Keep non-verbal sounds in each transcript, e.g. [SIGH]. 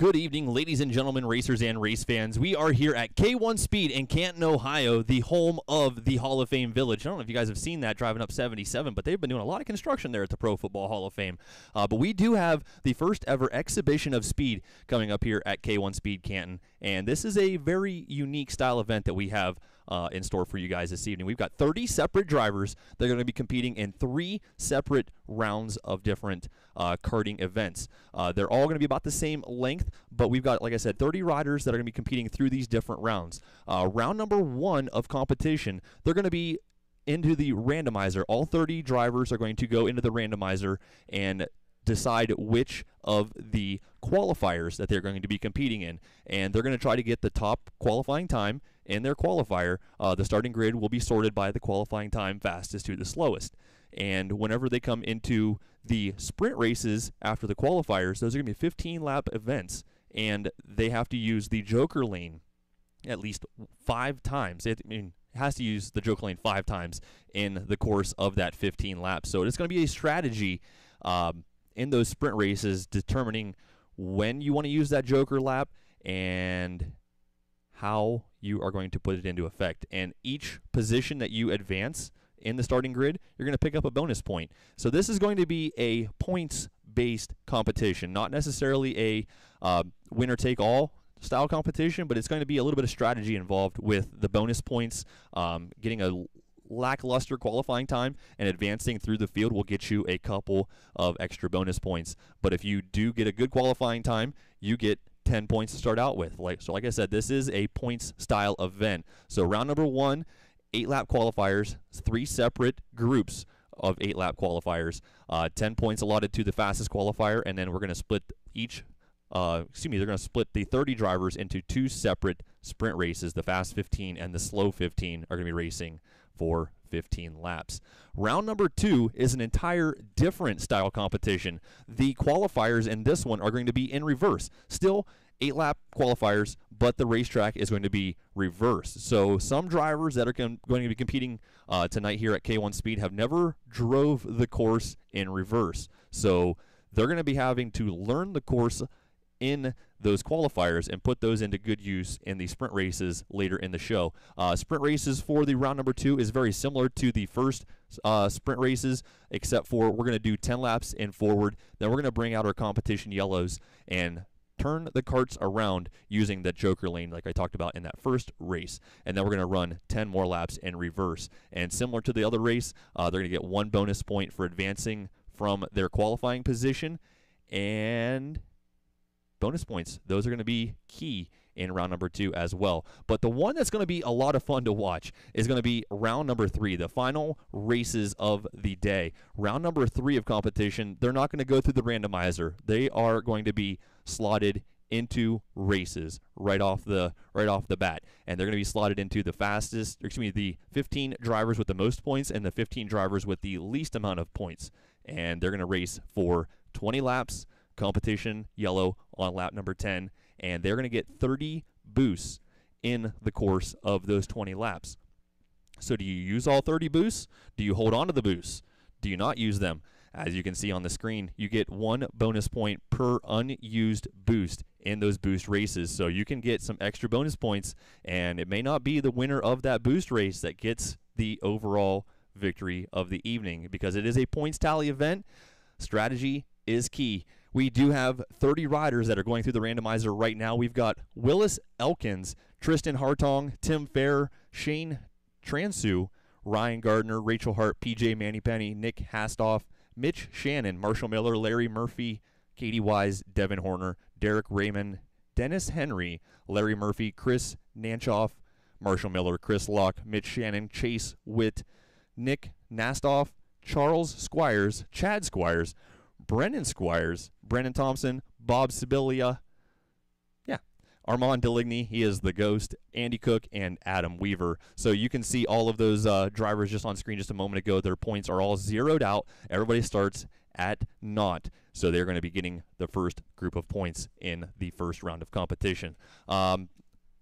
Good evening, ladies and gentlemen, racers and race fans. We are here at K1 Speed in Canton, Ohio, the home of the Hall of Fame Village. I don't know if you guys have seen that driving up 77, but they've been doing a lot of construction there at the Pro Football Hall of Fame. Uh, but we do have the first ever exhibition of speed coming up here at K1 Speed Canton, and this is a very unique style event that we have uh, in store for you guys this evening. We've got 30 separate drivers that are going to be competing in three separate rounds of different uh, karting events. Uh, they're all going to be about the same length, but we've got, like I said, 30 riders that are going to be competing through these different rounds. Uh, round number one of competition, they're going to be into the randomizer. All 30 drivers are going to go into the randomizer and decide which of the qualifiers that they're going to be competing in. And they're going to try to get the top qualifying time in their qualifier. Uh, the starting grid will be sorted by the qualifying time fastest to the slowest. And whenever they come into the sprint races after the qualifiers, those are going to be 15 lap events. And they have to use the Joker lane at least five times. It, I mean, has to use the Joker lane five times in the course of that 15 laps. So it's going to be a strategy um, in those sprint races determining when you want to use that Joker lap and how you are going to put it into effect. And each position that you advance in the starting grid, you're going to pick up a bonus point. So this is going to be a points based competition, not necessarily a uh, winner take all style competition, but it's going to be a little bit of strategy involved with the bonus points, um, getting a lackluster qualifying time and advancing through the field will get you a couple of extra bonus points. But if you do get a good qualifying time, you get 10 points to start out with. Like so like I said, this is a points style event. So round number 1, 8 lap qualifiers, three separate groups of 8 lap qualifiers. Uh, 10 points allotted to the fastest qualifier and then we're going to split each uh, excuse me, they're going to split the 30 drivers into two separate sprint races. The fast 15 and the slow 15 are going to be racing for 15 laps. Round number two is an entire different style competition. The qualifiers in this one are going to be in reverse. Still eight lap qualifiers, but the racetrack is going to be reversed. So some drivers that are going to be competing uh, tonight here at K1 Speed have never drove the course in reverse. So they're going to be having to learn the course in those qualifiers and put those into good use in the sprint races later in the show. Uh, sprint races for the round number two is very similar to the first uh, sprint races, except for we're going to do 10 laps in forward. Then we're going to bring out our competition yellows and turn the carts around using the joker lane like I talked about in that first race. And then we're going to run 10 more laps in reverse. And similar to the other race, uh, they're going to get one bonus point for advancing from their qualifying position. And bonus points. Those are going to be key in round number two as well. But the one that's going to be a lot of fun to watch is going to be round number three, the final races of the day. Round number three of competition, they're not going to go through the randomizer. They are going to be slotted into races right off the right off the bat and they're going to be slotted into the fastest excuse me the 15 drivers with the most points and the 15 drivers with the least amount of points and they're going to race for 20 laps competition yellow on lap number 10, and they're going to get 30 boosts in the course of those 20 laps. So, do you use all 30 boosts? Do you hold on to the boosts? Do you not use them? As you can see on the screen, you get one bonus point per unused boost in those boost races. So you can get some extra bonus points, and it may not be the winner of that boost race that gets the overall victory of the evening because it is a points tally event. Strategy is key. We do have 30 riders that are going through the randomizer right now. We've got Willis Elkins, Tristan Hartong, Tim Fair, Shane Transu, Ryan Gardner, Rachel Hart, PJ Manny Penny, Nick Hastoff, Mitch Shannon, Marshall Miller, Larry Murphy, Katie Wise, Devin Horner, Derek Raymond, Dennis Henry, Larry Murphy, Chris Nanchoff, Marshall Miller, Chris Locke, Mitch Shannon, Chase Witt, Nick Nastoff, Charles Squires, Chad Squires, Brennan Squires, Brennan Thompson, Bob Sibilia, yeah, Armand Deligny, he is the ghost, Andy Cook, and Adam Weaver. So you can see all of those uh, drivers just on screen just a moment ago. Their points are all zeroed out. Everybody starts at naught. So they're going to be getting the first group of points in the first round of competition. Um,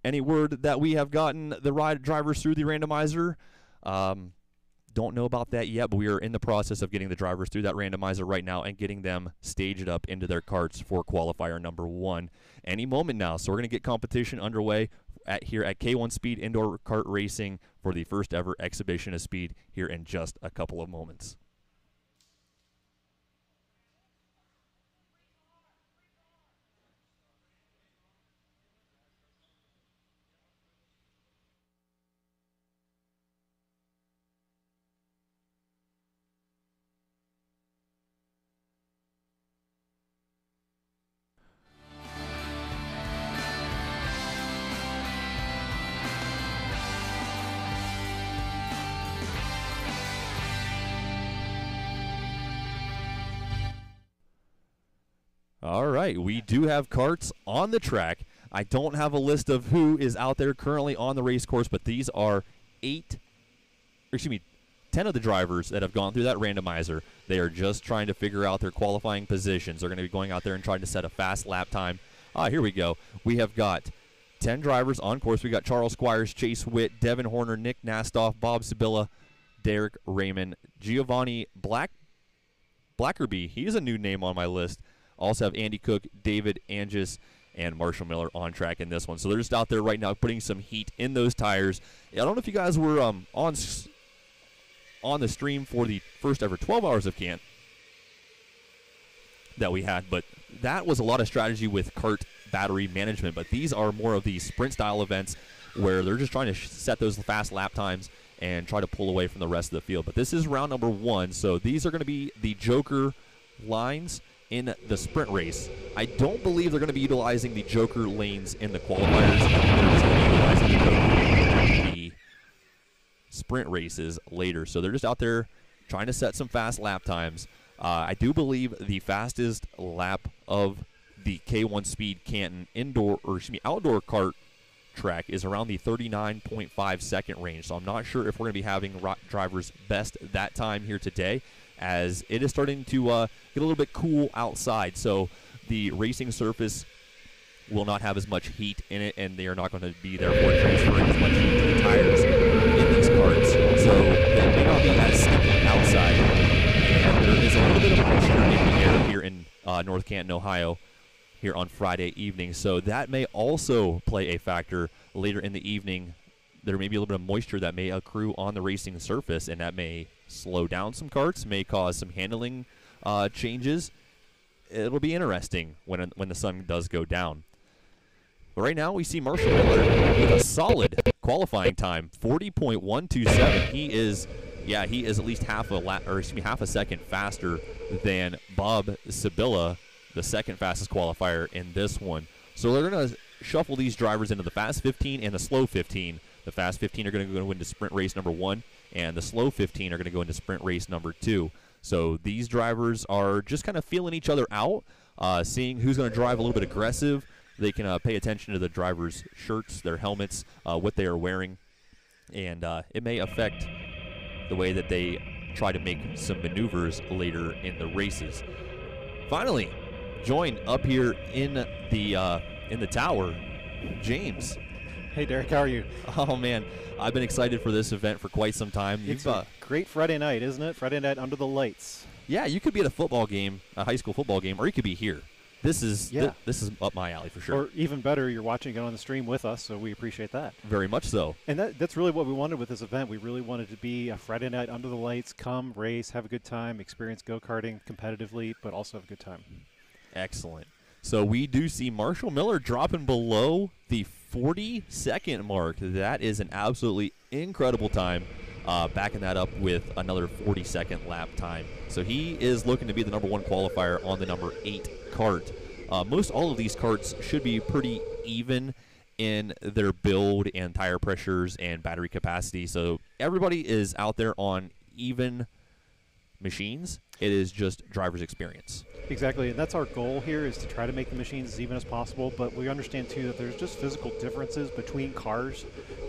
any word that we have gotten the ride drivers through the randomizer? Um, don't know about that yet, but we are in the process of getting the drivers through that randomizer right now and getting them staged up into their carts for qualifier number one any moment now. So we're going to get competition underway at here at K1 Speed Indoor Kart Racing for the first ever exhibition of speed here in just a couple of moments. All right, we do have carts on the track. I don't have a list of who is out there currently on the race course, but these are eight, excuse me, 10 of the drivers that have gone through that randomizer. They are just trying to figure out their qualifying positions. They're going to be going out there and trying to set a fast lap time. Ah, here we go. We have got 10 drivers on course. We got Charles Squires, Chase Witt, Devin Horner, Nick Nastoff, Bob Sibilla, Derek Raymond, Giovanni Black Blackerby. He is a new name on my list. Also have Andy Cook, David Angis, and Marshall Miller on track in this one. So they're just out there right now putting some heat in those tires. I don't know if you guys were um, on on the stream for the first ever 12 hours of Cant that we had, but that was a lot of strategy with cart battery management. But these are more of the sprint style events where they're just trying to set those fast lap times and try to pull away from the rest of the field. But this is round number one, so these are going to be the Joker lines in the sprint race. I don't believe they're going to be utilizing the Joker lanes in the qualifiers. They're just going to be utilizing the Joker in the sprint races later. So they're just out there trying to set some fast lap times. Uh, I do believe the fastest lap of the K1 Speed Canton indoor or excuse me outdoor kart track is around the 39.5 second range. So I'm not sure if we're going to be having drivers best that time here today as it is starting to uh, get a little bit cool outside. So the racing surface will not have as much heat in it, and they are not going to be therefore transferring as much heat to the tires in these carts. So they may not be as sticky outside. And there is a little bit of moisture in the air here in uh, North Canton, Ohio, here on Friday evening. So that may also play a factor later in the evening. There may be a little bit of moisture that may accrue on the racing surface, and that may slow down some carts, may cause some handling uh, changes. It'll be interesting when when the sun does go down. But right now we see Marshall Miller with a solid qualifying time, 40.127. He is, yeah, he is at least half a la- or excuse me, half a second faster than Bob Sibilla, the second fastest qualifier in this one. So they're gonna shuffle these drivers into the fast 15 and the slow 15. The fast 15 are going to go into sprint race number one and the slow 15 are going to go into sprint race number two. So these drivers are just kind of feeling each other out, uh, seeing who's going to drive a little bit aggressive. They can uh, pay attention to the drivers' shirts, their helmets, uh, what they are wearing, and uh, it may affect the way that they try to make some maneuvers later in the races. Finally, join up here in the uh, in the tower, James. Hey Derek, how are you? Oh man, I've been excited for this event for quite some time. It's a uh, great Friday night, isn't it? Friday night under the lights. Yeah, you could be at a football game, a high school football game, or you could be here. This is yeah. Th- this is up my alley for sure. Or even better, you're watching it on the stream with us, so we appreciate that. Very much so. And that, that's really what we wanted with this event. We really wanted to be a Friday night under the lights, come race, have a good time, experience go karting competitively, but also have a good time. Excellent. So we do see Marshall Miller dropping below the 40 second mark. That is an absolutely incredible time. Uh, backing that up with another 40 second lap time. So he is looking to be the number one qualifier on the number eight cart. Uh, most all of these carts should be pretty even in their build and tire pressures and battery capacity. So everybody is out there on even machines. It is just driver's experience. Exactly, and that's our goal here is to try to make the machines as even as possible. But we understand too that there's just physical differences between cars,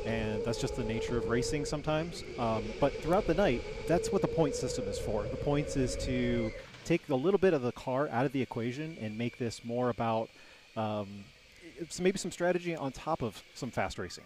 and that's just the nature of racing sometimes. Um, but throughout the night, that's what the point system is for. The points is to take a little bit of the car out of the equation and make this more about um, maybe some strategy on top of some fast racing.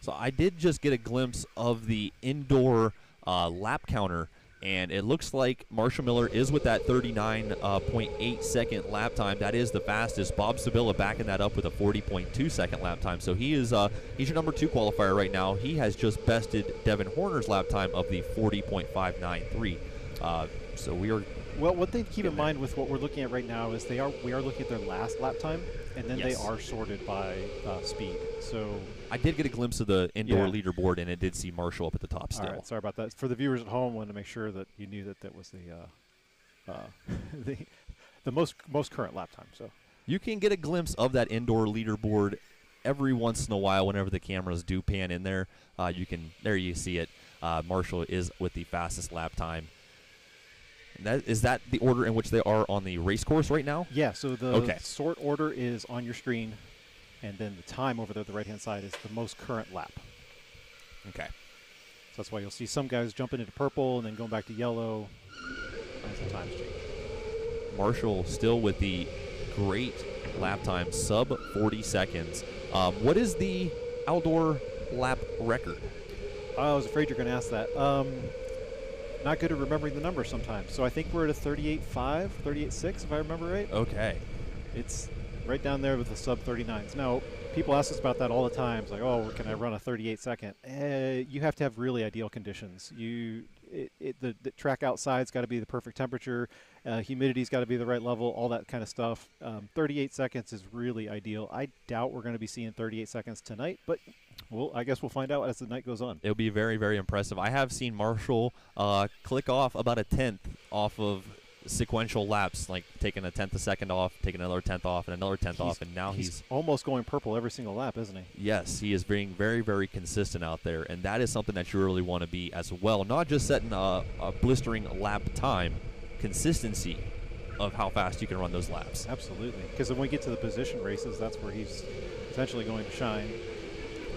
So I did just get a glimpse of the indoor uh, lap counter, and it looks like Marshall Miller is with that 39.8 second lap time. That is the fastest. Bob Sibilla backing that up with a 40.2 second lap time. So he is uh, he's your number two qualifier right now. He has just bested Devin Horner's lap time of the 40.593. Uh, so we are Well, one thing to keep in mind with what we're looking at right now is they are we are looking at their last lap time, and then Yes. they are sorted by uh, speed. So, I did get a glimpse of the indoor Yeah. leaderboard, and it did see Marshall up at the top still. all right, sorry about that. For the viewers at home, wanted to make sure that you knew that that was the uh, uh, [LAUGHS] the the most most current lap time. So, You can get a glimpse of that indoor leaderboard every once in a while whenever the cameras do pan in there. Uh, you can there you see it. Uh, Marshall is with the fastest lap time. That is that the order in which they are on the race course right now? yeah. So the Okay. sort order is on your screen, and then the time over there at the right hand side is the most current lap. Okay. So that's why you'll see some guys jumping into purple and then going back to yellow as the times change. Marshall still with the great lap time, sub 40 seconds. Um, what is the outdoor lap record? I was afraid you're going to ask that. Um, not good at remembering the number sometimes. So I think we're at a 38.5, 38.6, if I remember right. Okay. It's right down there with the sub 39s. Now, people ask us about that all the time. It's like, oh, can I run a 38 second? Eh, you have to have really ideal conditions. You, it, it, the, the track outside's got to be the perfect temperature. Uh, humidity's got to be the right level. All that kind of stuff. Um, 38 seconds is really ideal. I doubt we're going to be seeing 38 seconds tonight, but well, I guess we'll find out as the night goes on. It'll be very, very impressive. I have seen Marshall uh, click off about a tenth off of sequential laps, like taking a tenth a second off, taking another tenth off, and another tenth off, and now he's, almost going purple every single lap, isn't he? yes, he is being very, very consistent out there, and that is something that you really want to be as well. Not just setting a, a blistering lap time, consistency of how fast you can run those laps. Absolutely. Because when we get to the position races, that's where he's potentially going to shine.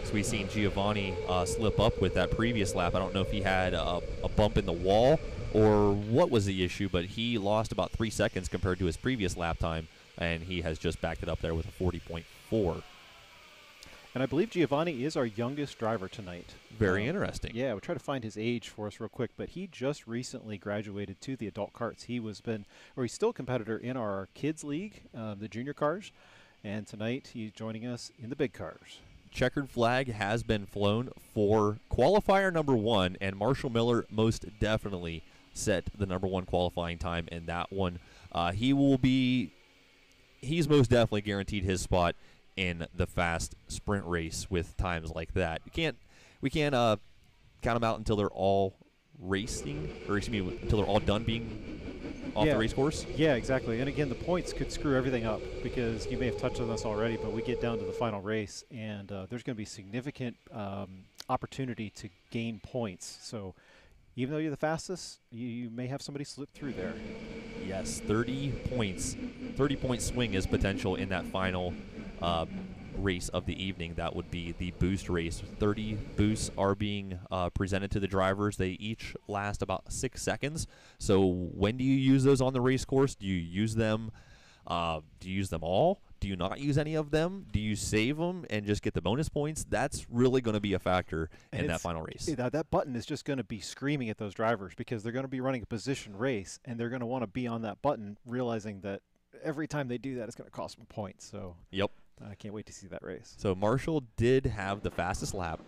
So we've seen Giovanni uh, slip up with that previous lap. I don't know if he had a, a bump in the wall or what was the issue, but he lost about three seconds compared to his previous lap time, and he has just backed it up there with a 40.4. And I believe Giovanni is our youngest driver tonight. Very Um, interesting. Yeah, we'll try to find his age for us real quick. But he just recently graduated to the adult carts. He was been, or he's still a competitor in our kids league, uh, the junior cars, and tonight he's joining us in the big cars. Checkered flag has been flown for qualifier number one, and Marshall Miller most definitely set the number one qualifying time in that one. Uh, he will be, he's most definitely guaranteed his spot in the fast sprint race with times like that. You can't, we can't uh, count them out until they're all racing, or excuse me, until they're all done being off Yeah. the race course. Yeah, exactly. And again, the points could screw everything up because you may have touched on this already, but we get down to the final race, and uh, there's going to be significant um, opportunity to gain points. So even though you're the fastest, you, you may have somebody slip through there. Yes, 30 points, 30 point swing is potential in that final uh, race of the evening. That would be the boost race. 30 boosts are being uh, presented to the drivers. They each last about six seconds. So when do you use those on the race course? Do you use them? Uh, do you use them all? Do you not use any of them? Do you save them and just get the bonus points? That's really going to be a factor And in that final race. That, that button is just going to be screaming at those drivers because they're going to be running a position race and they're going to want to be on that button, realizing that every time they do that, it's going to cost them points. So Yep. I can't wait to see that race. So Marshall did have the fastest lap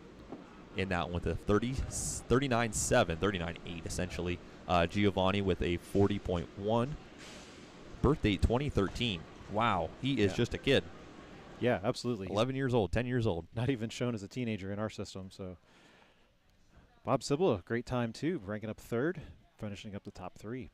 in that one with a 30, 39.7, 39.8 essentially. Uh, Giovanni with a 40.1. Birth date 2013. Wow, he is Yeah. just a kid. Yeah, absolutely. 11 years old, 10 years old. [LAUGHS] Not even shown as a teenager in our system. So Bob Sibilla, great time too, ranking up third, finishing up the top three.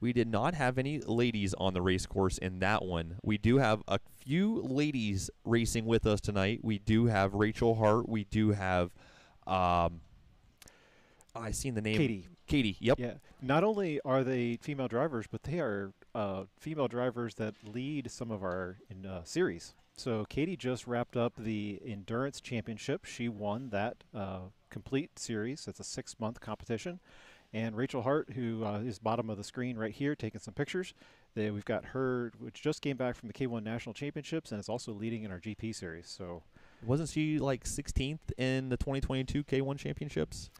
We did not have any ladies on the race course in that one. We do have a few ladies racing with us tonight. We do have Rachel Hart. We do have, um, I seen the name. Katie. Katie. Yep. Yeah. Not only are they female drivers, but they are uh, female drivers that lead some of our in, uh, series. So Katie just wrapped up the endurance championship. She won that uh, complete series. It's a six-month competition. And Rachel Hart, who uh, is bottom of the screen right here, taking some pictures. They, we've got her, which just came back from the K1 National Championships, and is also leading in our GP series. So Wasn't she like 16th in the 2022 K1 championships?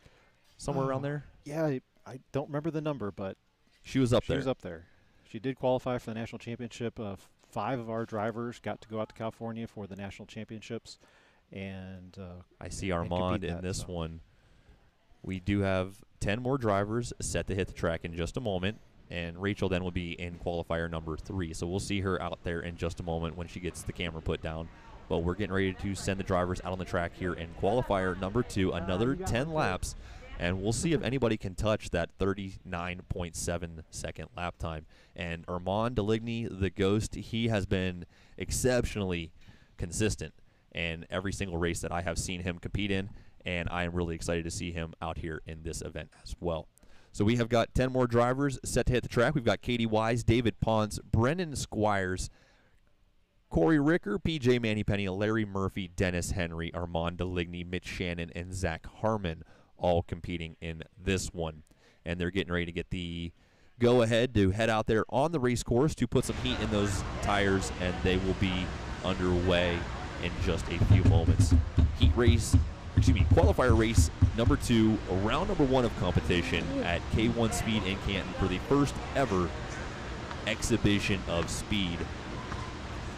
somewhere around Oh, there. Yeah, I, I don't remember the number, but She was up she there. was up there. She did qualify for the national championship. Uh, five of our drivers got to go out to California for the national championships, and uh, I see and Armand in that, this so. one. We do have 10 more drivers set to hit the track in just a moment, and Rachel then will be in qualifier number three. So we'll see her out there in just a moment when she gets the camera put down. But we're getting ready to send the drivers out on the track here in qualifier number two, another 10 laps, and we'll see if anybody can touch that 39.7 second lap time. And Armand Deligny, the ghost, he has been exceptionally consistent in every single race that I have seen him compete in, and I am really excited to see him out here in this event as well. So we have got 10 more drivers set to hit the track. We've got Katie Wise, David Pons, Brennan Squires, Corey Ricker, PJ Manny Penny, Larry Murphy, Dennis Henry, Armand Deligny, Mitch Shannon, and Zach Harmon all competing in this one. And they're getting ready to get the go ahead to head out there on the race course to put some heat in those tires, and they will be underway in just a few moments. Heat race, excuse me, qualifier race number two, round number one of competition at K1 Speed in Canton for the first ever exhibition of speed.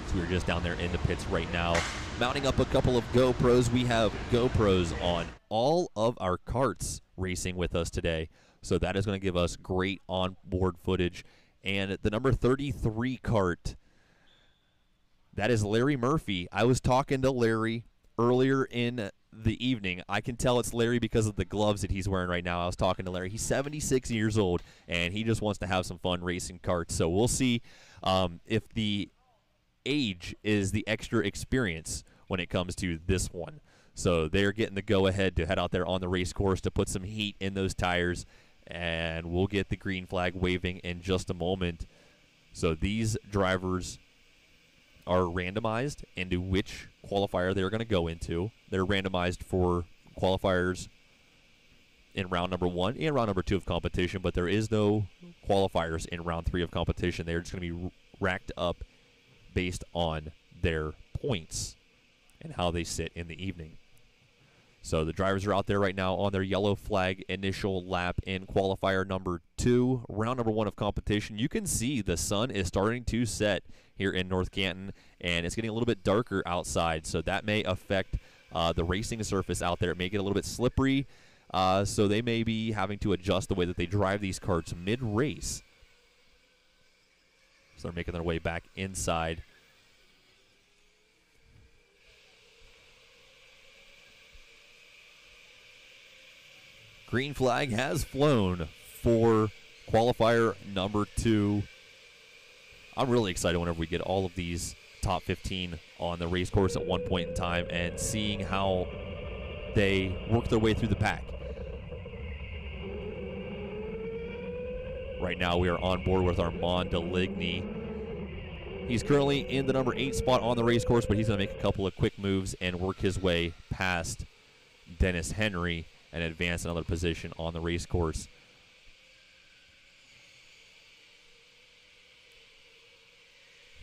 So we're just down there in the pits right now, mounting up a couple of GoPros. We have GoPros on all of our carts racing with us today. So that is going to give us great onboard footage. And the number 33 cart, that is Larry Murphy. I was talking to Larry earlier in the evening. I can tell it's Larry because of the gloves that he's wearing right now. I was talking to Larry. He's 76 years old, and he just wants to have some fun racing carts. So we'll see um, if the age is the extra experience when it comes to this one. So they're getting the go ahead to head out there on the race course to put some heat in those tires, and we'll get the green flag waving in just a moment. So these drivers are randomized into which qualifier they're going to go into. They're randomized for qualifiers in round number one and round number two of competition, but there is no qualifiers in round three of competition. They're just going to be racked up based on their points and how they sit in the evening. So the drivers are out there right now on their yellow flag initial lap in qualifier number two, round number one of competition. You can see the sun is starting to set here in North Canton, and it's getting a little bit darker outside, so that may affect uh, the racing surface out there. It may get a little bit slippery, uh, so they may be having to adjust the way that they drive these carts mid race. So they're making their way back inside. Green flag has flown for qualifier number two. I'm really excited whenever we get all of these top 15 on the race course at one point in time and seeing how they work their way through the pack. Right now, we are on board with Armand Deligny. He's currently in the number eight spot on the race course, but he's going to make a couple of quick moves and work his way past Dennis Henry and advance another position on the race course.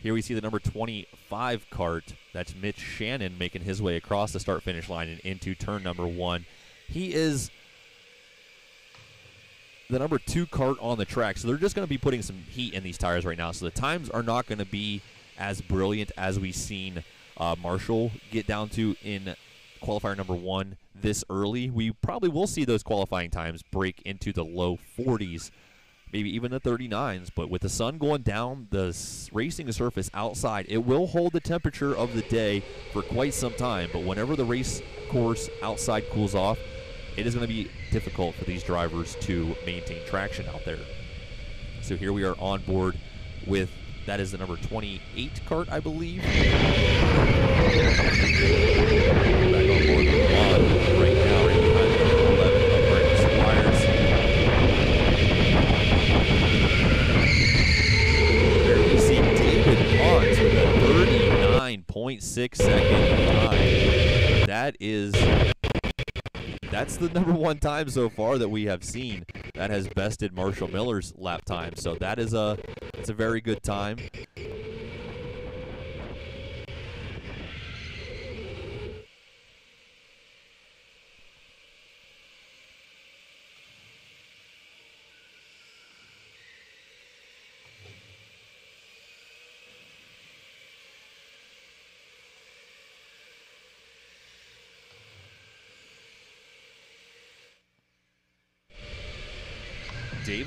Here we see the number 25 cart. That's Mitch Shannon making his way across the start finish line and into turn number one. He is the number two cart on the track. So they're just going to be putting some heat in these tires right now. So the times are not going to be as brilliant as we've seen uh, Marshall get down to in qualifier number one this early. We probably will see those qualifying times break into the low 40s, maybe even the 39s. But with the sun going down, the racing surface outside, it will hold the temperature of the day for quite some time. But whenever the race course outside cools off, it is going to be difficult for these drivers to maintain traction out there. So here we are on board with that is the number 28 cart, I believe. Back on board with Juan right now, right behind the number 11 of Brendan Squires. There we see David Pons with a 39.6 second time. That is that's the number one time so far that we have seen that has bested Marshall Miller's lap time. So that is a it's a very good time.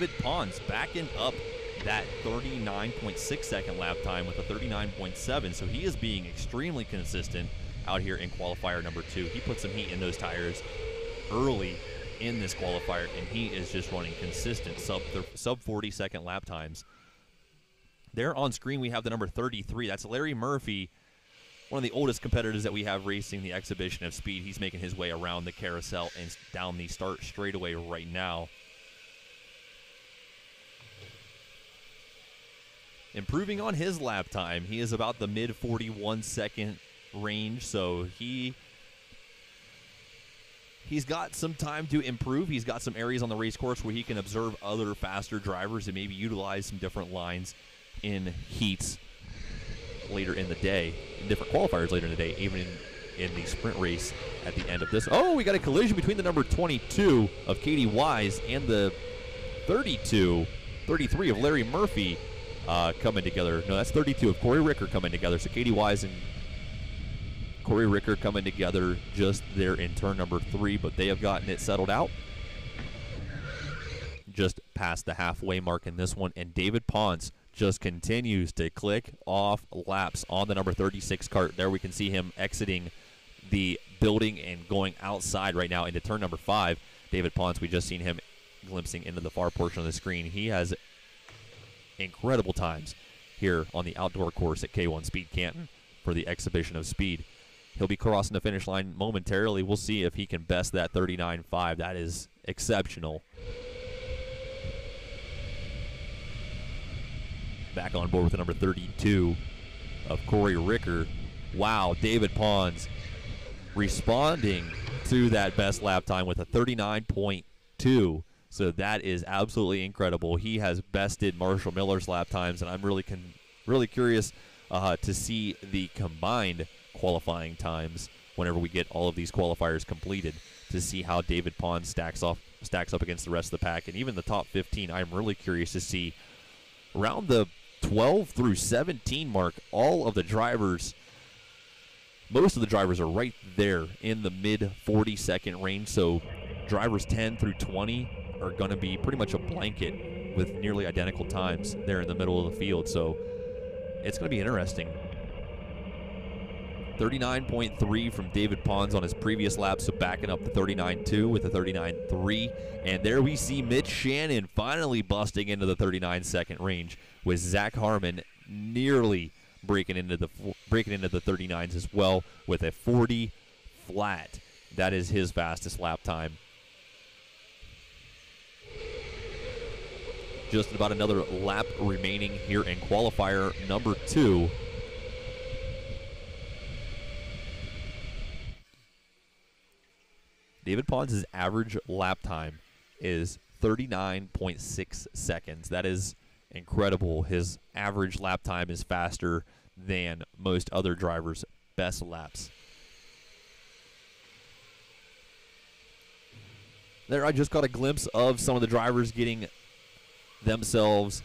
David Pons backing up that 39.6 second lap time with a 39.7. So he is being extremely consistent out here in qualifier number two. He put some heat in those tires early in this qualifier, and he is just running consistent sub sub 40 second lap times. There on screen, we have the number 33. That's Larry Murphy, one of the oldest competitors that we have racing the exhibition of speed. He's making his way around the carousel and down the start straightaway right now. Improving on his lap time. He is about the mid 41 second range, so he he's got some time to improve. He's got some areas on the race course where he can observe other faster drivers and maybe utilize some different lines in heats later in the day, in different qualifiers later in the day, even in, in the sprint race at the end of this. Oh, we got a collision between the number 22 of Katie Wise and the 32, 33 of Larry Murphy uh, coming together. No, that's 32 of Corey Ricker coming together. So Katie Wise and Corey Ricker coming together just there in turn number three, but they have gotten it settled out. Just past the halfway mark in this one, and David Pons just continues to click off laps on the number 36 cart. There we can see him exiting the building and going outside right now into turn number five. David Pons, we just seen him glimpsing into the far portion of the screen. He has incredible times here on the outdoor course at K1 Speed Canton for the exhibition of speed. He'll be crossing the finish line momentarily. We'll see if he can best that 39.5. That is exceptional. Back on board with the number 32 of Corey Ricker. Wow, David Pons responding to that best lap time with a 39.2. So that is absolutely incredible. He has bested Marshall Miller's lap times, and I'm really con- really curious uh, to see the combined qualifying times whenever we get all of these qualifiers completed to see how David Pons stacks off stacks up against the rest of the pack and even the top 15. I'm really curious to see around the 12 through 17 mark all of the drivers most of the drivers are right there in the mid 40 second range so drivers 10 through 20 are going to be pretty much a blanket with nearly identical times there in the middle of the field so it's going to be interesting 39.3 from David Pons on his previous lap, so backing up the 39.2 with the 39.3. And there we see Mitch Shannon finally busting into the 39 second range with Zach Harmon nearly breaking into the breaking into the 39s as well with a 40 flat. That is his fastest lap time. Just about another lap remaining here in qualifier number two. David Pons' average lap time is 39.6 seconds. That is incredible. His average lap time is faster than most other drivers' best laps. There, I just got a glimpse of some of the drivers getting themselves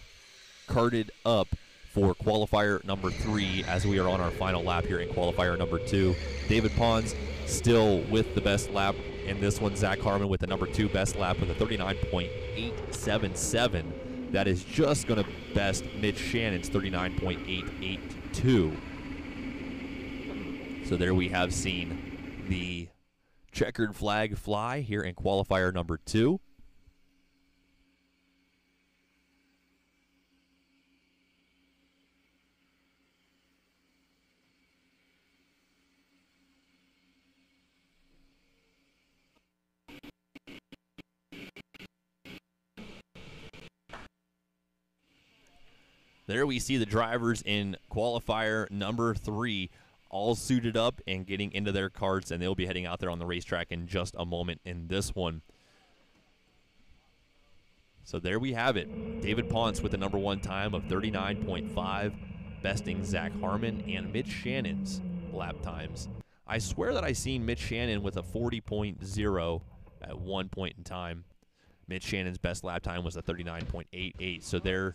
carted up for qualifier number three as we are on our final lap here in qualifier number two. David Pons still with the best lap in this one. Zach Harmon with the number two best lap with a 39.877. That is just going to best Mitch Shannon's 39.882. So there we have seen the checkered flag fly here in qualifier number two. There we see the drivers in qualifier number three all suited up and getting into their carts, and they'll be heading out there on the racetrack in just a moment in this one. So there we have it. David Pons with the number one time of 39.5, besting Zach Harmon and Mitch Shannon's lap times. I swear that I seen Mitch Shannon with a 40.0 at one point in time. Mitch Shannon's best lap time was a 39.88. So there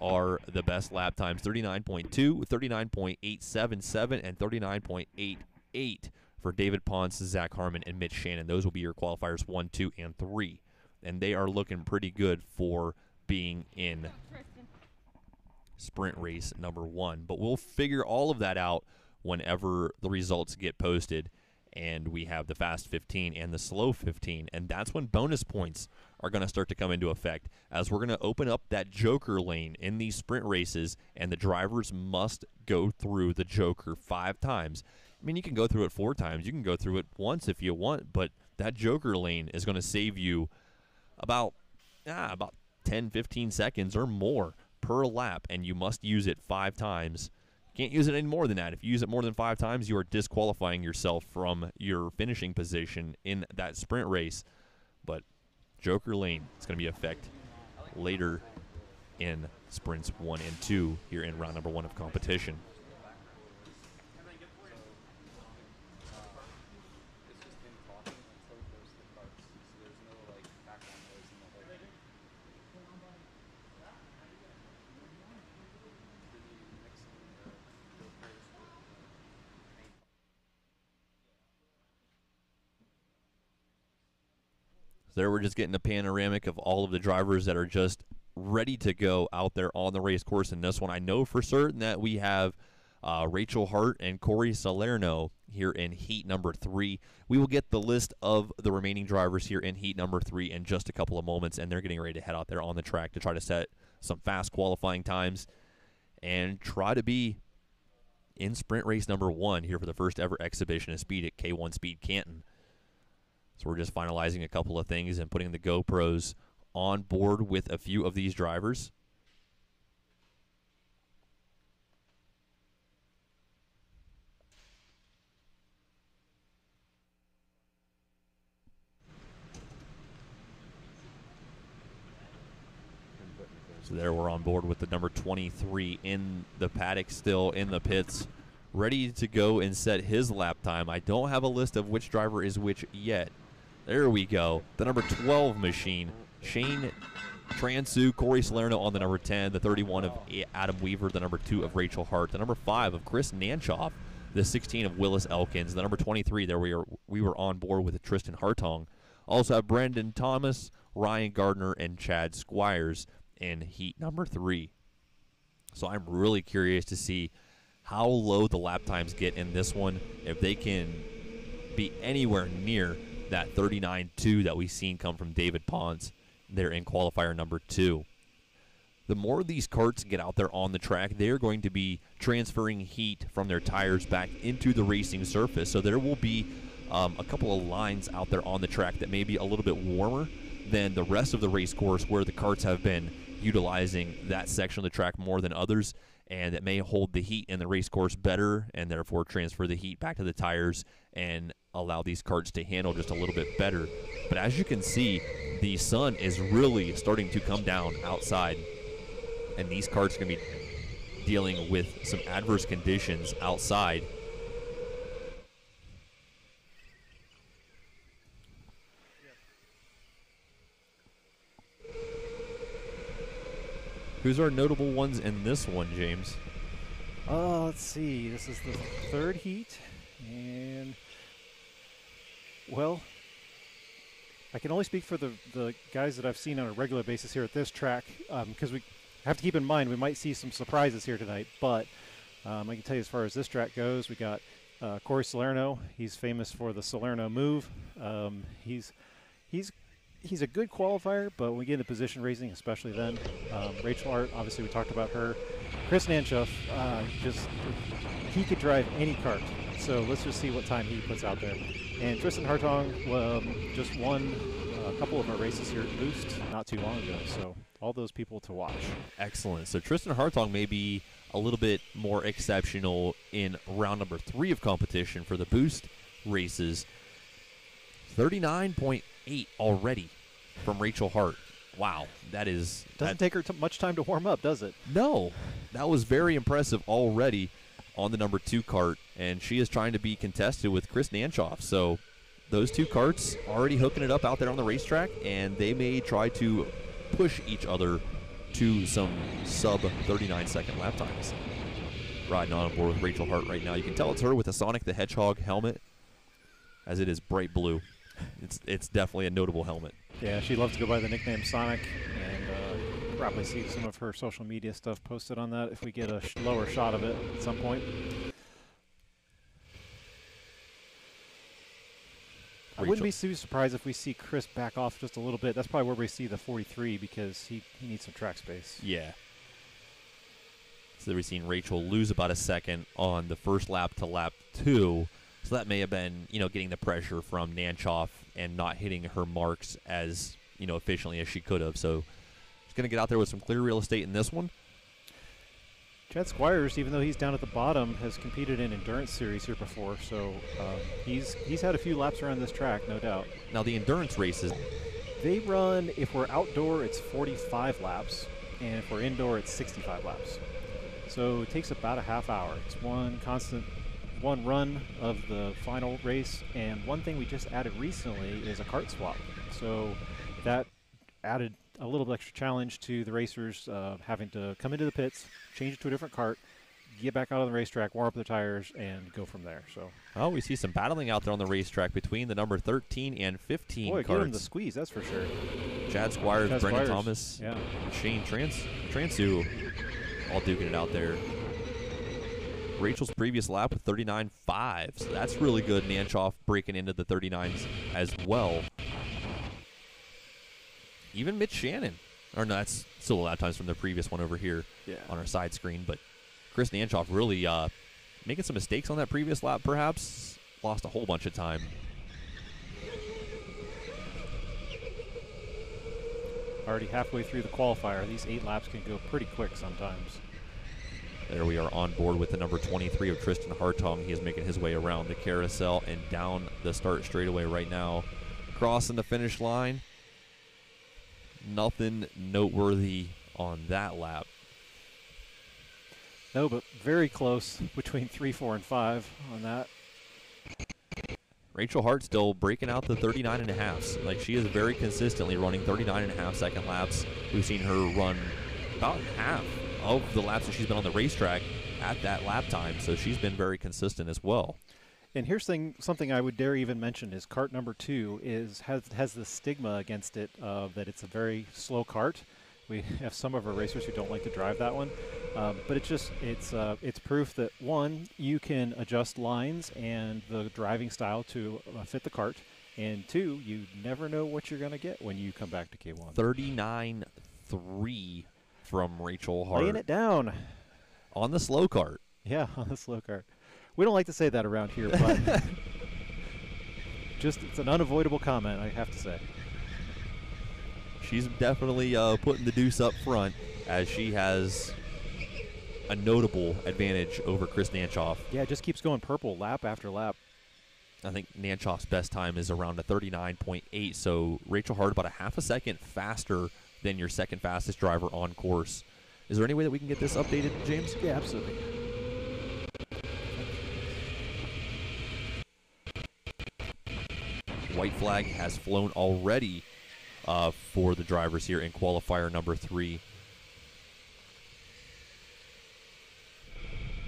are the best lap times 39.2, 39.877, and 39.88 for David Pons, Zach Harmon, and Mitch Shannon. Those will be your qualifiers one, two, and three and they are looking pretty good for being in sprint race number one. But we'll figure all of that out whenever the results get posted and we have the fast 15 and the slow 15 and that's when bonus points are going to start to come into effect as we're going to open up that joker lane in these sprint races and the drivers must go through the joker 5 times. I mean you can go through it 4 times, you can go through it once if you want, but that joker lane is going to save you about ah, about 10 15 seconds or more per lap and you must use it 5 times can't use it any more than that. If you use it more than five times, you are disqualifying yourself from your finishing position in that sprint race. But Joker Lane is going to be effect later in sprints one and two here in round number one of competition. There we're just getting a panoramic of all of the drivers that are just ready to go out there on the race course in this one. I know for certain that we have uh, Rachel Hart and Corey Salerno here in heat number three. We will get the list of the remaining drivers here in heat number three in just a couple of moments, and they're getting ready to head out there on the track to try to set some fast qualifying times and try to be in sprint race number one here for the first ever exhibition of speed at K1 Speed Canton. So we're just finalizing a couple of things and putting the GoPros on board with a few of these drivers. So there we're on board with the number 23 in the paddock still in the pits ready to go and set his lap time. I don't have a list of which driver is which yet. There we go. The number 12 machine, Shane Transu, Corey Salerno on the number 10, the 31 of Adam Weaver, the number 2 of Rachel Hart, the number 5 of Chris Nanchoff, the 16 of Willis Elkins, the number 23 there we are we were on board with Tristan Hartong. Also have Brendan Thomas, Ryan Gardner, and Chad Squires in heat number 3. So I'm really curious to see how low the lap times get in this one if they can be anywhere near that 39-2 that we've seen come from David Pons there in qualifier number two. The more these carts get out there on the track, they're going to be transferring heat from their tires back into the racing surface. So there will be um, a couple of lines out there on the track that may be a little bit warmer than the rest of the race course where the carts have been utilizing that section of the track more than others and it may hold the heat in the race course better and therefore transfer the heat back to the tires and allow these karts to handle just a little bit better. But as you can see, the sun is really starting to come down outside, and these karts are going to be dealing with some adverse conditions outside. Who's our notable ones in this one, James? Uh, let's see. This is the third heat, and well, I can only speak for the, the guys that I've seen on a regular basis here at this track because um, we have to keep in mind we might see some surprises here tonight. But um, I can tell you as far as this track goes, we got uh, Corey Salerno. He's famous for the Salerno move. Um, he's he's he's a good qualifier, but when we get into position racing, especially then, um, Rachel Hart, obviously we talked about her. Chris Nanchoff, uh, just he could drive any kart. So let's just see what time he puts out there. And Tristan Hartong um, just won a couple of our races here at Boost not too long ago. So all those people to watch. Excellent. So Tristan Hartong may be a little bit more exceptional in round number three of competition for the Boost races. 39.8 already from Rachel Hart. Wow, that is doesn't that, take her t- much time to warm up, does it? No, that was very impressive already on the number two cart, and she is trying to be contested with Chris Nanchoff. So those two carts already hooking it up out there on the racetrack, and they may try to push each other to some sub 39 second lap times. Riding on board with Rachel Hart right now. You can tell it's her with a Sonic the Hedgehog helmet, as it is bright blue. It's it's definitely a notable helmet. Yeah, she loves to go by the nickname Sonic, and uh, probably see some of her social media stuff posted on that if we get a sh- lower shot of it at some point. I wouldn't be too surprised if we see Chris back off just a little bit. That's probably where we see the 43 because he, he needs some track space. Yeah. So we've seen Rachel lose about a second on the first lap to lap two. So that may have been, you know, getting the pressure from Nanchoff and not hitting her marks as, you know, efficiently as she could have. So she's going to get out there with some clear real estate in this one. Chad Squires, even though he's down at the bottom, has competed in endurance series here before, so um, he's he's had a few laps around this track, no doubt. Now the endurance races, they run if we're outdoor, it's 45 laps, and if we're indoor, it's 65 laps. So it takes about a half hour. It's one constant, one run of the final race, and one thing we just added recently is a cart swap. So that added a little extra challenge to the racers uh, having to come into the pits, change it to a different cart, get back out on the racetrack, warm up the tires, and go from there. So, oh, we see some battling out there on the racetrack between the number 13 and 15 boy, give him the squeeze, that's for sure. Chad Squires, Chad Brendan Squires, Thomas, yeah. Shane Trans Transu, all duking it out there. Rachel's previous lap with 39.5, so that's really good. Nanchoff breaking into the 39s as well. Even Mitch Shannon, or no, that's still a lap times from the previous one over here Yeah. on our side screen. But Chris Nanchoff really uh, making some mistakes on that previous lap, perhaps. Lost a whole bunch of time. Already halfway through the qualifier. These eight laps can go pretty quick sometimes. There we are on board with the number 23 of Tristan Hartong. He is making his way around the carousel and down the start straightaway right now. Crossing the finish line. Nothing noteworthy on that lap. No, but very close between three, four, and five on that. Rachel Hart still breaking out the 39 and a halfs. Like she is very consistently running 39 and a half second laps. We've seen her run about half of the laps that she's been on the racetrack at that lap time. So she's been very consistent as well. And here's thing, something I would dare even mention is cart number two is has has the stigma against it uh, that it's a very slow cart. We [LAUGHS] have some of our racers who don't like to drive that one, um, but it's just it's uh, it's proof that one you can adjust lines and the driving style to uh, fit the cart, and two you never know what you're going to get when you come back to K1. 39 3 from Rachel Hart Laying it down. on the slow cart. Yeah, [LAUGHS] on the slow cart. We don't like to say that around here, but [LAUGHS] just it's an unavoidable comment, I have to say. She's definitely uh, putting the deuce up front as she has a notable advantage over Chris Nanchoff. Yeah, it just keeps going purple lap after lap. I think Nanchoff's best time is around a 39.8, so Rachel Hart about a half a second faster than your second fastest driver on course. Is there any way that we can get this updated, James? Yeah, absolutely. White flag has flown already uh, for the drivers here in qualifier number three.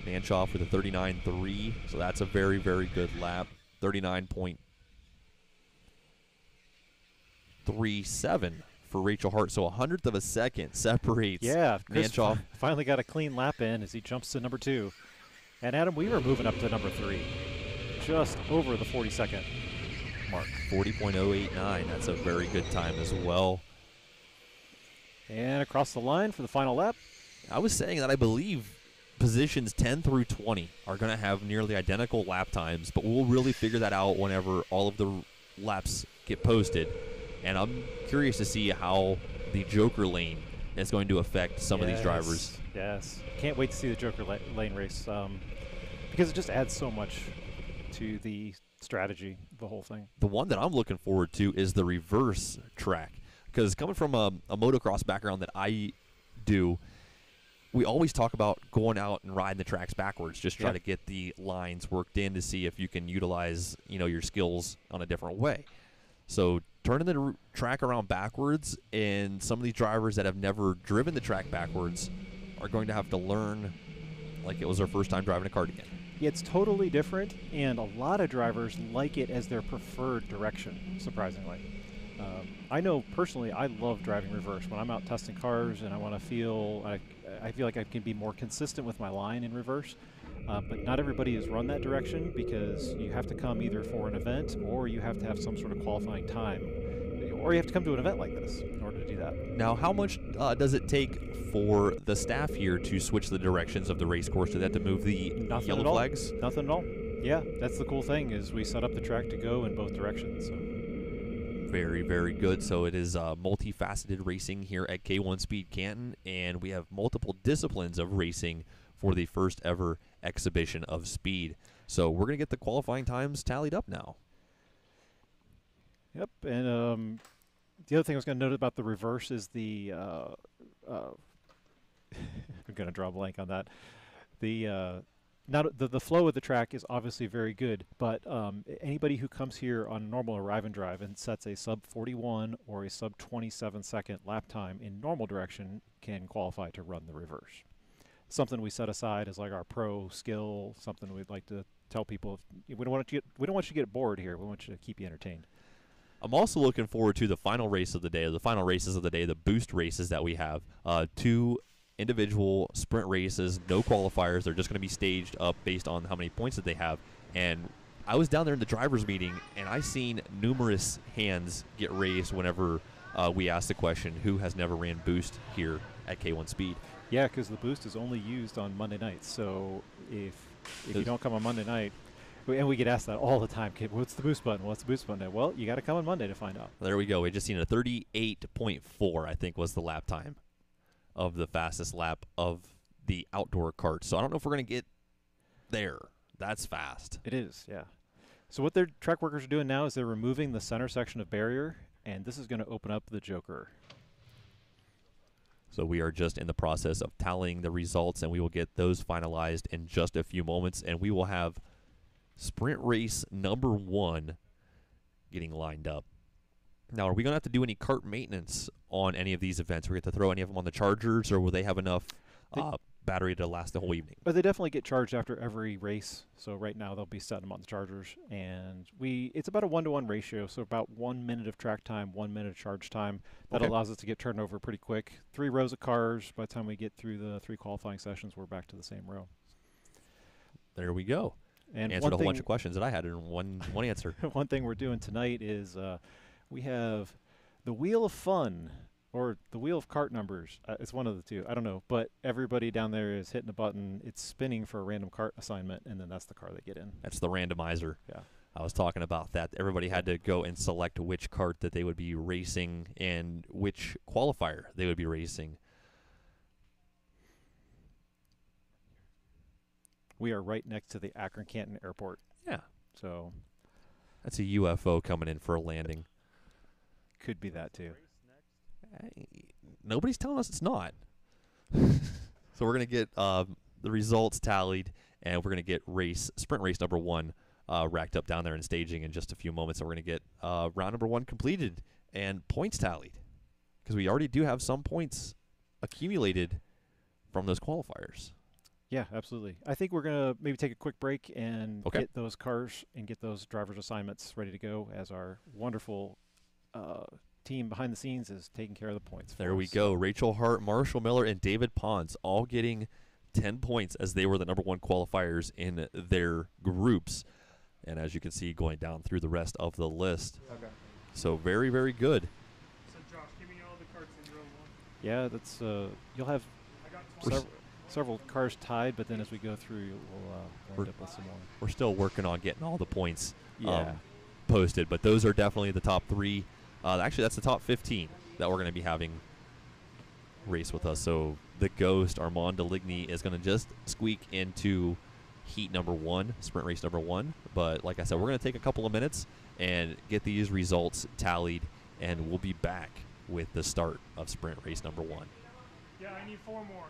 Nanchoff with a 39.3, so that's a very, very good lap. 39.37 for Rachel Hart. So a hundredth of a second separates Yeah, Chris Nanchoff. [LAUGHS] finally got a clean lap in as he jumps to number two. And Adam Weaver moving up to number three, just over the 40 second mark. 40.089. That's a very good time as well. And across the line for the final lap. I was saying that I believe positions 10 through 20 are going to have nearly identical lap times, but we'll really figure that out whenever all of the laps get posted. And I'm curious to see how the Joker lane is going to affect some of these drivers. Yes. Can't wait to see the Joker la- lane race um, because it just adds so much to the strategy, the whole thing. The one that I'm looking forward to is the reverse track. Because coming from a, a motocross background that I do, we always talk about going out and riding the tracks backwards, just try Yeah. to get the lines worked in to see if you can utilize, you know, your skills on a different way. So turning the track around backwards, and some of these drivers that have never driven the track backwards are going to have to learn like it was their first time driving a cart again. It's totally different, and a lot of drivers like it as their preferred direction, surprisingly. Um, I know personally, I love driving reverse. When I'm out testing cars and I want to feel, I, I feel like I can be more consistent with my line in reverse. Uh, but not everybody is run that direction because you have to come either for an event or you have to have some sort of qualifying time, or you have to come to an event like this in order to do that. Now, how much uh, does it take for the staff here to switch the directions of the race course? Do they have to move the Nothing yellow at all. flags? Nothing at all. Yeah, that's the cool thing is we set up the track to go in both directions. So. Very, very good. So it is uh, multifaceted racing here at K1 Speed Canton, and we have multiple disciplines of racing for the first ever exhibition of speed. So we're going to get the qualifying times tallied up now. Yep, and um, the other thing I was going to note about the reverse is the. Uh, uh, [LAUGHS] I'm going to draw a blank on that. The uh, not the the flow of the track is obviously very good, but um, anybody who comes here on normal arrive and drive and sets a sub 41 or a sub 27 second lap time in normal direction can qualify to run the reverse. Something we set aside as like our pro skill. Something we'd like to tell people. If, we don't want you get we don't want you to get bored here. We want you to keep you entertained. I'm also looking forward to the final race of the day, the final races of the day, the boost races that we have. Uh, two individual sprint races, no qualifiers. They're just going to be staged up based on how many points that they have. And I was down there in the drivers' meeting, and I seen numerous hands get raised whenever uh, we asked the question, "Who has never ran boost here at K1 Speed?" Yeah, because the boost is only used on Monday nights. So if if you don't come on Monday night, we- and we get asked that all the time, "Okay, what's the boost button? What's the boost button? Well, you got to come on Monday to find out. There we go. We just seen a 38.4, I think, was the lap time of the fastest lap of the outdoor cart. So I don't know if we're going to get there. That's fast. It is, yeah. So what their track workers are doing now is they're removing the center section of barrier, and this is going to open up the Joker. So we are just in the process of tallying the results, and we will get those finalized in just a few moments. And we will have sprint race number one getting lined up. Now, are we going to have to do any cart maintenance on any of these events? Are we going to throw any of them on the Chargers, or will they have enough uh, battery to last the whole evening? But they definitely get charged after every race. So right now they'll be setting them on the chargers, and we it's about a one to one ratio. So about one minute of track time, one minute of charge time. That Okay. allows us to get turned over pretty quick. Three rows of cars. By the time we get through the three qualifying sessions, we're back to the same row. There we go. And Answered a whole bunch of questions that I had in one one answer. [LAUGHS] one thing we're doing tonight is uh, we have the wheel of fun or the wheel of cart numbers. Uh, it's one of the two. I don't know, but everybody down there is hitting a button. It's spinning for a random cart assignment, and then that's the car they get in. That's the randomizer. Yeah. I was talking about that. Everybody had to go and select which cart that they would be racing and which qualifier they would be racing. We are right next to the Akron Canton Airport, Yeah. so That's a UFO coming in for a landing. could be that too. Hey, nobody's telling us it's not. [LAUGHS] so we're gonna get um, the results tallied, and we're gonna get race sprint race number one uh, racked up down there in staging in just a few moments. And we're gonna get uh, round number one completed and points tallied because we already do have some points accumulated from those qualifiers. Yeah, absolutely. I think we're gonna maybe take a quick break and Okay. get those cars and get those drivers' assignments ready to go as our wonderful uh, team behind the scenes is taking care of the points. There for we us. go. Rachel Hart, Marshall Miller, and David Pons all getting 10 points as they were the number one qualifiers in their groups. And as you can see, going down through the rest of the list. Okay. So very, very good. So Josh, give me all the carts in row one. Yeah, that's uh, you'll have I got We're 20. sev- several cars tied, but then as we go through, we'll, uh, we'll We're- end up with some more. We're still working on getting all the points Yeah. um, posted, but those are definitely the top three. Uh, actually, that's the top 15 that we're going to be having race with us. So the Ghost, Armand Deligny, is going to just squeak into heat number one, sprint race number one. But like I said, we're going to take a couple of minutes and get these results tallied, and we'll be back with the start of sprint race number one. Yeah, I need four more.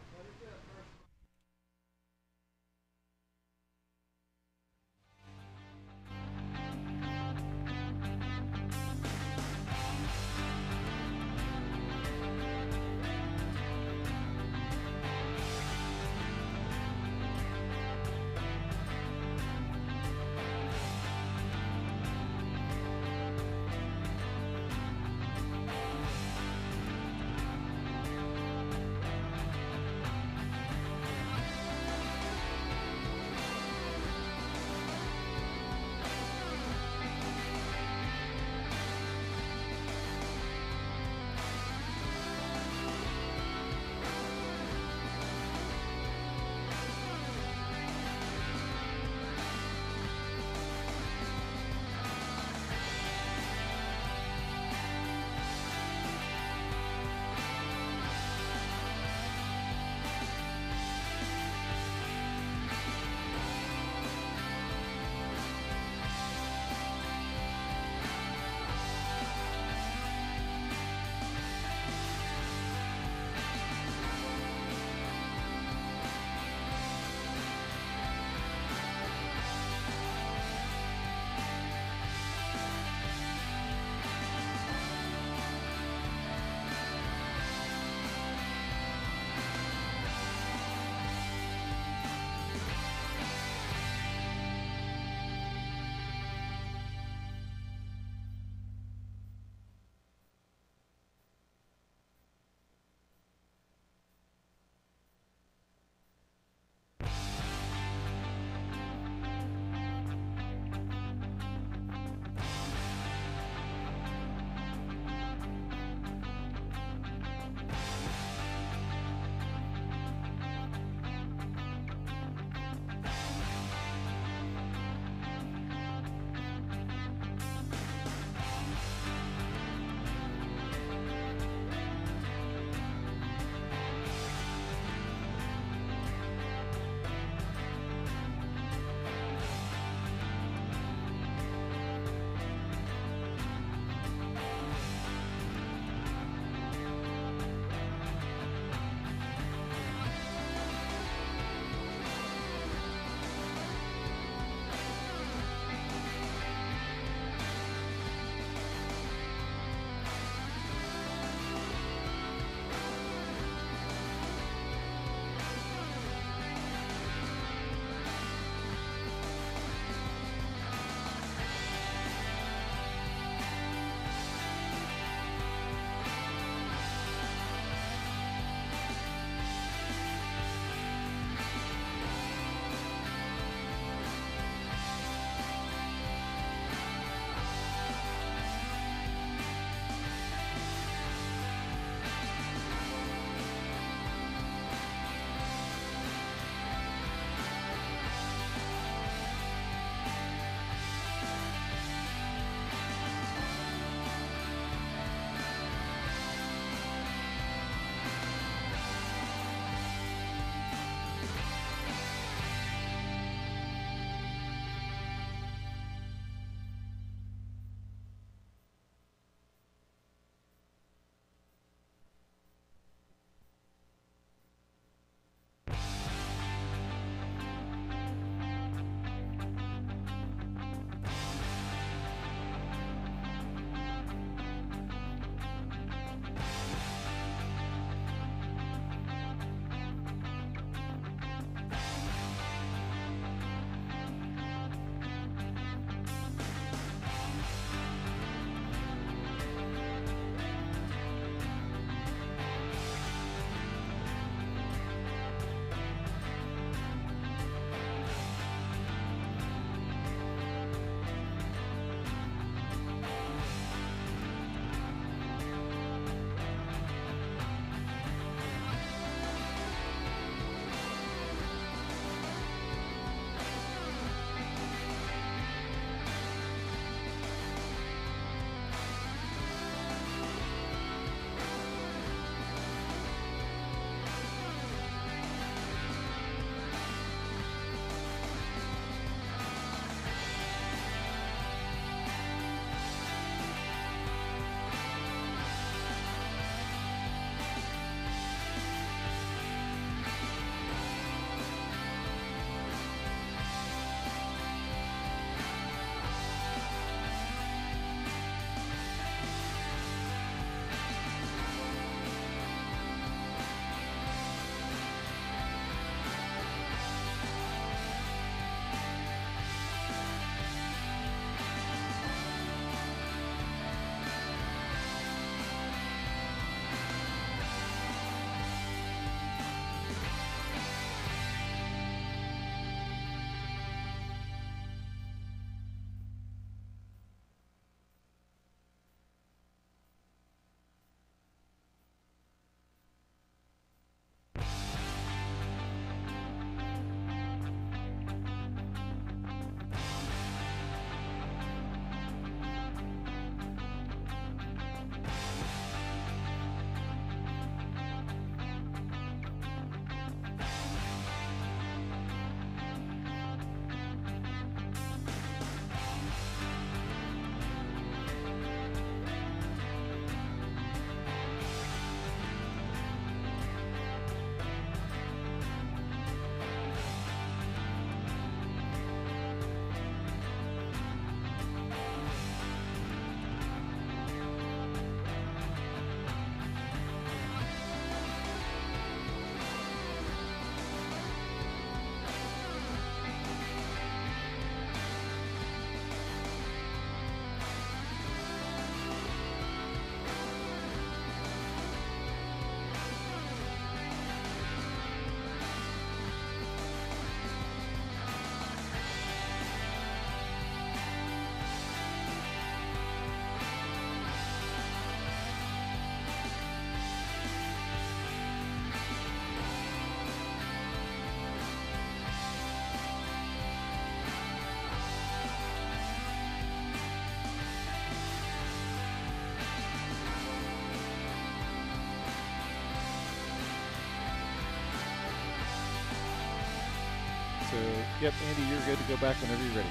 So, yep, Andy, you're good to go back whenever you're ready.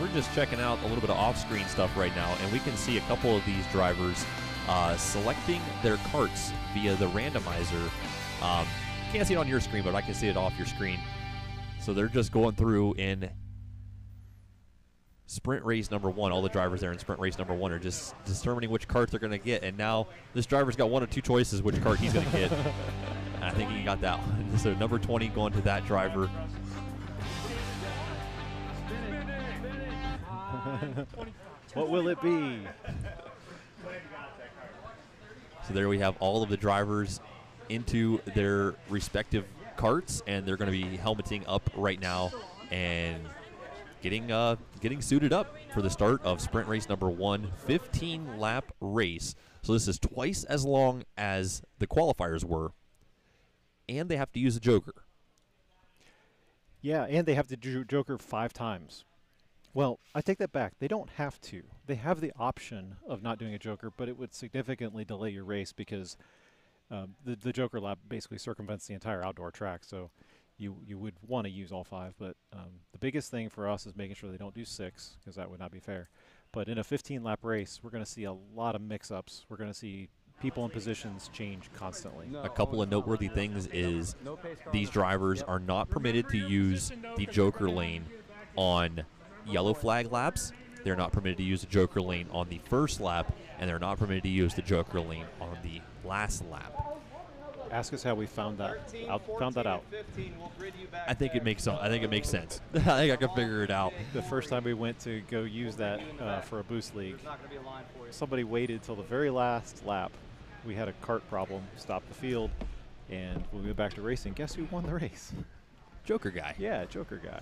We're just checking out a little bit of off-screen stuff right now, and we can see a couple of these drivers uh, selecting their carts via the randomizer. Um, can't see it on your screen, but I can see it off your screen. So they're just going through in sprint race number one. All the drivers there in sprint race number one are just determining which cart they're going to get. And now this driver's got one of two choices which cart he's going to get. [LAUGHS] I think he got that one. [LAUGHS] So number 20 going to that driver. [LAUGHS] What will it be? So there we have all of the drivers into their respective carts, and they're going to be helmeting up right now and getting uh, getting suited up for the start of sprint race number one, 15 lap race. So this is twice as long as the qualifiers were, and they have to use a joker. Yeah, and they have to do Joker five times. Well, I take that back. They don't have to. They have the option of not doing a Joker, but it would significantly delay your race because um, the the Joker lap basically circumvents the entire outdoor track. So you you would want to use all five. But um, the biggest thing for us is making sure they don't do six because that would not be fair. But in a 15 lap race, we're going to see a lot of mix ups. We're going to see people in positions change constantly. A couple of noteworthy things is these drivers are not permitted to use the joker lane on yellow flag laps. They're not permitted to use the joker lane on the first lap, and they're not permitted to use the joker lane on the last lap. Ask us how we found that out. Found that out. I think it makes I think it makes sense. [LAUGHS] I think I can figure it out. The first time we went to go use that uh, for a boost league, somebody waited till the very last lap. We had a cart problem, stopped the field, and when we went back to racing, guess who won the race? Joker guy. Yeah, Joker guy.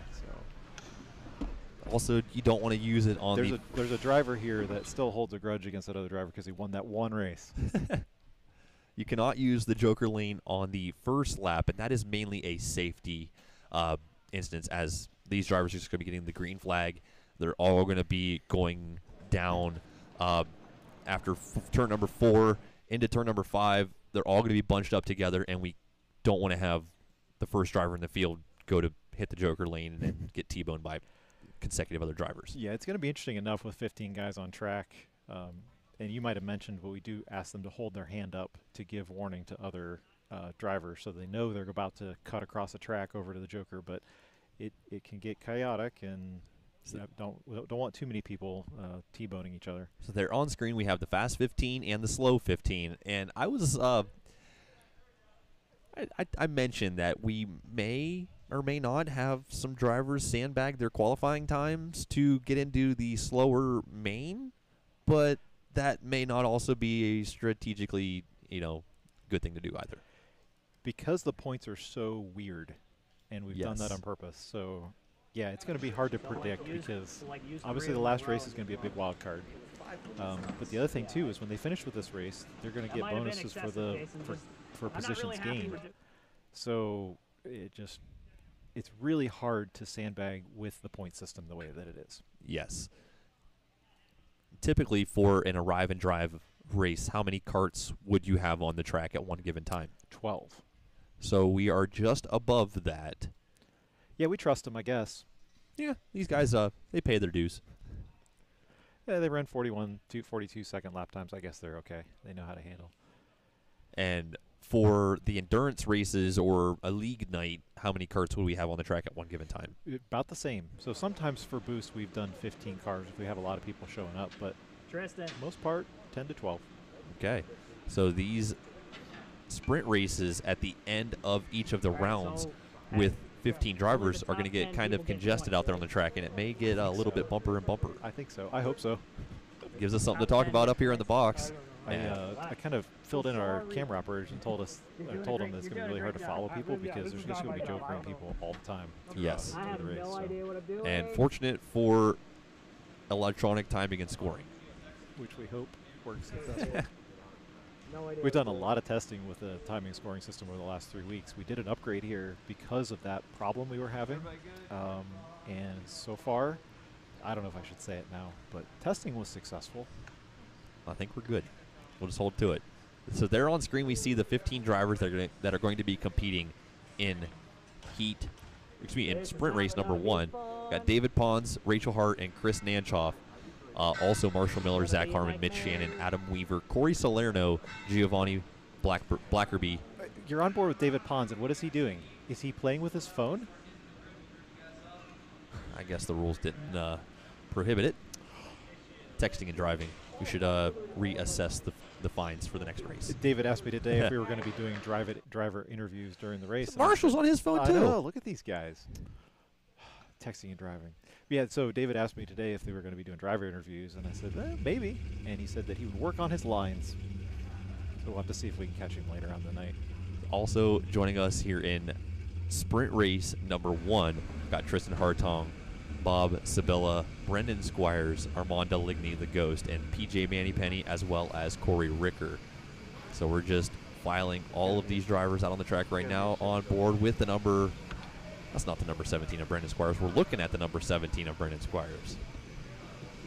So Also, you don't want to use it on there's the a there's a driver here that still holds a grudge against that other driver because he won that one race. [LAUGHS] You cannot use the Joker lane on the first lap, and that is mainly a safety uh, instance, as these drivers are just going to be getting the green flag. They're all going to be going down uh, after f- turn number four into turn number five. They're all going to be bunched up together, and we don't want to have the first driver in the field go to hit the Joker lane and then [LAUGHS] get T-boned by consecutive other drivers. Yeah, it's going to be interesting enough with 15 guys on track. Um, and you might have mentioned, but we do ask them to hold their hand up to give warning to other uh, drivers so they know they're about to cut across the track over to the Joker. But it, it can get chaotic, and So- don't don't want too many people uh, t-boning each other. So there on screen we have the fast 15 and the slow 15, and I was uh, I, I, I mentioned that we may or may not have some drivers sandbag their qualifying times to get into the slower main, but that may not also be a strategically you know good thing to do either. because the points are so weird, and we've done that on purpose. So, yeah, it's going to be hard to predict because obviously the last race is going to be a big wild card. Um, but the other thing too is when they finish with this race, they're going to get bonuses for the for, for positions gained. So it just it's really hard to sandbag with the point system the way that it is. Yes. Typically for an arrive and drive race, how many carts would you have on the track at one given time? Twelve. So we are just above that. Yeah, we trust them, I guess. Yeah, these guys uh they pay their dues. Yeah, they ran 41, two, 42 second lap times. I guess they're okay. They know how to handle. And for the endurance races or a league night, how many carts would we have on the track at one given time? About the same. So sometimes for boost, we've done 15 cars if we have a lot of people showing up, but Tristan. most part, 10 to 12. Okay. So these sprint races at the end of each of the rounds with 15 drivers are going to get kind of congested out there on the track, and it may get a little bit bumper and bumper. I think so. I hope so. Gives us something to talk about up here in the box. I, uh, I kind of filled in our camera operators and told us, I told them that it's going to be really hard to follow people because there's just going to be jokering people all the time. throughout- Yes. I have the race. no so. idea what I'm doing. And fortunate for electronic timing and scoring. Which we hope works successfully. [LAUGHS] no idea We've done a I'm lot of testing with the timing scoring system over the last three weeks. We did an upgrade here because of that problem we were having. Um, and so far, I don't know if I should say it now, but testing was successful. I think we're good. We'll just hold to it. So there on screen, we see the 15 drivers that are, gonna, that are going to be competing in heat excuse me, in sprint race number one, got David Pons, Rachel Hart, and Chris Nanchoff. Uh, also Marshall Miller, Zach Harmon, Mitch Shannon, Adam Weaver, Corey Salerno, Giovanni Black- Blackerby. You're on board with David Pons, and what is he doing? Is he playing with his phone? I guess the rules didn't uh, prohibit it. Texting and driving. We should uh, reassess the, the fines for the next race. David asked me today if [LAUGHS] we were going to be doing drive driver interviews during the race. I Marshall's on his phone I too. know. Look at these guys. [SIGHS] Texting and driving. Yeah, so David asked me today if they were going to be doing driver interviews, and I said, eh, maybe. And he said that he would work on his lines. So we'll have to see if we can catch him later on the night. Also joining us here in sprint race number one, got Tristan Hartong, Bob Sibilla, Brendan Squires, Armand Deligny, the Ghost, and PJ Mannypenny, as well as Corey Ricker. So we're just filing all of these drivers out on the track right now on board with the number. That's not the number 17 of Brendan Squires. We're looking at the number 17 of Brendan Squires.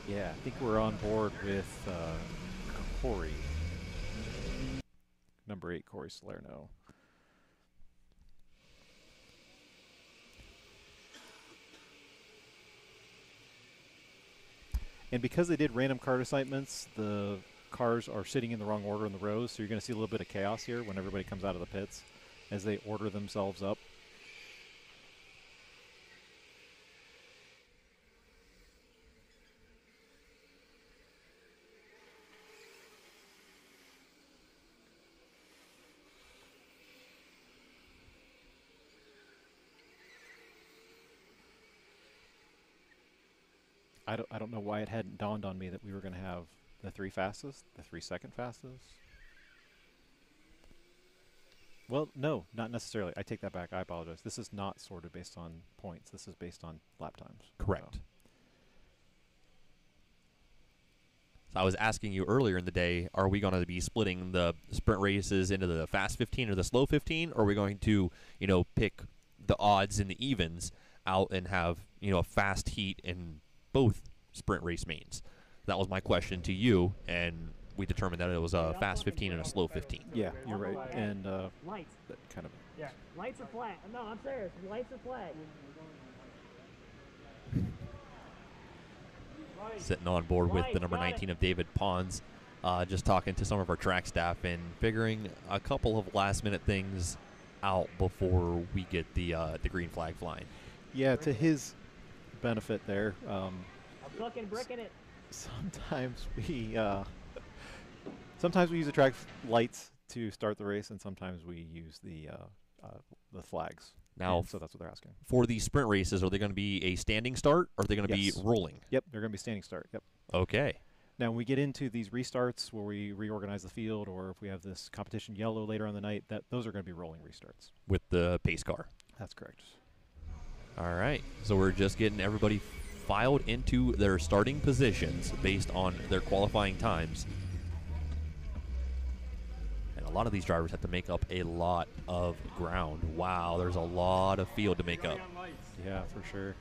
Yeah, I think we're on board with uh, Corey. Number eight, Corey Salerno. And because they did random card assignments, the cars are sitting in the wrong order in the rows, so you're going to see a little bit of chaos here when everybody comes out of the pits as they order themselves up. I don't, I don't know why it hadn't dawned on me that we were going to have the three fastest, the three second fastest. Well, no, not necessarily. I take that back. I apologize. This is not sorted based on points. This is based on lap times. Correct. So, So I was asking you earlier in the day, are we going to be splitting the sprint races into the fast 15 or the slow 15, or are we going to, you know, pick the odds and the evens out and have, you know, a fast heat in both sprint race means? That was my question to you, and we determined that it was a fast 15 and a slow 15. yeah, you're right. And uh, Lights. that kind of Yeah. Lights are flat. No, I'm serious. Lights are flat. [LAUGHS] Sitting on board with the number 19 of David Pons, uh, just talking to some of our track staff and figuring a couple of last minute things out before we get the uh, the green flag flying. yeah. To his benefit, there. Um, I'm fucking bricking it. sometimes we uh, sometimes we use the track lights to start the race, and sometimes we use the uh, uh, the flags. Now, And so that's what they're asking. for these sprint races, are they going to be a standing start or are they going to Yes. be rolling? Yep, they're going to be standing start. Yep. Okay. Now, when we get into these restarts where we reorganize the field, or if we have this competition yellow later on the night, that those are going to be rolling restarts. With the pace car. That's correct. All right. So we're just getting everybody filed into their starting positions based on their qualifying times. And a lot of these drivers have to make up a lot of ground. Wow, there's a lot of field to make up. Yeah, for sure.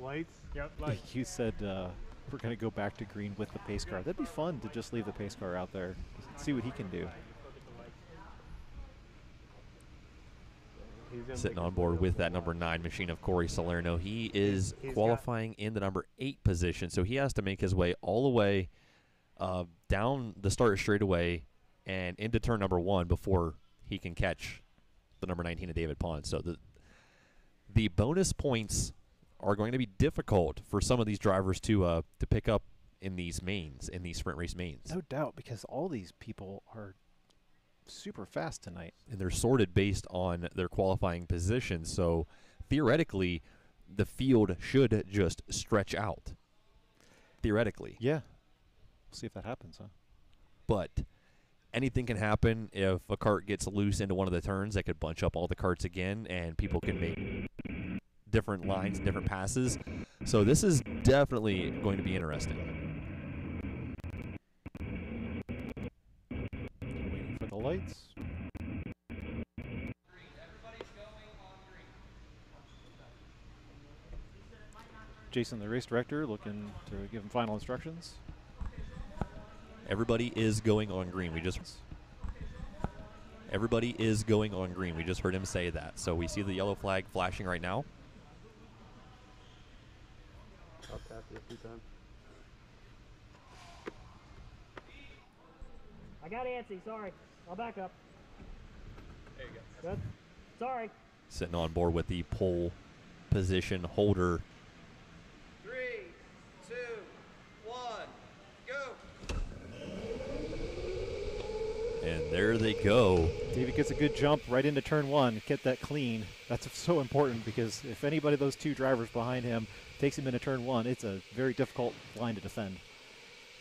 Lights? Yep, [LAUGHS] Like you said, uh, we're going to go back to green with the pace car. That'd be fun to just leave the pace car out there, see what he can do. Sitting on board with that number nine machine of Corey Salerno. He is he's got- qualifying in the number eight position, so he has to make his way all the way uh, down the start straightaway and into turn number one before he can catch the number 19 of David Pons. So the the bonus points are going to be difficult for some of these drivers to uh, to pick up in these mains, in these sprint race mains. No doubt, because all these people are super fast tonight. and they're sorted based on their qualifying positions. So theoretically, the field should just stretch out. Theoretically, Yeah. We'll see if that happens, huh? but anything can happen if a cart gets loose into one of the turns. That could bunch up all the carts again, and people can make different lines, different passes. So this is definitely going to be interesting. Waiting for the lights. Jason, the race director, looking to give him final instructions. Everybody is going on green. We just Everybody is going on green. We just heard him say that. So we see the yellow flag flashing right now. I'll tap you a few times. I got antsy. Sorry. I'll back up. There you go. Good. Sorry. Sitting on board with the pole position holder. Three, two, one, go. And there they go. David gets a good jump right into turn one, get that clean. That's so important because if anybody of those two drivers behind him takes him into turn one, it's a very difficult line to defend.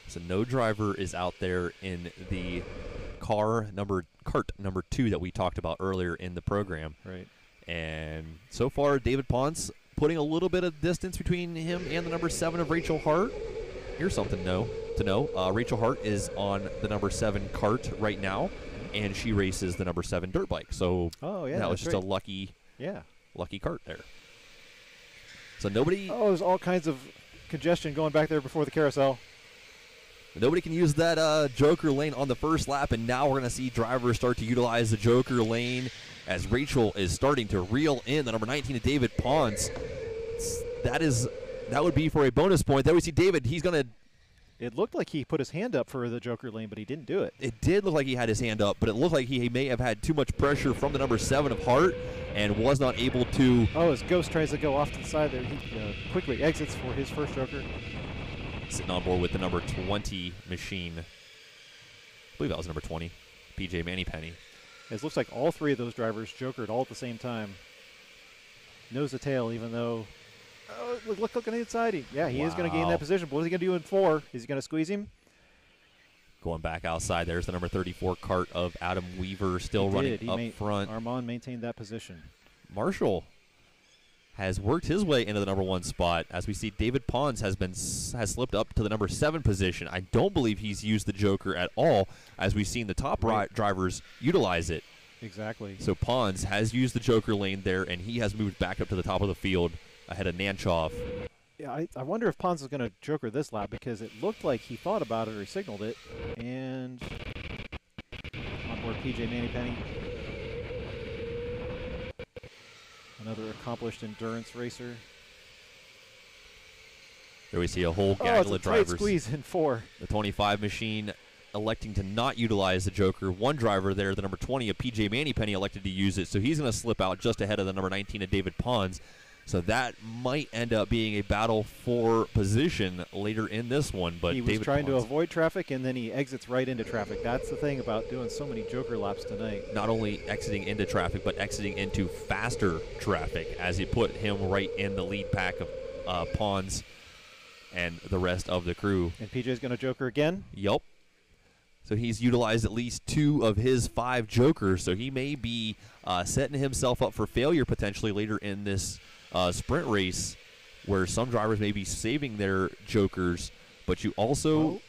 So no driver is out there in the car number cart number two that we talked about earlier in the program. Right. And so far, David Pons putting a little bit of distance between him and the number seven of Rachel Hart. Here's something to know. To know, uh, Rachel Hart is on the number seven cart right now, and she races the number seven dirt bike. So Oh, yeah, that was just right. a lucky, Yeah. lucky cart there. So nobody, Oh, there's all kinds of congestion going back there before the carousel. Nobody can use that uh, Joker lane on the first lap, and now we're going to see drivers start to utilize the Joker lane as Rachel is starting to reel in the number 19 of David Pons. That is that would be for a bonus point. There we see David. He's going to. It looked like he put his hand up for the Joker lane, but he didn't do it. It did look like he had his hand up, but it looked like he may have had too much pressure from the number seven of Hart and was not able to. Oh, as Ghost tries to go off to the side there, he uh, quickly exits for his first Joker. Sitting on board with the number 20 machine. I believe that was number 20, PJ Manny Penny. It looks like all three of those drivers jokered all at the same time. Nose to tail, even though. Oh, look, look, look on the inside. He, yeah, he is going to gain that position. But what is he going to do in four? Is he going to squeeze him? Going back outside, there's the number 34 cart of Adam Weaver still He running. Up front. Armand maintained that position. Marshall has worked his way into the number one spot as we see David Pons has been has slipped up to the number seven position. I don't believe he's used the Joker at all, as we've seen the top Right. ri- drivers utilize it. Exactly. So Pons has used the Joker lane there, and he has moved back up to the top of the field ahead of Nanchoff. Yeah, I, I wonder if Pons is going to joker this lap because it looked like he thought about it or he signaled it. And on board PJ Mannypenny. Another accomplished endurance racer. There we see a whole Oh, gaggle a of drivers. squeeze in four. The 25 machine electing to not utilize the Joker. One driver there, the number 20 of PJ Mannypenny, elected to use it, so he's going to slip out just ahead of the number 19 of David Pons. So that might end up being a battle for position later in this one. But he was David trying to avoid traffic and then he exits right into traffic. That's the thing about doing so many joker laps tonight. not only exiting into traffic, but exiting into faster traffic as he put him right in the lead pack of uh, Pons and the rest of the crew. And PJ's going to joker again. Yep. So he's utilized at least two of his five jokers. So he may be uh, setting himself up for failure potentially later in this uh, sprint race, where some drivers may be saving their jokers, but you also Well,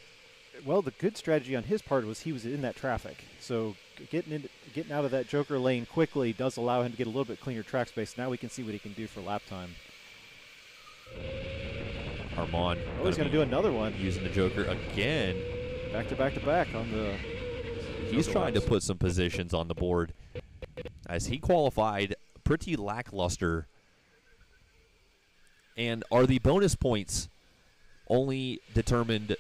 well, the good strategy on his part was he was in that traffic. So getting in, getting out of that joker lane quickly does allow him to get a little bit cleaner track space. Now we can see what he can do for lap time. Armand Oh, he's going to do another one. using the joker again. Back to back to back on the. He's trying to put some positions on the board as he qualified pretty lackluster. And are the bonus points only determined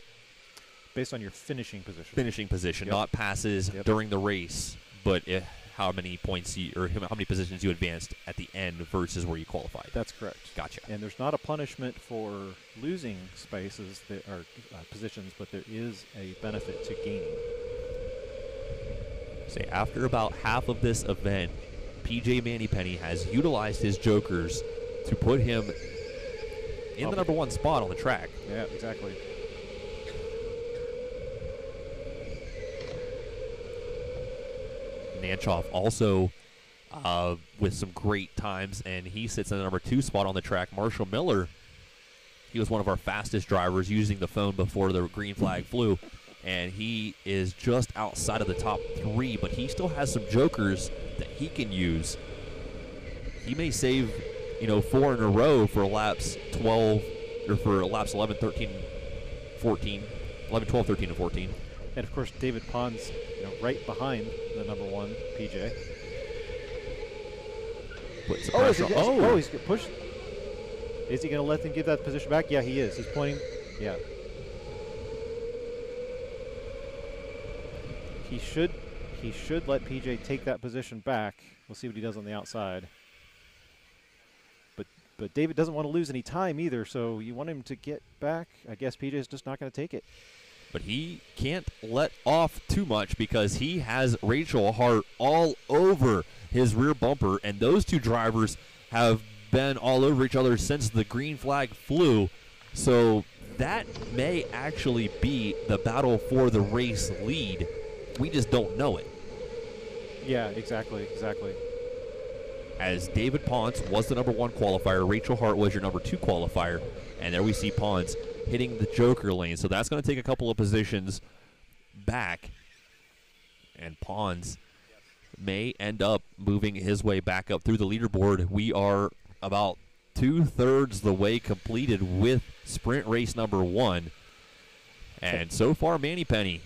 based on your finishing position. finishing position, Yep. not passes Yep. during the race, but if, how many points you, or how many positions you advanced at the end versus where you qualified? That's correct. Gotcha. And there's not a punishment for losing spaces that are uh, positions, but there is a benefit to gaining. Say after about half of this event, PJ Mannypenny has utilized his jokers to put him in the number one spot on the track. Yeah, exactly. Nanchoff also uh, with some great times, and he sits in the number two spot on the track. Marshall Miller, he was one of our fastest drivers using the phone before the green flag flew, and he is just outside of the top three, but he still has some jokers that he can use. He may save, you know, four in a row for laps 12 or for laps 11, 13, 14, 11, 12, 13, and 14. And of course, David Pons, you know, right behind the number one PJ. Puts Oh, is he, on- oh. oh. he's gonna push. Is he going to let them give that position back? Yeah, he is. He's pointing. Yeah. He should. He should let PJ take that position back. We'll see what he does on the outside. But David doesn't want to lose any time either, so you want him to get back. I guess PJ is just not going to take it. but he can't let off too much because he has Rachel Hart all over his rear bumper, and those two drivers have been all over each other since the green flag flew. So that may actually be the battle for the race lead. We just don't know it. Yeah, exactly, exactly. As David Pons was the number one qualifier, Rachel Hart was your number two qualifier, and there we see Pons hitting the Joker lane. So that's going to take a couple of positions back, and Pons may end up moving his way back up through the leaderboard. We are about two thirds the way completed with sprint race number one, and so far Manny Penny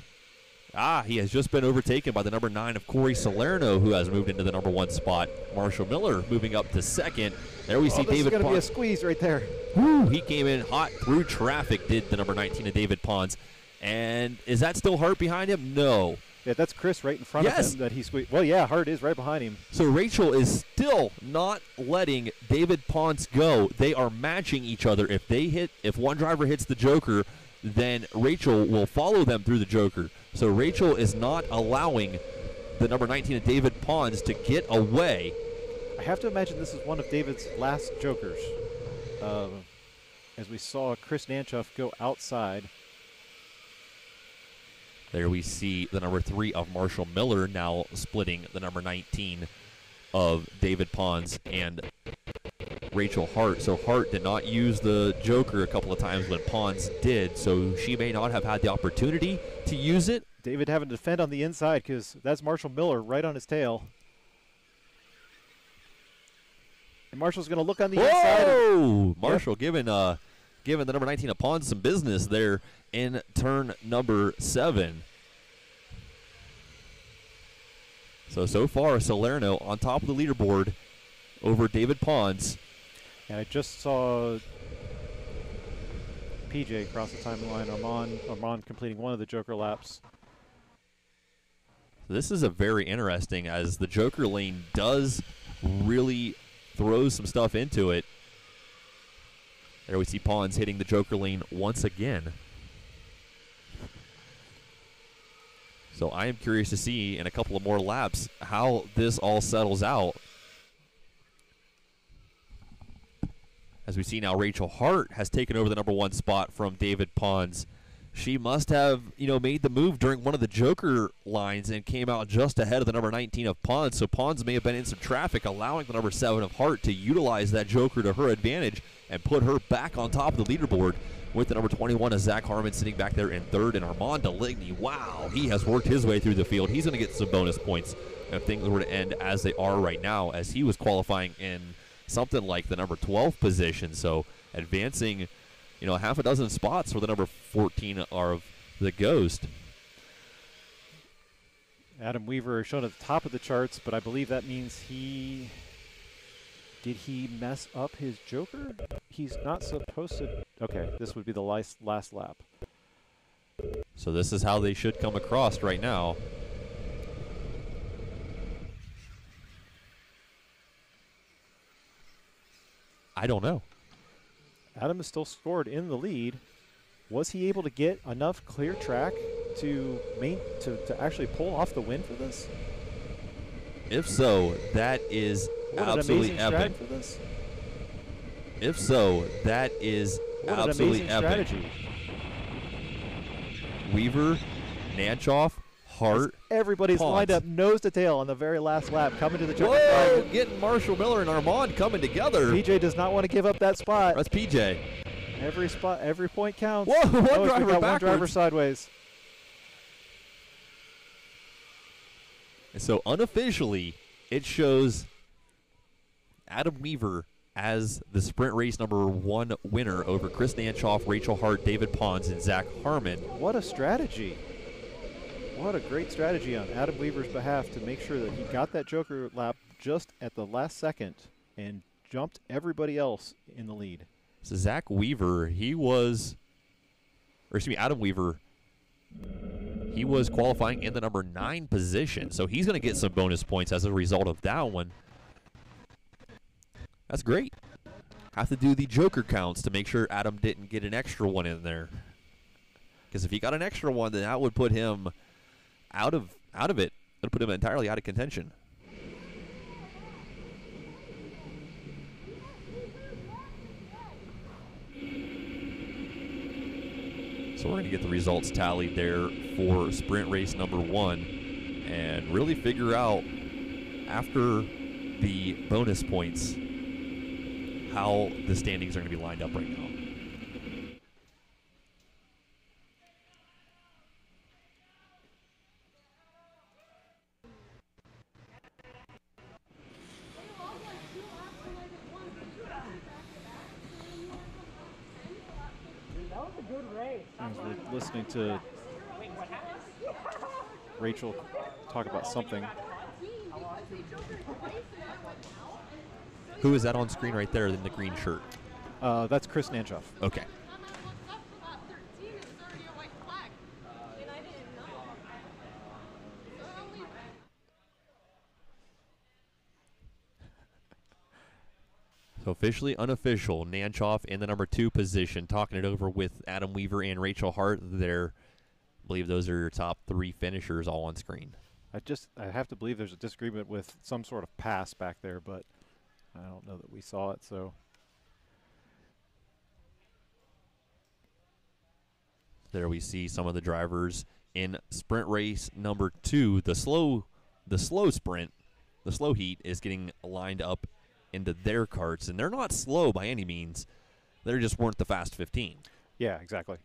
Ah, he has just been overtaken by the number nine of Corey Salerno, who has moved into the number one spot. Marshall Miller moving up to second. There we see oh, this is David going to be a squeeze right there. Woo, he came in hot through traffic, did the number 19 of David Pons. And is that still Hart behind him? No. Yeah, that's Chris right in front Yes. of him that he squeezed. Well, yeah, Hart is right behind him. So Rachel is still not letting David Pons go. They are matching each other. If they hit, if one driver hits the Joker, then Rachel will follow them through the Joker. So Rachel is not allowing the number 19 of David Pons to get away. I have to imagine this is one of David's last jokers. Um, as we saw Chris Nanchoff go outside. There we see the number three of Marshall Miller now splitting the number 19 of David Pons and Rachel Hart. So Hart did not use the Joker a couple of times when Pons did, so she may not have had the opportunity to use it. David having to defend on the inside because that's Marshall Miller right on his tail. And Marshall's going to look on the inside. and- Whoa! Marshall giving uh giving the number 19 of Pons some business there in turn number seven. So so far Salerno on top of the leaderboard over David Pons. And I just saw PJ cross the timeline. Armand, Armand completing one of the Joker laps. This is a very interesting as the Joker lane does really throw some stuff into it. There we see Pons hitting the Joker lane once again. So I am curious to see in a couple of more laps how this all settles out. As we see now, Rachel Hart has taken over the number one spot from David Pons. She must have, you know, made the move during one of the Joker lines and came out just ahead of the number 19 of Pons. So Pons may have been in some traffic, allowing the number seven of Hart to utilize that Joker to her advantage and put her back on top of the leaderboard. With the number 21 of Zach Harmon sitting back there in third, and Armand Deligny. Wow, he has worked his way through the field. He's going to get some bonus points if things were to end as they are right now, as he was qualifying in something like the number 12 position. So advancing, you know, half a dozen spots for the number 14 of the Ghost. Adam Weaver is shown at the top of the charts, but I believe that means he. Did he mess up his Joker? He's not supposed to. Okay, this would be the last, last lap. So this is how they should come across right now. I don't know. Adam is still scored in the lead. Was he able to get enough clear track to main to, to actually pull off the win for this? If so, that is What absolutely epic. If so, that is What absolutely epic. strategy. Weaver, Nanchoff, Hart. Everybody's Pons. lined up nose to tail on the very last lap, coming to the Whoa! flag. Getting Marshall Miller and Armand coming together. PJ does not want to give up that spot. That's PJ. Every spot, every point counts. Whoa, [LAUGHS] one Oh, driver got one driver sideways. And so unofficially, it shows Adam Weaver as the sprint race number one winner over Chris Nanchoff, Rachel Hart, David Pons, and Zach Harmon. What a strategy! What a great strategy on Adam Weaver's behalf to make sure that he got that Joker lap just at the last second and jumped everybody else in the lead. So Zach Weaver, he was, or excuse me, Adam Weaver, he was qualifying in the number nine position. So he's going to get some bonus points as a result of that one. That's great. Have to do the Joker counts to make sure Adam didn't get an extra one in there. Because if he got an extra one, then that would put him out of out of it. It would put him entirely out of contention. So we're going to get the results tallied there for sprint race number one and really figure out after the bonus points how the standings are going to be lined up right now. Listening to Rachel talk about something. Who is that on screen right there in the green shirt? Uh, that's Chris Nanchoff. Okay. So officially unofficial, Nanchoff in the number two position, talking it over with Adam Weaver and Rachel Hart. There, I believe those are your top three finishers all on screen. I just I have to believe there's a disagreement with some sort of pass back there, but I don't know that we saw it. So There we see some of the drivers in sprint race number two. The slow, the slow sprint, the slow heat is getting lined up into their carts, and they're not slow by any means. They just weren't the fast 15. yeah, exactly.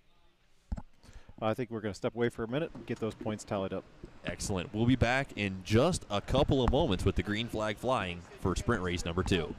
I think we're going to step away for a minute and get those points tallied up. Excellent. We'll be back in just a couple of moments with the green flag flying for sprint race number two.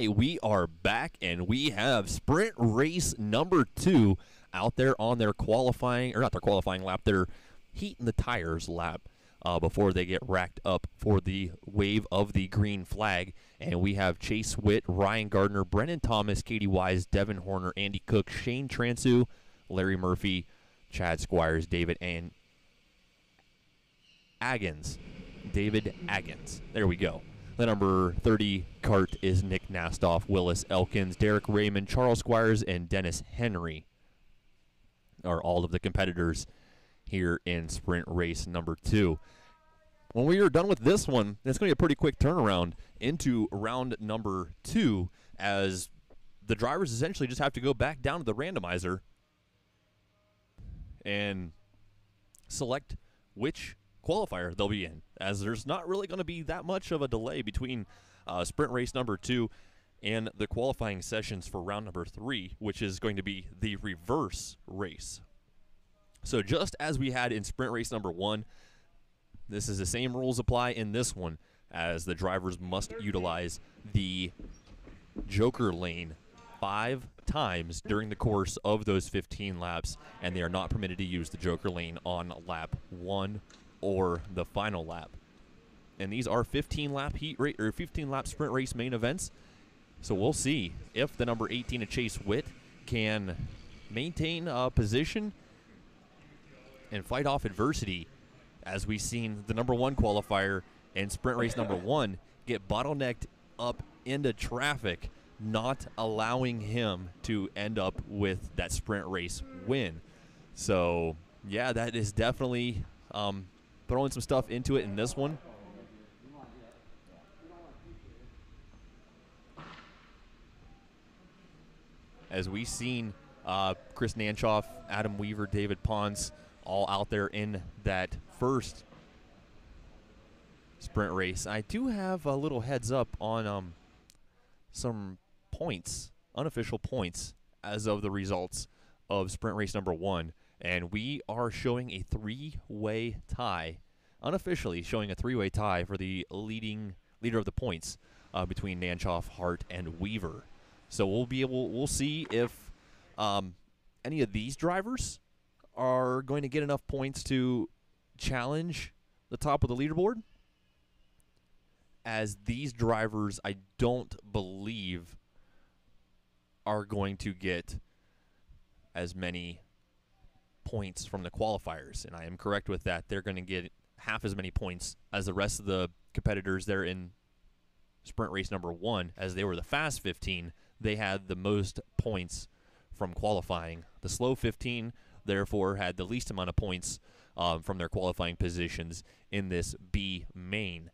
Right, we are back and we have sprint race number two out there on their qualifying, or not their qualifying lap, their heating the tires lap uh, before they get racked up for the wave of the green flag. And we have Chase Witt, Ryan Gardner, Brennan Thomas, Katie Wise, Devin Horner, Andy Cook, Shane Transu, Larry Murphy, Chad Squires, David and Agins. David Agins. There we go. The number 30 cart is Nick Nastoff, Willis Elkins, Derek Raymond, Charles Squires, and Dennis Henry are all of the competitors here in sprint race number two. When we are done with this one, it's going to be a pretty quick turnaround into round number two as the drivers essentially just have to go back down to the randomizer and select which qualifier they'll be in, as there's not really going to be that much of a delay between uh, sprint race number two and the qualifying sessions for round number three, which is going to be the reverse race. So, just as we had in sprint race number one, this is the same rules apply in this one, as the drivers must utilize the Joker lane five times during the course of those 15 laps, and they are not permitted to use the Joker lane on lap one or the final lap. And these are 15 lap heat rate or 15 lap sprint race main events. So we'll see if the number 18 of Chase Witt can maintain a position and fight off adversity as we've seen the number one qualifier and sprint race number one get bottlenecked up into traffic, not allowing him to end up with that sprint race win. So, yeah, that is definitely um, throwing some stuff into it in this one. As we've seen uh, Chris Nanchoff, Adam Weaver, David Pons all out there in that first sprint race. I do have a little heads up on um, some points, unofficial points, as of the results of sprint race number one. And we are showing a three way tie, unofficially showing a three way tie for the leading leader of the points uh, between Nanchoff, Hart, and Weaver. So we'll be able, we'll see if um, any of these drivers are going to get enough points to challenge the top of the leaderboard. As these drivers, I don't believe are going to get as many points from the qualifiers, and I am correct with that. They're going to get half as many points as the rest of the competitors there in sprint race number one, as they were the fast 15. They had the most points from qualifying. The slow 15, therefore, had the least amount of points um, from their qualifying positions in this B main.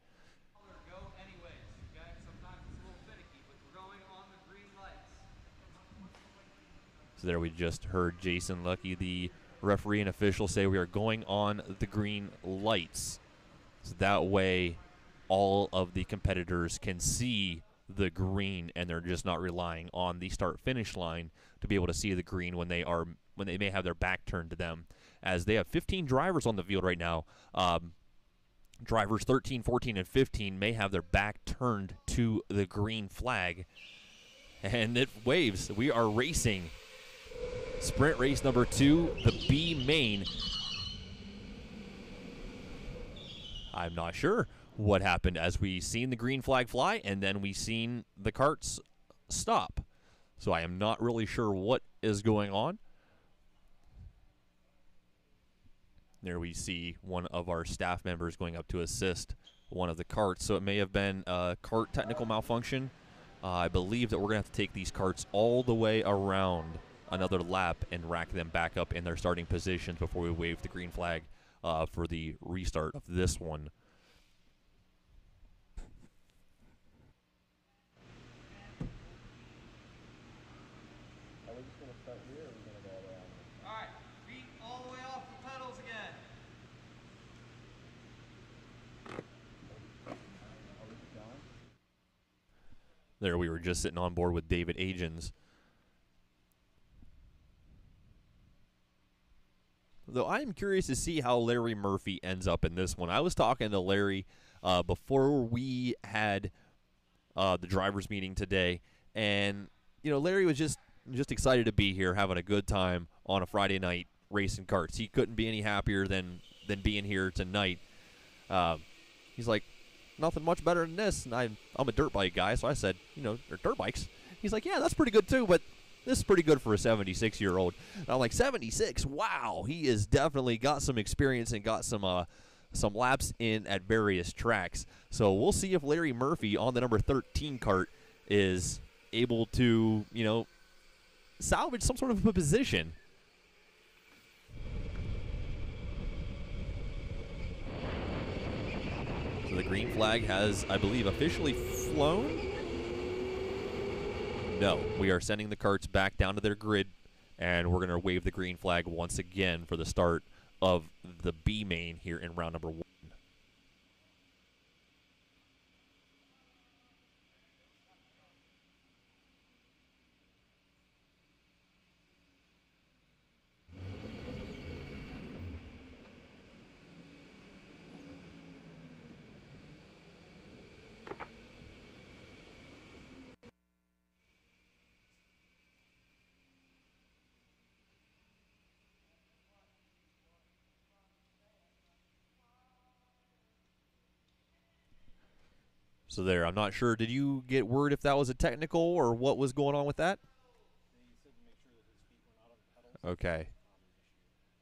So there we just heard Jason Lucky, the referee and official, say we are going on the green lights. So that way, all of the competitors can see the green, and they're just not relying on the start finish line to be able to see the green when they are when they may have their back turned to them. As they have 15 drivers on the field right now. Um, drivers 13, 14, and 15 may have their back turned to the green flag. And it waves. We are racing sprint race number two, the B main. I'm not sure what happened as we seen the green flag fly and then we seen the carts stop. So I am not really sure what is going on. There we see one of our staff members going up to assist one of the carts. So it may have been a cart technical malfunction. Uh, I believe that we're going to have to take these carts all the way around another lap and rack them back up in their starting positions before we wave the green flag uh, for the restart of this one. All right, feet all the way off the pedals again. There we were just sitting on board with David Agins. Though I am curious to see how Larry Murphy ends up in this one. I was talking to Larry uh, before we had uh, the drivers meeting today, and you know Larry was just just excited to be here, having a good time on a Friday night racing karts. He couldn't be any happier than than being here tonight. Uh, he's like, nothing much better than this. And I, I'm a dirt bike guy, so I said, you know, they're dirt bikes. He's like, yeah, that's pretty good too, but this is pretty good for a 76 year old. I'm like, 76? Wow, he has definitely got some experience and got some uh, some laps in at various tracks. So we'll see if Larry Murphy on the number 13 cart is able to, you know, salvage some sort of a position. So the green flag has, I believe, officially flown. No, we are sending the carts back down to their grid, and we're going to wave the green flag once again for the start of the B main here in round number one. So there, I'm not sure. Did you get word if that was a technical or what was going on with that? Okay.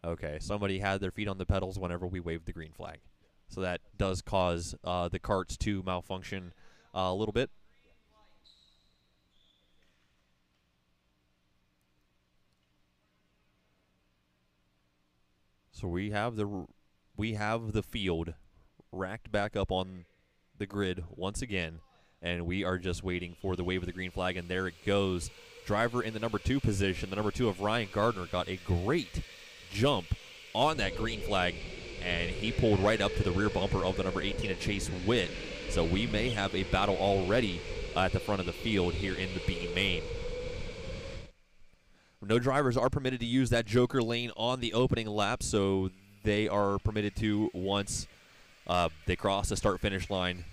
Okay, somebody had their feet on the pedals whenever we waved the green flag. So that does cause uh, the carts to malfunction uh, a little bit. So we have the we have the field racked back up on the grid once again, and we are just waiting for the wave of the green flag, and there it goes. Driver in the number two position, the number two of Ryan Gardner, got a great jump on that green flag, and he pulled right up to the rear bumper of the number 18 of Chase Witt. So we may have a battle already at the front of the field here in the B main. No drivers are permitted to use that Joker lane on the opening lap, so they are permitted to once uh, they cross the start finish line.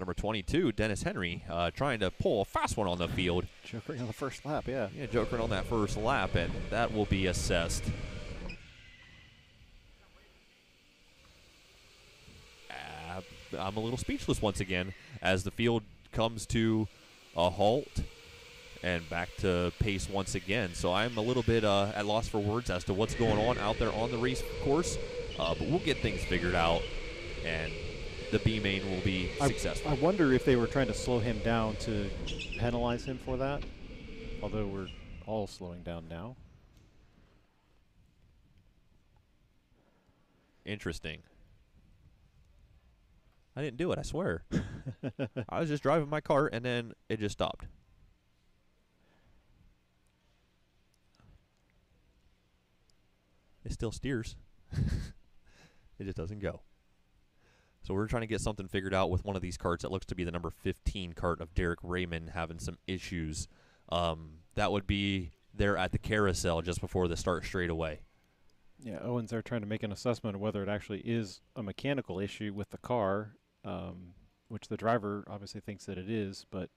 Number 22, Dennis Henry, uh, trying to pull a fast one on the field. Jokering on the first lap, yeah. Yeah, jokering on that first lap, and that will be assessed. Uh, I'm a little speechless once again as the field comes to a halt and back to pace once again. So I'm a little bit uh, at loss for words as to what's going on out there on the race course, uh, but we'll get things figured out, and the B main will be I, successful. I wonder if they were trying to slow him down to penalize him for that. Although we're all slowing down now. Interesting. I didn't do it, I swear. [LAUGHS] I was just driving my cart and then it just stopped. It still steers. [LAUGHS] it just doesn't go. So we're trying to get something figured out with one of these carts. It looks to be the number 15 cart of Derek Raymond having some issues. Um, that would be there at the carousel just before the start straight away. Yeah, Owens there trying to make an assessment of whether it actually is a mechanical issue with the car, um, which the driver obviously thinks that it is, but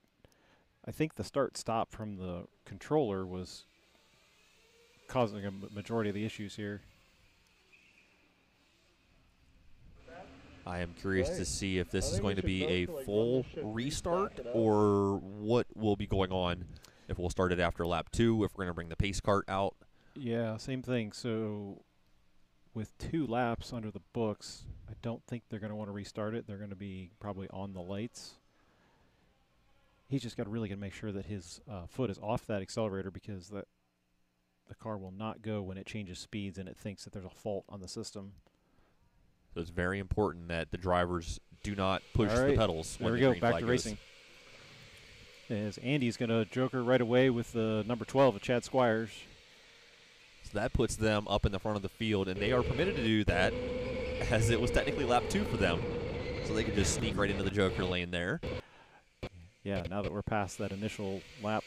I think the start stop from the controller was causing a majority of the issues here. I am curious to see if this is going to be a go for, like, full restart restart it up. or what will be going on. If we'll start it after lap two, if we're going to bring the pace cart out. Yeah, same thing. So with two laps under the books, I don't think they're going to want to restart it. They're going to be probably on the lights. He's just got to really got to make sure that his uh, foot is off that accelerator because that the car will not go when it changes speeds and it thinks that there's a fault on the system. So it's very important that the drivers do not push All the pedals. There when we the go. Back to goes. racing. As Andy's going to joker right away with the number 12 of Chad Squires. So that puts them up in the front of the field, and they are permitted to do that as it was technically lap two for them. So they could just sneak right into the Joker lane there. Yeah, now that we're past that initial lap,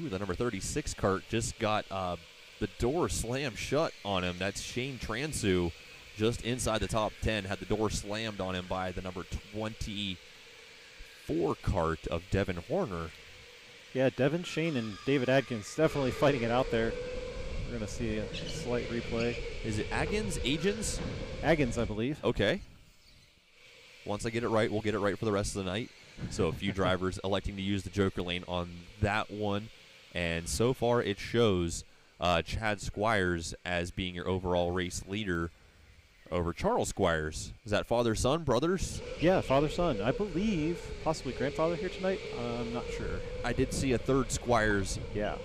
Ooh, the number 36 cart just got uh, the door slammed shut on him. That's Shane Transu just inside the top 10. Had the door slammed on him by the number 24 cart of Devin Horner. Yeah, Devin Shane and David Adkins definitely fighting it out there. We're going to see a slight replay. Is it Agins? Agins? Agins, I believe. Okay. Once I get it right, we'll get it right for the rest of the night. So a few [LAUGHS] drivers electing to use the Joker lane on that one, and so far it shows uh, Chad Squires as being your overall race leader over Charles Squires. Is that father son brothers? Yeah, father son. I believe possibly grandfather here tonight. Uh, I'm not sure. I did see a third Squires. Yeah.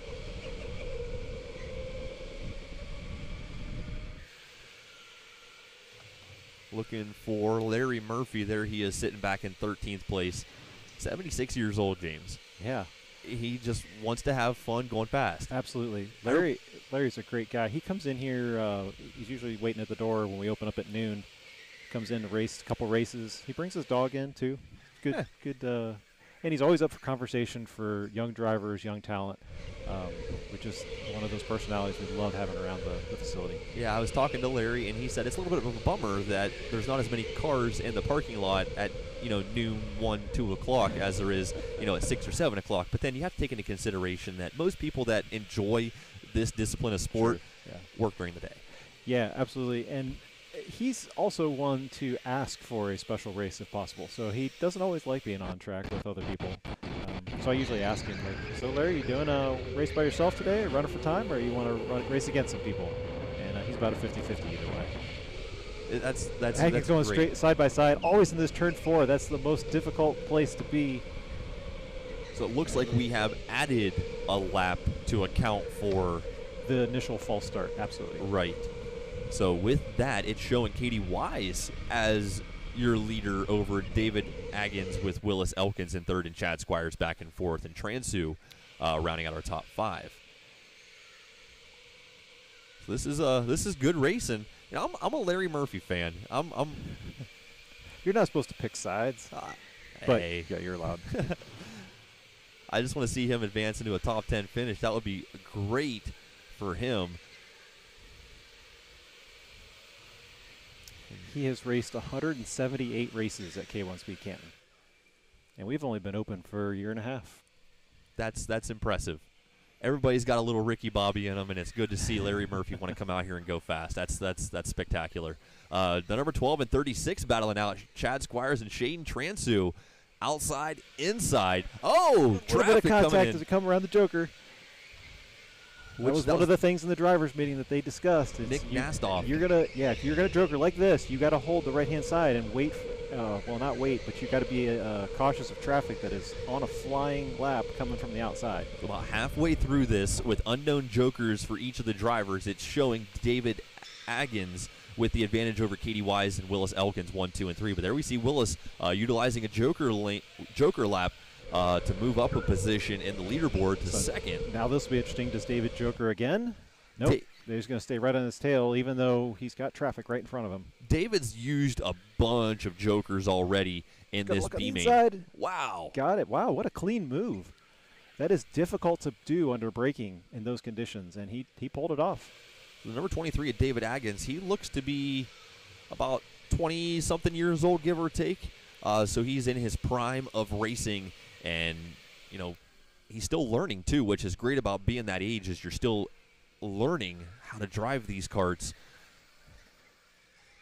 Looking for Larry Murphy. There he is sitting back in 13th place. 76 years old, James. Yeah, He just wants to have fun going fast. absolutely. Larry Larry's a great guy. He comes in here. Uh, he's usually waiting at the door when we open up at noon. Comes in to race a couple races. He brings his dog in too. Good, Yeah. good. Uh, and he's always up for conversation for young drivers, young talent. Um, which is one of those personalities we love having around the, the facility. Yeah, I was talking to Larry, and he said it's a little bit of a bummer that there's not as many cars in the parking lot at you know noon, one, two o'clock as there is you know at six or seven o'clock. But then you have to take into consideration that most people that enjoy this discipline of sport Yeah. work during the day. Yeah, absolutely. And he's also one to ask for a special race if possible. So he doesn't always like being on track with other people. Um, so I usually ask him, like, so Larry, you doing a race by yourself today, running for time, or you want to run, race against some people? And uh, he's about a 50-50 either way. Uh, That's that's Hankins that's going great. straight side by side, always in this turn four. That's the most difficult place to be. So it looks like we have added a lap to account for The initial false start, absolutely. Right. So with that, it's showing Katie Wise as your leader over David Agins with Willis Elkins in third and Chad Squires back and forth and Transu uh, rounding out our top five. So this is uh this is good racing. You know, I'm, I'm a Larry Murphy fan. I'm I'm [LAUGHS] You're not supposed to pick sides, uh, but hey, yeah, you're allowed. [LAUGHS] I just want to see him advance into a top ten finish. That would be great for him. He has raced 178 races at K1 Speed Canton. And we've only been open for a year and a half. that's that's impressive. Everybody's got a little Ricky Bobby in them, and it's good to see Larry Murphy want to come out here and go fast. That's that's that's spectacular. Uh, the number 12 and 36 battling out Chad Squires and Shaden Transu, outside, inside. Oh, A little bit of traffic coming contact in. as it come around the Joker. Which was one of the things in the drivers' meeting that they discussed. Nick you, Nastoff. You're gonna, yeah, if you're gonna joker like this, you got to hold the right hand side and wait. f- Uh, well, not wait, but you got to be uh, cautious of traffic that is on a flying lap coming from the outside. About halfway through this, with unknown jokers for each of the drivers, it's showing David Agins with the advantage over Katie Wise and Willis Elkins, one, two, and three. But there we see Willis uh, utilizing a joker lane, joker lap uh, to move up a position in the leaderboard to So second. Now this will be interesting. Does David joker again? Nope. Da- He's going to stay right on his tail, even though he's got traffic right in front of him. David's used a bunch of jokers already in Gotta this look on the B main. inside. Wow. Got it. Wow, what a clean move. That is difficult to do under braking in those conditions, and he, he pulled it off. The number 23 at David Agins, he looks to be about 20 something years old, give or take. Uh, so he's in his prime of racing, and you know he's still learning too, which is great about being that age. Is you're still learning how to drive these carts.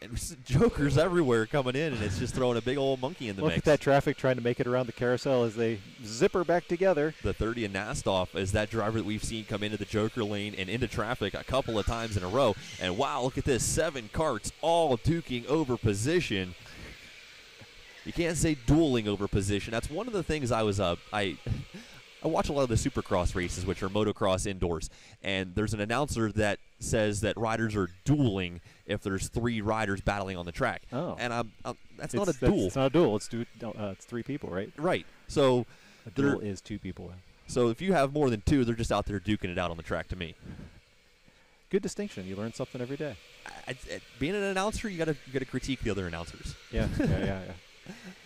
And [LAUGHS] jokers everywhere coming in, and it's just throwing a big old monkey in the Look mix. Look at that traffic trying to make it around the carousel as they zipper back together. the 30 and Nastoff is that driver that we've seen come into the Joker lane and into traffic a couple of times in a row. And wow, look at this seven carts all duking over position. You can't say dueling over position. That's one of the things I was uh, I [LAUGHS] I watch a lot of the supercross races, which are motocross indoors, and there's an announcer that says that riders are dueling if there's three riders battling on the track. Oh. and I'm, I'm that's It's- not a that's- duel, It's not a duel. It's, du- uh, it's three people, right? right? So A duel is two people. so if you have more than two, they're just out there duking it out on the track to me. Good distinction. You learn something every day. I, I, being an announcer, you gotta you gotta critique the other announcers. Yeah, yeah, yeah, yeah. [LAUGHS]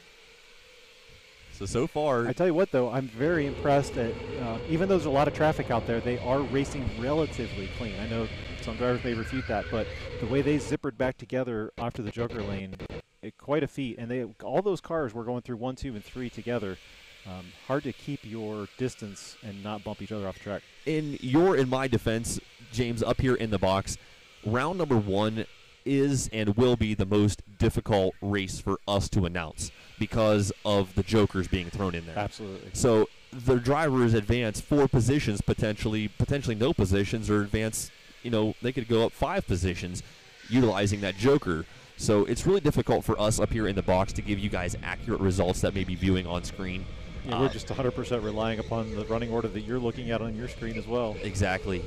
So so far, I tell you what, though, I'm very impressed that uh, even though there's a lot of traffic out there, they are racing relatively clean. I know some drivers may refute that, but the way they zippered back together after the Joker lane, it, quite a feat. And they all those cars were going through one, two, and three together. Um, hard to keep your distance and not bump each other off the track. in your in my defense, James, up here in the box, round number one is and will be the most difficult race for us to announce because of the jokers being thrown in there. Absolutely. So the drivers advance four positions potentially, potentially no positions, or advance. You know, they could go up five positions utilizing that joker. So it's really difficult for us up here in the box to give you guys accurate results that may be viewing on screen. Yeah, Uh, we're just 100% relying upon the running order that you're looking at on your screen as well. exactly.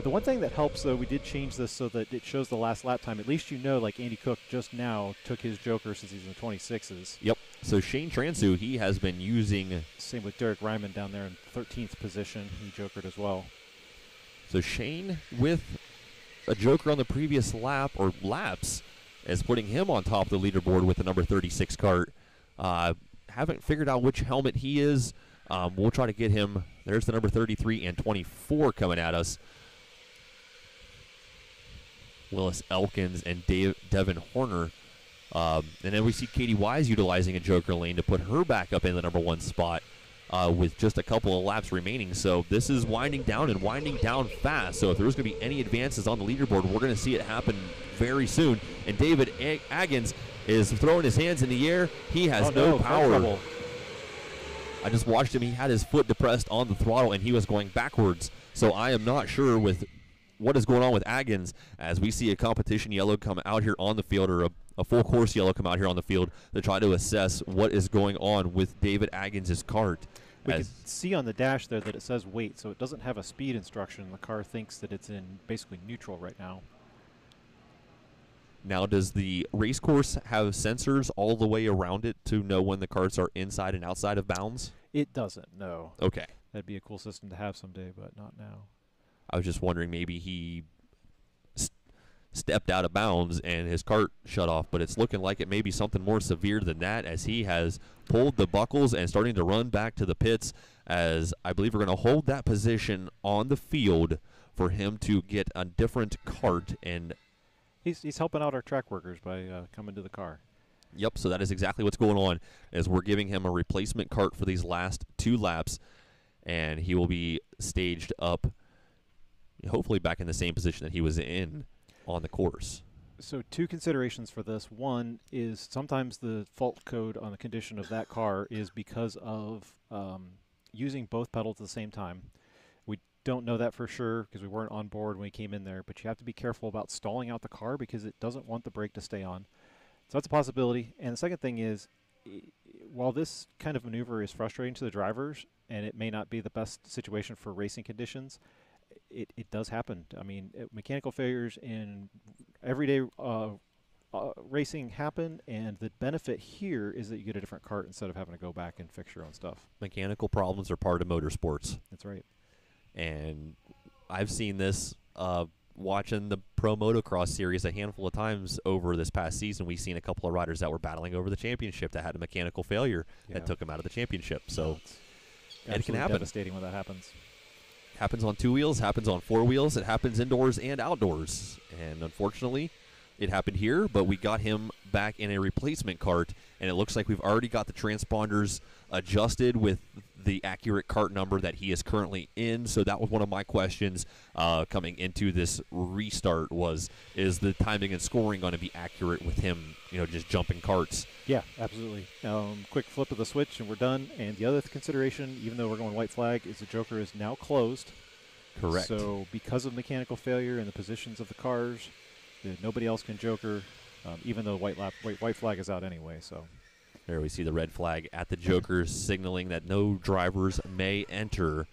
Uh, the one thing that helps, though, we did change this so that it shows the last lap time. At least you know, like Andy Cook just now took his Joker since he's in the 26s. Yep. So Shane Transu, he has been using Same with Derek Raymond down there in 13th position. He jokered as well. So Shane with a joker on the previous lap or laps is putting him on top of the leaderboard with the number 36 cart. Uh, haven't figured out which helmet he is. Um, we'll try to get him. There's the number 33 and 24 coming at us. Willis Elkins and Dave, Devin Horner. Um, and then we see Katie Wise utilizing a joker lane to put her back up in the number one spot uh, with just a couple of laps remaining. So this is winding down and winding down fast. So if there's going to be any advances on the leaderboard, we're going to see it happen very soon. And David A- Agins is throwing his hands in the air. He has oh, no, front power. I just watched him. He had his foot depressed on the throttle and he was going backwards. So I am not sure with what is going on with Agins as we see a competition yellow come out here on the field or a, a full course yellow come out here on the field to try to assess what is going on with David Agins' cart. We can see on the dash there that it says wait, so it doesn't have a speed instruction. The car thinks that it's in basically neutral right now. Now, does the race course have sensors all the way around it to know when the carts are inside and outside of bounds? It doesn't, no. Okay. That'd be a cool system to have someday, but not now. I was just wondering maybe he s- stepped out of bounds and his cart shut off, but it's looking like it may be something more severe than that as he has pulled the buckles and starting to run back to the pits as I believe we're going to hold that position on the field for him to get a different cart and He's, he's helping out our track workers by uh, coming to the car. Yep, so that is exactly what's going on as we're giving him a replacement cart for these last two laps and he will be staged up hopefully back in the same position that he was in on the course. So two considerations for this. One is sometimes the fault code on the condition of that car is because of um, using both pedals at the same time. We don't know that for sure because we weren't on board when we came in there, but you have to be careful about stalling out the car because it doesn't want the brake to stay on. So that's a possibility. And the second thing is, while this kind of maneuver is frustrating to the drivers and it may not be the best situation for racing conditions, it, it does happen. I mean, uh, mechanical failures in everyday uh, uh, racing happen, and the benefit here is that you get a different cart instead of having to go back and fix your own stuff. Mechanical problems are part of motorsports. That's right. And I've seen this uh, watching the Pro Motocross series a handful of times over this past season. We've seen a couple of riders that were battling over the championship that had a mechanical failure Yeah. that took them out of the championship. So it can happen. Devastating when that happens. Happens on two wheels, happens on four wheels, it happens indoors and outdoors. And unfortunately, it happened here, but we got him back in a replacement cart, and it looks like we've already got the transponders adjusted with the accurate cart number that he is currently in. So that was one of my questions uh, coming into this restart was is the timing and scoring going to be accurate with him, you know, just jumping carts? Yeah, absolutely. Um, quick flip of the switch, and we're done. And the other consideration, even though we're going white flag, is the Joker is now closed. Correct. So because of mechanical failure and the positions of the cars, the, nobody else can Joker, um, even though white, lap, white white flag is out anyway. So There we see the red flag at the [LAUGHS] Jokers signaling that no drivers may enter.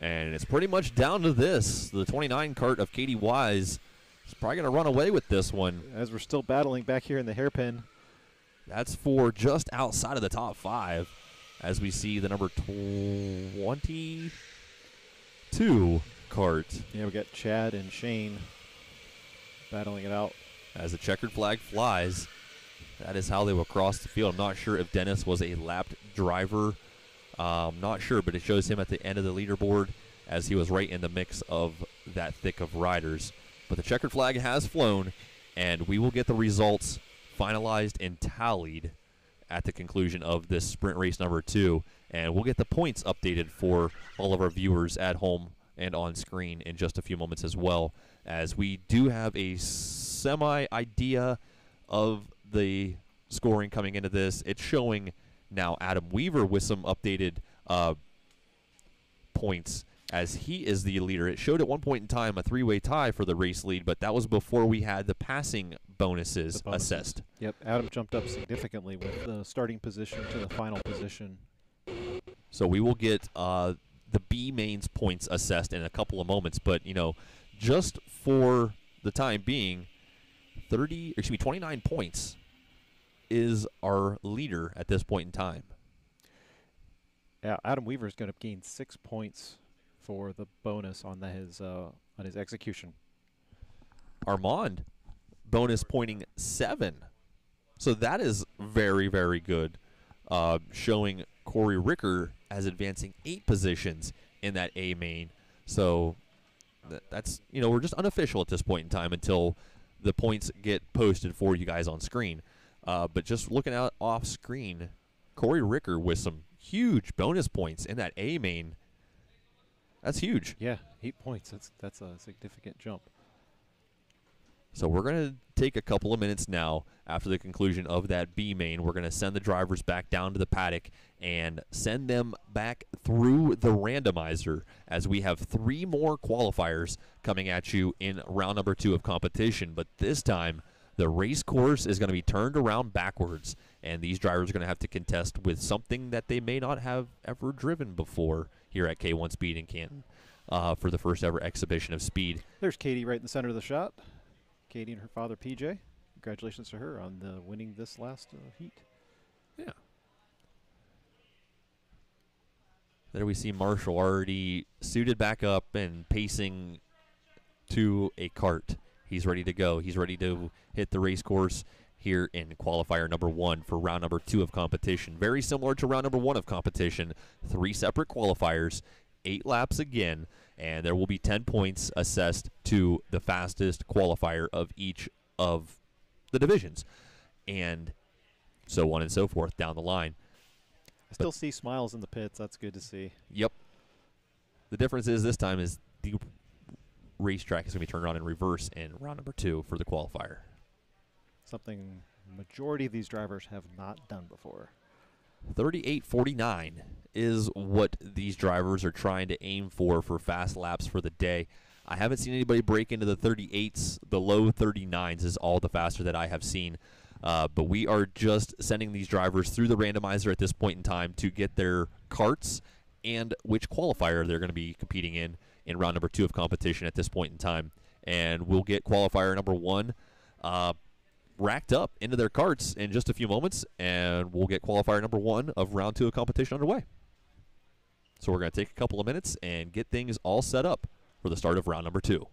And it's pretty much down to this. The 29 cart of Katie Wise is probably going to run away with this one. as we're still battling back here in the hairpin, That's for just outside of the top five as we see the number 22 cart yeah, we got Chad and Shane battling it out. as the checkered flag flies. That is how they will cross the field. I'm not sure if Dennis was a lapped driver. Um, not sure, but it shows him at the end of the leaderboard as he was right in the mix of that thick of riders. But the checkered flag has flown, and we will get the results finalized and tallied at the conclusion of this sprint race number two. And we'll get the points updated for all of our viewers at home and on screen in just a few moments as well, as we do have a semi idea of the scoring coming into this. It's showing now Adam Weaver with some updated uh, points as he is the leader. It showed at one point in time a three way tie for the race lead, but that was before we had the passing bonuses, The bonuses. assessed. Yep, Adam jumped up significantly with the starting position to the final position. So we will get uh, the B mains points assessed in a couple of moments. But you know, just for the time being, thirty, excuse me, twenty-nine points is our leader at this point in time. Yeah, Adam Weaver is going to gain six points for the bonus on the, his uh, on his execution. Armand bonus pointing seven. So that is very, very good. Uh, showing Corey Ricker as advancing eight positions in that A main. So th- that's, you know, we're just unofficial at this point in time until the points get posted for you guys on screen. Uh, but just looking out off screen, Corey Ricker with some huge bonus points in that A main. That's huge. Yeah, eight points. That's that's a significant jump. So we're going to take a couple of minutes now after the conclusion of that B main. We're going to send the drivers back down to the paddock and send them back through the randomizer as we have three more qualifiers coming at you in round number two of competition. But this time, the race course is going to be turned around backwards, and these drivers are going to have to contest with something that they may not have ever driven before here at K1 Speed in Canton uh, for the first ever exhibition of speed. There's Katie right in the center of the shot. Katie and her father PJ. Congratulations to her on the winning this last uh, heat. Yeah. There we see Marshall already suited back up and pacing to a cart. He's ready to go. He's ready to hit the race course here in qualifier number one for round number two of competition. Very similar to round number one of competition. Three separate qualifiers, eight laps again, and there will be 10 points assessed to the fastest qualifier of each of the divisions. And so on and so forth down the line. I still see smiles in the pits. That's good to see. Yep. The difference is this time is the racetrack is going to be turned on in reverse in round number two for the qualifier. Something majority of these drivers have not done before. 38.49 is what these drivers are trying to aim for for fast laps for the day. I haven't seen anybody break into the 38s. The low 39s is all the faster that I have seen. Uh, but we are just sending these drivers through the randomizer at this point in time to get their carts and which qualifier they're going to be competing in in round number two of competition at this point in time. And we'll get qualifier number one uh, racked up into their carts in just a few moments, and we'll get qualifier number one of round two of competition underway. So we're going to take a couple of minutes and get things all set up for the start of round number two.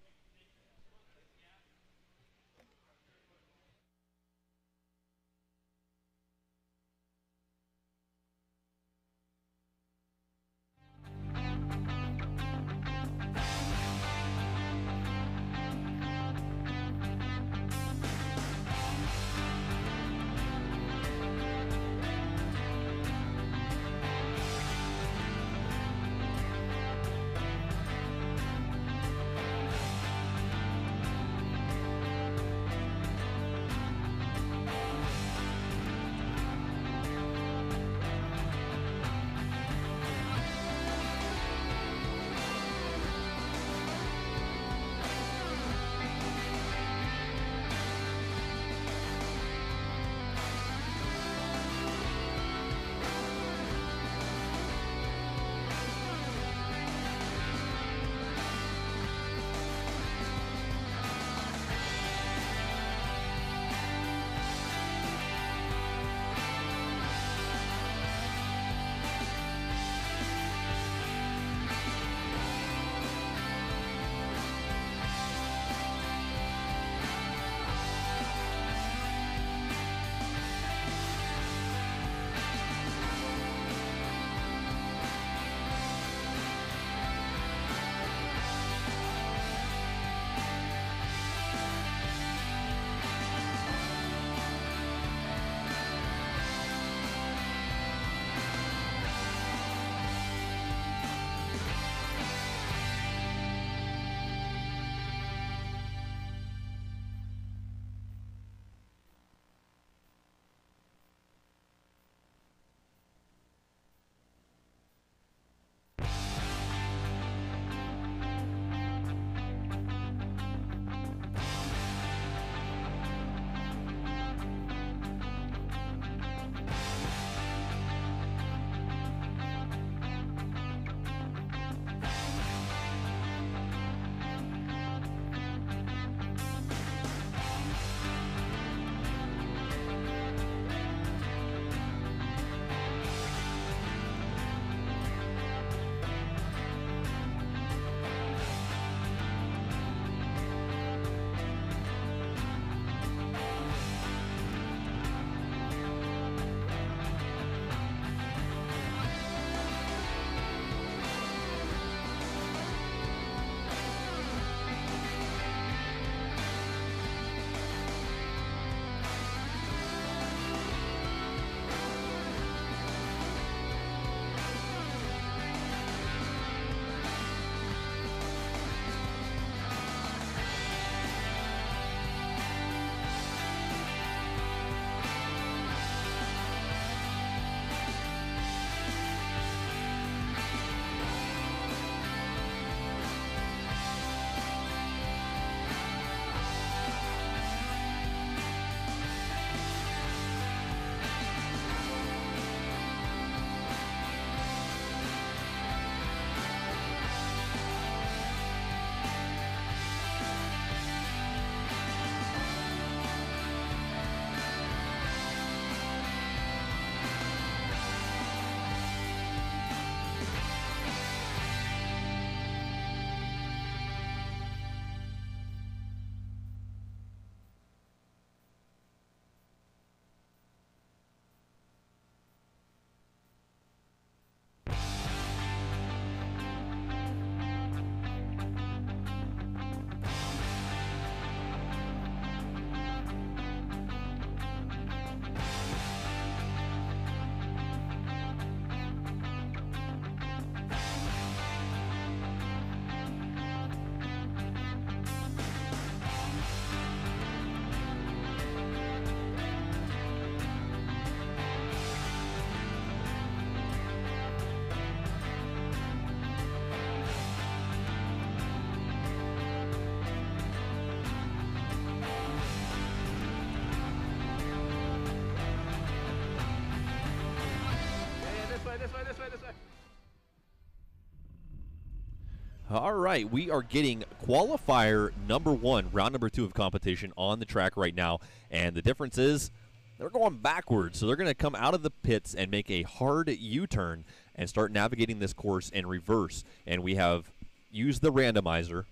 All right, we are getting qualifier number one, round number two of competition on the track right now. And the difference is they're going backwards. So they're going to come out of the pits and make a hard U turn and start navigating this course in reverse. And we have used the randomizer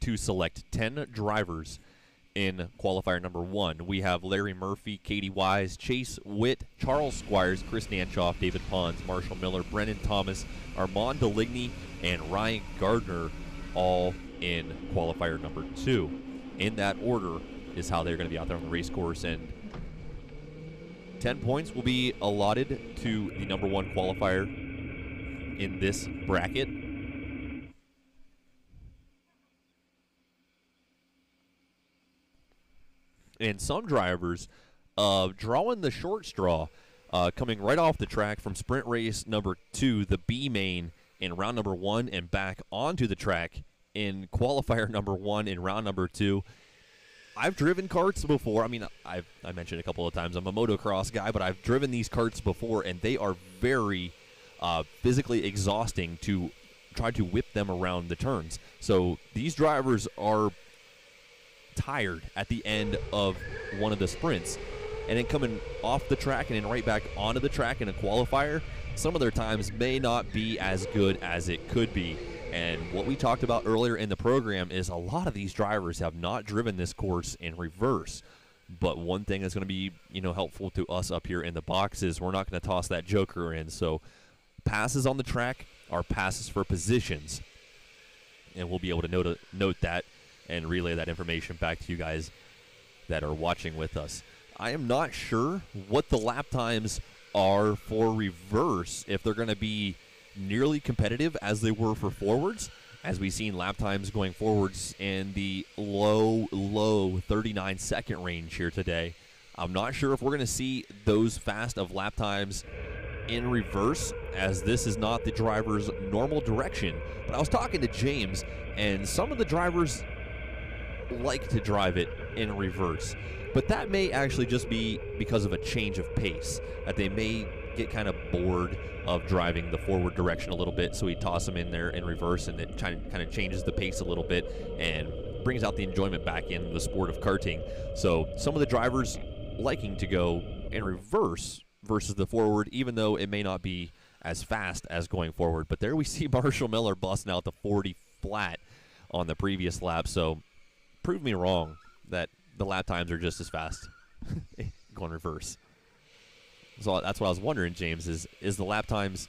to select 10 drivers in qualifier number one. We have Larry Murphy, Katie Wise, Chase Witt, Charles Squires, Chris Nanchoff, David Pons, Marshall Miller, Brennan Thomas, Armand Deligny, and Ryan Gardner all in qualifier number two. In that order is how they're going to be out there on the race course. And 10 points will be allotted to the number one qualifier in this bracket. And some drivers uh, drawing the short straw, uh, coming right off the track from sprint race number two, the B main in round number one, and back onto the track in qualifier [LAUGHS] number one in round number two. I've driven carts before. I mean, I've I mentioned a couple of times I'm a motocross guy, but I've driven these carts before, and they are very uh, physically exhausting to try to whip them around the turns. So these drivers are tired at the end of one of the sprints. And then coming off the track and then right back onto the track in a qualifier, some of their times may not be as good as it could be. And what we talked about earlier in the program is a lot of these drivers have not driven this course in reverse. But one thing that's going to be, you know, helpful to us up here in the box is we're not going to toss that joker in. So passes on the track are passes for positions. And we'll be able to note, note that and relay that information back to you guys that are watching with us. I am not sure what the lap times are for reverse, if they're going to be nearly competitive as they were for forwards, as we've seen lap times going forwards in the low, low 39 second range here today. I'm not sure if we're going to see those fast of lap times in reverse, as this is not the driver's normal direction. But I was talking to James, and some of the drivers like to drive it in reverse. But that may actually just be because of a change of pace, that they may get kind of bored of driving the forward direction a little bit, so we toss them in there in reverse, and it kind of, kind of changes the pace a little bit and brings out the enjoyment back in the sport of karting. So some of the drivers liking to go in reverse versus the forward, even though it may not be as fast as going forward. But there we see [LAUGHS] Marshall Miller busting out the 40 flat on the previous lap. So prove me wrong that the lap times are just as fast [LAUGHS] going reverse. So that's what I was wondering, James. Is is the lap times?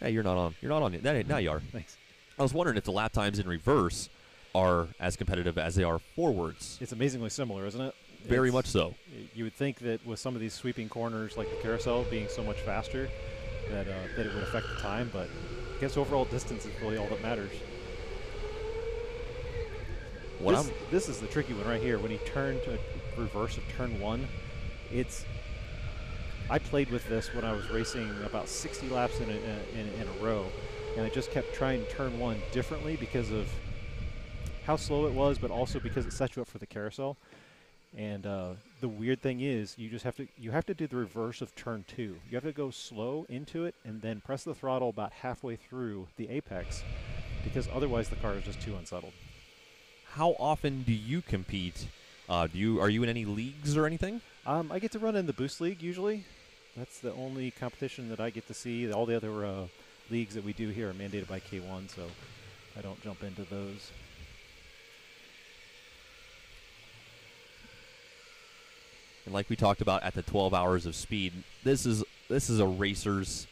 Hey, you're not on. You're not on. That, now you are. Thanks. I was wondering if the lap times in reverse are as competitive as they are forwards. It's amazingly similar, isn't it? Very It's- much so. You would think that with some of these sweeping corners, like the carousel being so much faster, that uh, that it would affect the time. But I guess overall distance is really all that matters. What this, I'm this is the tricky one right here. When he turned to reverse of turn one, it's. I played with this when I was racing about 60 laps in a, in, in a row, and I just kept trying turn one differently because of how slow it was, but also because it set you up for the carousel. And uh, the weird thing is, you just have to you have to do the reverse of turn two. You have to go slow into it and then press the throttle about halfway through the apex, because otherwise the car is just too unsettled. How often do you compete? Uh, do you are you in any leagues or anything? Um, I get to run in the Boost League usually. That's the only competition that I get to see. All the other uh, leagues that we do here are mandated by K1, so I don't jump into those. And like we talked about at the 12 hours of speed, this is this is a racer's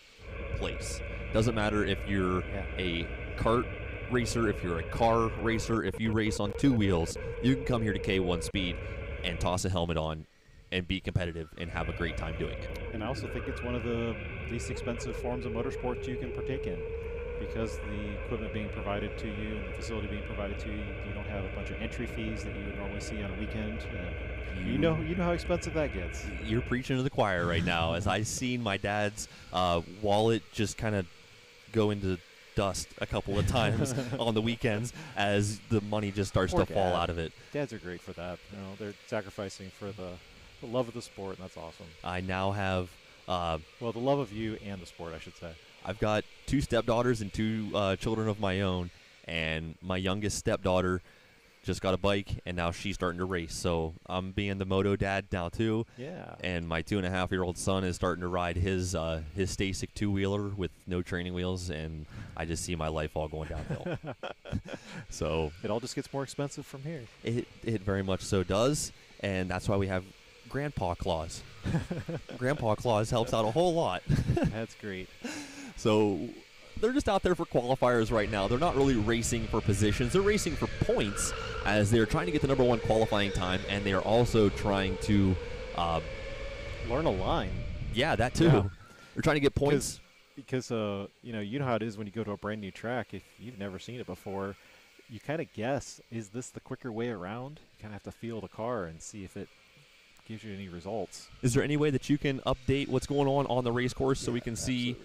place. Doesn't matter if you're Yeah. a kart racer, if you're a car racer, if you race on two wheels, you can come here to K1 Speed and toss a helmet on and be competitive and have a great time doing it. And I also think it's one of the least expensive forms of motorsports you can partake in because the equipment being provided to you and the facility being provided to you, you don't have a bunch of entry fees that you would normally see on a weekend. Uh, you know, you know how expensive that gets. You're preaching to the choir right now as I've seen my dad's uh, wallet just kind of go into dust a couple of times [LAUGHS] on the weekends as the money just starts Poor to fall out of it. Dads are great for that. You know, they're sacrificing for the, the love of the sport, and that's awesome. I now have Uh, Well, the love of you and the sport, I should say. I've got two stepdaughters and two uh, children of my own, and my youngest stepdaughter just got a bike, and now she's starting to race. So I'm being the moto dad now too. Yeah. And my two and a half year old son is starting to ride his uh, his Stasic two wheeler with no training wheels, and I just see my life all going downhill. [LAUGHS] so It all just gets more expensive from here. it it very much so does, and that's why we have Grandpa Claus. [LAUGHS] Grandpa Claus helps out a whole lot. That's great. [LAUGHS] So they're just out there for qualifiers right now. They're not really racing for positions. They're racing for points as they're trying to get the number one qualifying time, and they are also trying to, uh, Learn a line. yeah, that too. Yeah. They're trying to get points. because uh, you know you know how it is when you go to a brand new track. If you've never seen it before, you kind of guess: is this the quicker way around? You kind of have to feel the car and see if it gives you any results. Is there any way that you can update what's going on on the race course so we can see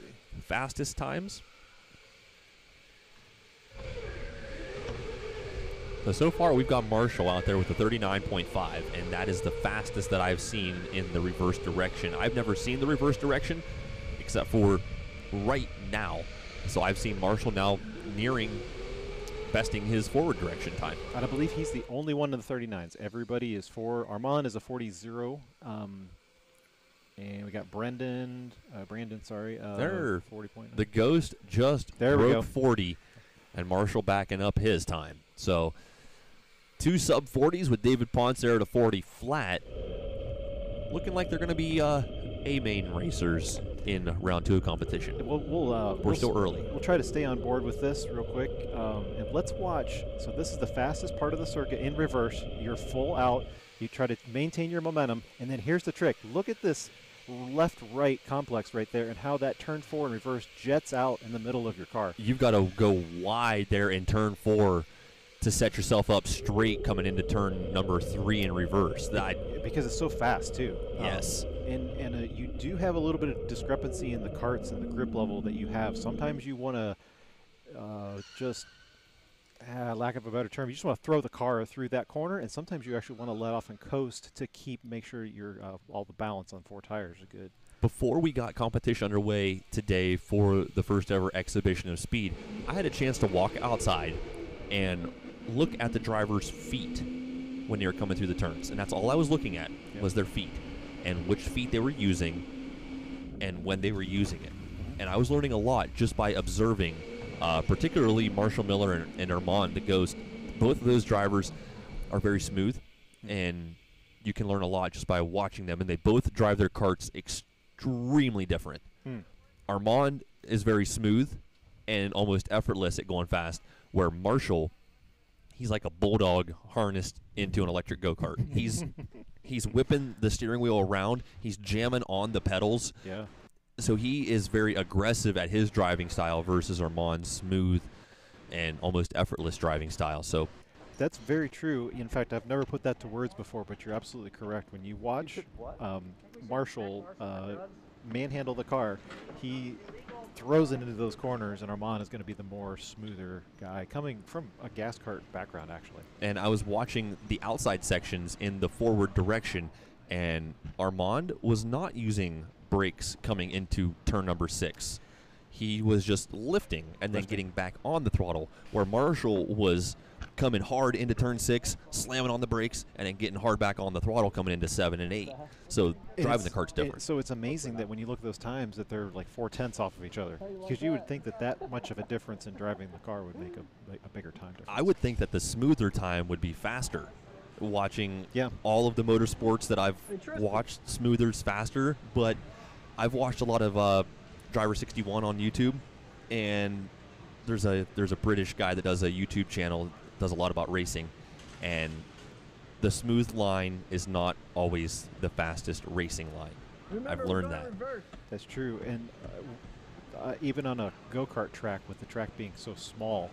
fastest times? So, so far we've got Marshall out there with a 39.5, and that is the fastest that I've seen in the reverse direction. I've never seen the reverse direction except for right now. So I've seen Marshall now nearing besting his forward direction time. And I believe he's the only one in the 39s. Everybody is for Armand is a 40-0. Um, and we got Brendan, uh, Brandon, sorry, uh, They're 40.9. The Ghost just There broke 40, and Marshall backing up his time. So two sub 40s with David Pons there at a 40 flat. Looking like they're going to be uh, A main racers in round two of competition. We'll, we'll, uh, We're we'll still early. We'll try to stay on board with this real quick, um, and let's watch. So this is the fastest part of the circuit in reverse. You're full out. You try to maintain your momentum, and then here's the trick. Look at this left-right complex right there, and how that turn four in reverse jets out in the middle of your car. You've got to go wide there in turn four to set yourself up straight coming into turn number three in reverse. That because it's so fast too. Um, Yes. and and uh, you do have a little bit of discrepancy in the carts and the grip level that you have. Sometimes you want to uh, just, uh, lack of a better term, you just want to throw the car through that corner, and sometimes you actually want to let off and coast to keep make sure your uh, all the balance on four tires are good. before we got competition underway today for the first ever exhibition of speed, I had a chance to walk outside and look at the driver's feet when they were coming through the turns, and that's all I was looking at Yeah. was their feet and which feet they were using and when they were using it. And I was learning a lot just by observing, uh, particularly Marshall Miller and, and Armand the Ghost. Both of those drivers are very smooth, and you can learn a lot just by watching them. And they both drive their carts extremely different. Hmm. Armand is very smooth and almost effortless at going fast, where Marshall, he's like a bulldog harnessed into an electric go kart. [LAUGHS] he's he's whipping the steering wheel around. He's jamming on the pedals. Yeah. So he is very aggressive at his driving style versus Armand's smooth and almost effortless driving style. So That's very true. In fact, I've never put that to words before, but you're absolutely correct. When you watch um, Marshall uh, manhandle the car, he throws it into those corners, and Armand is going to be the more smoother guy, coming from a gas cart background, actually. and I was watching the outside sections in the forward direction, and Armand was not using brakes coming into turn number six. He was just lifting and then Lifting. getting back on the throttle, where Marshall was coming hard into turn six, slamming on the brakes, and then getting hard back on the throttle coming into seven and eight. So driving it's- the cart's it- different. so it's amazing that when you look at those times, that they're like four tenths off of each other, because you would think that that much of a difference in driving the car would make a, a bigger time difference. I would think that the smoother time would be faster. Watching Yeah. all of the motorsports that I've Interesting. watched, smoothers faster, but I've watched a lot of uh, Driver 61 on YouTube, and there's a there's a British guy that does a YouTube channel does a lot about racing, and the smooth line is not always the fastest racing line. Remember, I've learned that. reverse. That's true, and uh, uh, even on a go-kart track, with the track being so small,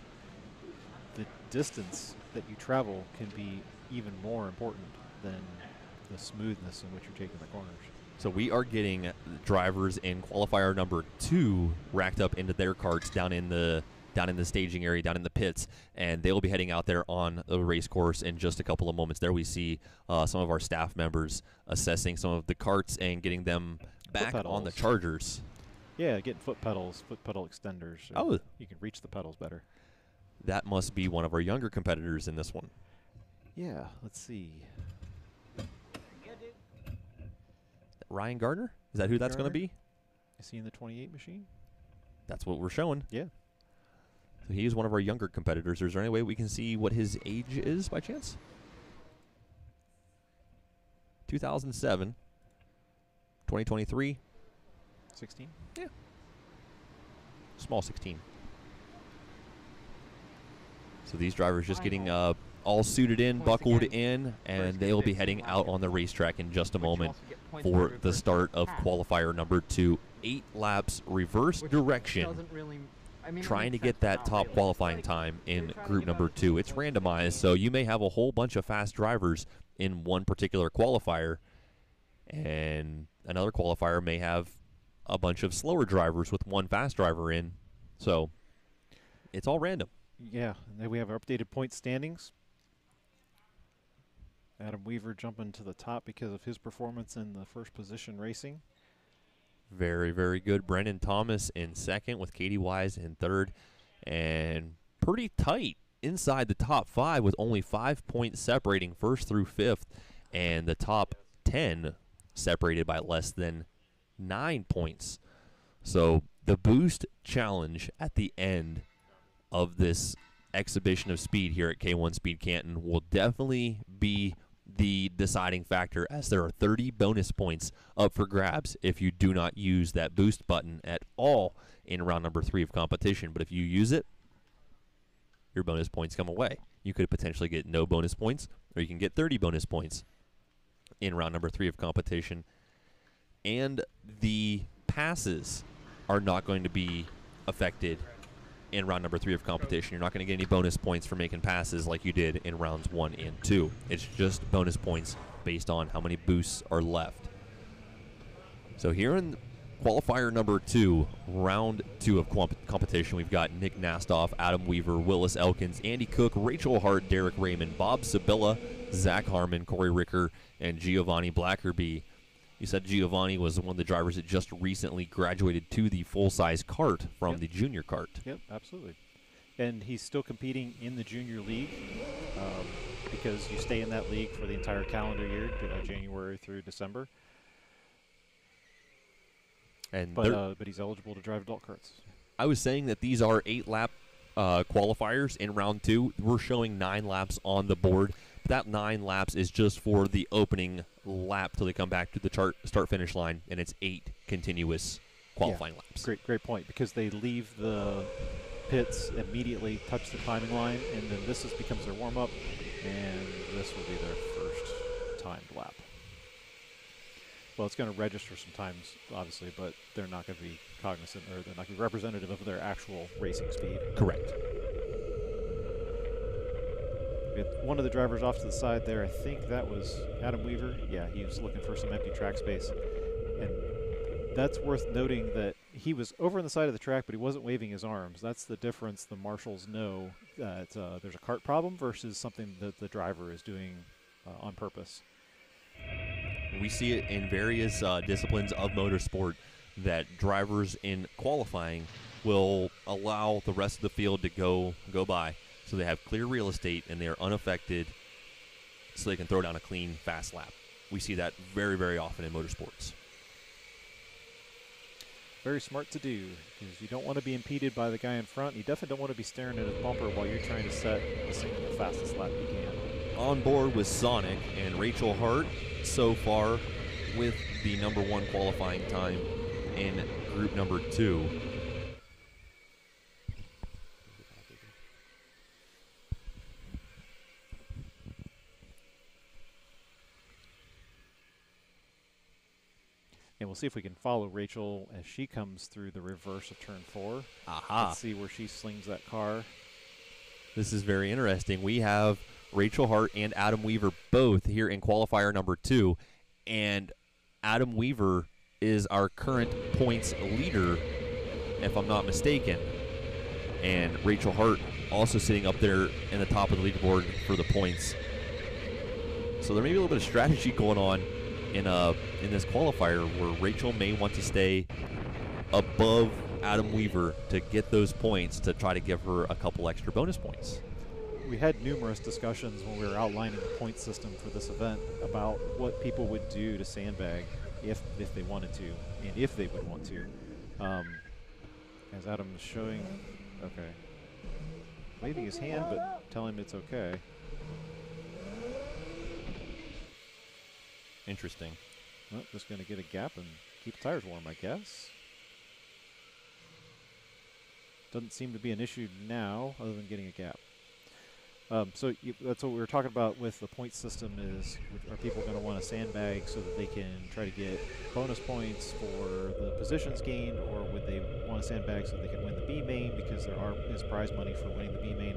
the distance that you travel can be even more important than the smoothness in which you're taking the corners. So we are getting drivers in qualifier number two racked up into their carts down in the down in the staging area, down in the pits, and they will be heading out there on the race course in just a couple of moments. There we see uh, some of our staff members assessing some of the carts and getting them back on the. Chargers. Yeah, getting foot pedals, foot pedal extenders. so Oh. you can reach the pedals better. That must be one of our younger competitors in this one. Yeah, let's see. Ryan Gardner? Is that who that's going to be? Is he in the 28 machine? That's what we're showing. Yeah. So he is one of our younger competitors. Is there any way we can see what his age is by chance? 2007. 2023. 16. Yeah. Small 16. So these drivers just getting uh, all suited in, buckled in, and they will be heading out on the racetrack in just a moment also get points for for the start of qualifier number two. Eight laps reverse which direction. Doesn't really- I mean, trying to get that top really. qualifying Like, time in group number two. It's randomized, so you may have a whole bunch of fast drivers in one particular qualifier, and another qualifier may have a bunch of slower drivers with one fast driver in. So it's all random. Yeah, and then we have our updated point standings. Adam Weaver jumping to the top because of his performance in the first position racing. Very, very good. Brendan Thomas in second with Katie Wise in third. And pretty tight inside the top five with only five points separating first through fifth. And the top 10 separated by less than nine points. So the boost challenge at the end of this exhibition of speed here at K1 Speed Canton will definitely be the deciding factor as there are 30 bonus points up for grabs if you do not use that boost button at all in round number three of competition. But if you use it, your bonus points come away. You could potentially get no bonus points, or you can get 30 bonus points in round number three of competition. And the passes are not going to be affected in round number three of competition. You're not going to get any bonus points for making passes like you did in rounds one and two. It's just bonus points based on how many boosts are left. So here in qualifier number two, round two of comp- competition, we've got Nick Nastoff, Adam Weaver, Willis Elkins, Andy Cook, Rachel Hart, Derek Raymond, Bob Sibilla, Zach Harmon, Corey Ricker, and Giovanni Blackerby. You said Giovanni was one of the drivers that just recently graduated to the full-size cart from Yep. the junior cart. Yep, absolutely. And he's still competing in the junior league um, because you stay in that league for the entire calendar year, uh, January through December. And But uh, but he's eligible to drive adult carts. I was saying that these are eight lap uh, qualifiers in round two. We're showing nine laps on the board. That nine laps is just for the opening lap till they come back to the chart start finish line, and it's eight continuous qualifying laps. Great, great point because they leave the pits immediately, touch the timing line, and then this is, becomes their warm up, and this will be their first timed lap. Well, it's going to register sometimes, obviously, but they're not going to be cognizant or they're not going to be representative of their actual racing speed. Correct. One of the drivers off to the side there. I think that was Adam Weaver. Yeah, he was looking for some empty track space. And that's worth noting that he was over on the side of the track, but he wasn't waving his arms. That's the difference the marshals know that uh, there's a cart problem versus something that the driver is doing uh, on purpose. We see it in various uh, disciplines of motorsport that drivers in qualifying will allow the rest of the field to go go by, so they have clear real estate and they are unaffected, so they can throw down a clean fast lap. We see that very very often in motorsports. Very smart to do because you don't want to be impeded by the guy in front. You definitely don't want to be staring at his bumper while you're trying to set the single fastest lap you can. On board with Sonic and Rachel Hart so far with the number one qualifying time in group number two. And we'll see if we can follow Rachel as she comes through the reverse of turn four. Aha. Let's see where she slings that car. This is very interesting. We have Rachel Hart and Adam Weaver both here in qualifier number two, and Adam Weaver is our current points leader, if I'm not mistaken. And Rachel Hart also sitting up there in the top of the leaderboard for the points. So there may be a little bit of strategy going on in a in this qualifier where Rachel may want to stay above Adam Weaver to get those points to try to give her a couple extra bonus points. We had numerous discussions when we were outlining the point system for this event about what people would do to sandbag if if they wanted to, and if they would want to. Um, as Adam is showing, okay, waving his hand, but telling him it's okay. Interesting. Well, just going to get a gap and keep the tires warm, I guess. Doesn't seem to be an issue now, other than getting a gap. Um, so you, that's what we were talking about with the point system is are people going to want to sandbag so that they can try to get bonus points for the positions gained or would they want to sandbag so they can win the B main because there are is prize money for winning the B main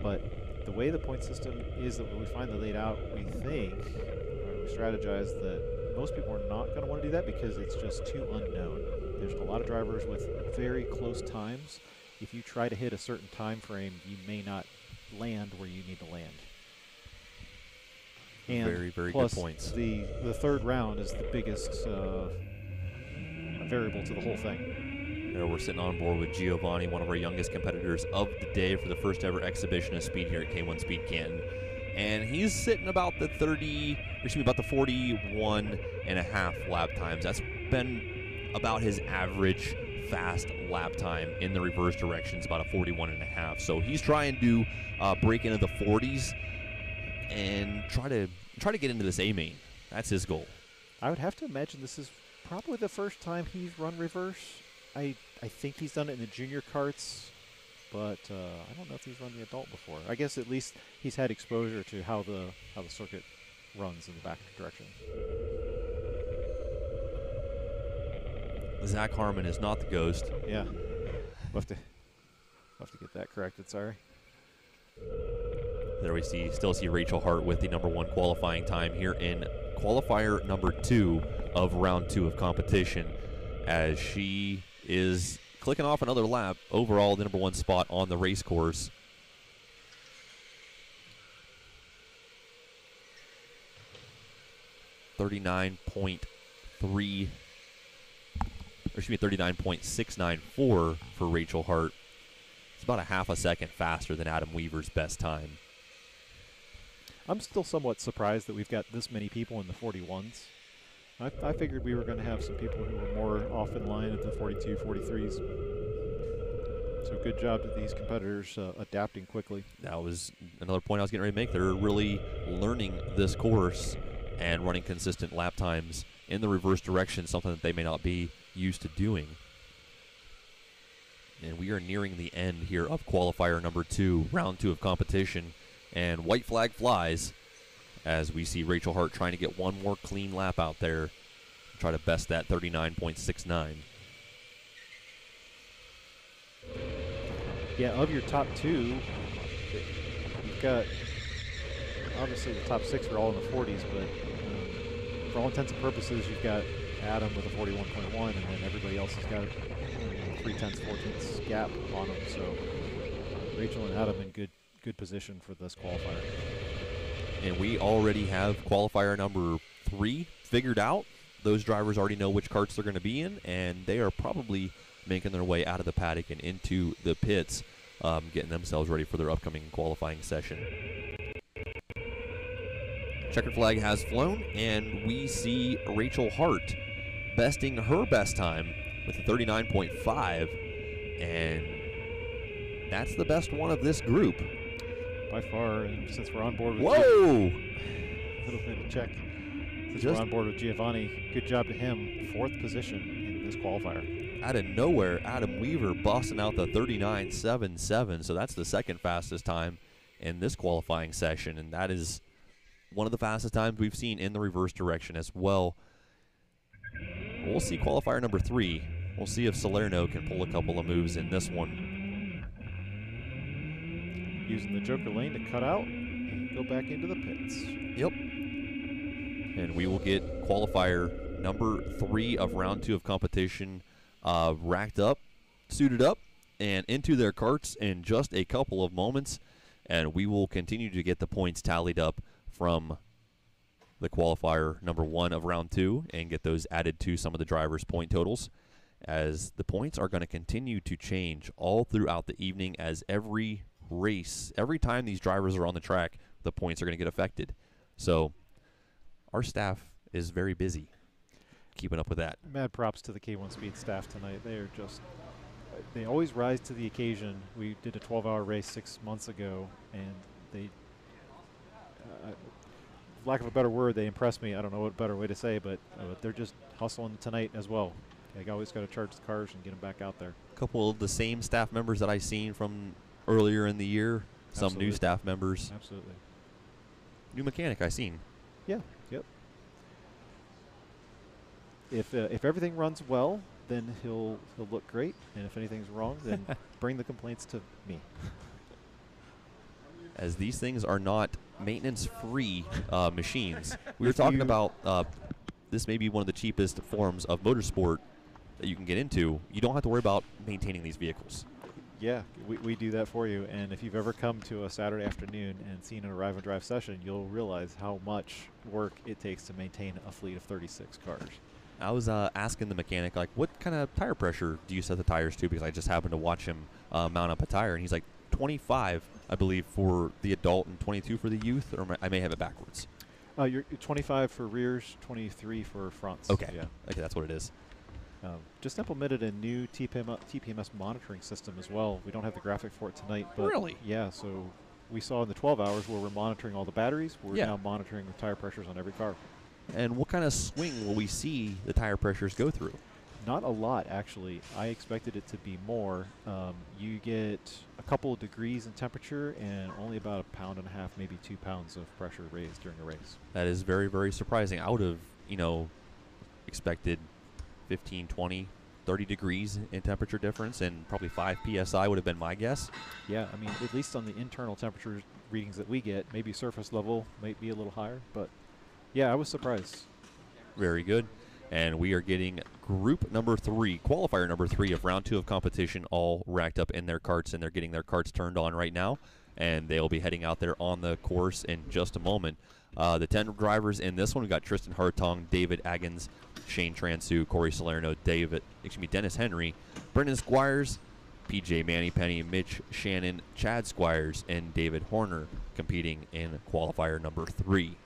but the way the point system is that when we the laid out we think strategize that most people are not going to want to do that because it's just too unknown there's a lot of drivers with very close times if you try to hit a certain time frame you may not land where you need to land. And Very, very good plus points. The the third round is the biggest uh, variable to the whole thing. We're sitting on board with Giovanni, one of our youngest competitors of the day for the first ever exhibition of speed here at K1 Speed Canton. And he's sitting about the 30, excuse me, about the 41 and a half lap times. That's been about his average fast lap time in the reverse directions, about a 41 and a half. So he's trying to uh, break into the 40s and try to try to get into this A main. That's his goal. I would have to imagine this is probably the first time he's run reverse. I I think he's done it in the junior carts, but uh, I don't know if he's run the adult before. I guess at least he's had exposure to how the how the circuit runs in the back direction. Zach Harmon is not the ghost. Yeah, we'll have to we'll have to get that corrected. Sorry. There we see, still see Rachel Hart with the number one qualifying time here in qualifier number two of round two of competition, as she is clicking off another lap. Overall, the number one spot on the race course. Thirty-nine point three, or excuse me, thirty-nine point six nine four for Rachel Hart. It's about a half a second faster than Adam Weaver's best time. I'm still somewhat surprised that we've got this many people in the 41s. I, I figured we were going to have some people who were more off in line at the 42, 43s. So good job to these competitors uh, adapting quickly. That was another point I was getting ready to make. They're really learning this course and running consistent lap times in the reverse direction, something that they may not be used to doing. And we are nearing the end here of qualifier number two, round two of competition. And white flag flies as we see Rachel Hart trying to get one more clean lap out there. Try to best that 39.69. Yeah, of your top two, you've got obviously the top six are all in the 40s, but um, for all intents and purposes, you've got Adam with a 41.1, and then everybody else has got a three tenths, four tenths gap on them. So Rachel and Adam in good good position for this qualifier. And we already have qualifier number three figured out. Those drivers already know which carts they're going to be in, and they are probably making their way out of the paddock and into the pits, um, getting themselves ready for their upcoming qualifying session. Checkered flag has flown, and we see Rachel Hart besting her best time with a 39.5, and that's the best one of this group. By far, and since we're on board with Whoa! [SIGHS] little bit of check. Since Just- we're on board with Giovanni, good job to him. Fourth position in this qualifier. out of nowhere, Adam Weaver busting out the 39.77. So that's the second fastest time in this qualifying session, and that is one of the fastest times we've seen in the reverse direction as well. We'll see qualifier number three. We'll see if Salerno can pull a couple of moves in this one. Using the Joker lane to cut out and go back into the pits. Yep. And we will get qualifier number three of round two of competition uh, racked up, suited up, and into their carts in just a couple of moments. And we will continue to get the points tallied up from the qualifier number one of round two and get those added to some of the drivers' point totals, as the points are going to continue to change all throughout the evening as every race, every time these drivers are on the track, the points are going to get affected. So our staff is very busy keeping up with that. Mad props to the K1 Speed staff tonight. They are just, they always rise to the occasion. We did a 12 hour race six months ago, and they, uh, lack of a better word, they impressed me. I don't know what better way to say, but uh, they're just hustling tonight as well. They always got to charge the cars and get them back out there. A couple of the same staff members that I seen from earlier in the year, some Absolutely. new staff members, Absolutely. new mechanic I seen. Yeah. Yep. If uh, if everything runs well, then he'll he'll look great, and if anything's wrong, then [LAUGHS] bring the complaints to me. as these things are not maintenance-free [LAUGHS] uh, machines. We were talking about uh, this may be one of the cheapest forms of motorsport that you can get into. You don't have to worry about maintaining these vehicles. Yeah, we, we do that for you. And if you've ever come to a Saturday afternoon and seen an arrive and drive session, you'll realize how much work it takes to maintain a fleet of 36 cars. I was uh, asking the mechanic, like, what kind of tire pressure do you set the tires to? Because I just happened to watch him uh, mount up a tire, and he's like 25, I believe, for the adult and 22 for the youth, or I- may have it backwards. Uh, you're you're 25 for rears, 23 for fronts. Okay, Yeah. okay, that's what it is. Um, just implemented a new TPM, TPMS monitoring system as well. We don't have the graphic for it tonight, but Really? yeah. So we saw in the 12 hours where we're monitoring all the batteries. We're Yeah. now monitoring the tire pressures on every car. And what kind of swing will we see the tire pressures go through? Not a lot, actually. I expected it to be more. Um, you get a couple of degrees in temperature and only about a pound and a half, maybe two pounds of pressure raised during a race. That is very, very surprising. I would have, you know, expected 15, 20, 30 degrees in temperature difference, and probably 5 psi would have been my guess. Yeah, I mean, at least on the internal temperature readings that we get, maybe surface level might be a little higher, but yeah, I was surprised. Very good. And we are getting group number three, qualifier number three of round two of competition, all racked up in their carts, and they're getting their carts turned on right now. And they'll be heading out there on the course in just a moment. Uh, the 10 drivers in this one, we've got Tristan Hartong, David Agins, Shane Transu, Corey Salerno, David, excuse me, Dennis Henry, Brendan Squires, PJ Manny Penny, Mitch Shannon, Chad Squires, and David Horner competing in qualifier number three.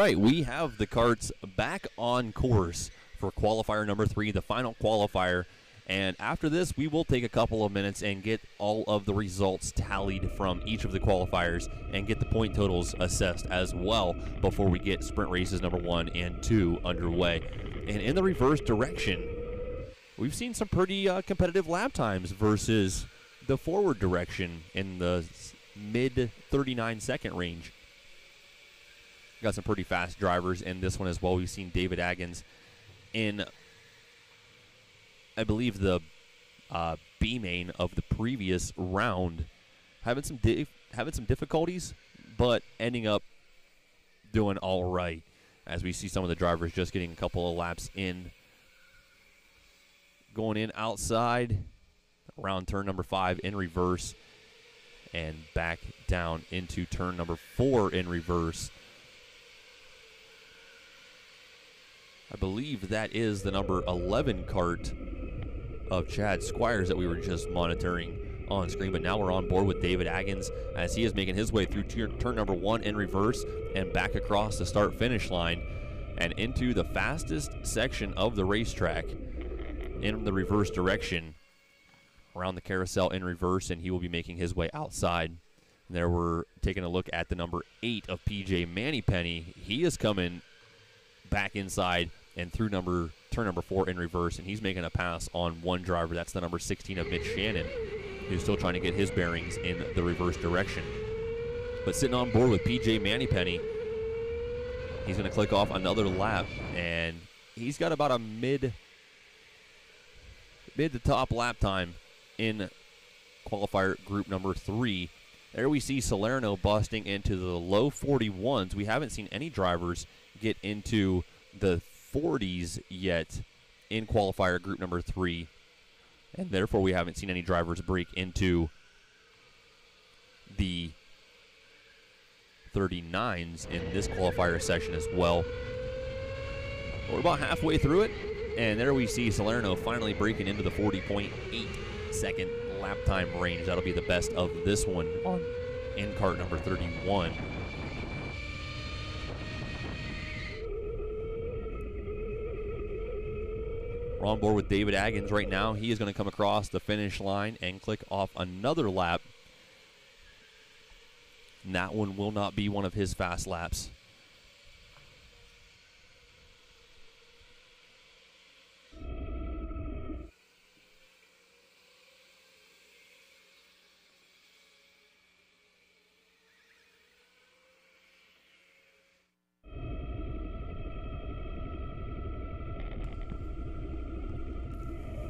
Right, we have the carts back on course for qualifier number three, the final qualifier. And after this, we will take a couple of minutes and get all of the results tallied from each of the qualifiers and get the point totals assessed as well before we get sprint races number one and two underway. And in the reverse direction, we've seen some pretty uh, competitive lap times versus the forward direction in the mid 39 second range. Got some pretty fast drivers in this one as well. We've seen David Agins in, I believe, the uh, B main of the previous round, having some having some difficulties, but ending up doing all right. As we see some of the drivers just getting a couple of laps in, going in outside around turn number five in reverse, and back down into turn number four in reverse. I believe that is the number 11 cart of Chad Squires that we were just monitoring on screen. But now we're on board with David Agins as he is making his way through turn number one in reverse and back across the start finish line and into the fastest section of the racetrack in the reverse direction around the carousel in reverse. And he will be making his way outside. There we're taking a look at the number eight of PJ Manny Penny. He is coming back inside and through number turn number four in reverse, and he's making a pass on one driver. That's the number 16 of Mitch Shannon, who's still trying to get his bearings in the reverse direction. But sitting on board with PJ Mannypenny, he's going to click off another lap, and he's got about a mid mid to top lap time in qualifier group number three. There we see Salerno busting into the low 41s. We haven't seen any drivers get into the 40s yet in qualifier group number three, and therefore we haven't seen any drivers break into the 39s in this qualifier session as well. We're about halfway through it, and there we see Salerno finally breaking into the 40.8 second lap time range. That'll be the best of this one on in cart number 31. We're on board with David Agins right now. He is going to come across the finish line and click off another lap. And that one will not be one of his fast laps.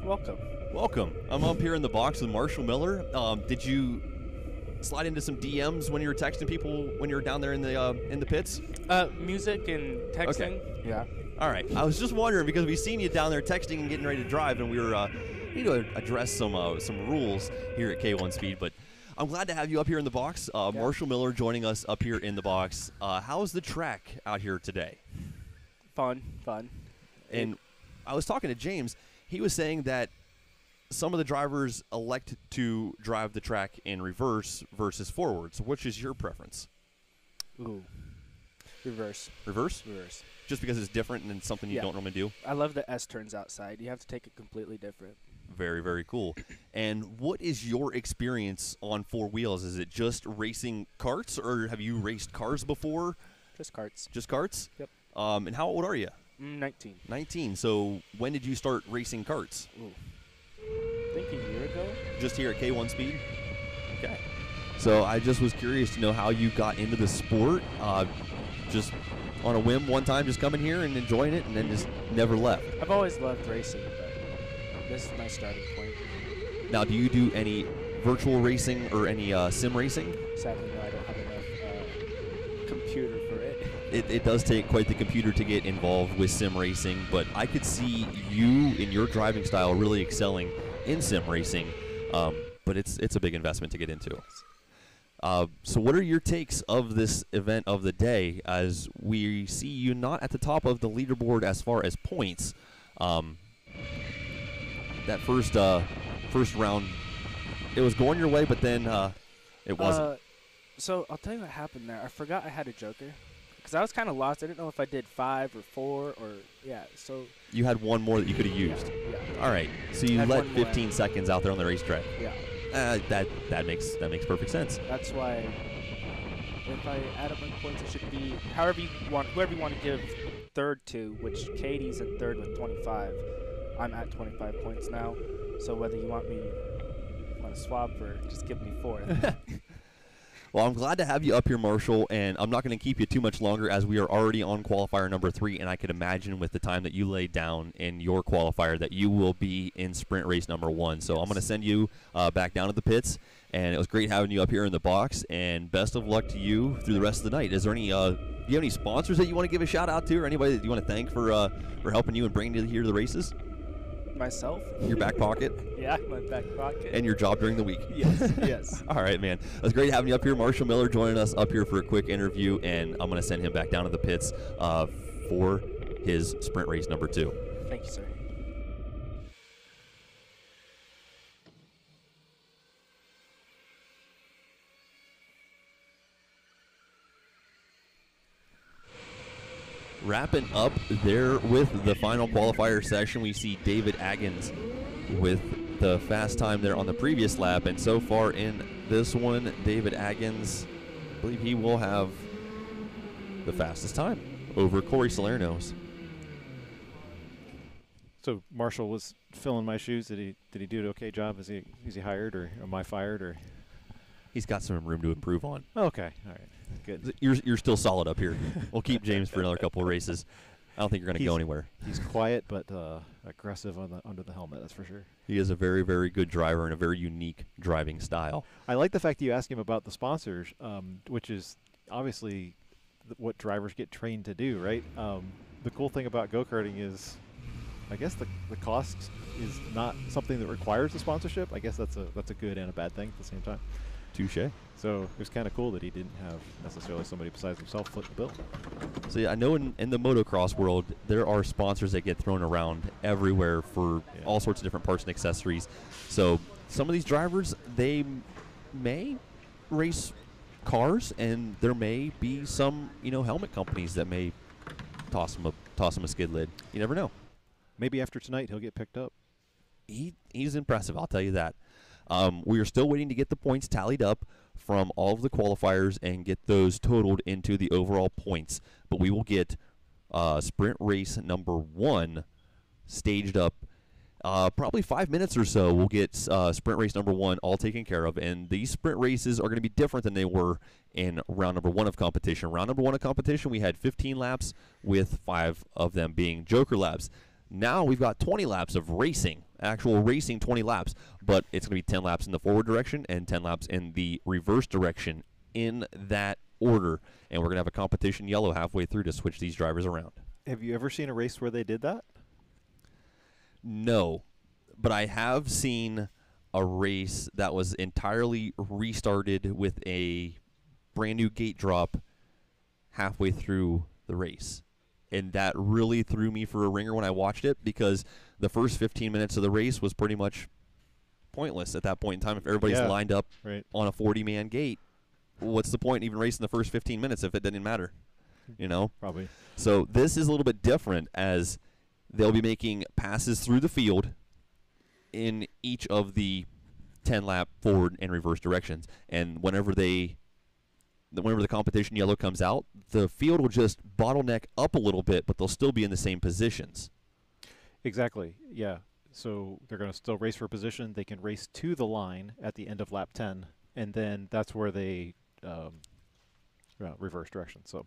Welcome. Welcome. I'm up here in the box with Marshall Miller. Um, did you slide into some DMs when you were texting people when you were down there in the uh, in the pits? Uh, music and texting. Yeah. All right. I was just wondering because we've seen you down there texting and getting ready to drive, and we were uh, need to address some uh, some rules here at K1 Speed. But I'm glad to have you up here in the box. Uh, Yeah. Marshall Miller joining us up here in the box. Uh, how's the track out here today? Fun. Fun. And I was talking to James. He was saying that some of the drivers elect to drive the track in reverse versus forward. So, which is your preference? Ooh. Reverse. Reverse? Reverse. Just because it's different and it's something you Yeah. don't normally do? I love the S turns outside. You have to take it completely different. Very, very cool. And what is your experience on four wheels? Is it just racing carts, or have you raced cars before? Just carts. Just carts? Yep. Um, and how old are you? Mm, 19. 19. So when did you start racing carts? Ooh. I think a year ago. Just here at K1 Speed? Okay. So I just was curious to know how you got into the sport. Uh, just on a whim one time, just coming here and enjoying it, and then just never left. I've always loved racing, but this is my starting point. Now, do you do any virtual racing or any uh, sim racing? Sadly, no, I don't have enough uh, computer for it. It, does take quite the computer to get involved with sim racing, but I could see you in your driving style really excelling in sim racing. Um, but it's it's a big investment to get into. Uh, so, what are your takes of this event of the day? As we see you not at the top of the leaderboard as far as points. Um, that first uh, first round, it was going your way, but then uh, it wasn't. Uh, so I'll tell you what happened there. I forgot I had a joker because I was kind of lost. I didn't know if I did five or four or yeah. So you had one more that you could have used. Yeah. All right, so you let one more. 15 seconds out there on the racetrack. Yeah. Uh, that that makes that makes perfect sense. That's why if I add up my points, it should be however you want, whoever you want to give third to, which Katie's in third with 25. I'm at 25 points now. So whether you want me want to swap or just give me fourth. [LAUGHS] Well, I'm glad to have you up here, Marshall, and I'm not going to keep you too much longer as we are already on qualifier number three, and I could imagine with the time that you laid down in your qualifier that you will be in sprint race number one. So I'm going to send you uh, back down to the pits, and it was great having you up here in the box, and best of luck to you through the rest of the night. Is there any, uh, do you have any sponsors that you want to give a shout out to, or anybody that you want to thank for uh, for helping you and bringing you here to the races? Myself? Your back pocket Yeah, my back pocket. and your job during the week. yes, [LAUGHS] yes. All right, man. It was great having you up here. Marshall Miller joining us up here for a quick interview, and I'm going to send him back down to the pits uh, for his sprint race number two. Thank you, sir. Wrapping up there with the final qualifier session, we see David Agins with the fast time there on the previous lap, and so far in this one, David Agins, I believe he will have the fastest time over Corey Salerno's. So Marshall was filling my shoes. Did he did he do an okay job? Is he is he hired or am I fired or? He's got some room to improve on. Okay, all right, good. You're, you're still solid up here. We'll keep James for another couple of races. I don't think you're going to go anywhere. He's quiet but uh, aggressive on the under the helmet. That's for sure. He is a very, very good driver and a very unique driving style. I like the fact that you asked him about the sponsors, um, which is obviously th- what drivers get trained to do, right? Um, the cool thing about go karting is, I guess the the cost is not something that requires a sponsorship. I guess that's a that's a good and a bad thing at the same time. Touche. So it was kind of cool that he didn't have necessarily somebody besides himself foot the bill. So yeah, I know in, in the motocross world, there are sponsors that get thrown around everywhere for Yeah. all sorts of different parts and accessories. So some of these drivers, they may race cars, and there may be some, you know, helmet companies that may toss them a toss them a skid lid. You never know. Maybe after tonight he'll get picked up. he he's impressive. I'll tell you that. Um, we are still waiting to get the points tallied up from all of the qualifiers and get those totaled into the overall points. But we will get uh, sprint race number one staged up. Uh, probably five minutes or so, we'll get uh, sprint race number one all taken care of. And these sprint races are going to be different than they were in round number one of competition. Round number one of competition, we had 15 laps, with five of them being Joker laps. Now we've got 20 laps of racing, actual racing 20 laps, but it's going to be 10 laps in the forward direction and 10 laps in the reverse direction in that order. And we're going to have a competition yellow halfway through to switch these drivers around. Have you ever seen a race where they did that? No, but I have seen a race that was entirely restarted with a brand new gate drop halfway through the race. And that really threw me for a ringer when I watched it because the first 15 minutes of the race was pretty much pointless at that point in time. If everybody's Yeah. lined up Right. on a 40 man gate, what's the point in even racing the first 15 minutes if it didn't matter? You know? Probably. So this is a little bit different as they'll be making passes through the field in each of the 10 lap forward and reverse directions. And whenever they the- whenever the competition yellow comes out, the field will just bottleneck up a little bit, but they'll still be in the same positions. Exactly. Yeah. So they're going to still race for position. They can race to the line at the end of lap 10, and then that's where they um, uh, reverse direction. So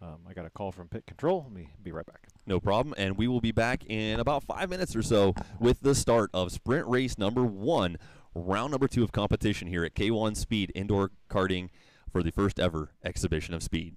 um, I got a call from pit control. Let me be right back. No problem. And we will be back in about five minutes or so with the start of sprint race number one, round number two of competition here at K1 Speed Indoor Karting for the first ever exhibition of speed.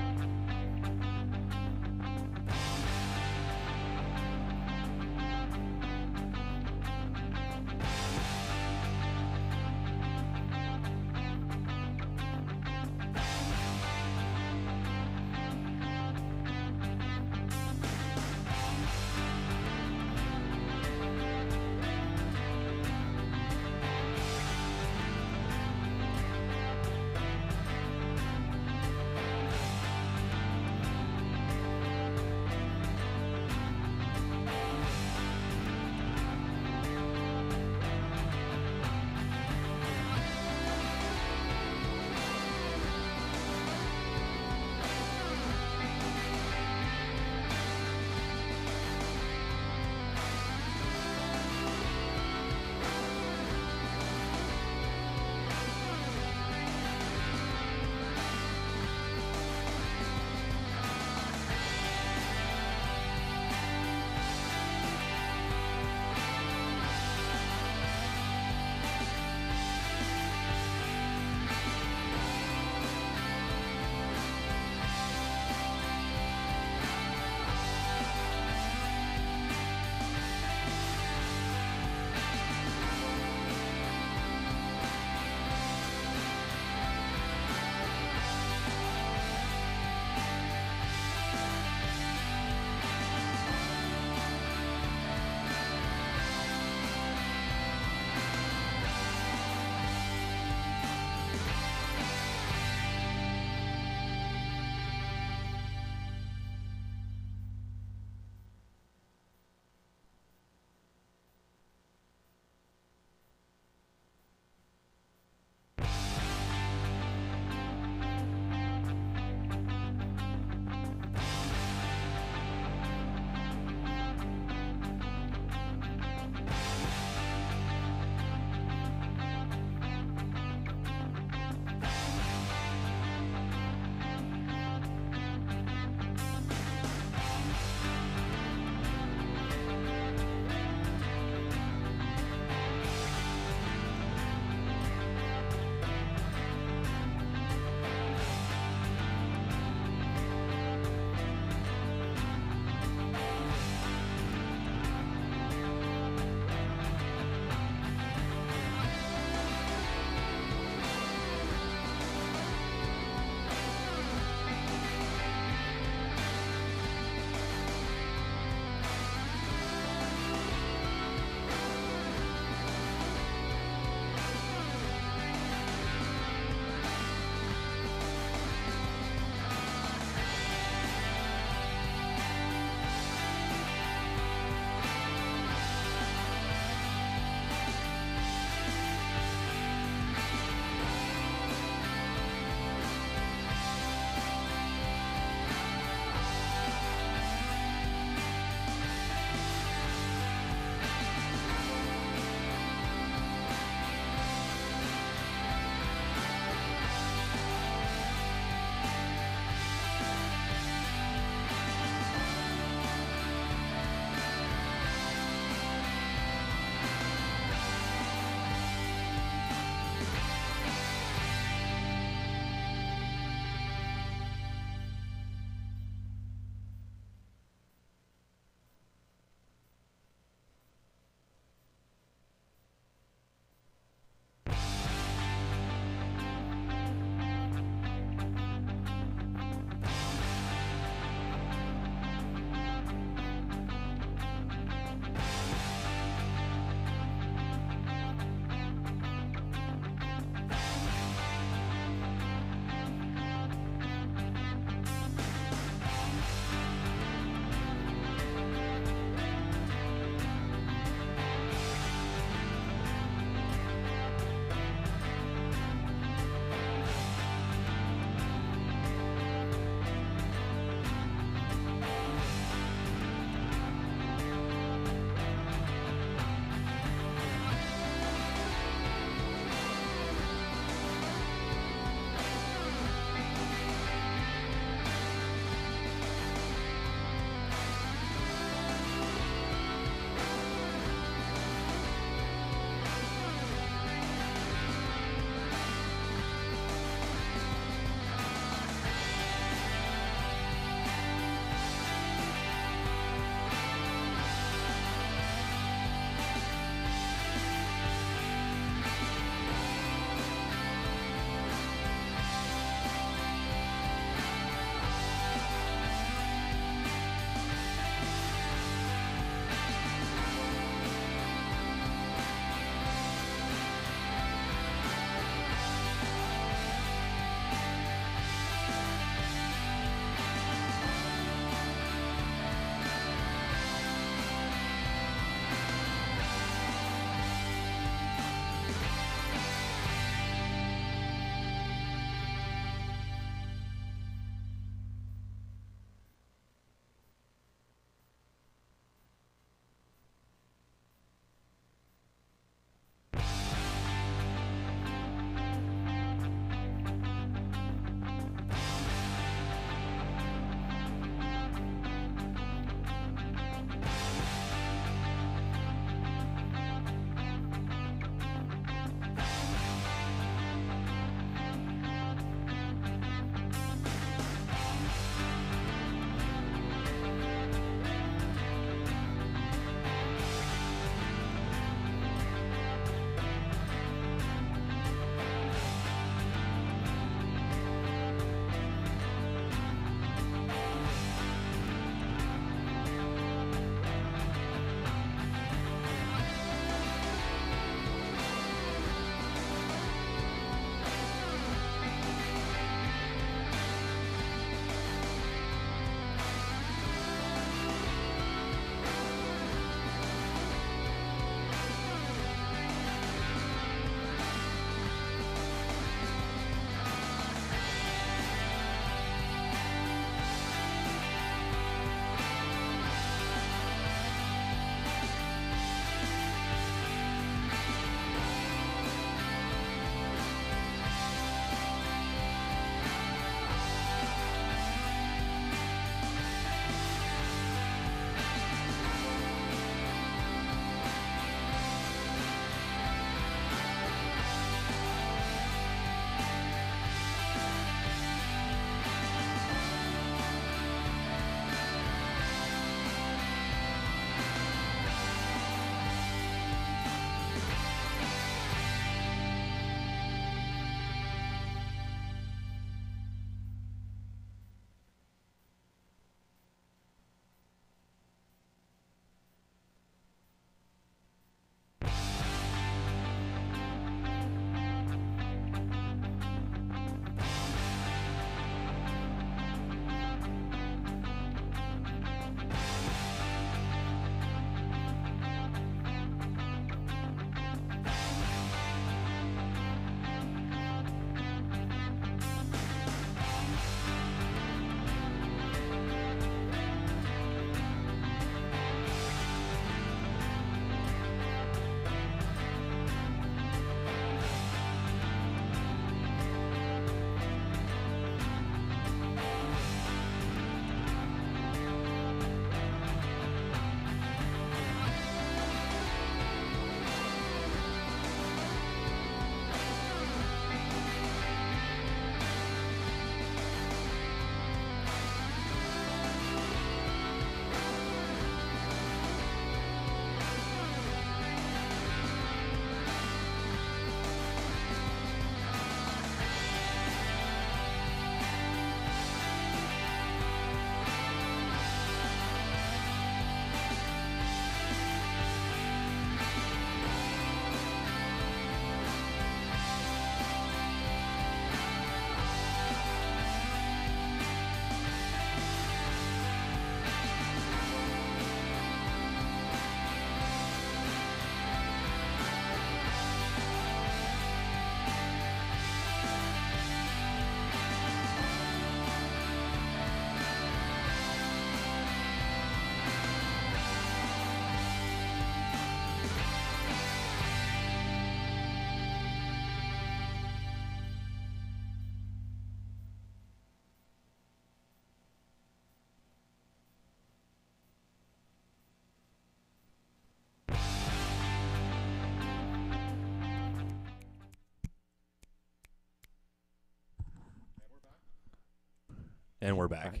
And we're back. Alright.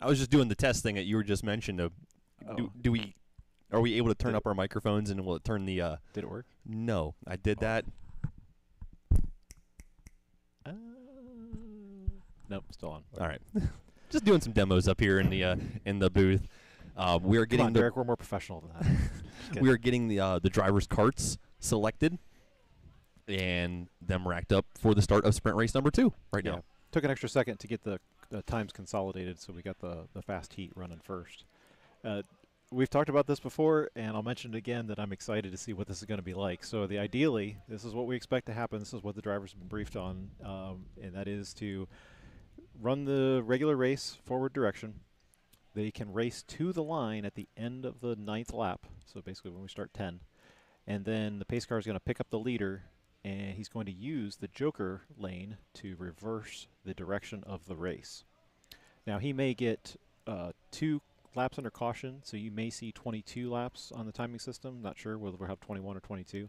I was just doing the test thing that you were just mentioned. Of, do, Oh. do we? Are we able to turn Did up our microphones and will it turn the? Uh, Did it work? no, I did Oh. that. Uh, nope, still on. All right, [LAUGHS] just doing some demos up here in the uh, in the booth. Uh, we are Come getting on, the Derek. We're more professional than that. [LAUGHS] We are getting the uh, the drivers' carts selected, and them racked up for the start of sprint race number two right Yeah. now. Took an extra second to get the uh, times consolidated, so we got the, the fast heat running first. Uh, we've talked about this before, and I'll mention it again that I'm excited to see what this is going to be like. So, the ideally, this is what we expect to happen. This is what the drivers have been briefed on, um, and that is to run the regular race forward direction. They can race to the line at the end of the ninth lap, so basically when we start 10. And then the pace car is going to pick up the leader, and he's going to use the joker lane to reverse the direction of the race. Now, he may get uh, two laps under caution, so you may see 22 laps on the timing system. Not sure whether we'll have 21 or 22,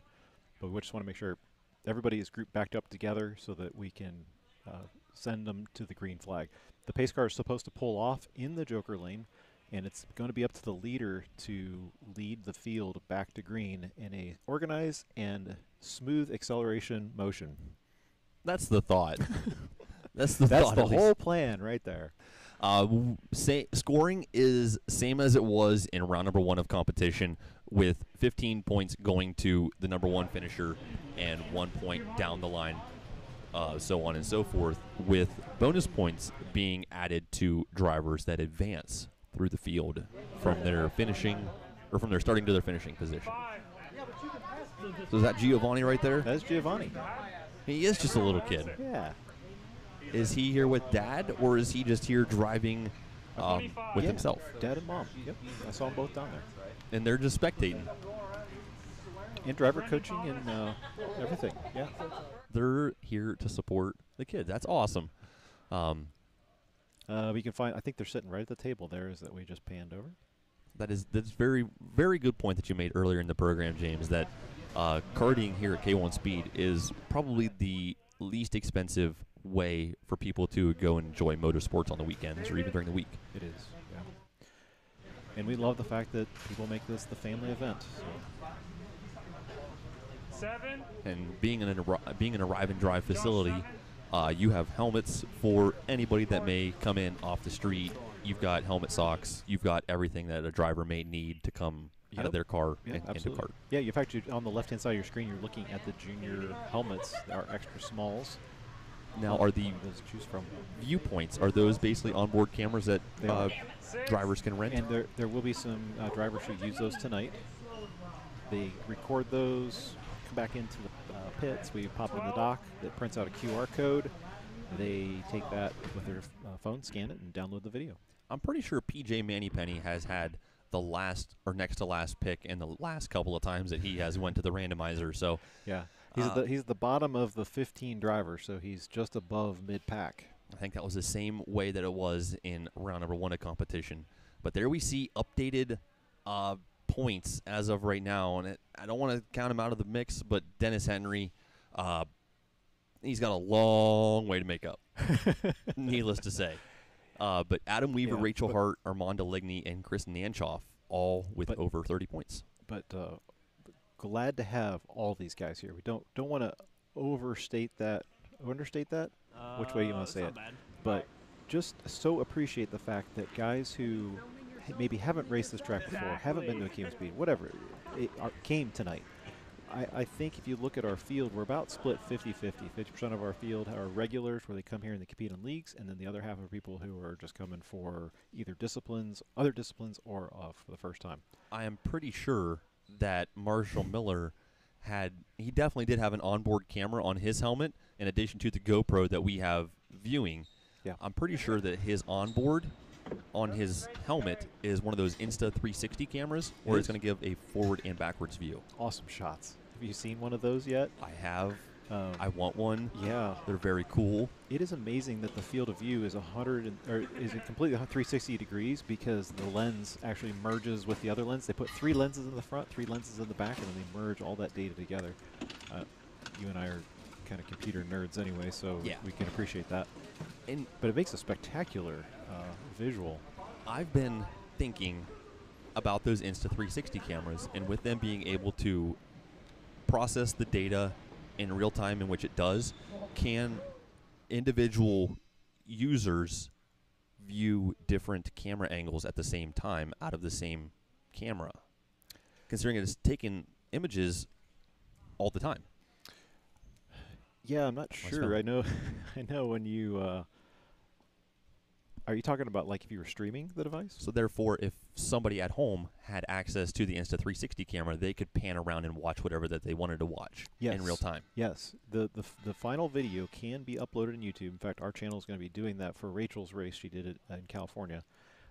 but we just want to make sure everybody is grouped backed up together so that we can uh, send them to the green flag. The pace car is supposed to pull off in the joker lane, and it's going to be up to the leader to lead the field back to green in a organized and smooth acceleration motion. That's the thought. [LAUGHS] That's the That's thought. the whole plan right there. Uh, say, scoring is same as it was in round number one of competition, with 15 points going to the number one finisher and one point down the line, uh, so on and so forth. With bonus points being added to drivers that advance through the field from their finishing or from their starting to their finishing position. So is that Giovanni right there? That's Giovanni. He is just a little kid. Yeah. Is he here with dad, or is he just here driving um, with Yeah. himself? Dad and mom. Yep. I saw them both down there. And they're just spectating. And driver coaching and uh, everything. Yeah. They're here to support the kids. That's awesome. Um, Uh, we can find. I think they're sitting right at the table there. Is that we just panned over? that is that's very very good point that you made earlier in the program, James. That uh, karting here at K1 Speed is probably the least expensive way for people to go and enjoy motorsports on the weekends or even during the week. It is. Yeah. And we love the fact that people make this the family event. So. Seven. and being in an being an arrive and drive facility, uh, you have helmets for anybody that may come in off the street. You've got helmet socks. You've got everything that a driver may need to come out of their car Yeah, and into absolutely. cart. Yeah, in fact, on the left-hand side of your screen, you're looking at the junior helmets. They are extra smalls. Now, are the those choose from? viewpoints are those basically onboard cameras that uh, drivers can rent? And there, there will be some uh, drivers who use those tonight. They record those, back into the uh, pits. We pop in the dock. That prints out a QR code. They take that with their uh, phone, scan it, and download the video. I'm pretty sure PJ Mannypenny has had the last or next to last pick and the last couple of times that he has went to the randomizer. So Yeah, he's Uh, the he's the bottom of the 15 drivers, so he's just above mid pack. I think that was the same way that it was in round number one of competition. But there we see updated uh, points as of right now, and it, I don't want to count him out of the mix, but Dennis Henry, uh, he's got a long way to make up. [LAUGHS] needless to say. Uh, but Adam Weaver, Yeah, Rachel but- Hart, Armand Deligny, and Chris Nanchoff all with But- over 30 points. but uh, glad to have all these guys here. We don't don't want to overstate that, understate that, Which way you wanna Uh, say it's it? bad. but just so appreciate the fact that guys who ha- maybe haven't raced this track before, haven't been to a Kingdom Speed, whatever, it, are, came tonight. I, I think if you look at our field, we're about split 50-50. 50% of our field are regulars where they come here and they compete in leagues, and then the other half are people who are just coming for either disciplines, other disciplines, or uh, for the first time. I am pretty sure that Marshall Miller had he definitely did have an onboard camera on his helmet in addition to the GoPro that we have viewing. Yeah. I'm pretty sure that his onboard on his helmet is one of those Insta 360 cameras where it's going to give a forward and backwards view. Awesome shots. Have you seen one of those yet? I have Um, I want one. yeah, They're very cool. it is amazing that the field of view is 100 and, or is it completely 360 degrees because the lens actually merges with the other lens. They put three lenses in the front, three lenses in the back, and then they merge all that data together. Uh, you and I are kind of computer nerds anyway, so Yeah. we can appreciate that. And But it makes a spectacular uh, visual. I've been thinking about those Insta360 cameras, and with them being able to process the data in real time in which it does, can individual users view different camera angles at the same time out of the same camera? Considering it is taking images all the time. Yeah, I'm not sure. film. I know, [LAUGHS] I know when you. Uh, are you talking about like if you were streaming the device? So therefore, if somebody at home had access to the Insta360 camera, they could pan around and watch whatever that they wanted to watch in real time. Yes, the, the f- the final video can be uploaded on YouTube. In fact, our channel is going to be doing that for Rachel's race. She did it in California,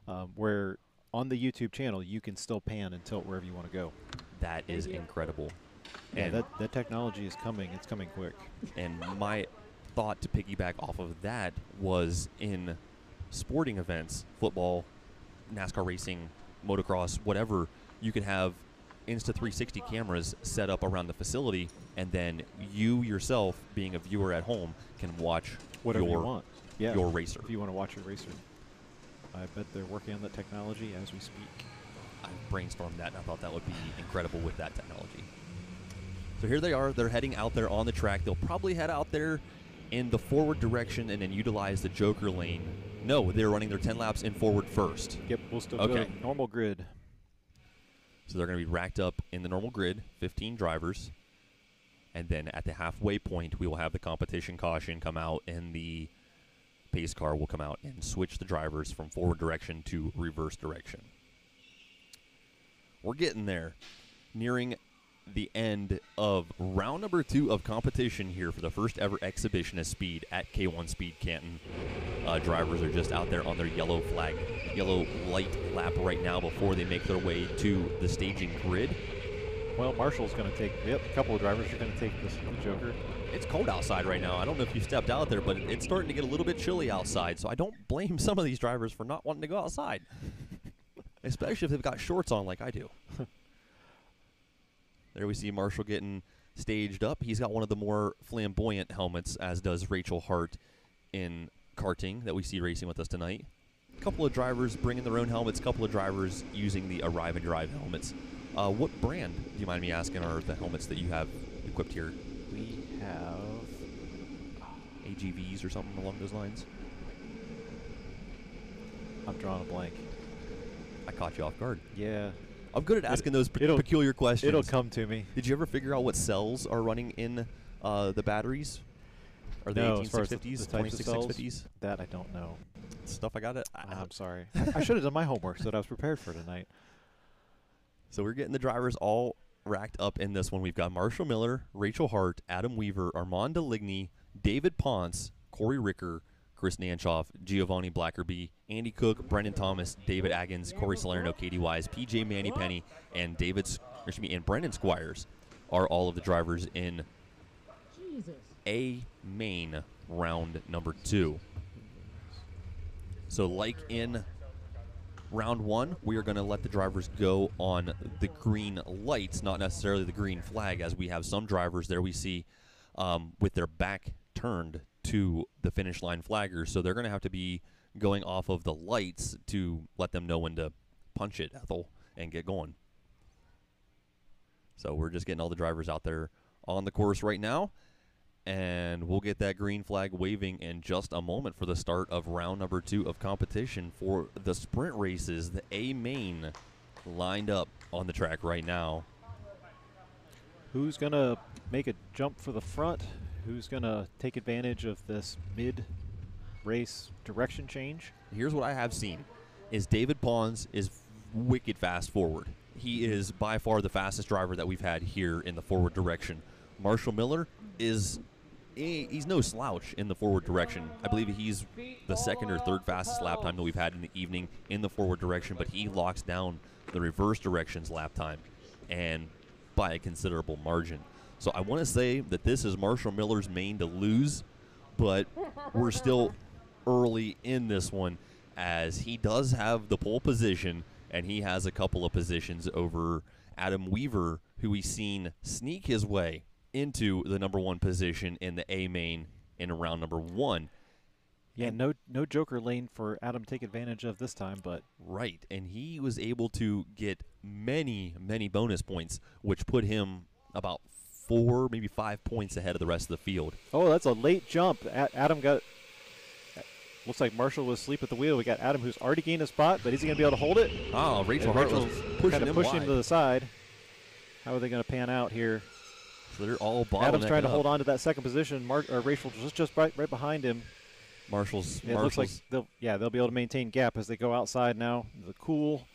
um, where on the YouTube channel you can still pan and tilt wherever you want to go. That is incredible. Yeah, And, that that technology is coming. It's coming quick. and my thought to piggyback off of that was in sporting events, football, NASCAR racing, motocross, whatever, you could have Insta360 cameras set up around the facility, and then you yourself, being a viewer at home, can watch Whatever your you want. Yeah. your racer. If you want to watch your racer, I bet they're working on that technology as we speak. I brainstormed that and I thought that would be incredible with that technology. So here they are. They're heading out there on the track. They'll probably head out there in the forward direction and then utilize the Joker lane. No, they're running their 10 laps in forward first. Yep, we'll still Okay. go normal grid. So they're going to be racked up in the normal grid, 15 drivers. And then at the halfway point, we will have the competition caution come out, and the pace car will come out and switch the drivers from forward direction to reverse direction. We're getting there, nearing the end of round number two of competition here for the first ever exhibition of speed at K1 Speed Canton. Uh, drivers are just out there on their yellow flag, yellow light lap right now before they make their way to the staging grid. Well, Marshall's going to take. Yep, a couple of drivers are going to take this the Joker. It's cold outside right now. I don't know if you stepped out there, but it's starting to get a little bit chilly outside. So I don't blame some of these drivers for not wanting to go outside, [LAUGHS] especially if they've got shorts on like I do. [LAUGHS] there we see Marshall getting staged up. He's got one of the more flamboyant helmets, as does Rachel Hart in karting that we see racing with us tonight. A couple of drivers bringing their own helmets. A couple of drivers using the Arrive and Drive helmets. Uh, what brand, do you mind me asking, are the helmets that you have equipped here? We have. AGVs or something along those lines? I'm drawing a blank. I caught you off guard. Yeah, I'm good at asking those pe- peculiar questions. it'll come to me. Did you ever figure out what cells are running in uh, the batteries? Are they No, 18 as the- 650s, the types of 26 cells, 650s? That I don't know. Stuff I got it. I'm sorry. I should have done my homework so that I was prepared for tonight. [LAUGHS] So we're getting the drivers all racked up in this one. We've got Marshall Miller, Rachel Hart, Adam Weaver, Armand Deligny, David Pons, Corey Ricker, Chris Nanchoff, Giovanni Blackerby, Andy Cook, Brendan Thomas, David Agins, Corey Salerno, Katie Wise, PJ Manny Penny, and David, S- excuse me, and Brendan Squires are all of the drivers in A main round number two. So, like in round one, we are going to let the drivers go on the green lights, not necessarily the green flag, as we have some drivers there we see um, with their back turned to the finish line flaggers. So, they're going to have to be going off of the lights to let them know when to punch it, Ethel, and get going. So, we're just getting all the drivers out there on the course right now and we'll get that green flag waving in just a moment for the start of round number two of competition for the sprint races. The A main lined up on the track right now. Who's gonna make a jump for the front? Who's gonna take advantage of this mid-race direction change? Here's what I have seen: is David Pons is wicked fast forward. He is by far the fastest driver that we've had here in the forward direction. Marshall Miller is he's no slouch in the forward direction. I believe he's the second or third fastest lap time that we've had in the evening in the forward direction, but he locks down the reverse directions lap time and by a considerable margin. So I want to say that this is Marshall Miller's main to lose, but we're still early in this one as he does have the pole position and he has a couple of positions over Adam Weaver, who we've seen sneak his way into the number one position in the A main in round number one. Yeah, And- no no Joker lane for Adam to take advantage of this time, but Right, and he was able to get many, many bonus points, which put him about four, maybe five points ahead of the rest of the field. oh, that's a late jump. Adam got. Looks like Marshall was asleep at the wheel. We got Adam, who's already gained a spot, but is he going to be able to hold it? Oh, Rachel Rachel's pushing him pushing him to the side. How are they going to pan out here? so they're all Adam's trying to bottlenecking hold on to that second position. Mar- or Rachel just just right right behind him. Marshall's. It looks like they'll yeah they'll be able to maintain gap as they go outside now. The cool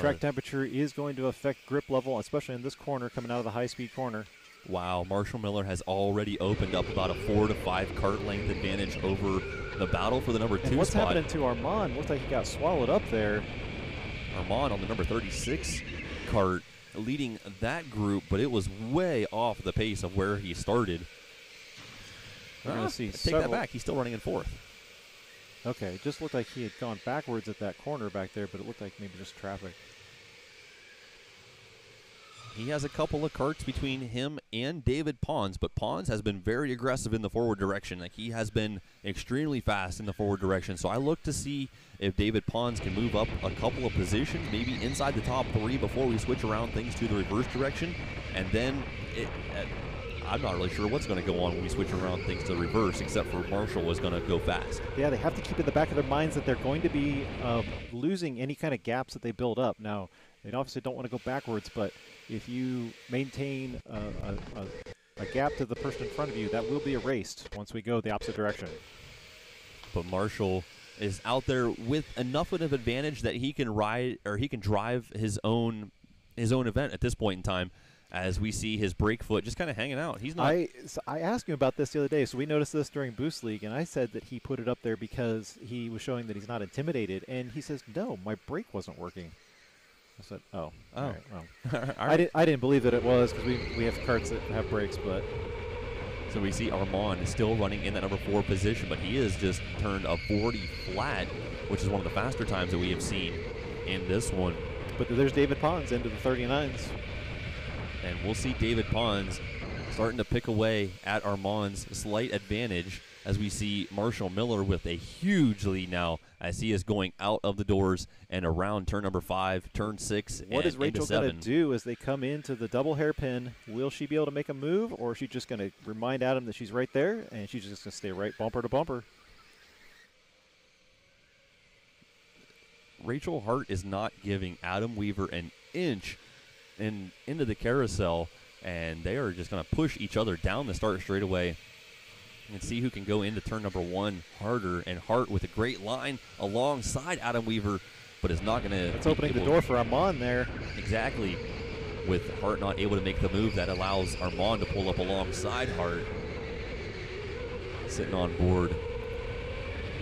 track uh, temperature is going to affect grip level, especially in this corner coming out of the high speed corner. Wow, Marshall Miller has already opened up about a four to five cart length advantage over the battle for the number two And what's spot. happening to Armand? Looks like he got swallowed up there. Armand on the number 36 cart leading that group, but it was way off the pace of where he started. We're Ah, see take that back. He's still running in fourth. Okay, it just looked like he had gone backwards at that corner back there, but it looked like maybe just traffic. He has a couple of carts between him and David Pons, but Pons has been very aggressive in the forward direction. Like he has been extremely fast in the forward direction. So I look to see if David Pons can move up a couple of positions, maybe inside the top three before we switch around things to the reverse direction, and then it. Uh, Uh, I'm not really sure what's going to go on when we switch around things to reverse, except for Marshall is going to go fast. Yeah, they have to keep in the back of their minds that they're going to be um, losing any kind of gaps that they build up. Now, they obviously don't want to go backwards, but if you maintain a, a, a, a gap to the person in front of you, that will be erased once we go the opposite direction. but Marshall is out there with enough of an advantage that he can ride or he can drive his own his own event at this point in time. As we see his brake foot just kind of hanging out, he's not. I, so I asked him about this the other day. So we noticed this during Boost League, and I said that he put it up there because he was showing that he's not intimidated. And he says, "No, my brake wasn't working." I said, "Oh, Oh. all right, well, [LAUGHS] I didn't. I didn't believe that it was because we we have carts that have brakes, but So we see Armand is still running in that number four position, but he has just turned a 40 flat, which is one of the faster times that we have seen in this one. but there's David Pons into the 39s. And we'll see David Pons starting to pick away at Armand's slight advantage as we see Marshall Miller with a huge lead now as he is going out of the doors and around turn number five, turn six, What is Rachel going to do as they come into the double hairpin? Will she be able to make a move, or is she just going to remind Adam that she's right there and she's just going to stay right bumper to bumper? Rachel Hart is not giving Adam Weaver an inch in into the carousel, and they are just going to push each other down the start straightaway and see who can go into turn number one harder. And Hart with a great line alongside Adam Weaver, but is not going to. It's opening the door for Armand there. Exactly. With Hart not able to make the move that allows Armand to pull up alongside Hart. Sitting on board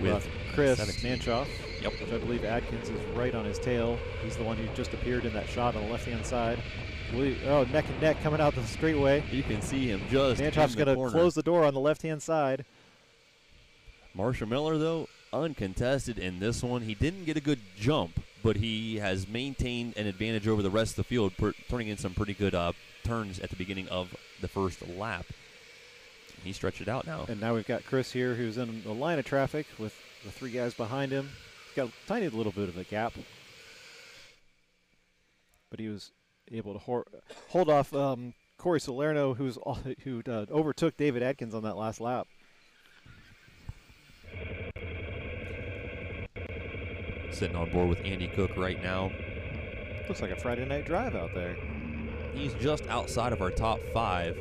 with Chris 17. Manchoff, Yep. which I believe Adkins is right on his tail. He's the one who just appeared in that shot on the left-hand side. Oh, neck and neck coming out the straightaway. You can see him just. Manchoff's in going to close the door on the left-hand side. Marshall Miller, though, uncontested in this one. He didn't get a good jump, but he has maintained an advantage over the rest of the field, turning in some pretty good uh, turns at the beginning of the first lap. He stretched it out now. And now we've got Chris here, who's in the line of traffic with the three guys behind him. Got a tiny little bit of a gap, but he was able to hor- hold off um, Corey Salerno, who's all, [LAUGHS] who uh, overtook David Agins on that last lap. Sitting on board with Andy Cook right now. Looks like a Friday night drive out there. He's just outside of our top five.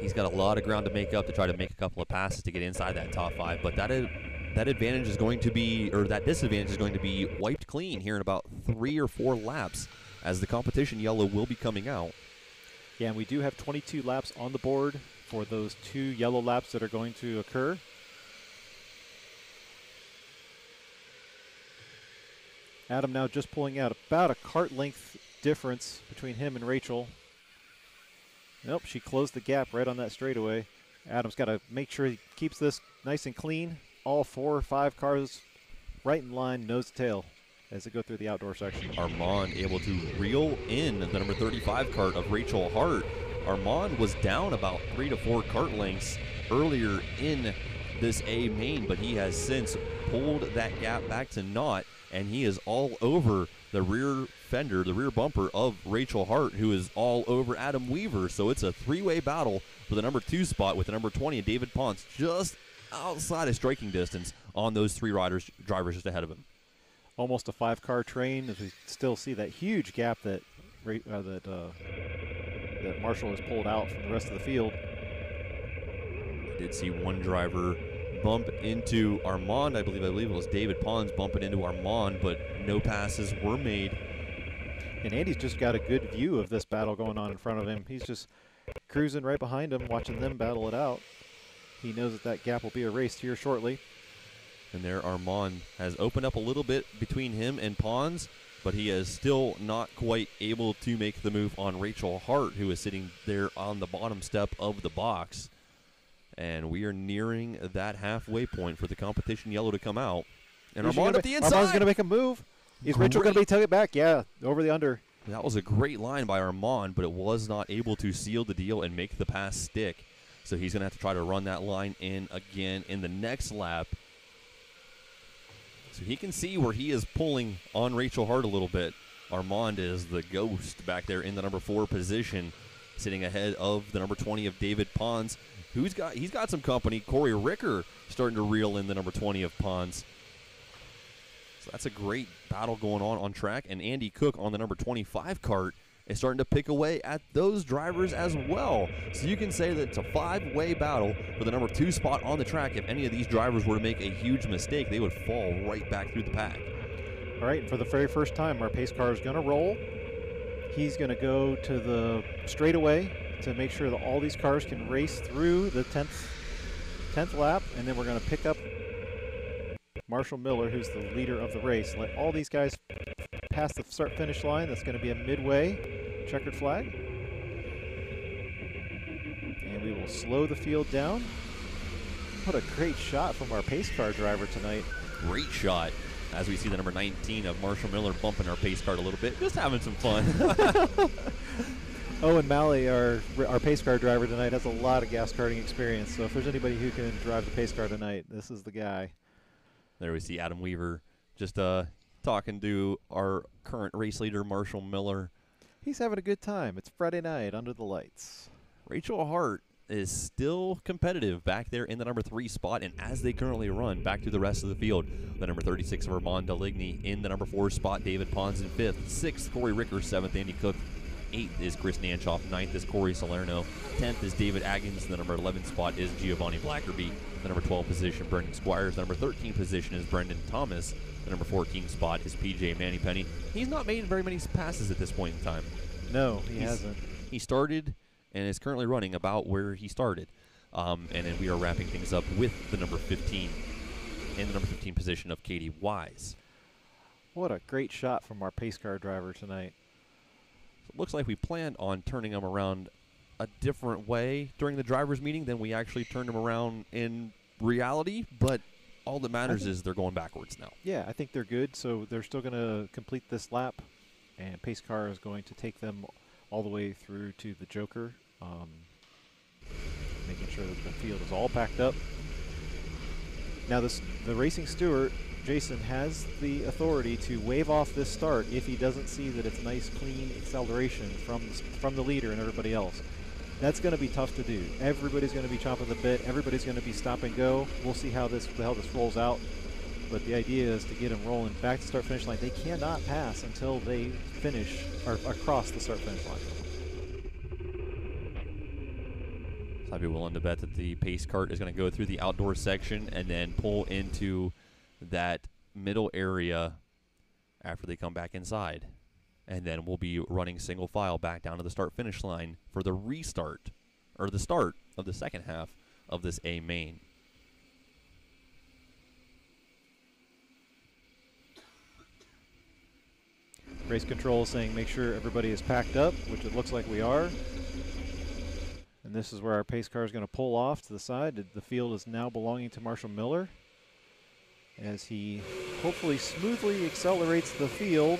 He's got a lot of ground to make up to try to make a couple of passes to get inside that top five, but that is, that advantage is going to be, or that disadvantage is going to be wiped clean here in about three or four laps, as the competition yellow will be coming out. Yeah, and we do have 22 laps on the board for those two yellow laps that are going to occur. Adam now just pulling out about a cart length difference between him and Rachel. Nope, she closed the gap right on that straightaway. Adam's got to make sure he keeps this nice and clean. All four or five cars right in line, nose to tail, as they go through the outdoor section. Armand able to reel in the number 35 cart of Rachel Hart. Armand was down about three to four cart lengths earlier in this A main, but he has since pulled that gap back to naught, and he is all over the rear fender, the rear bumper of Rachel Hart, who is all over Adam Weaver. So it's a three-way battle for the number two spot with the number 20 and David Pons just outside of striking distance on those three riders drivers just ahead of him. Almost a five-car train as we still see that huge gap that uh, that uh, that Marshall has pulled out from the rest of the field. I did see one driver bump into Armand. I believe I believe it was David Pons bumping into Armand, but no passes were made. And Andy's just got a good view of this battle going on in front of him. He's just cruising right behind him, watching them battle it out. He knows that that gap will be erased here shortly. And there Armand has opened up a little bit between him and Pons, but he is still not quite able to make the move on Rachel Hart, who is sitting there on the bottom step of the box. And we are nearing that halfway point for the competition yellow to come out. And she Armand gonna the inside. Armand's going to make a move. Is Rachel going to be Great. tug it back? Yeah, over the under. That was a great line by Armand, but it was not able to seal the deal and make the pass stick. So he's going to have to try to run that line in again in the next lap. So he can see where he is pulling on Rachel Hart a little bit. Armand is the ghost back there in the number four position, sitting ahead of the number 20 of David Pons, who's got he's got some company. Corey Ricker starting to reel in the number 20 of Pons. So that's a great battle going on on track. And Andy Cook on the number 25 cart is starting to pick away at those drivers as well. So you can say that it's a five way battle for the number two spot on the track. If any of these drivers were to make a huge mistake, they would fall right back through the pack. All right, for the very first time, our pace car is going to roll. He's going to go to the straightaway to make sure that all these cars can race through the 10th, 10th lap, and then we're going to pick up Marshall Miller, who's the leader of the race. Let all these guys pass the start finish line. That's going to be a midway checkered flag. And we will slow the field down. What a great shot from our pace car driver tonight. Great shot. As we see the number 19 of Marshall Miller bumping our pace car a little bit, just having some fun. [LAUGHS] Oh, Owen Malley, our our pace car driver tonight, has a lot of gas karting experience. So if there's anybody who can drive the pace car tonight, this is the guy. There we see Adam Weaver just uh, talking to our current race leader, Marshall Miller. He's having a good time. It's Friday night under the lights. Rachel Hart is still competitive back there in the number three spot, and as they currently run back to the rest of the field, the number 36 of Armand Deligny in the number four spot, David Pons in fifth, sixth Corey Ricker, seventh Andy Cook, eighth is Chris Nanchoff, ninth is Corey Salerno, tenth is David Agins, the number 11 spot is Giovanni Blackerby, the number 12 position Brendan Squires, the number 13 position is Brendan Thomas, the number 14 spot is PJ Manny Penny. He's not made very many passes at this point in time. No, he He's- hasn't. He started and is currently running about where he started. Um, and then we are wrapping things up with the number 15 in the number 15 position of Katie Wise. What a great shot from our pace car driver tonight. So it looks like we planned on turning him around a different way during the drivers' meeting than we actually turned them around in reality, but all that matters think- is they're going backwards now. Yeah, I think they're good. So they're still going to complete this lap, and pace car is going to take them all the way through to the Joker, um, making sure that the field is all packed up. Now, this the racing steward Jason has the authority to wave off this start if he doesn't see that it's nice, clean acceleration from from the leader and everybody else. That's going to be tough to do. Everybody's going to be chomping the bit. Everybody's going to be stop and go. We'll see how this how this rolls out. But the idea is to get them rolling back to start finish line. They cannot pass until they finish or across the start finish line. So I'd be willing to bet that the pace cart is going to go through the outdoor section and then pull into that middle area after they come back inside. And then we'll be running single file back down to the start finish line for the restart or the start of the second half of this A main. Race control saying make sure everybody is packed up, which it looks like we are. And this is where our pace car is going to pull off to the side. The field is now belonging to Marshall Miller as he hopefully smoothly accelerates the field.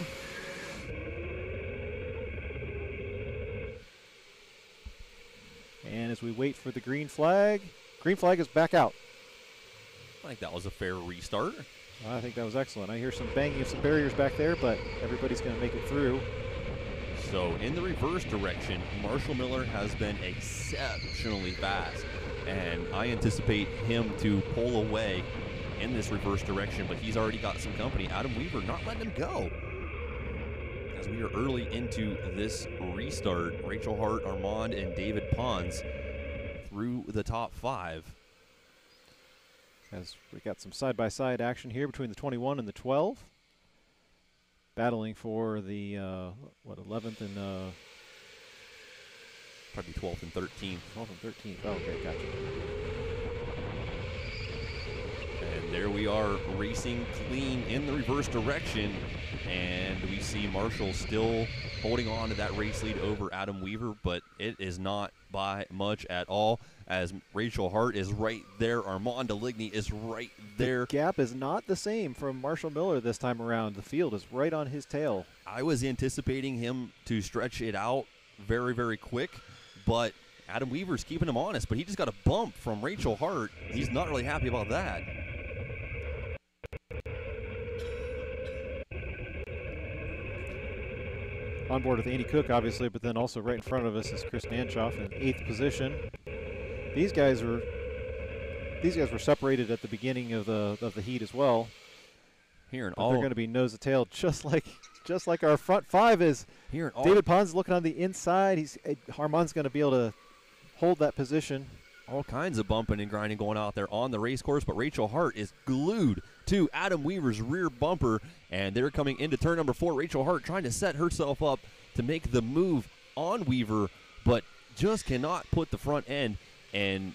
And as we wait for the green flag, Green flag is back out. I think that was a fair restart. I think that was excellent. I hear some banging of some barriers back there, but everybody's going to make it through. So in the reverse direction, Marshall Miller has been exceptionally fast, and I anticipate him to pull away in this reverse direction. But he's already got some company. Adam Weaver not letting him go. As we are early into this restart, Rachel Hart, Armand, and David Pons through the top five. As we got some side-by-side action here between the 21 and the 12. Battling for the, uh, what, 11th and uh, Probably 12th and 13th. 12th and 13th. Oh, okay, gotcha. And there we are racing clean in the reverse direction. And we see Marshall still holding on to that race lead over Adam Weaver, but it is not by much at all. As Rachel Hart is right there, Armand Deligny is right there. The gap is not the same from Marshall Miller this time around. The field is right on his tail. I was anticipating him to stretch it out very, very quick, but Adam Weaver's keeping him honest. But he just got a bump from Rachel Hart. He's not really happy about that. On board with Andy Cook, obviously, but then also right in front of us is Chris Nanchoff in eighth position. These guys were these guys were separated at the beginning of the of the heat as well. Here But all, they're going to be nose to tail, [LAUGHS] just like just like our front five is. here all, David Pons looking on the inside. He's eh, Armand's going to be able to hold that position. All kinds of bumping and grinding going out there on the race course, but Rachel Hart is glued to Adam Weaver's rear bumper, and they're coming into turn number four. Rachel Hart trying to set herself up to make the move on Weaver, but just cannot put the front end and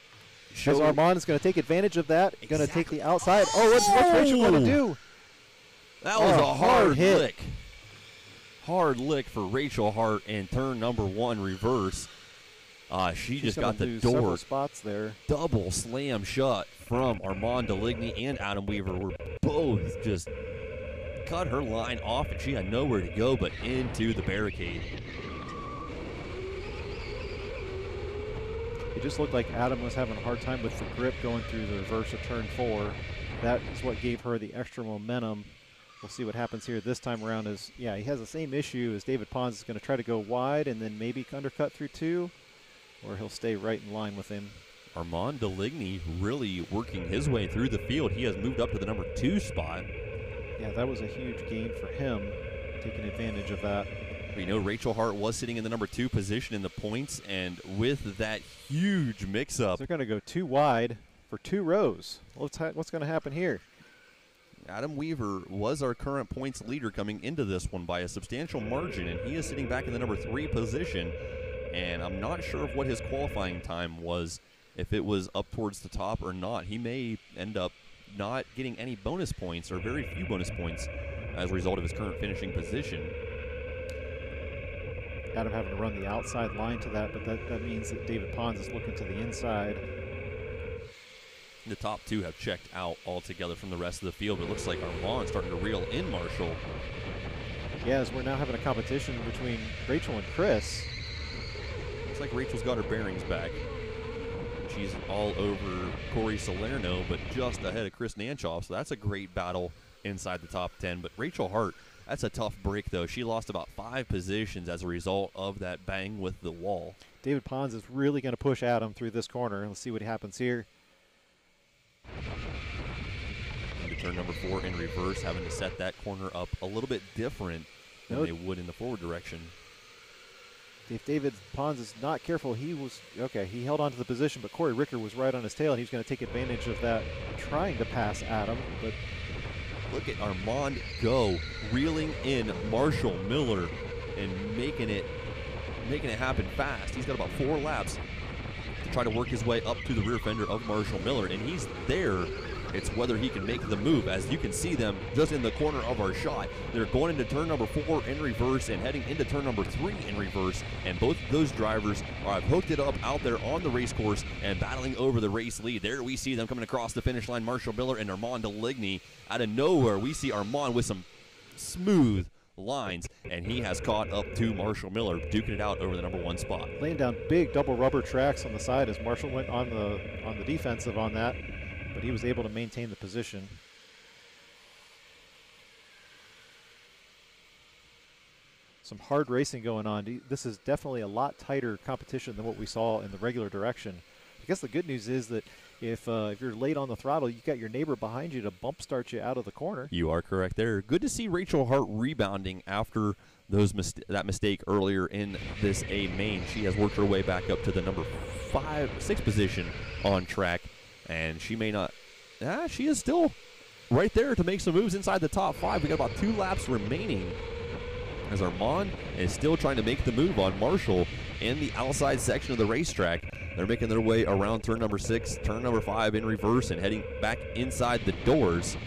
show. Armand is going to take advantage of that. Going to take the outside. Oh, what's, what's Rachel going Oh! to do? that was Oh, a hard hard hit. lick. Hard lick for Rachel Hart in turn number one reverse. Uh, she She's just got the door spots there. double slam shut from Armand Deligny and Adam Weaver were both just cut her line off and she had nowhere to go but into the barricade. It just looked like Adam was having a hard time with the grip going through the reverse of turn four. That is what gave her the extra momentum. We'll see what happens here this time around. Is yeah, he has the same issue as David Pons is going to try to go wide and then maybe undercut through two, or he'll stay right in line with him. Armand Deligny really working his way through the field. He has moved up to the number two spot. Yeah, that was a huge gain for him, taking advantage of that. We know Rachel Hart was sitting in the number two position in the points, and with that huge mix So up, they're going to go two wide for two rows. What's ha- what's going to happen here? Adam Weaver was our current points leader coming into this one by a substantial margin, and he is sitting back in the number three position. And I'm not sure of what his qualifying time was, if it was up towards the top or not. He may end up not getting any bonus points or very few bonus points as a result of his current finishing position. Adam having to run the outside line to that, but that, that means that David Pons is looking to the inside. The top two have checked out altogether from the rest of the field. But it looks like Armand's starting to reel in Marshall. Yeah, as we're now having a competition between Rachel and Chris. Looks like Rachel's got her bearings back. She's all over Corey Salerno, but just ahead of Chris Nanchoff. So that's a great battle inside the top 10. But Rachel Hart, that's a tough break, though. She lost about five positions as a result of that bang with the wall. David Pons is really going to push Adam through this corner. Let's see what happens here. Into turn number four in reverse, having to set that corner up a little bit different than No- they would in the forward direction. If David Pons is not careful, he was okay. He held on to the position, but Corey Ricker was right on his tail, and he was going to take advantage of that, trying to pass Adam. But Look at Armand go, reeling in Marshall Miller and making it making it happen fast. He's got about four laps to try to work his way up to the rear fender of Marshall Miller, and he's there. It's whether he can make the move. As you can see them just in the corner of our shot. They're going into turn number four in reverse and heading into turn number three in reverse. And both those drivers are hooked it up out there on the race course and battling over the race lead. There we see them coming across the finish line. Marshall Miller and Armand Deligny. Out of nowhere, we see Armand with some smooth lines and he has caught up to Marshall Miller, duking it out over the number one spot. laying down big double rubber tracks on the side as Marshall went on the on the defensive on that, but he was able to maintain the position. Some hard racing going on. This is definitely a lot tighter competition than what we saw in the regular direction. I guess the good news is that if uh, if you're late on the throttle, you've got your neighbor behind you to bump start you out of the corner. You are correct there. Good to see Rachel Hart rebounding after those mist- that mistake earlier in this A main. She has worked her way back up to the number five, six position on track, and she may not. Ah, she is still right there to make some moves inside the top five. We got about two laps remaining. As Armand is still trying to make the move on Marshall in the outside section of the racetrack. They're making their way around turn number six, turn number five in reverse, and heading back inside the doors.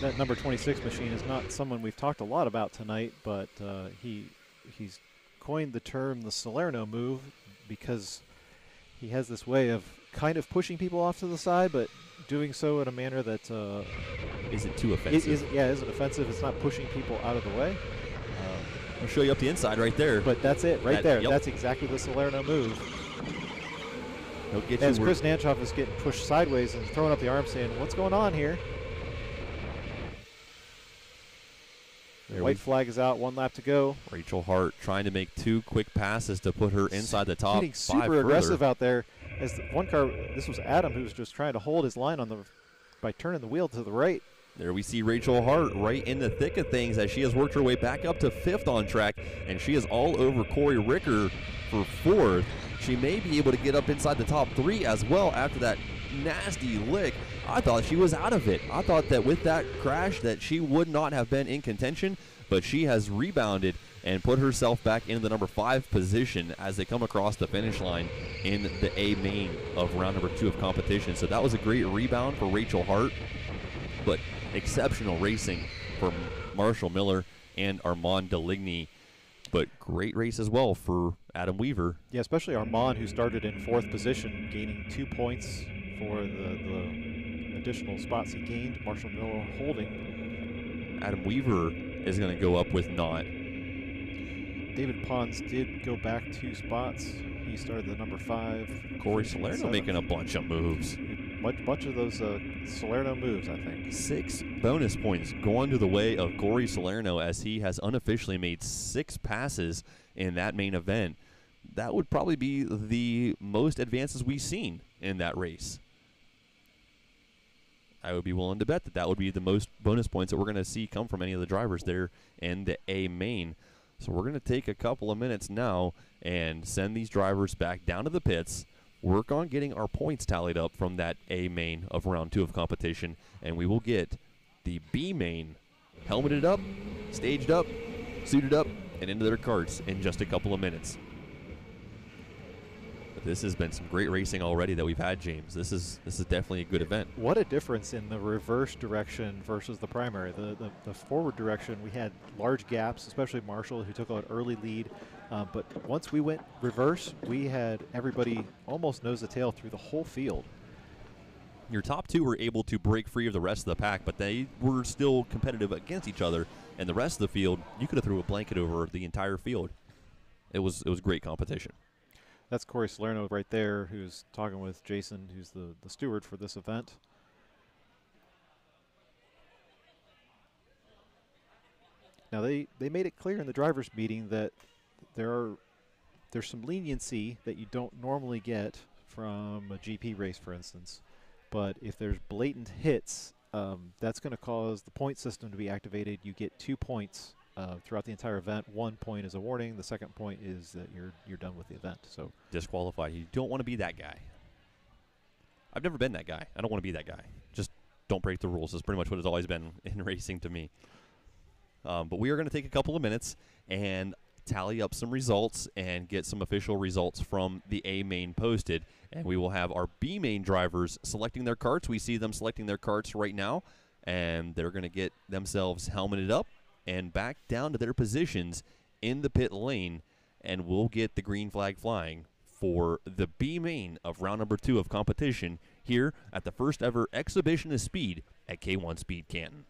that number 26 machine is not someone we've talked a lot about tonight, but uh, he he's coined the term the Salerno move because he has this way of kind of pushing people off to the side, but doing so in a manner that uh, Isn't too offensive. is yeah isn't offensive. It's not pushing people out of the way. Um, I'll show you up the inside right there. but that's it right That- there. yep. That's exactly the Salerno move. Get As Chris Nanchoff is getting pushed sideways and throwing up the arm, saying, "What's going on here?" There White flag is out. One lap to go. Rachel Hart trying to make two quick passes to put her inside the top Getting five super further. aggressive out there. As the one car, this was Adam who was just trying to hold his line on the by turning the wheel to the right. There we see Rachel Hart right in the thick of things as she has worked her way back up to fifth on track, and she is all over Corey Ricker for fourth. She may be able to get up inside the top three as well after that nasty lick. I thought she was out of it. I thought that with that crash that she would not have been in contention, but she has rebounded and put herself back in the number five position as they come across the finish line in the A main of round number two of competition. So that was a great rebound for Rachel Hart but exceptional racing for Marshall Miller and Armand Deligny. But great race as well for Adam Weaver. Yeah, especially Armand, who started in fourth position, gaining two points for the, the additional spots he gained. Marshall Miller holding. Adam Weaver is going to go up with not. David Pons did go back two spots. He started the number five. Corey Salerno seventh. making a bunch of moves. Much, bunch of those uh, Salerno moves, I think. Six bonus points going to the way of Corey Salerno as he has unofficially made six passes in that main event. That would probably be the most advances we've seen in that race. I would be willing to bet that that would be the most bonus points that we're going to see come from any of the drivers there in the A main. So we're going to take a couple of minutes now and send these drivers back down to the pits, work on getting our points tallied up from that A main of round two of competition, and we will get the B main helmeted up, staged up, suited up, and into their carts in just a couple of minutes. This has been some great racing already that we've had, James. This is this is definitely a good event. What a difference in the reverse direction versus the primary. The, the, the forward direction, we had large gaps, especially Marshall, who took an early lead. Uh, but once we went reverse, we had everybody almost nose to tail through the whole field. Your top two were able to break free of the rest of the pack, but they were still competitive against each other. And the rest of the field, you could have threw a blanket over the entire field. It was it was great competition. That's Corey Salerno right there, who's talking with Jason, who's the, the steward for this event. Now they, they made it clear in the drivers' meeting that there are there's some leniency that you don't normally get from a GP race, for instance. But if there's blatant hits, um, that's going to cause the point system to be activated. You get two points uh, throughout the entire event. One point is a warning. The second point is that you're you're done with the event. So Disqualified. You don't want to be that guy. I've never been that guy. I don't want to be that guy. Just don't break the rules. Is pretty much what it's always been [LAUGHS] in racing to me. Um, but we are going to take a couple of minutes and tally up some results and get some official results from the A main posted. And we will have our B main drivers selecting their carts. We see them selecting their carts right now, and they're going to get themselves helmeted up and back down to their positions in the pit lane. And we'll get the green flag flying for the B main of round number two of competition here at the first ever exhibition of speed at K1 Speed Canton.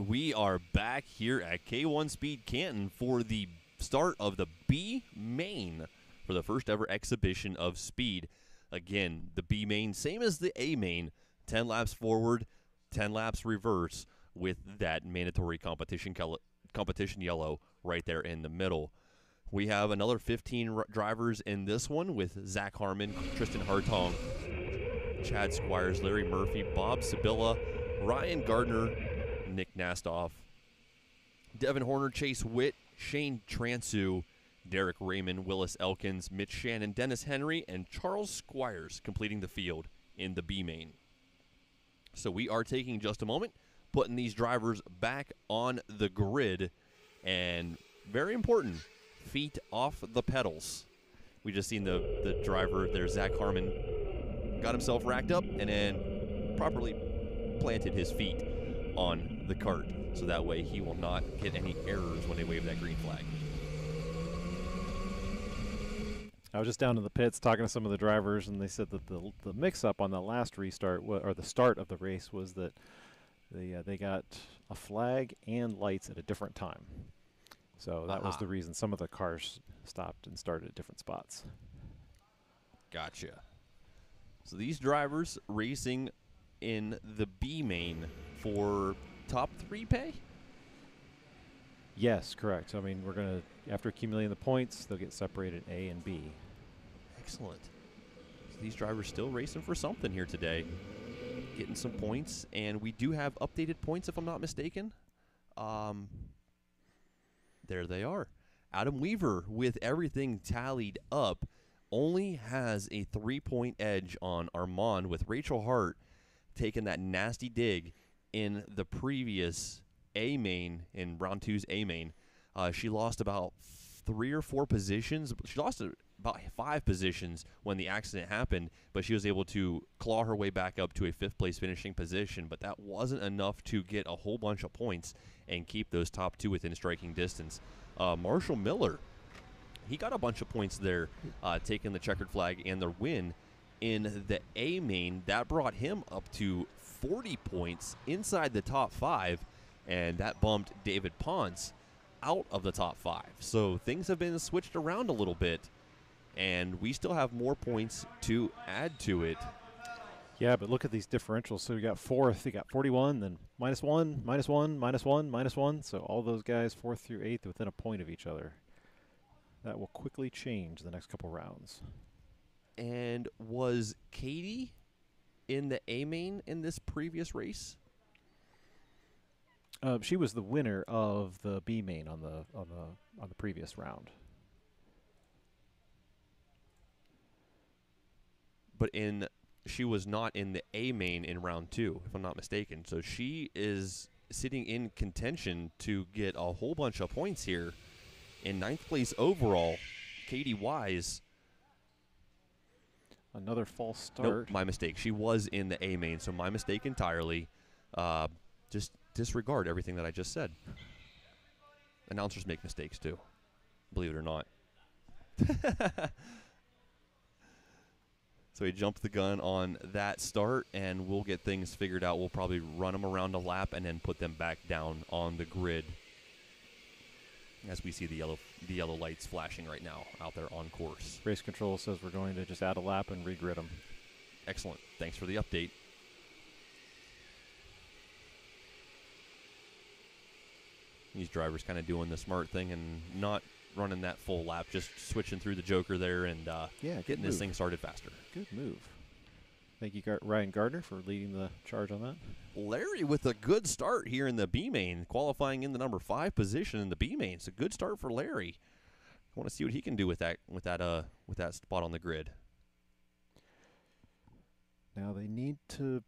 We are back here at K1 Speed Canton for the start of the B main for the first ever exhibition of speed. Again, the B main, same as the A main, 10 laps forward, 10 laps reverse, with that mandatory competition competition yellow right there in the middle. We have another 15 r- drivers in this one with Zach Harmon, Tristan Hartong, Chad Squires, Larry Murphy, Bob Sibilla, Ryan Gardner, Nick Nastoff, Devin Horner, Chase Witt, Shane Transu, Derek Raymond, Willis Elkins, Mitch Shannon, Dennis Henry, and Charles Squires completing the field in the B main. So we are taking just a moment, putting these drivers back on the grid, and very important, feet off the pedals. We just seen the the driver there, Zach Harmon, got himself racked up and then properly planted his feet on the cart, so that way he will not get any errors when they wave that green flag. I was just down in the pits talking to some of the drivers, and they said that the the mix-up on the last restart or the start of the race was that they uh, they got a flag and lights at a different time. So that was the reason some of the cars stopped and started at different spots. Gotcha. So these drivers racing in the B main for top three pay. Yes, correct. I mean, we're gonna after accumulating the points, they'll get separated A and B. Excellent. So these drivers still racing for something here today, getting some points, and we do have updated points if I'm not mistaken. Um, there they are. Adam Weaver with everything tallied up only has a three-point edge on Armand with Rachel Hart taking that nasty dig in the previous A main in round two's A main. Uh, she lost about three or four positions. She lost about five positions when the accident happened, but she was able to claw her way back up to a fifth place finishing position. But that wasn't enough to get a whole bunch of points and keep those top two within striking distance. Uh, Marshall Miller, he got a bunch of points there, uh, taking the checkered flag and the win in the A main. That brought him up to 40 points inside the top five, and that bumped David Pons out of the top five. So things have been switched around a little bit, and we still have more points to add to it. Yeah, but look at these differentials. So you got fourth, you got 41, then minus one, minus one, minus one, minus one. So all those guys, fourth through eighth, within a point of each other. That will quickly change the next couple rounds. And was Katie in the A main in this previous race? Uh, she was the winner of the B main on the on the on the previous round. but in she was not in the A main in round two, if I'm not mistaken. So she is sitting in contention to get a whole bunch of points here. In ninth place overall, Katie Wise. Another false Nope, start. my mistake. She was in the A main, so my mistake entirely. Uh, just disregard everything that I just said. Announcers make mistakes too, believe it or not. [LAUGHS] So he jumped the gun on that start, and we'll get things figured out. We'll probably run them around a lap and then put them back down on the grid. As we see the yellow the yellow lights flashing right now out there on course. Race control says we're going to just add a lap and regrid them. Excellent. Thanks for the update. These drivers kind of doing the smart thing and not running that full lap, just switching through the Joker there and uh, Yeah, getting this thing started faster. Good move. Thank you, Gar- Ryan Gardner, for leading the charge on that. Larry with a good start here in the B main, qualifying in the number five position in the B main. It's a good start for Larry. I want to see what he can do with that with that uh with that spot on the grid. Now they need to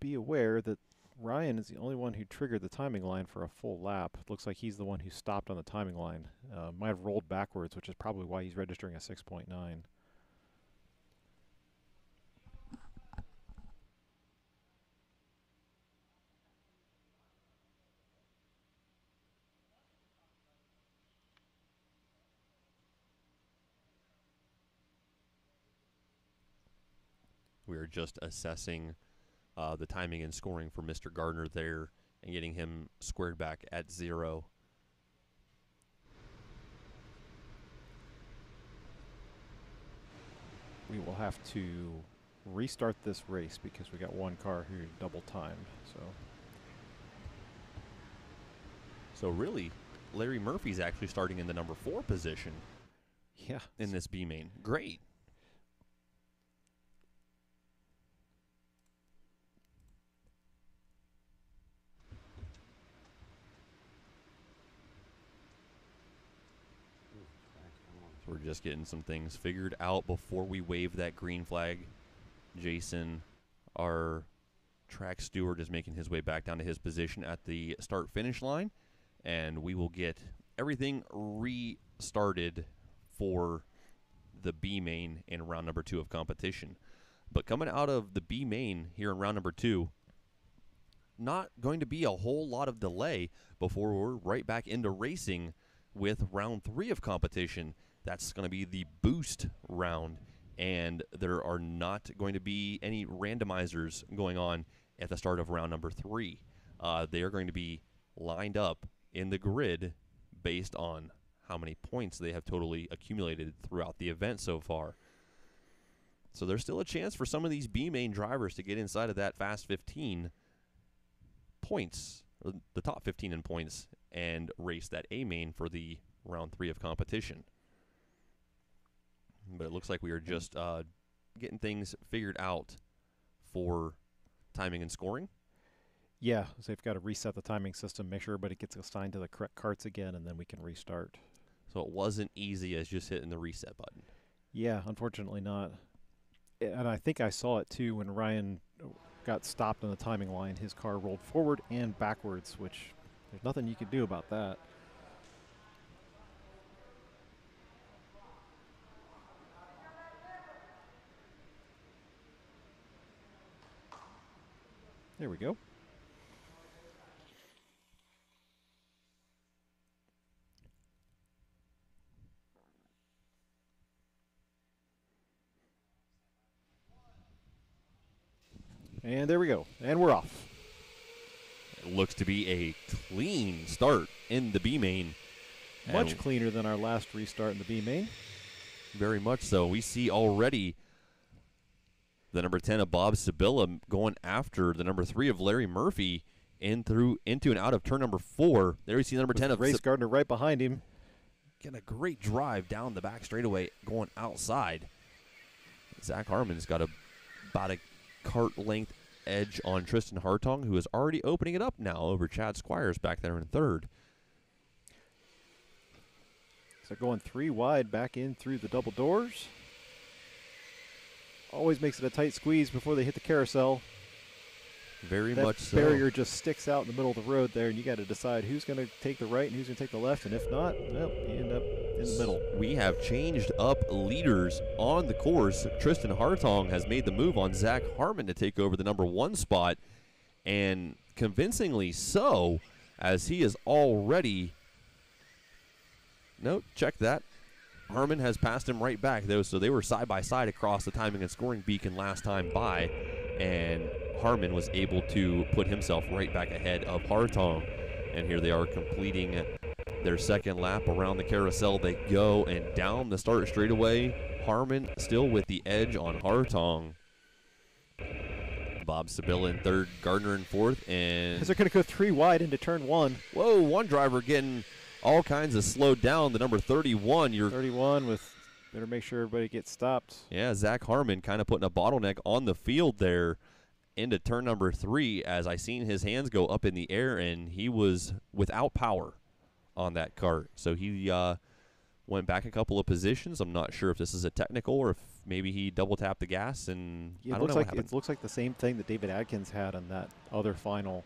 be aware that Ryan is the only one who triggered the timing line for a full lap. It looks like he's the one who stopped on the timing line. Uh, might have rolled backwards, which is probably why he's registering a 6.9. Just assessing uh, the timing and scoring for Mr. Gardner there and getting him squared back at zero. We will have to restart this race because we got one car who double timed. So So really, Larry Murphy's actually starting in the number four position yeah, in this B main. Great. So we're just getting some things figured out before we wave that green flag. Jason, our track steward, is making his way back down to his position at the start finish line, and we will get everything restarted for the B main in round number two of competition. But coming out of the B main here in round number two, not going to be a whole lot of delay before we're right back into racing with round three of competition. That's going to be the boost round, and there are not going to be any randomizers going on at the start of round number three. Uh, they are going to be lined up in the grid based on how many points they have totally accumulated throughout the event so far. So there's still a chance for some of these B main drivers to get inside of that fast 15 points, the top 15 in points, and race that A main for the round three of competition. But it looks like we are just uh, getting things figured out for timing and scoring. yeah. So they've got to reset the timing system, make sure everybody gets assigned to the correct carts again, and then we can restart. So it wasn't easy as just hitting the reset button. Yeah, unfortunately not. And I think I saw it too when Ryan uh, got stopped on the timing line. His car rolled forward and backwards, which there's nothing you can do about that. There we go. And there we go. And we're off. It looks to be a clean start in the B main. Much And cleaner than our last restart in the B main. Very much so. We see already the number 10 of Bob Sibilla going after the number 3 of Larry Murphy in through into and out of turn number 4. There we see the number 10 of Race Sib- Gardner right behind him. getting a great drive down the back straightaway going outside. Zach Harmon's got a, about a cart length edge on Tristan Hartong, who is already opening it up now over Chad Squires back there in third. So going three wide back in through the double doors. Always makes it a tight squeeze before they hit the carousel. Very that much so. barrier just sticks out in the middle of the road there, and you got to decide who's going to take the right and who's going to take the left. And if not, well, you end up in the middle. We have changed up leaders on the course. Tristan Hartong has made the move on Zach Harmon to take over the number one spot, and convincingly so, as he is already. No, check that. Harmon has passed him right back, though, so they were side by side across the timing and scoring beacon last time by, and Harmon was able to put himself right back ahead of Hartong. And here they are completing their second lap around the carousel. They go and down the start straightaway. Harmon still with the edge on Hartong. Bob Sibilla in third, Gardner in fourth, and they're going to go three wide into turn one. whoa, one driver getting all kinds of slowed down. The number 31, you're 31 with. Better make sure everybody gets stopped. Yeah, Zach Harmon kind of putting a bottleneck on the field there into turn number three as I seen his hands go up in the air and he was without power on that cart. So he uh, went back a couple of positions. I'm not sure if this is a technical or if maybe he double tapped the gas and Yeah, I it don't looks know what like happened. it looks like the same thing that David Agins had on that other final.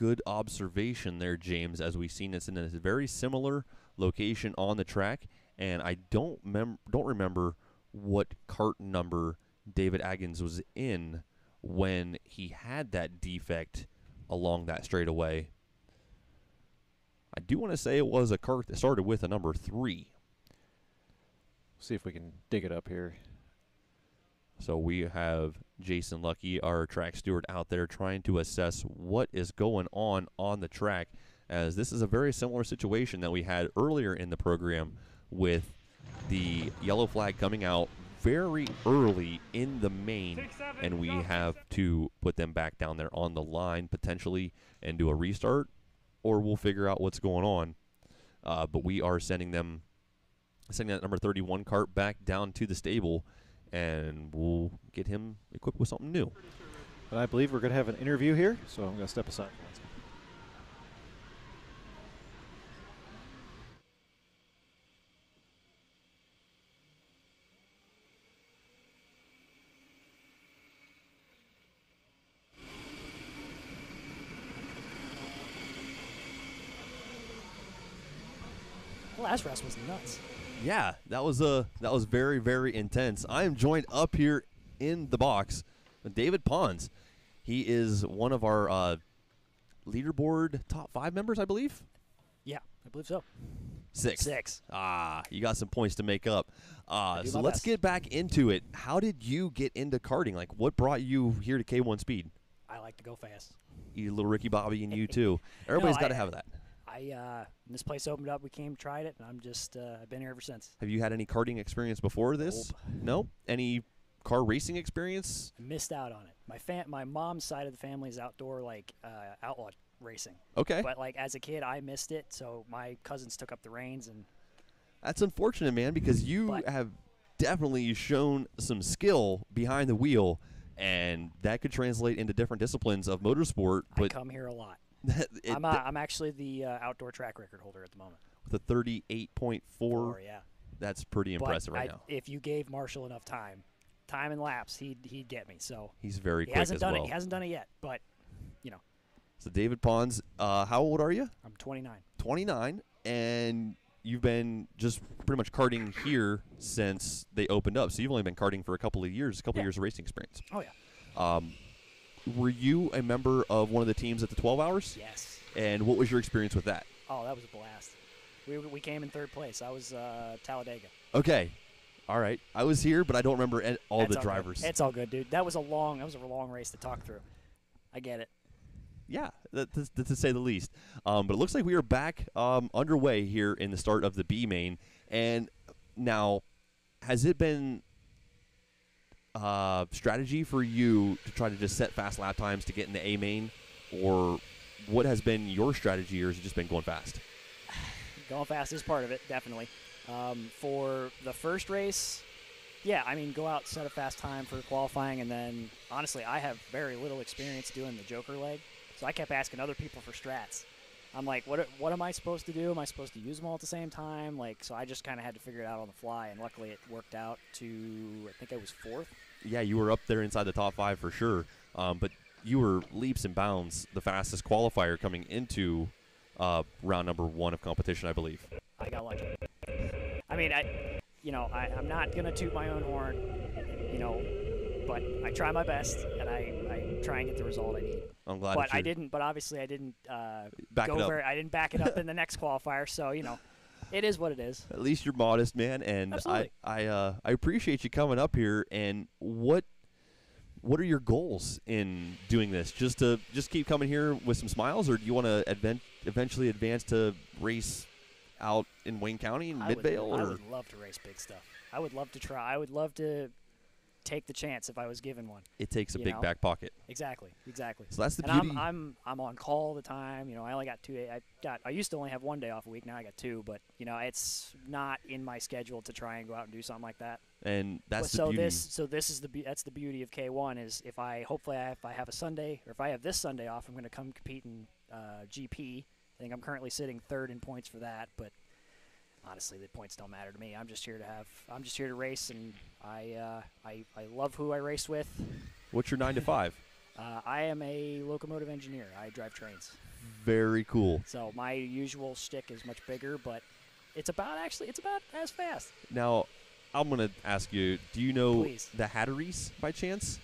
Good observation there, James, as we've seen this in a very similar location on the track. And I don't mem- don't remember what cart number David Agins was in when he had that defect along that straightaway. I do want to say it was a cart that started with a number three. See if we can dig it up here. So we have Jason Lucky, our track steward, out there trying to assess what is going on on the track, as this is a very similar situation that we had earlier in the program with the yellow flag coming out very early in the main, and we have to put them back down there on the line potentially and do a restart, or we'll figure out what's going on. Uh, but we are sending them, sending that number 31 cart back down to the stable, and we'll get him equipped with something new. But I believe we're going to have an interview here, so I'm going to step aside. for one second. Last race was nuts. Yeah, that was uh that was very very intense. I am joined up here in the box with David Pons. He is one of our uh, leaderboard top five members, I believe. Yeah, I believe so. Six. Six. Ah, you got some points to make up. Uh, so let's best. get back into it. How did you get into karting? Like, what brought you here to K1 Speed? I like to go fast. You little Ricky Bobby and [LAUGHS] you too. Everybody's got to have that. I uh, this place opened up, we came, tried it, and I'm just uh, I've been here ever since. Have you had any karting experience before this? No. Any car racing experience? I missed out on it. My fam- my mom's side of the family is outdoor like uh, outlaw racing, Okay. but like as a kid, I missed it. So my cousins took up the reins, and That's unfortunate, man, because you But- have definitely shown some skill behind the wheel, and that could translate into different disciplines of motorsport. I But come here a lot. [LAUGHS] it, I'm uh, I'm actually the uh, outdoor track record holder at the moment. with a 38.4, Four, yeah. that's pretty But impressive right I- now. If you gave Marshall enough time, time and laps, he'd he'd get me. So He's very he quick hasn't as done well. it. He hasn't done it yet, but you know, So David Pons, uh, how old are you? I'm 29. 29, and you've been just pretty much karting here since they opened up. So you've only been karting for a couple of years, a couple Yeah. of years of racing experience. Oh yeah. Um, were you a member of one of the teams at the 12 hours? Yes. And what was your experience with that? Oh, that was a blast. We, we came in third place. I was uh, Talladega. Okay. All right. I was here, but I don't remember all That's the drivers. It's all good, dude. That was a long. That was a long race to talk through. I get it. yeah, that, that's to say the least. Um, but it looks like we are back um, underway here in the start of the B main. And now, has it been uh, strategy for you to try to just set fast lap times to get in the A main, or what has been your strategy, or has it just been going fast? [SIGHS] Going fast is part of it, definitely. Um, for the first race, yeah, I mean, go out, set a fast time for qualifying, and then honestly, I have very little experience doing the Joker leg, so I kept asking other people for strats. I'm like, what? What am I supposed to do? Am I supposed to use them all at the same time? Like, so I just kind of had to figure it out on the fly, and luckily it worked out to I think I was fourth. yeah, you were up there inside the top five for sure. Um, but you were leaps and bounds the fastest qualifier coming into uh, round number one of competition, I believe. I got lucky. I mean, I, you know, I, I'm not gonna toot my own horn, you know, but I try my best and I, I try and get the result I need. I'm glad. but I didn't. But obviously, I didn't uh, Back go it up. very. I didn't back it up in the next qualifier. So you know, it is what it is. At least you're modest, man, and I Absolutely. I uh, I appreciate you coming up here. And what what are your goals in doing this? Just to just keep coming here with some smiles, or do you want to advent, eventually advance to race out in Wayne County in I would, Midvale? I or would love to race big stuff. I would love to try. I would love to take the chance if I was given one. it takes a big know. back pocket. Exactly. Exactly. So that's the and beauty. I'm, I'm I'm on call all the time. You know, I only got two. I got. I used to only have one day off a week. Now I got two. But you know, it's not in my schedule to try and go out and do something like that. and that's But the so beauty. this so this is the be- that's the beauty of K1 is if I hopefully I, if I have a Sunday or if I have this Sunday off, I'm going to come compete in uh, GP. I think I'm currently sitting third in points for that, but honestly, the points don't matter to me. I'm just here to have I'm just here to race, and I uh, I I love who I race with. What's your nine to five? [LAUGHS] Uh, I am a locomotive engineer. I drive trains. Very cool. So my usual shtick is much bigger, but it's about actually it's about as fast. Now, I'm gonna ask you: Do you know Please. the Hatteries by chance?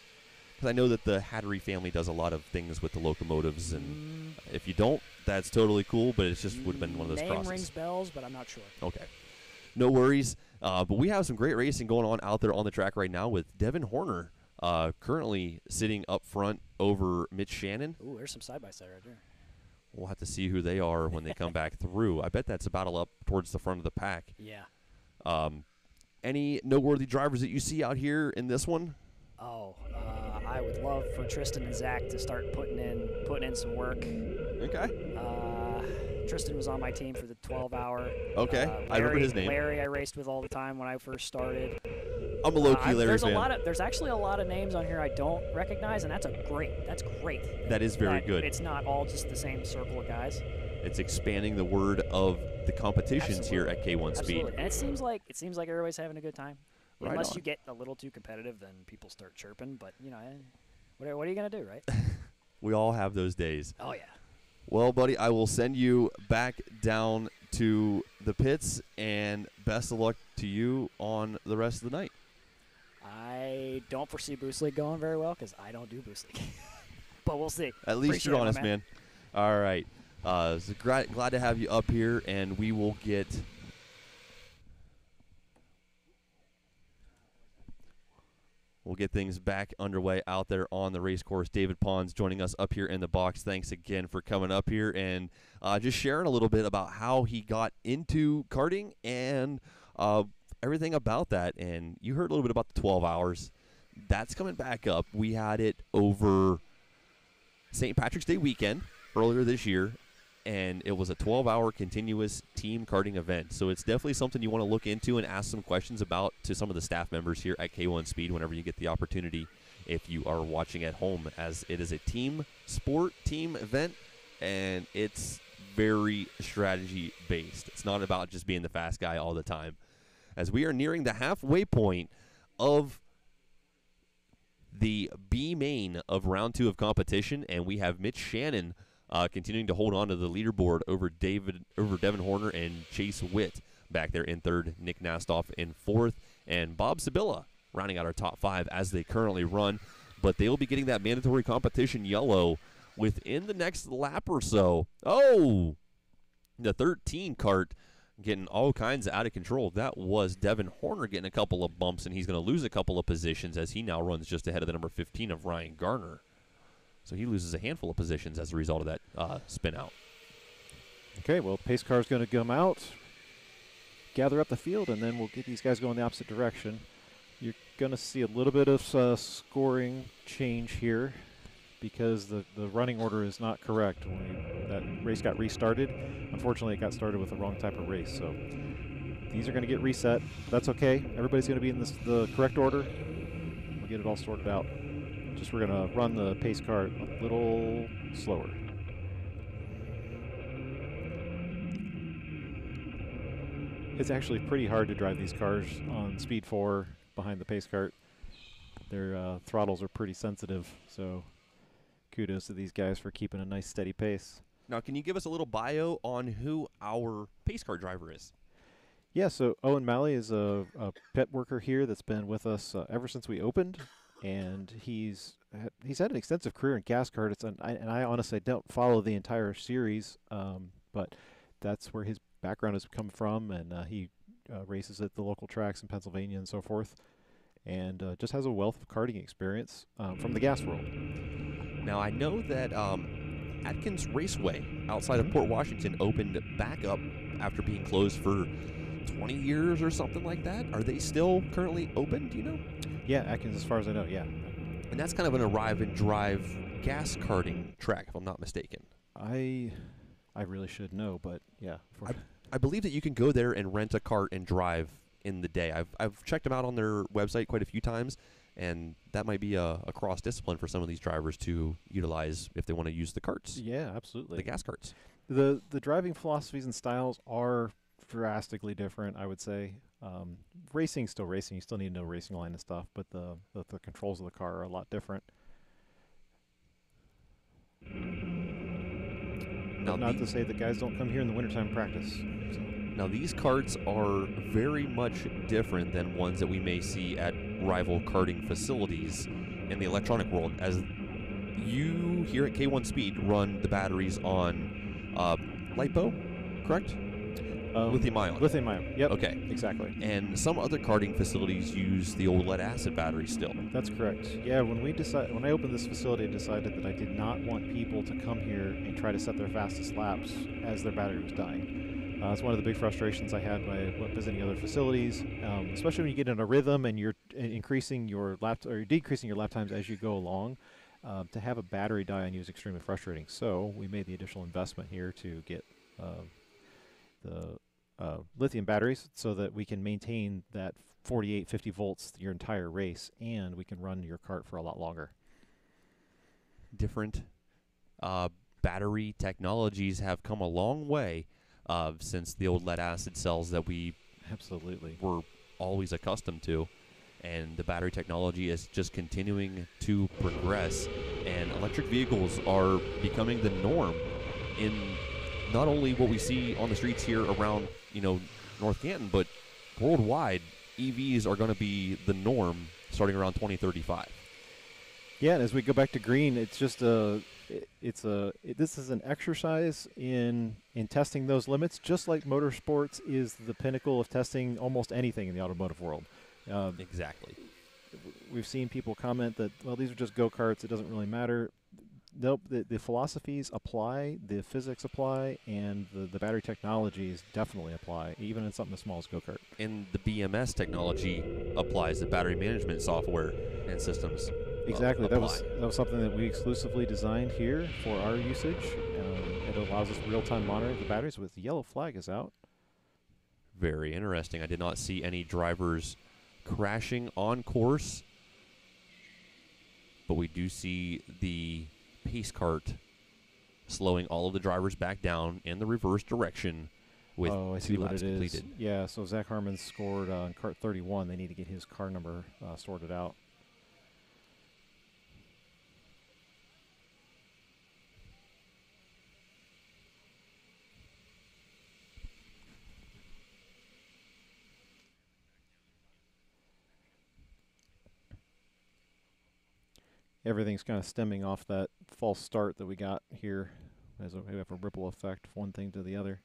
Because I know that the Hattery family does a lot of things with the locomotives, and if you don't, that's totally cool. But it just would have been one of those Name crosses. rings bells, but I'm not sure. Okay, no worries. Uh, but we have some great racing going on out there on the track right now with Devin Horner uh, currently sitting up front over Mitch Shannon. Ooh, there's some side by side right there. We'll have to see who they are when they come back [LAUGHS] through. I bet that's a battle up towards the front of the pack. Yeah. Um, any noteworthy drivers that you see out here in this one? Oh, uh, I would love for Tristan and Zach to start putting in putting in some work. Okay. Uh, Tristan was on my team for the 12 hour. Okay, Uh, I remember his name. Larry, I raced with all the time when I first started. I'm a low Uh, key I- Larry there's fan. a lot of there's actually a lot of names on here I don't recognize, and that's a great. That's great. That is very good. It's not all just the same circle of guys. It's expanding the word of the competitions here at K1 Speed. Absolutely. And it seems like it seems like everybody's having a good time. Right Unless on. you get a little too competitive, then people start chirping. But you know, eh, what are, what are you gonna do, right? [LAUGHS] We all have those days. oh yeah. Well, buddy, I will send you back down to the pits, and best of luck to you on the rest of the night. I don't foresee Boost League going very well because I don't do Boost League. [LAUGHS] but we'll see. At least Appreciate you're it, honest, man. All right. Uh, so glad to have you up here, and we will get. We'll get things back underway out there on the race course. David Pons joining us up here in the box. Thanks again for coming up here and uh, just sharing a little bit about how he got into karting and uh, everything about that. And you heard a little bit about the 12 hours. That's coming back up. We had it over St. Patrick's Day weekend earlier this year, and it was a 12 hour continuous team karting event. So it's definitely something you want to look into and ask some questions about to some of the staff members here at K1 Speed whenever you get the opportunity if you are watching at home, as it is a team sport, team event, and it's very strategy based. It's not about just being the fast guy all the time. As we are nearing the halfway point of the B main of round two of competition, and we have Mitch Shannon uh, continuing to hold on to the leaderboard over David over Devin Horner and Chase Witt back there in third, Nick Nastoff in fourth, and Bob Sibilla rounding out our top five as they currently run. But they will be getting that mandatory competition yellow within the next lap or so. Oh, the 13 cart getting all kinds of out of control. That was Devin Horner getting a couple of bumps, and he's going to lose a couple of positions as he now runs just ahead of the number 15 of Ryan Garner. So he loses a handful of positions as a result of that uh, spin out. Okay, well, pace car is going to come out, gather up the field, and then we'll get these guys going the opposite direction. You're going to see a little bit of uh, scoring change here because the, the running order is not correct. When that race got restarted, unfortunately, it got started with the wrong type of race. So these are going to get reset. That's okay. Everybody's going to be in this, the correct order. We'll get it all sorted out. Just we're going to run the pace car a little slower. It's actually pretty hard to drive these cars on speed four behind the pace cart. Their uh, throttles are pretty sensitive, so kudos to these guys for keeping a nice steady pace. Now, can you give us a little bio on who our pace car driver is? Yeah, so Owen Malley is a, a pet worker here that's been with us uh, ever since we opened, and he's he's had an extensive career in gas cart. It's an, I, and I honestly don't follow the entire series, um, but that's where his background has come from, and uh, he uh, races at the local tracks in Pennsylvania and so forth, and uh, just has a wealth of karting experience um, from the gas world. Now, I know that um, Atkins Raceway outside of Port Washington opened back up after being closed for 20 years or something like that. Are they still currently open? Do you know? Yeah, Atkins, as far as I know, yeah. And that's kind of an arrive and drive gas karting track, if I'm not mistaken. I I really should know, but yeah. for- I believe that you can go there and rent a cart and drive in the day. I've, I've checked them out on their website quite a few times, and that might be a, a cross discipline for some of these drivers to utilize if they want to use the carts, yeah, absolutely. the gas carts. the the driving philosophies and styles are drastically different. I would say um, racing still racing. You still need to know racing line and stuff, but the, the the controls of the car are a lot different. Now, Not to say that guys don't come here in the wintertime practice. So. Now, these carts are very much different than ones that we may see at rival karting facilities in the electronic world, as you here at K1 Speed run the batteries on uh, LiPo, correct? Um, Lithium ion. Lithium ion. Yep. Okay. Exactly. And some other karting facilities use the old lead acid battery still. That's correct. Yeah, when we decided, when I opened this facility, I decided that I did not want people to come here and try to set their fastest laps as their battery was dying. Uh, it's one of the big frustrations I had by visiting other facilities, um, especially when you get in a rhythm and you're uh, increasing your lap or decreasing your lap times as you go along. Uh, to have a battery die on you is extremely frustrating. So we made the additional investment here to get uh, the uh, lithium batteries so that we can maintain that 48, 50 volts your entire race, and we can run your cart for a lot longer. Different uh, battery technologies have come a long way uh, since the old lead acid cells that we Absolutely. were always accustomed to. And the battery technology is just continuing to progress. And electric vehicles are becoming the norm in not only what we see on the streets here around, you know, North Canton, but worldwide. EVs are going to be the norm starting around 2035. Yeah, and as we go back to green, it's just a, it's a, it, this is an exercise in in testing those limits, just like motorsports is the pinnacle of testing almost anything in the automotive world. Uh, Exactly. we've seen people comment that well, these are just go karts; it doesn't really matter. Nope, the, the philosophies apply, the physics apply, and the, the battery technologies definitely apply, even in something as small as go kart. And the BMS technology applies the battery management software and systems. Exactly. That was that was something that we exclusively designed here for our usage. Um, it allows us real-time monitoring of the batteries. With the yellow flag is out. Very interesting. I did not see any drivers crashing on course, but we do see the pace cart slowing all of the drivers back down in the reverse direction with oh, I see what it is. completed. Yeah. So Zach Harmon scored on cart 31. They need to get his car number uh, sorted out. Everything's kind of stemming off that false start that we got here. As a, we have a ripple effect, from one thing to the other.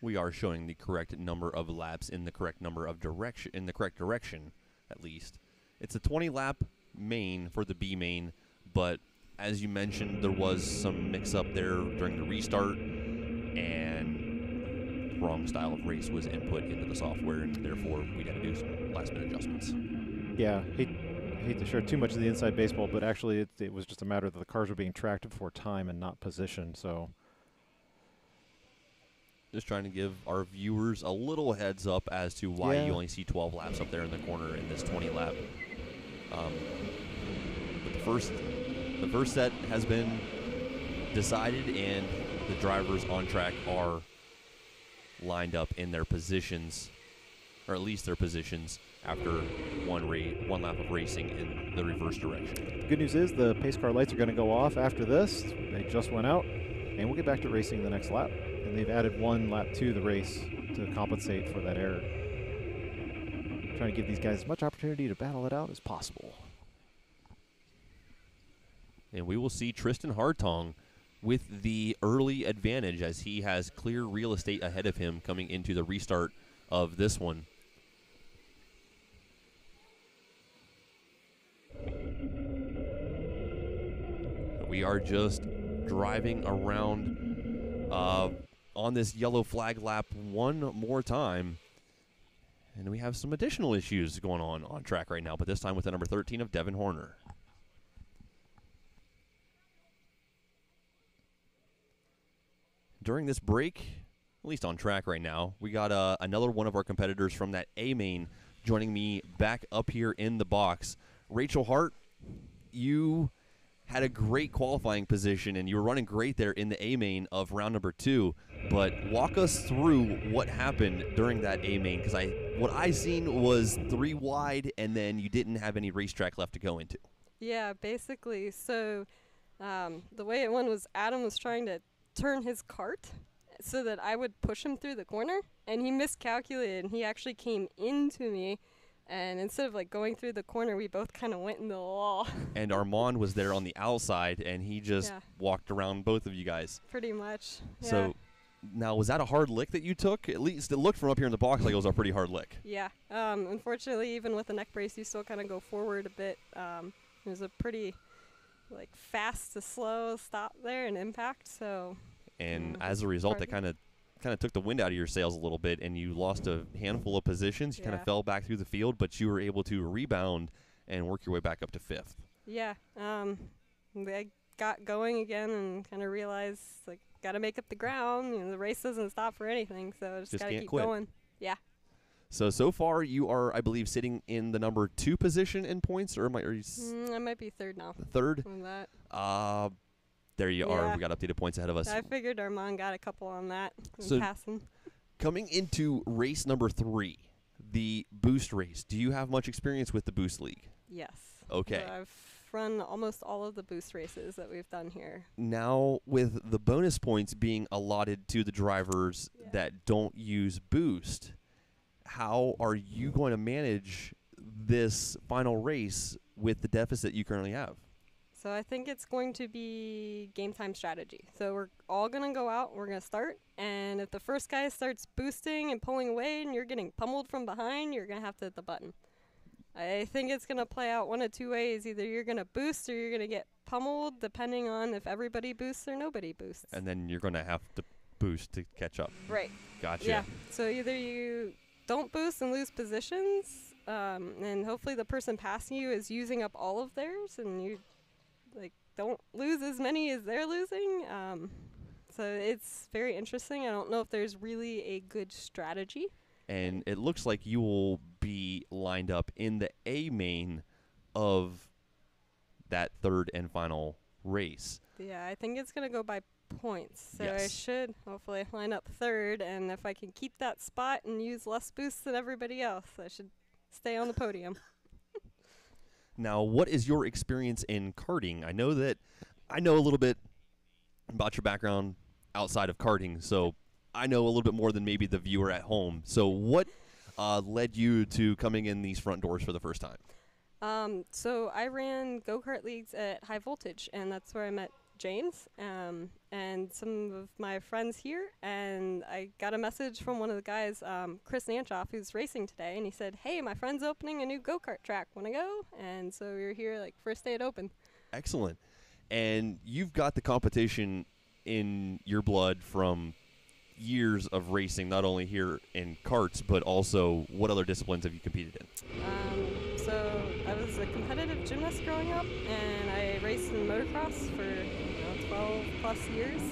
We are showing the correct number of laps in the correct number of direction in the correct direction, at least. It's a 20 lap main for the B main, but as you mentioned, there was some mix up there during the restart, and wrong style of race was input into the software, and therefore we had to do some last minute adjustments. Yeah, hate, hate to share too much of the inside baseball, but actually it, it was just a matter that the cars were being tracked for time and not position. So Just trying to give our viewers a little heads up as to why Yeah. you only see 12 laps up there in the corner in this 20 lap. Um, but the first, the first set has been decided, and the drivers on track are lined up in their positions, or at least their positions after one one lap of racing in the reverse direction. the good news is the pace car lights are going to go off after this. They just went out, and we'll get back to racing the next lap. And they've added one lap to the race to compensate for that error. Trying to give these guys as much opportunity to battle it out as possible. And we will see Tristan Hartong with the early advantage as he has clear real estate ahead of him coming into the restart of this one. We are just driving around uh, on this yellow flag lap one more time. And we have some additional issues going on on track right now, but this time with the number 13 of Devin Horner. during this break, at least on track right now, we got uh, another one of our competitors from that A main joining me back up here in the box. Rachel Hart, you had a great qualifying position and you were running great there in the A main of round number two. But walk us through what happened during that A main because I what I seen was three wide and then you didn't have any racetrack left to go into. Yeah, basically. So um, the way it went was Adam was trying to turn his cart so that I would push him through the corner, and he miscalculated, and he actually came into me And instead of like going through the corner, we both kind of went in the wall, [LAUGHS] And Armand was there on the outside, and he just Yeah. walked around both of you guys. pretty much. Yeah. So now, was that a hard lick that you took? At least it looked from up here in the box like it was a pretty hard lick. Yeah. Um, unfortunately, even with the neck brace, you still kind of go forward a bit. Um, it was a pretty like fast to slow stop there and impact. So And Mm, as a result, it kind of kind of took the wind out of your sails a little bit, and you lost a handful of positions. You kind of fell back through the field, but you were able to rebound and work your way back up to fifth. yeah, um, I got going again and kind of realized like got to make up the ground. You know, the race doesn't stop for anything, so just, Just got to keep quit. going. Yeah. So so far, you are, I believe, sitting in the number two position in points, or am I? Are you s- Mm, I might be third now. third? On that, Uh, there you are. We got updated points ahead of us. I figured Armand got a couple on that. in So- passing. Coming into race number three, the boost race. Do you have much experience with the boost league? Yes. Okay. So I've run almost all of the boost races that we've done here. Now, with the bonus points being allotted to the drivers Yeah. that don't use boost, how are you going to manage this final race with the deficit you currently have? So I think it's going to be game time strategy. So we're all going to go out, we're going to start, and if the first guy starts boosting and pulling away and you're getting pummeled from behind, you're going to have to hit the button. I think it's going to play out one of two ways. Either you're going to boost or you're going to get pummeled, depending on if everybody boosts or nobody boosts. And then you're going to have to boost to catch up. right. Gotcha. Yeah. So either you don't boost and lose positions, um, and hopefully the person passing you is using up all of theirs, and you like don't lose as many as they're losing. Um, so it's very interesting. I don't know if there's really a good strategy. and it looks like you will be lined up in the A main of that third and final race. Yeah, I think it's gonna go by points. So I should hopefully line up third, and if I can keep that spot and use less boosts than everybody else, I should stay on the podium. Now, what is your experience in karting? I know that I know a little bit about your background outside of karting, so I know a little bit more than maybe the viewer at home. So, what uh, led you to coming in these front doors for the first time? Um, so I ran go kart leagues at High Voltage, and that's where I met James um, and some of my friends here. And I got a message from one of the guys, um, Chris Nanchoff, who's racing today, and he said, "Hey, my friend's opening a new go kart track. Want to go?" And so we were here like first day it opened. Excellent. And you've got the competition in your blood from years of racing, not only here in karts, but also what other disciplines have you competed in? Um, so I was a competitive gymnast growing up, and I raced in motocross for you know, 12 plus years.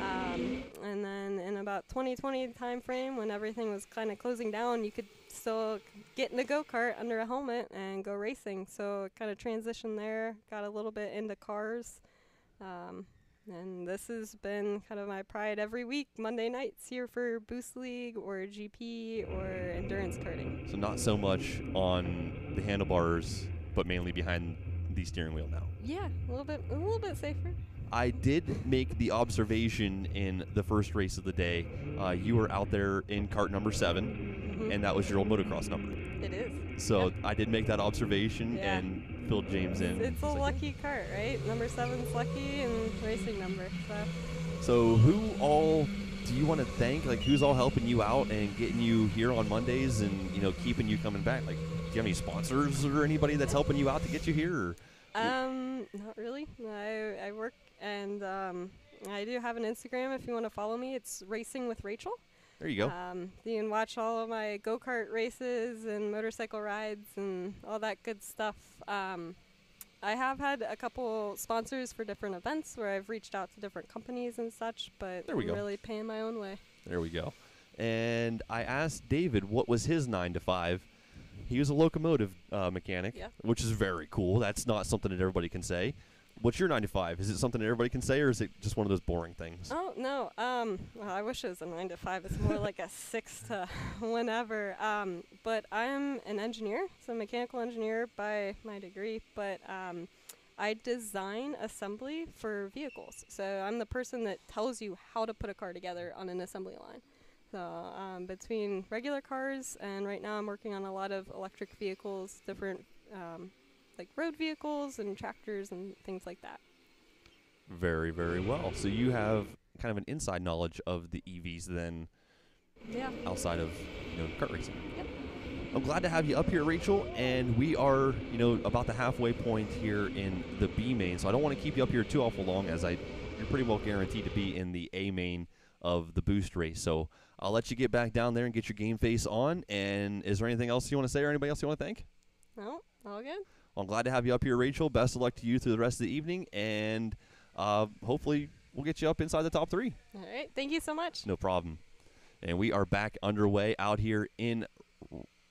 Um, and then in about 2020 time frame, when everything was kind of closing down, you could still get in a go kart under a helmet and go racing. So kind of transitioned there. Got a little bit into cars. Um, and this has been kind of my pride every week, Monday nights here for Boost League or GP or endurance karting. So not so much on the handlebars, but mainly behind the steering wheel now. Yeah, a little bit, a little bit safer. I did make the observation in the first race of the day. Uh, you were out there in cart number 7 Mhm. and that was your old motocross number. It is. So Yep. I did make that observation Yeah. and filled James in. It's a like, lucky cart, right? Number seven's lucky and racing number. So So who all do you want to thank? Like who's all helping you out and getting you here on Mondays and you know keeping you coming back? Like do you have any sponsors or anybody that's helping you out to get you here? Um, not really. I I work and um, I do have an Instagram if you want to follow me. It's Racing with Rachel. There you go. Um, you can watch all of my go kart races and motorcycle rides and all that good stuff. Um, I have had a couple sponsors for different events where I've reached out to different companies and such, but There we I'm go. really paying my own way. There we go. And I asked David what was his nine to five. He was a locomotive uh, mechanic, Yeah. which is very cool. That's not something that everybody can say. What's your nine to five? Is it something that everybody can say, or is it just one of those boring things? Oh no. Um. Well, I wish it was a nine to five. It's more like a [LAUGHS] six to whenever. Um. But I'm an engineer, so mechanical engineer by my degree. But um, I design assembly for vehicles. So I'm the person that tells you how to put a car together on an assembly line. So um, between regular cars and right now I'm working on a lot of electric vehicles, different um, like road vehicles and tractors and things like that. Very, very well. So you have kind of an inside knowledge of the EVs then Yeah. outside of you know kart racing. Yep. I'm glad to have you up here, Rachel, and we are you know about the halfway point here in the B main. So I don't want to keep you up here too awful long, as I you're pretty well guaranteed to be in the A main of the boost race. So I'll let you get back down there and get your game face on. And is there anything else you want to say or anybody else you want to thank? No, all good. Well, I'm glad to have you up here, Rachel. Best of luck to you through the rest of the evening, and uh, hopefully we'll get you up inside the top three. All right. Thank you so much. No problem. And we are back underway out here in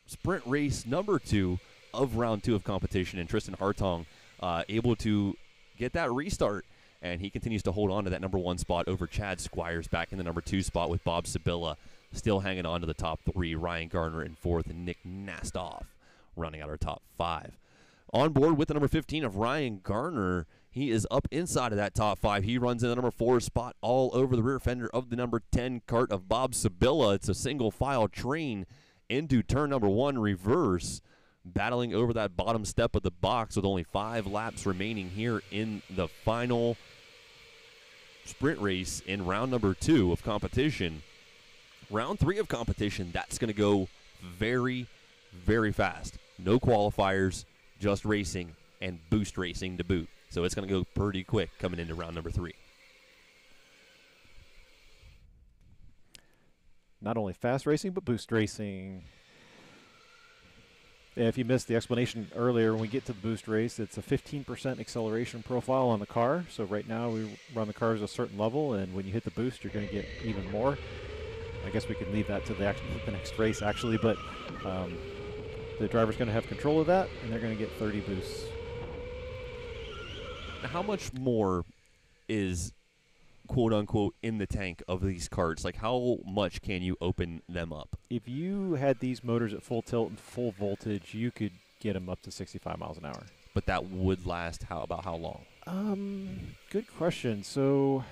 sprint race number two of round two of competition. And Tristan Hartong uh, able to get that restart. And he continues to hold on to that number one spot over Chad Squires back in the number two spot with Bob Sibilla still hanging on to the top three. Ryan Garner in fourth and Nick Nastoff running out our top five. On board with the number 15 of Ryan Garner. He is up inside of that top five. He runs in the number four spot all over the rear fender of the number 10 cart of Bob Sibilla. It's a single file train into turn number one reverse, battling over that bottom step of the box with only five laps remaining here in the final sprint race in round number two of competition. Round three of competition, that's going to go very, very fast. No qualifiers, just racing and boost racing to boot. So it's going to go pretty quick coming into round number three. Not only fast racing, but boost racing. If you missed the explanation earlier, when we get to the boost race, it's a 15% acceleration profile on the car. So right now we run the cars a certain level, and when you hit the boost, you're going to get even more. I guess we could leave that to the, the next race, actually, but um, the driver's going to have control of that, and they're going to get 30 boosts. Now, how much more is quote unquote in the tank of these carts? Like, how much can you open them up? If you had these motors at full tilt and full voltage, you could get them up to 65 miles an hour. But that would last how about how long? Um, good question. So,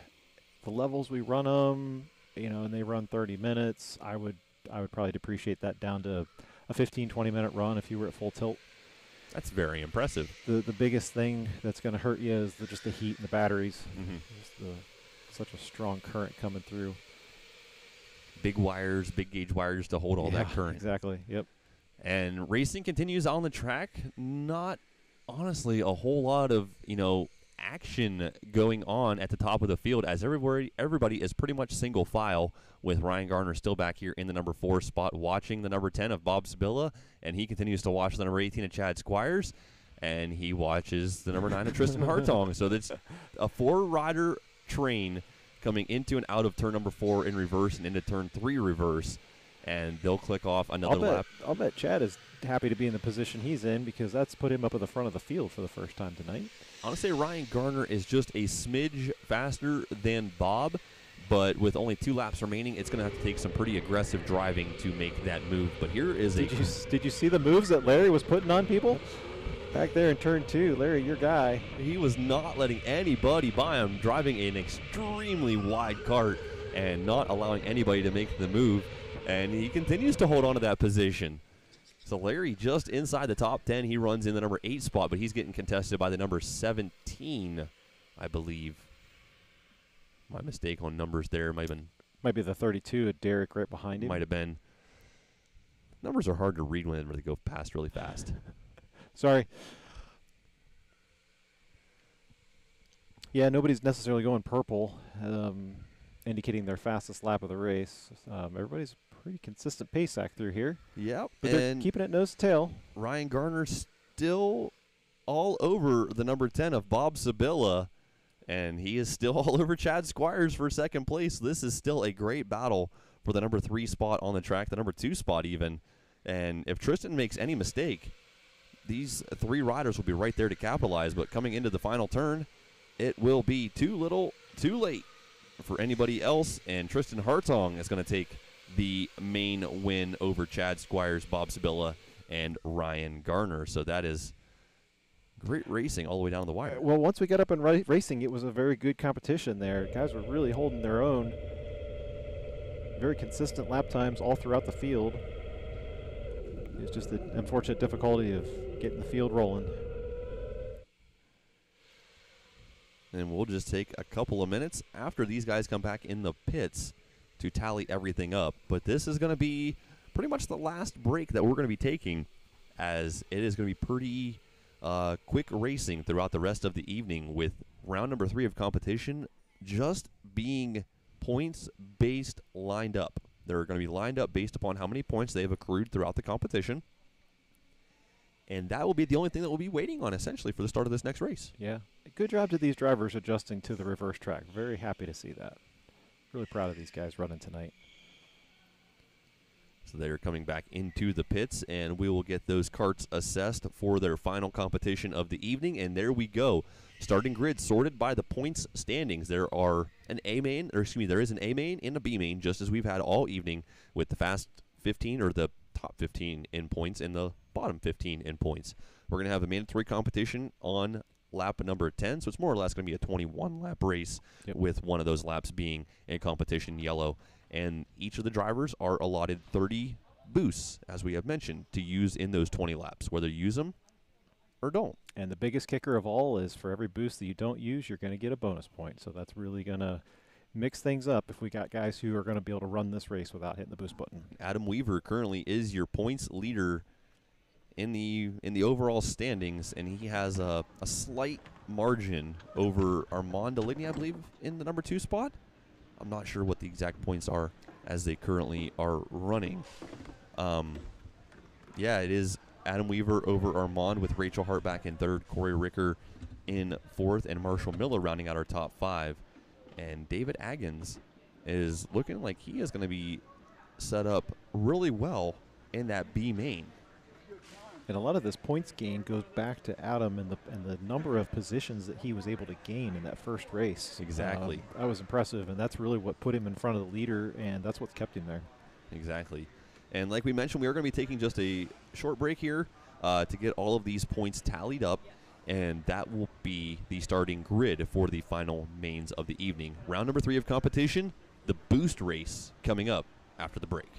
the levels we run them, you know, and they run 30 minutes. I would, I would probably depreciate that down to a 15, 20 minute run if you were at full tilt. That's very impressive. The the biggest thing that's going to hurt you is the, just the heat and the batteries. Mhm. Just the such a strong current coming through. Big wires, big gauge wires to hold all that current. Exactly. Yep. And racing continues on the track. Not honestly a whole lot of you know action going on at the top of the field as everybody everybody is pretty much single file with Ryan Garner still back here in the number four spot watching the number ten of Bob Sibilla and he continues to watch the number eighteen of Chad Squires and he watches the number nine of Tristan [LAUGHS] Hartong. So that's a four rider train coming into and out of turn number four in reverse and into turn three reverse. And they'll click off another I'll bet, lap. I'll bet Chad is happy to be in the position he's in because that's put him up at the front of the field for the first time tonight. I want to say Ryan Garner is just a smidge faster than Bob, but with only two laps remaining, it's going to have to take some pretty aggressive driving to make that move. But here is Did a you did you see the moves that Larry was putting on people? Back there in turn two, Larry, your guy. he was not letting anybody by him, driving an extremely wide cart and not allowing anybody to make the move. And he continues to hold on to that position. So Larry just inside the top 10. He runs in the number 8 spot, but he's getting contested by the number 17, I believe. My mistake on numbers there might have been Might be the 32 at Derek right behind him. might have been. Numbers are hard to read when they go past really fast. [LAUGHS] Sorry. Yeah, nobody's necessarily going purple, um, indicating their fastest lap of the race. Um, everybody's pretty consistent pace act through here, Yep. but they're keeping it nose to tail. Ryan Garner still all over the number 10 of Bob Sibilla, and he is still [LAUGHS] all over Chad Squires for second place. This is still a great battle for the number three spot on the track, the number two spot even. And if Tristan makes any mistake, these three riders will be right there to capitalize. But coming into the final turn, it will be too little, too late for anybody else. And Tristan Hartong is going to take the main win over Chad Squires, Bob Sibilla, and Ryan Garner. So that is great racing all the way down the wire. Uh, well, once we got up and ra- racing, it was a very good competition there. Guys were really holding their own. very consistent lap times all throughout the field. It's just the unfortunate difficulty of getting the field rolling. And we'll just take a couple of minutes after these guys come back in the pits to tally everything up. But this is going to be pretty much the last break that we're going to be taking, as it is going to be pretty uh, quick racing throughout the rest of the evening, with round number three of competition just being points based lined up. They're going to be lined up based upon how many points they've accrued throughout the competition. And that will be the only thing that we'll be waiting on essentially for the start of this next race. Yeah. Good job to these drivers adjusting to the reverse track. Very happy to see that. Really proud of these guys running tonight. So they're coming back into the pits, and we will get those carts assessed for their final competition of the evening. And there we go. Starting grid sorted by the points standings. There are an A main, or excuse me, there is an A main and a B main, just as we've had all evening with the fast 15 or the top 15 in points and the bottom 15 in points. We're going to have a mandatory competition on lap number 10, so it's more or less going to be a 21 lap race Yep. with one of those laps being in competition yellow. And each of the drivers are allotted 30 boosts, as we have mentioned, to use in those 20 laps, whether you use them or don't. And the biggest kicker of all is for every boost that you don't use, you're going to get a bonus point. So that's really going to mix things up if we got guys who are going to be able to run this race without hitting the boost button. Adam Weaver currently is your points leader in the in the overall standings, and he has a, a slight margin over Armand Deligny, I believe, in the number two spot. I'm not sure what the exact points are as they currently are running. Um, yeah, it is Adam Weaver over Armand with Rachel Hart back in third, Corey Ricker in fourth, and Marshall Miller rounding out our top five. And David Agins is looking like he is going to be set up really well in that B main. And a lot of this points gain goes back to Adam and the and the number of positions that he was able to gain in that first race. Exactly. Um, that was impressive, and that's really what put him in front of the leader, and that's what's kept him there. Exactly. And like we mentioned, we are going to be taking just a short break here uh, to get all of these points tallied up, and that will be the starting grid for the final mains of the evening. Round number three of competition, the boost race coming up after the break.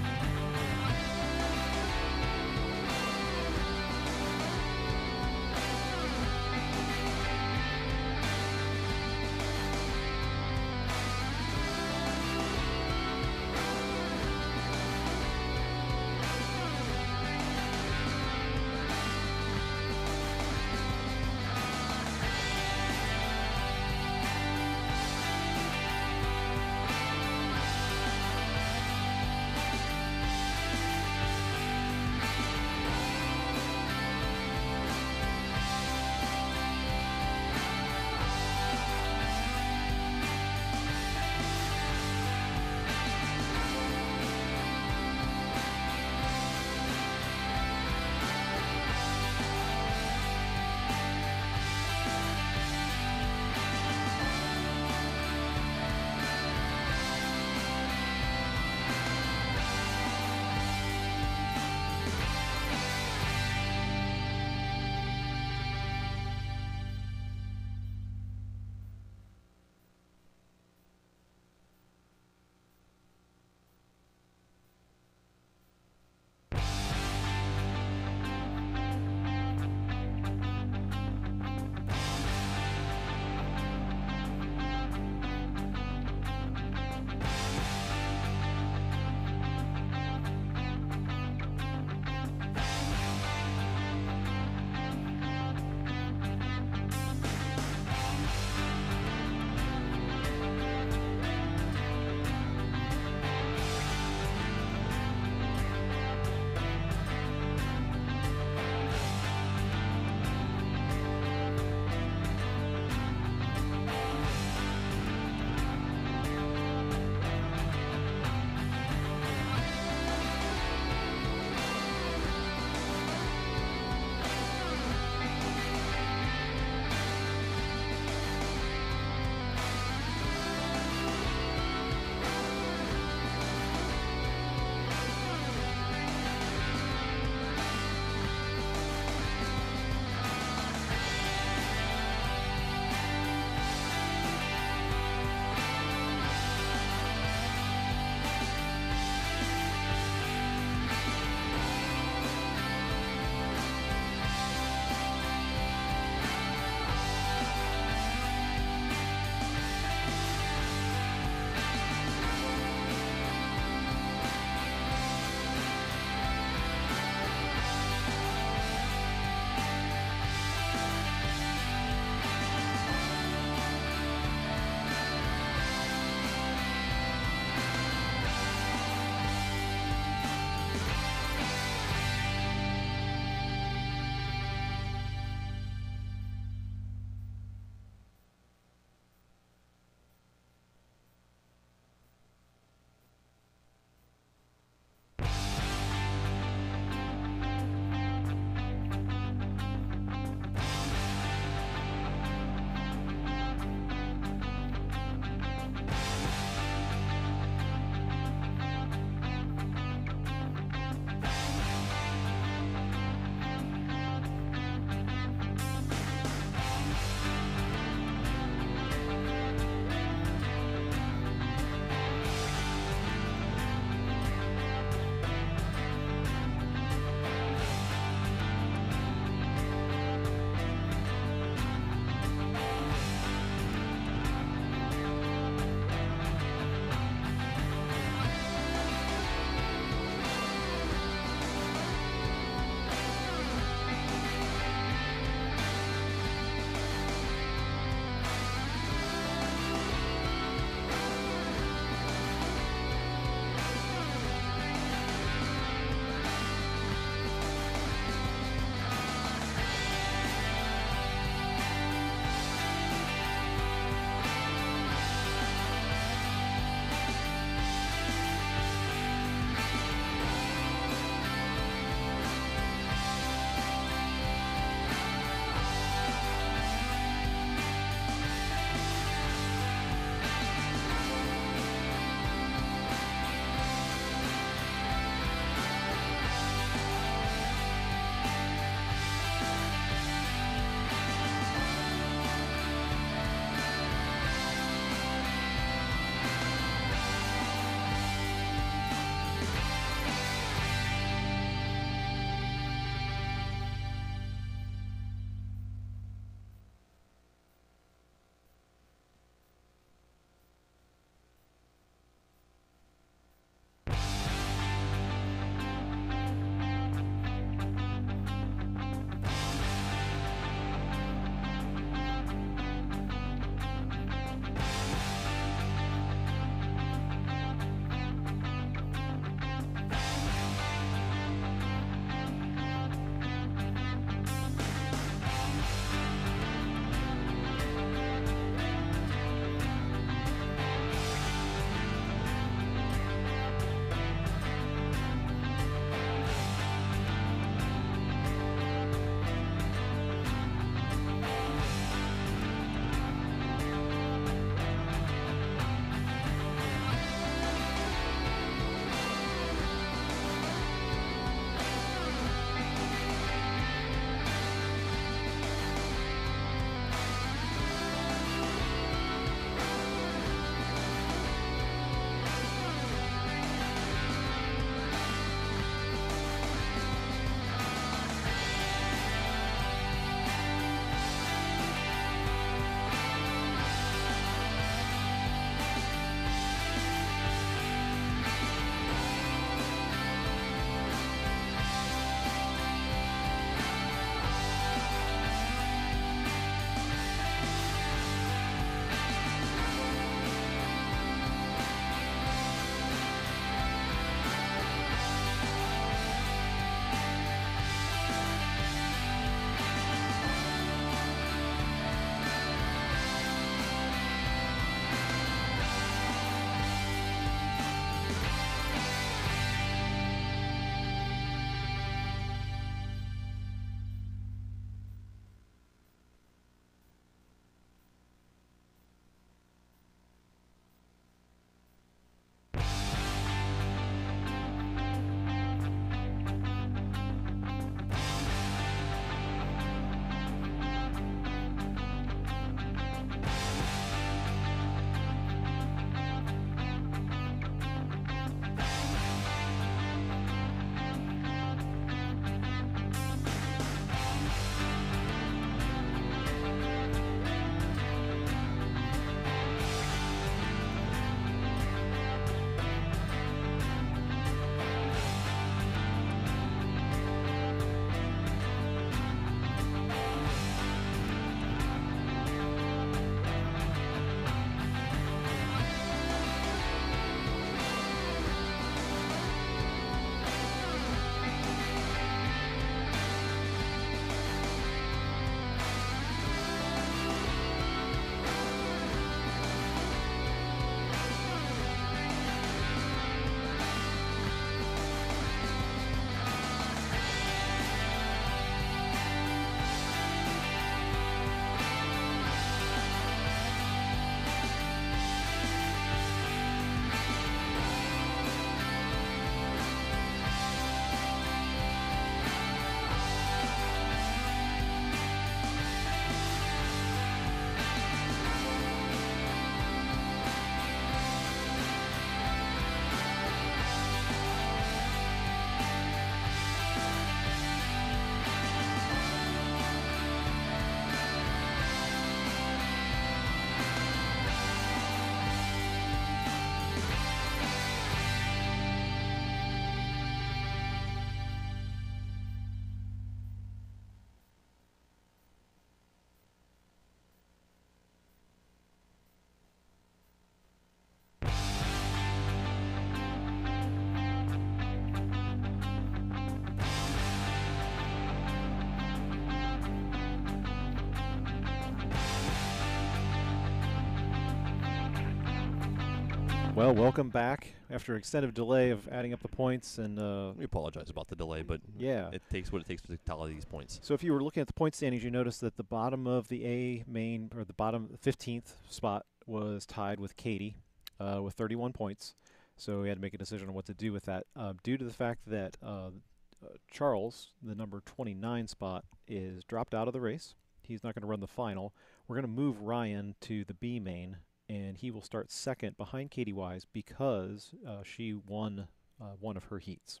Well, welcome back after extended delay of adding up the points and uh, We apologize about the delay, but yeah. it takes what it takes to tally these points. So if you were looking at the point standings, you notice that the bottom of the A main or the bottom 15th spot was tied with Katie uh, with 31 points. So we had to make a decision on what to do with that. Uh, due to the fact that uh, uh, Charles, the number 29 spot, is dropped out of the race. He's not going to run the final. We're going to move Ryan to the B main, and he will start second behind Katie Wise because uh, she won uh, one of her heats.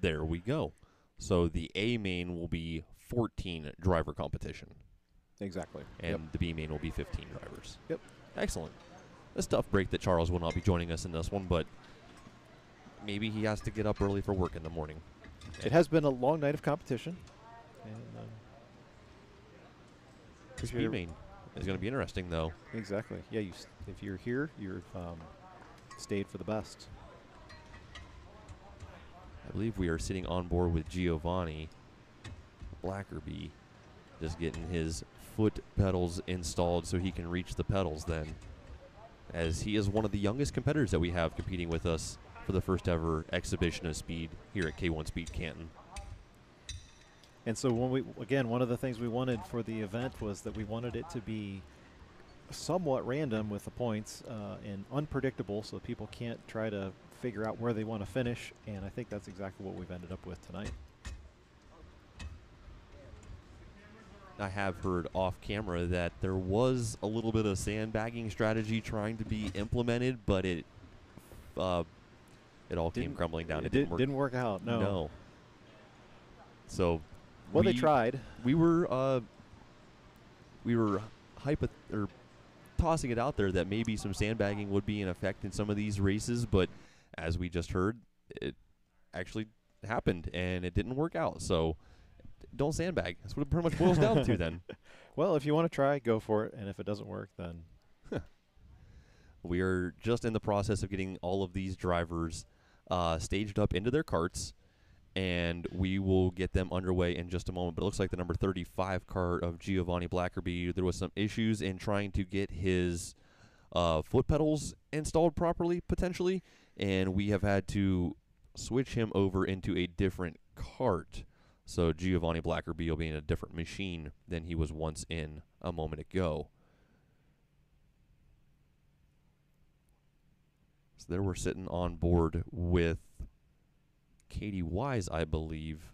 There we go. So the A main will be 14 driver competition, Exactly. and Yep. the B main will be 15 drivers. Yep. Excellent. It's tough break that Charles will not be joining us in this one, but maybe he has to get up early for work in the morning. It has been a long night of competition. And, um, This if B main is going to be interesting, though. Exactly. Yeah, you if you're here, you've um, stayed for the best. I believe we are sitting on board with Giovanni Blackerby, just getting his foot pedals installed so he can reach the pedals then. As he is one of the youngest competitors that we have competing with us for the first ever exhibition of speed here at K1 Speed Canton. And so when we again, one of the things we wanted for the event was that we wanted it to be somewhat random with the points uh, and unpredictable, so people can't try to figure out where they want to finish. And I think that's exactly what we've ended up with tonight. I have heard off camera that there was a little bit of sandbagging strategy trying to be implemented, but it uh, it all came Didn't- crumbling down. it It, did, didn't work. didn't work out. No. No. So Well, they tried. we were uh, we were hypo- or tossing it out there that maybe some sandbagging would be in effect in some of these races, but as we just heard, it actually happened and it didn't work out. So don't sandbag. That's what it pretty much boils down to then. [LAUGHS] Well, if you want to try, go for it. And if it doesn't work, then We are just in the process of getting all of these drivers uh, staged up into their carts, and we will get them underway in just a moment. But it looks like the number 35 cart of Giovanni Blackerby, there was some issues in trying to get his uh, foot pedals installed properly, potentially, and we have had to switch him over into a different cart. So Giovanni Blackerby will be in a different machine than he was once in a moment ago. So there we're sitting on board with Katie Wise, I believe.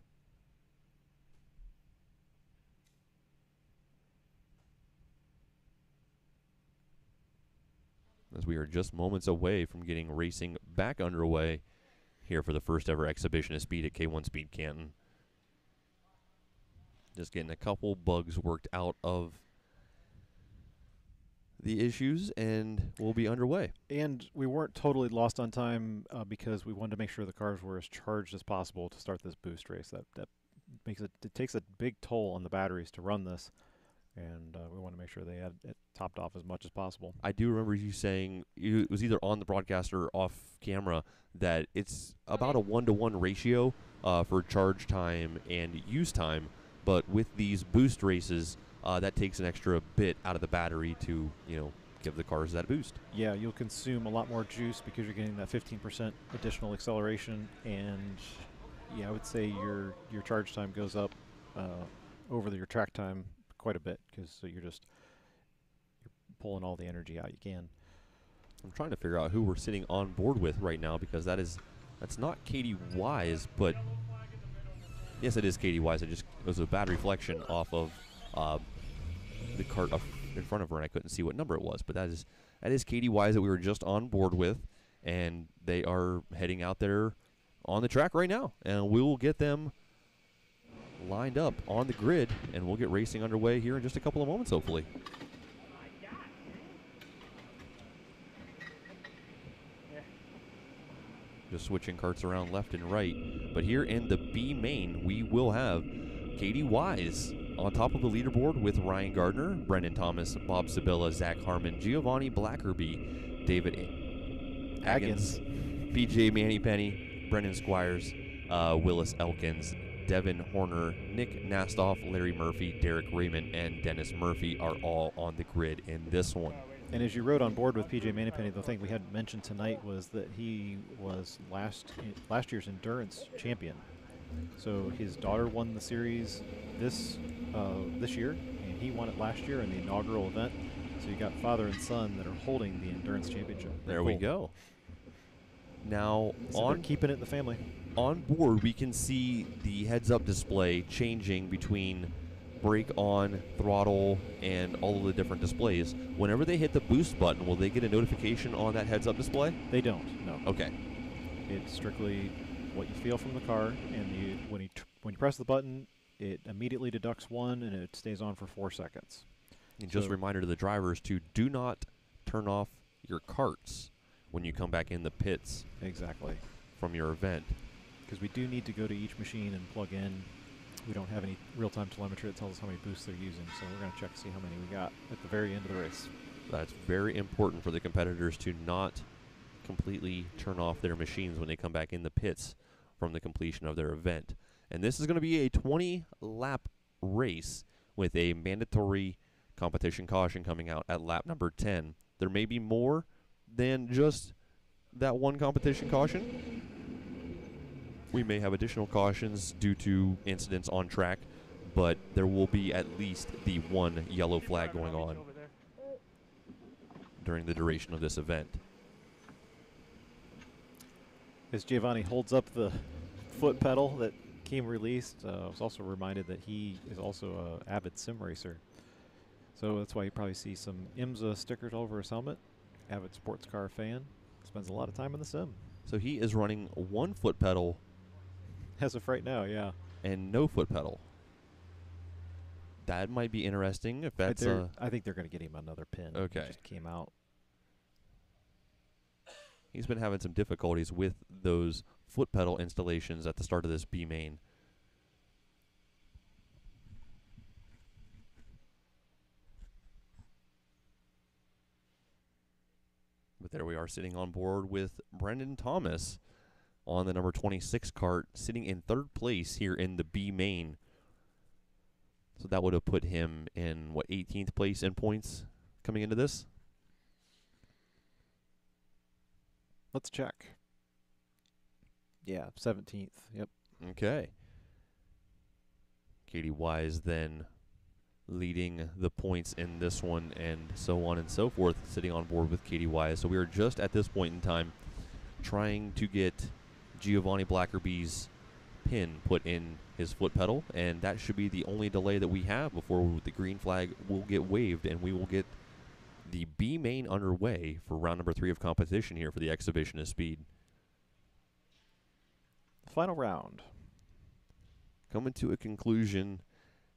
As we are just moments away from getting racing back underway here for the first ever exhibition of speed at K1 Speed Canton. Just getting a couple bugs worked out of the issues, and we'll be underway. And we weren't totally lost on time uh, because we wanted to make sure the cars were as charged as possible to start this boost race. That that makes it it takes a big toll on the batteries to run this, and uh, we want to make sure they had it topped off as much as possible. I do remember you saying you, it was either on the broadcast or off camera that it's about a one to one ratio uh, for charge time and use time. But with these boost races, uh, that takes an extra bit out of the battery to you know give the cars that boost. Yeah, you'll consume a lot more juice because you're getting that 15% additional acceleration, and yeah, I would say your your charge time goes up uh, over the, your track time quite a bit because so you're just you're pulling all the energy out you can. I'm trying to figure out who we're sitting on board with right now because that is that's not Katie Wise, but yes, it is Katie Wise. It just it was a bad reflection off of uh, the cart up in front of her, and I couldn't see what number it was. But that is that is Katie Wise that we were just on board with, and they are heading out there on the track right now, and we will get them lined up on the grid, and we'll get racing underway here in just a couple of moments, hopefully. just switching carts around left and right. But here in the B main, we will have Katie Wise on top of the leaderboard with Ryan Gardner, Brendan Thomas, Bob Sibilla, Zach Harmon, Giovanni Blackerby, David A- Agins, PJ Manny Penny, Brendan Squires, uh, Willis Elkins, Devin Horner, Nick Nastoff, Larry Murphy, Derek Raymond, and Dennis Murphy are all on the grid in this one. And as you rode on board with PJ Manipenny, the thing we hadn't mentioned tonight was that he was last last year's endurance champion. So his daughter won the series this uh, this year, and he won it last year in the inaugural event. So you got father and son that are holding the endurance championship. Pretty There we cool. go. Now So on keeping it in the family. on board, we can see the heads-up display changing between brake on, throttle, and all of the different displays. Whenever they hit the boost button, will they get a notification on that heads-up display? They don't. No. Okay. It's strictly what you feel from the car, and you when you tr- when you press the button, it immediately deducts one, and it stays on for four seconds. And just a reminder to the drivers to do not turn off your carts when you come back in the pits Exactly. from your event. Because we do need to go to each machine and plug in. We don't have any real-time telemetry that tells us how many boosts they're using, so we're going to check to see how many we got at the very end of the race. That's very important for the competitors to not completely turn off their machines when they come back in the pits from the completion of their event. And this is going to be a 20 lap race with a mandatory competition caution coming out at lap number 10. There may be more than just that one competition caution. We may have additional cautions due to incidents on track, but there will be at least the one yellow flag going on during the duration of this event. As Giovanni holds up the foot pedal that Keem released, uh, I was also reminded that he is also a avid sim racer. So that's why you probably see some IMSA stickers all over his helmet. Avid sports car fan. Spends a lot of time in the sim. So he is running one foot pedal As of right now, yeah. and no foot pedal. That might be interesting if that's I think they're going to get him another pin. It Okay. just came out. He's been having some difficulties with those foot pedal installations at the start of this B main. But there we are sitting on board with Brendan Thomas on the number 26 cart, sitting in third place here in the B main. So that would have put him in, what, 18th place in points coming into this? Let's check. Yeah, 17th. Yep. Okay. Katie Wise then leading the points in this one and so on and so forth, sitting on board with Katie Wise. So we are just at this point in time trying to get Giovanni Blackerby's pin put in his foot pedal, and that should be the only delay that we have before the green flag will get waved and we will get the B main underway for round number three of competition here for the exhibition of speed. Final round. coming to a conclusion.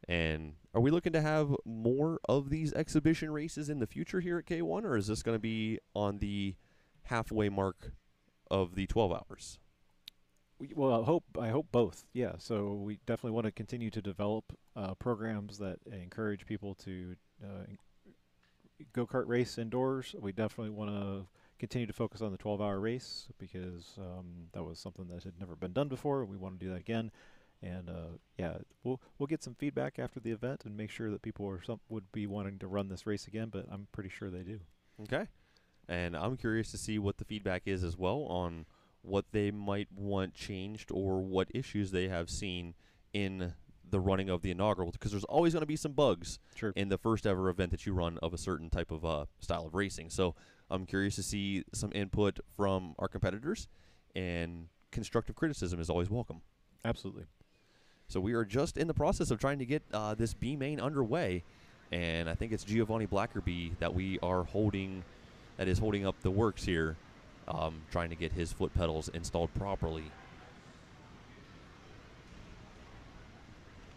And are we looking to have more of these exhibition races in the future here at K1, or is this going to be on the halfway mark of the 12 hours? Well, I hope I hope both. Yeah. So we definitely want to continue to develop uh, programs that encourage people to uh, go kart race indoors. We definitely want to continue to focus on the 12-hour race because um, that was something that had never been done before. We want to do that again. And uh, yeah, we'll we'll get some feedback after the event and make sure that people are some would be wanting to run this race again. But I'm pretty sure they do. Okay. And I'm curious to see what the feedback is as well on what they might want changed or what issues they have seen in the running of the inaugural because there's always going to be some bugs Sure. in the first ever event that you run of a certain type of uh, style of racing. So I'm curious to see some input from our competitors, and constructive criticism is always welcome. Absolutely. So we are just in the process of trying to get uh, this B main underway, and I think it's Giovanni Blackerby that we are holding, that is holding up the works here, um, trying to get his foot pedals installed properly.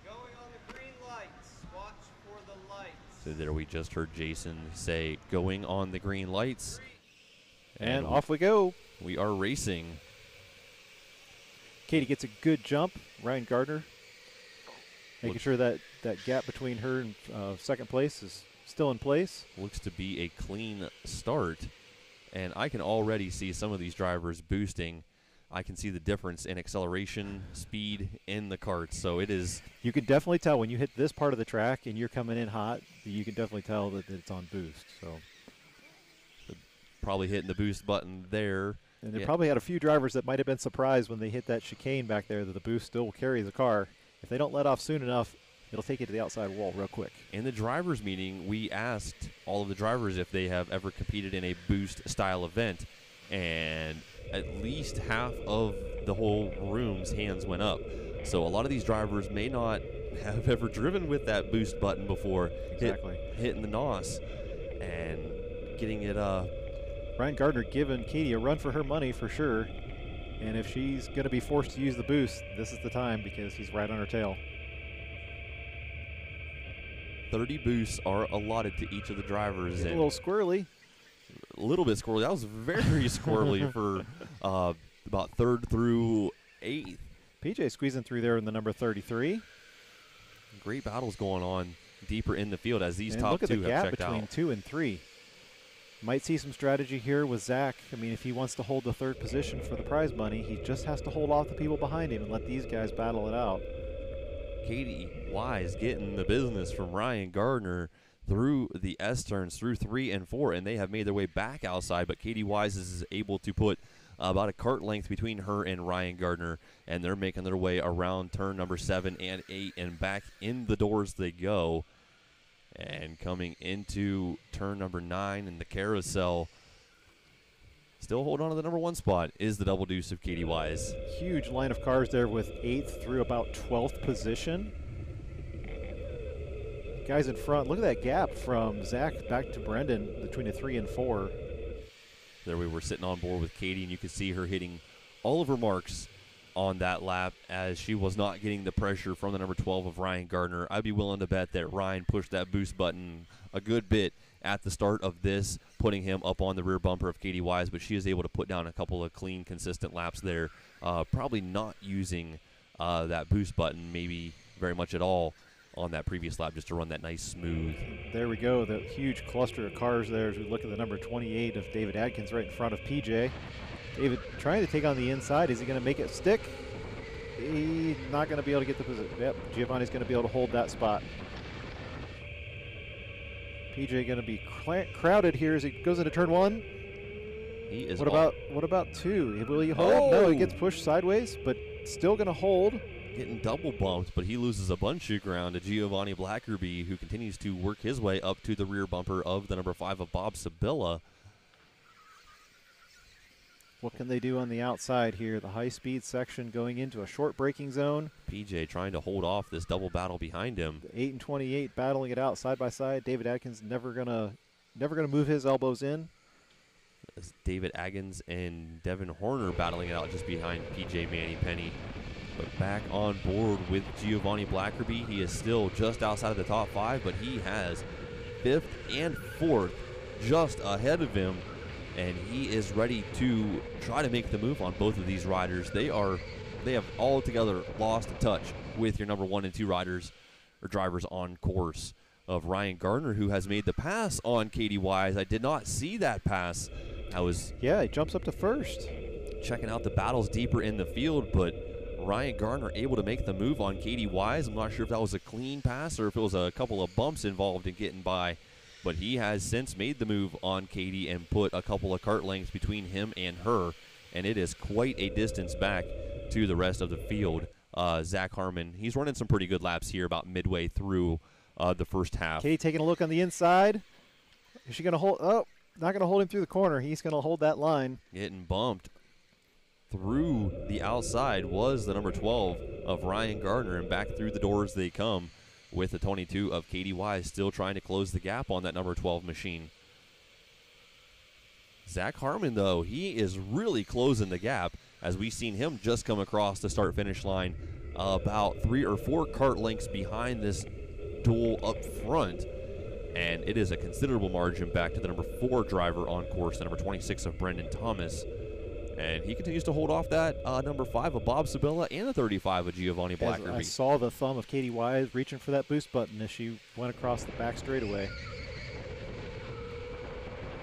Going on the green lights. Watch for the lights. So there we just heard Jason say, "Going on the green lights." And, And off we go. We are racing. Katie gets a good jump. Ryan Gardner making Looks- sure that that gap between her and uh, second place is still in place. looks to be a clean start. And I can already see some of these drivers boosting. I can see the difference in acceleration, speed in the carts. So it is You can definitely tell when you hit this part of the track and you're coming in hot. You can definitely tell that it's on boost. So probably hitting the boost button there. And they Yeah. probably had a few drivers that might have been surprised when they hit that chicane back there that the boost still carries the car. If they don't let off soon enough, it'll take you to the outside wall real quick. In the drivers' meeting, we asked all of the drivers if they have ever competed in a boost style event, and at least half of the whole room's hands went up. So a lot of these drivers may not [LAUGHS] have ever driven with that boost button before, hit- hitting the NOS and getting it. Uh, Ryan Gardner giving Katie a run for her money for sure. And if she's going to be forced to use the boost, this is the time because he's right on her tail. 30 boosts are allotted to each of the drivers, a little squirrely. A little bit squirrely. That was very [LAUGHS] squirrely for uh, about third through eighth. PJ squeezing through there in the number 33. Great battles going on deeper in the field as these and top look at two the have gap checked between out. two and three. Might see some strategy here with Zach. I mean, if he wants to hold the third position for the prize money, he just has to hold off the people behind him and let these guys battle it out. Katie Wise getting the business from Ryan Gardner through the S turns through three and four, and they have made their way back outside. But Katie Wise is able to put about a cart length between her and Ryan Gardner, and they're making their way around turn number seven and eight, and back in the doors they go. And coming into turn number nine in the carousel, still holding on to the number one spot is the double deuce of Katie Wise. Huge line of cars there with eighth through about 12th position. Guys in front, look at that gap from Zach back to Brendan between a three and four. There we were sitting on board with Katie, and you could see her hitting all of her marks on that lap as she was not getting the pressure from the number 12 of Ryan Gardner. I'd be willing to bet that Ryan pushed that boost button a good bit at the start of this, putting him up on the rear bumper of Katie Wise, but she is able to put down a couple of clean, consistent laps there. Uh, probably not using uh, that boost button, maybe very much at all on that previous lap, just to run that nice, smooth There we go, the huge cluster of cars there as we look at the number 28 of David Adkins right in front of PJ. David trying to take on the inside. Is he going to make it stick? He's not going to be able to get the position. Yep, Giovanni's going to be able to hold that spot. PJ going to be crowded here as he goes into turn one. He is What about what about two? Will he hold? No, he Oh! gets pushed sideways, but still going to hold. Getting double bumped, but he loses a bunch of ground to Giovanni Blackerby, who continues to work his way up to the rear bumper of the number five of Bob Sibilla. What can they do on the outside here? The high-speed section going into a short braking zone. PJ trying to hold off this double battle behind him. The eight and twenty-eight battling it out side by side. David Atkins never gonna never gonna move his elbows in. As David Agins and Devin Horner battling it out just behind PJ Manny Penny. But back on board with Giovanni Blackerby. He is still just outside of the top five, but he has fifth and fourth just ahead of him. And he is ready to try to make the move on both of these riders. They are they have altogether lost touch with your number one and two riders or drivers on course of Ryan Gardner, who has made the pass on Katie Wise. I did not see that pass. I was Yeah, he jumps up to first. checking out the battles deeper in the field, but Ryan Gardner able to make the move on Katie Wise. I'm not sure if that was a clean pass or if it was a couple of bumps involved in getting by, but he has since made the move on Katie and put a couple of cart lengths between him and her, and it is quite a distance back to the rest of the field. Uh, Zach Harmon, he's running some pretty good laps here about midway through uh, the first half. Katie taking a look on the inside. Is she gonna hold? Oh, not gonna hold him through the corner. He's gonna hold that line. getting bumped through the outside was the number 12 of Ryan Gardner, and back through the doors they come with the 22 of Katie Wise still trying to close the gap on that number 12 machine. Zach Harmon, though, he is really closing the gap as we've seen him just come across the start finish line about three or four cart lengths behind this duel up front. And it is a considerable margin back to the number four driver on course, the number 26 of Brendan Thomas. And he continues to hold off that uh, number five of Bob Sibilla and the 35 of Giovanni As I saw the thumb of Katie Wise reaching for that boost button as she went across the back straightaway.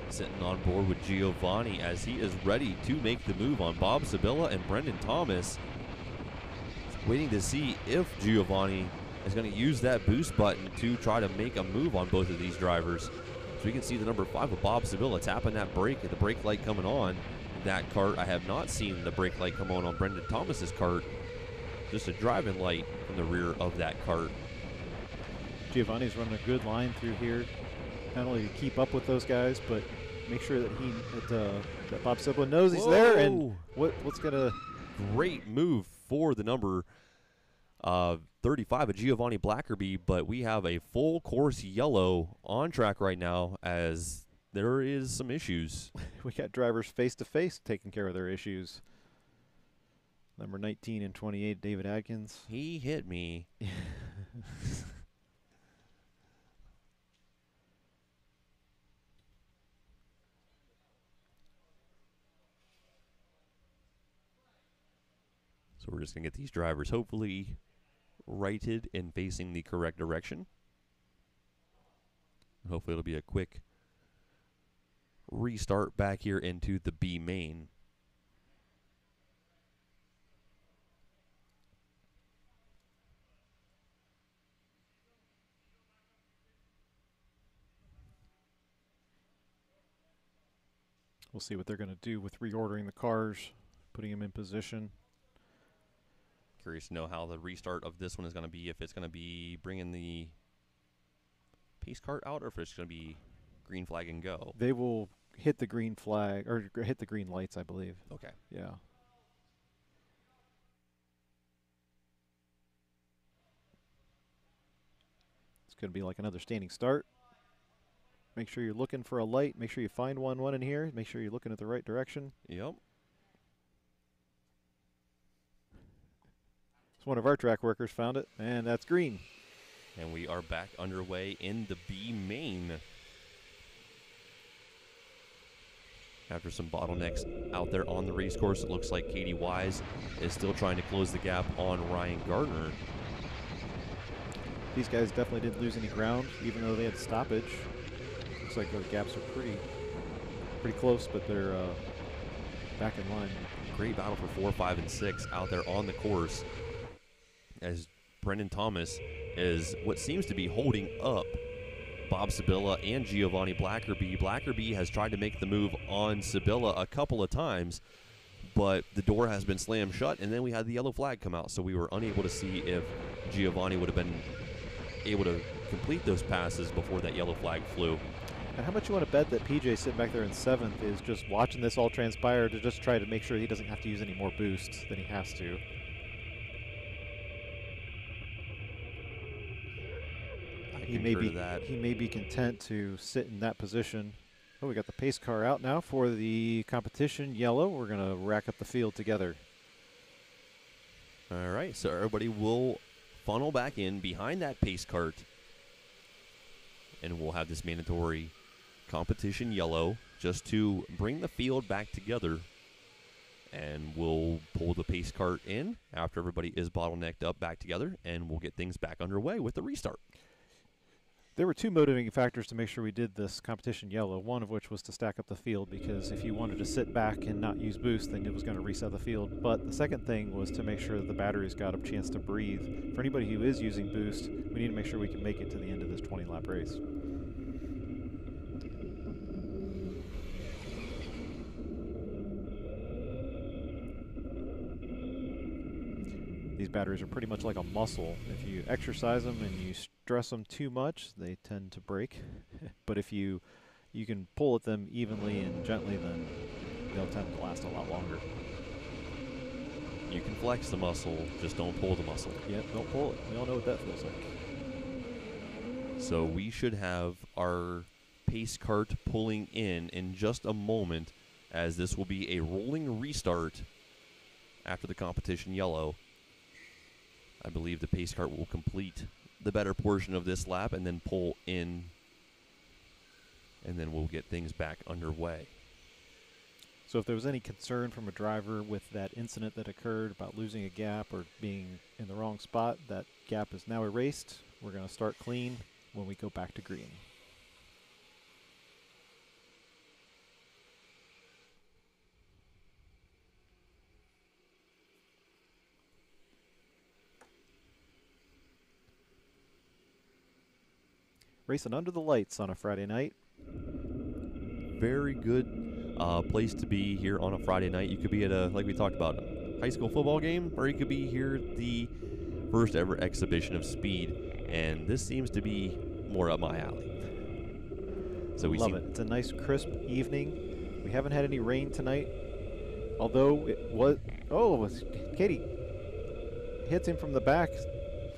Sitting on board with Giovanni as he is ready to make the move on Bob Sabilla and Brendan Thomas. Waiting to see if Giovanni is going to use that boost button to try to make a move on both of these drivers. So we can see the number five of Bob Sibilla tapping that brake, the brake light coming on. That cart, I have not seen the brake light come on on Brendan Thomas's cart. Just a driving light in the rear of that cart. Giovanni's running a good line through here, not only to keep up with those guys, but make sure that he that, uh, that Bob Sibilla knows he's there and what what's gonna Great move for the number uh, 35 of Giovanni Blackerby, but we have a full course yellow on track right now as there is some issues. [LAUGHS] we got drivers face to face taking care of their issues. Number 19 and 28, David Adkins. He hit me. [LAUGHS] So we're just going to get these drivers hopefully righted and facing the correct direction. Hopefully it'll be a quick restart back here into the B main. We'll see what they're going to do with reordering the cars, putting them in position. Curious to know how the restart of this one is going to be. If it's going to be bringing the pace cart out, or if it's going to be green flag and go. They will hit the green flag or hit the green lights, I believe. Okay. Yeah. It's going to be like another standing start. Make sure you're looking for a light. Make sure you find one one in here. Make sure you're looking at the right direction. Yep. So one of our track workers found it, and that's green. And we are back underway in the B main. After some bottlenecks out there on the race course, it looks like Katie Wise is still trying to close the gap on Ryan Gardner. These guys definitely didn't lose any ground, even though they had stoppage. Looks like the gaps are pretty, pretty close, but they're uh, back in line. Great battle for four, five, and six out there on the course. As Brendan Thomas is what seems to be holding up Bob Sibilla and Giovanni Blackerby. Blackerby has tried to make the move on Sibilla a couple of times, but the door has been slammed shut, and then we had the yellow flag come out, so we were unable to see if Giovanni would have been able to complete those passes before that yellow flag flew. And how much you want to bet that PJ sitting back there in seventh is just watching this all transpire to just try to make sure he doesn't have to use any more boosts than he has to? He may be that. he may be content to sit in that position. Oh, we got the pace car out now for the competition yellow. We're gonna rack up the field together. All right, so everybody will funnel back in behind that pace cart, and we'll have this mandatory competition yellow just to bring the field back together. And we'll pull the pace cart in after everybody is bottlenecked up back together, and we'll get things back underway with the restart. There were two motivating factors to make sure we did this competition yellow. One of which was to stack up the field because if you wanted to sit back and not use boost, then it was going to reset the field. But the second thing was to make sure that the batteries got a chance to breathe. For anybody who is using boost, we need to make sure we can make it to the end of this 20 lap race. These batteries are pretty much like a muscle. If you exercise them and you stress them too much, they tend to break. [LAUGHS] but if you you can pull at them evenly and gently, then they'll tend to last a lot longer. You can flex the muscle, just don't pull the muscle. Yep, don't pull it. We all know what that feels like. So we should have our pace cart pulling in in just a moment, as this will be a rolling restart after the competition yellow. I believe the pace cart will complete the better portion of this lap and then pull in, and then we'll get things back underway. So if there was any concern from a driver with that incident that occurred about losing a gap or being in the wrong spot, that gap is now erased. We're going to start clean when we go back to green. Racing under the lights on a Friday night. very good uh, place to be here on a Friday night. You could be at a, like we talked about, a high school football game, or you could be here at the first ever exhibition of speed. And this seems to be more up my alley. So we Love it. It's a nice crisp evening. We haven't had any rain tonight, although it was. Oh, it was Katie hits him from the back.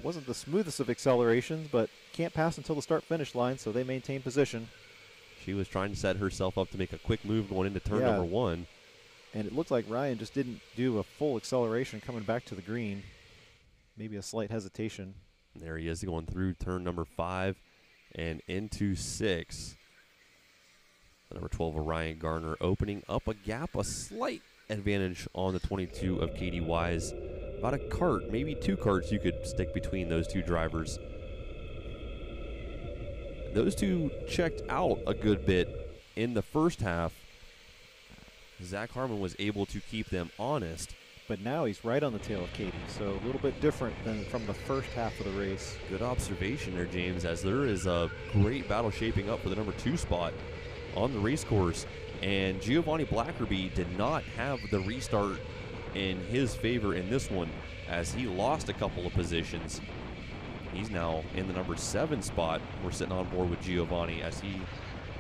Wasn't the smoothest of accelerations, but can't pass until the start-finish line, so they maintain position. she was trying to set herself up to make a quick move going into turn Yeah. number one. And it looked like Ryan just didn't do a full acceleration coming back to the green. Maybe a slight hesitation. There he is going through turn number five and into six. The number 12 of Ryan Gardner opening up a gap, a slight advantage on the 22 of Katie Wise. About a cart, maybe two carts you could stick between those two drivers. Those two checked out a good bit in the first half. Zach Harmon was able to keep them honest. But now he's right on the tail of Katie, so a little bit different than from the first half of the race. Good observation there, James, as there is a great battle shaping up for the number two spot on the race course. And Giovanni Blackerby did not have the restart in his favor in this one as he lost a couple of positions. He's now in the number seven spot. We're sitting on board with Giovanni as he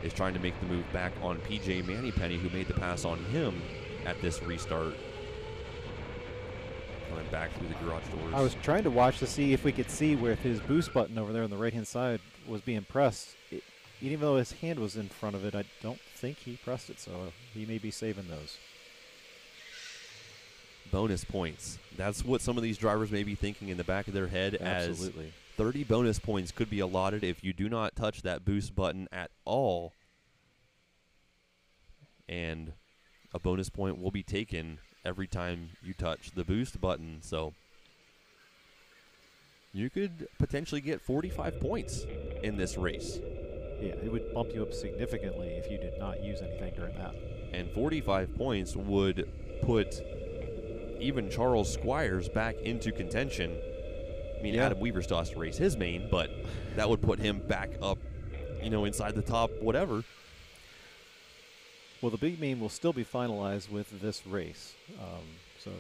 is trying to make the move back on PJ Mannypenny, who made the pass on him at this restart. Coming back through the garage doors. I was trying to watch to see if we could see where his boost button over there on the right-hand side was being pressed. It, even though his hand was in front of it, I don't think he pressed it, so he may be saving those. bonus points. That's what some of these drivers may be thinking in the back of their head Absolutely. as 30 bonus points could be allotted if you do not touch that boost button at all. And a bonus point will be taken every time you touch the boost button. So you could potentially get 45 points in this race. Yeah, it would bump you up significantly if you did not use anything during that. and 45 points would put even Charles Squires back into contention. I mean, Yeah. Adam Weaver still has to race his main, but that would put him back up, you know, inside the top whatever. Well, the big main will still be finalized with this race. Um, so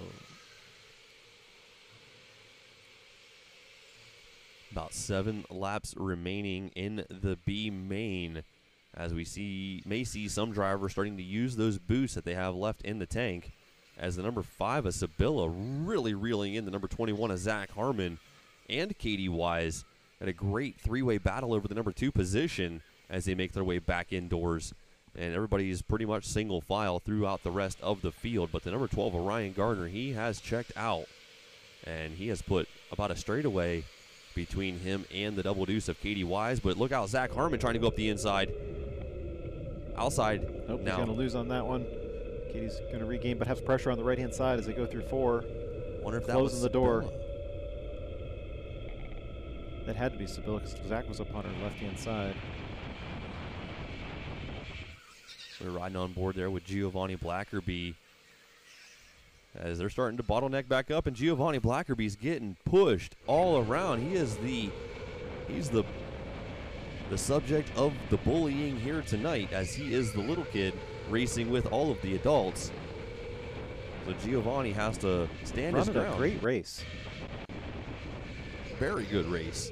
About seven laps remaining in the B main, as we see may see some drivers starting to use those boosts that they have left in the tank. As the number five of Sibilla really reeling in the number 21 of Zach Harmon and Katie Wise at a great three-way battle over the number two position as they make their way back indoors. And everybody is pretty much single file throughout the rest of the field. But the number 12 Orion Gardner, he has checked out. And he has put about a straightaway between him and the double deuce of Katie Wise. But look out, Zach Harmon trying to go up the inside. Outside nope, he's now. going to lose on that one. Katie's going to regain, but has pressure on the right-hand side as they go through four. Wonder if that Closing was the door. That had to be Sibilla because Zach was up on her left-hand side. We're riding on board there with Giovanni Blackerby as they're starting to bottleneck back up, and Giovanni Blackerby's getting pushed all around. He is the he's the the subject of the bullying here tonight, as he is the little kid racing with all of the adults. So Giovanni has to stand his ground. a great race. Very good race.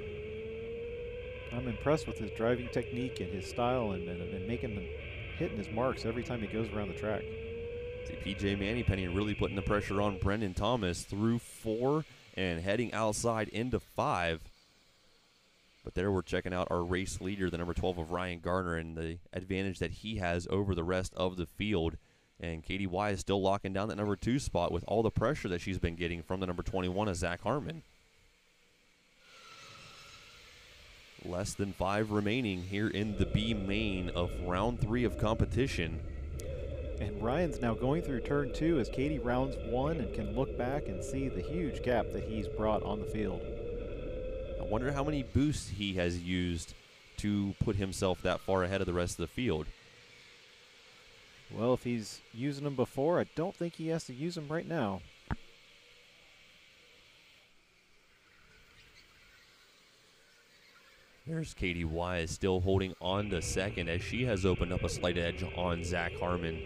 I'm impressed with his driving technique and his style and, and, and making the, hitting his marks every time he goes around the track. See PJ Mannypenny really putting the pressure on Brendan Thomas through four and heading outside into five. But there we're checking out our race leader, the number 12 of Ryan Gardner, and the advantage that he has over the rest of the field. And Katie Wise still locking down that number two spot with all the pressure that she's been getting from the number 21 of Zach Harmon. Less than five remaining here in the B main of round three of competition. And Ryan's now going through turn two as Katie rounds one and can look back and see the huge gap that he's brought on the field. I wonder how many boosts he has used to put himself that far ahead of the rest of the field. Well, if he's using them before, I don't think he has to use them right now. There's Katie Wise still holding on to second as she has opened up a slight edge on Zach Harmon.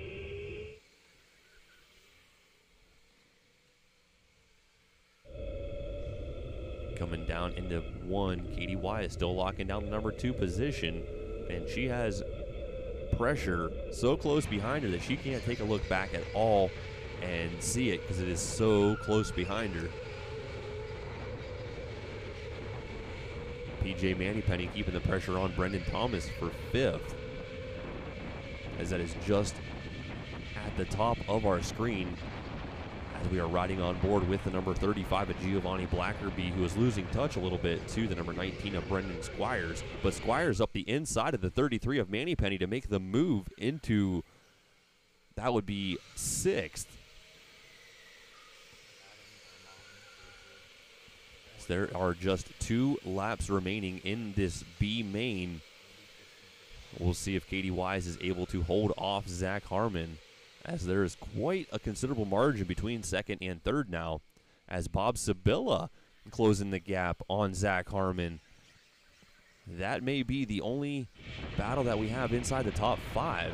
Coming down into one, Katie Wise still locking down the number two position, and she has pressure so close behind her that she can't take a look back at all and see it because it is so close behind her. PJ Mannypenny keeping the pressure on Brendan Thomas for fifth. As that is just at the top of our screen as we are riding on board with the number 35 of Giovanni Blackerby, who is losing touch a little bit to the number 19 of Brendan Squires. But Squires up the inside of the 33 of Manny Penny to make the move into that would be sixth. There are just two laps remaining in this B main. We'll see if Katie Wise is able to hold off Zach Harmon, as there is quite a considerable margin between second and third now, as Bob Sibilla closing the gap on Zach Harmon. That may be the only battle that we have inside the top five.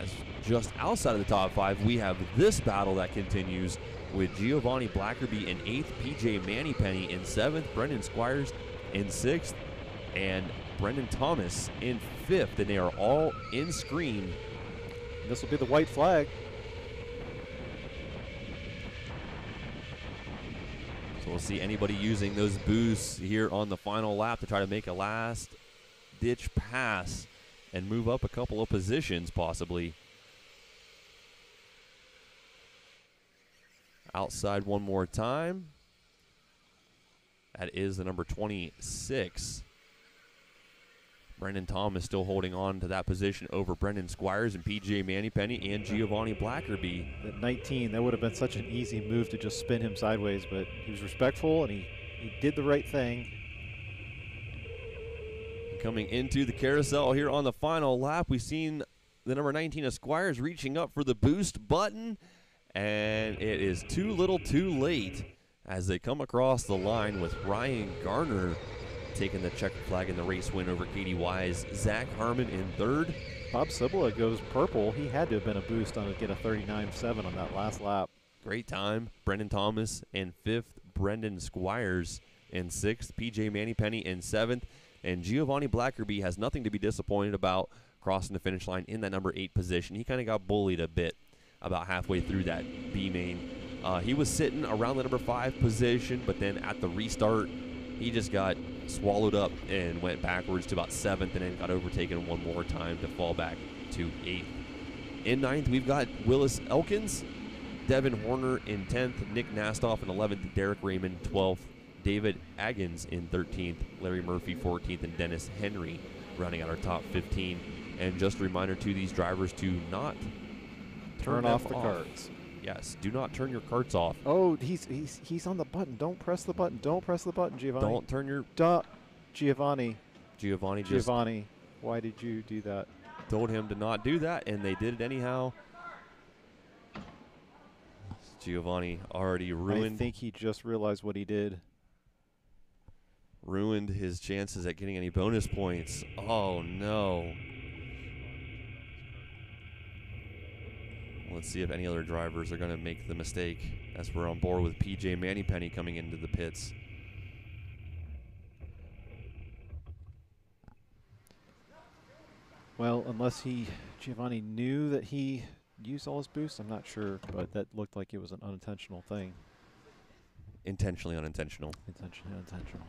As just outside of the top five, we have this battle that continues with Giovanni Blackerby in eighth, PJ Mannypenny in seventh, Brendan Squires in sixth, and Brendan Thomas in fifth. And they are all in screen. This will be the white flag. So we'll see anybody using those boosts here on the final lap to try to make a last ditch pass and move up a couple of positions possibly. Outside one more time. That is the number 26. Brendan Thomas still holding on to that position over Brendan Squires and PJ Mannypenny and Giovanni Blackerby. At 19, that would have been such an easy move to just spin him sideways, but he was respectful and he, he did the right thing. Coming into the carousel here on the final lap, we've seen the number 19 of Squires reaching up for the boost button, and it is too little too late as they come across the line with Ryan Gardner taking the checker flag in the race win over Katie Wise. Zach Harmon in third. Bob Sibilla goes purple. He had to have been a boost on to get a 39.7 on that last lap. Great time. Brendan Thomas in fifth. Brendan Squires in sixth. PJ Mannypenny in seventh. And Giovanni Blackerby has nothing to be disappointed about crossing the finish line in that number eight position. He kind of got bullied a bit about halfway through that B main. Uh, he was sitting around the number five position, but then at the restart, he just got swallowed up and went backwards to about seventh and then got overtaken one more time to fall back to eighth. In ninth, we've got Willis Elkins, Devin Horner in 10th, Nick Nastoff in 11th, Derek Raymond 12th, David Agins in 13th, Larry Murphy 14th, and Dennis Henry running out our top 15. And just a reminder to these drivers to not Turn, them off the carts. Yes, do not turn your carts off. Oh, he's he's he's on the button. Don't press the button. Don't press the button, Giovanni. Don't turn your Duh. Giovanni. Giovanni just Giovanni. Why did you do that? told him to not do that, and they did it anyhow. Giovanni already ruined. I think he just realized what he did. ruined his chances at getting any bonus points. Oh no. Let's see if any other drivers are going to make the mistake as we're on board with PJ Mannypenny coming into the pits. Well, unless he Giovanni knew that he used all his boosts, I'm not sure, but that looked like it was an unintentional thing. Intentionally unintentional. Intentionally unintentional.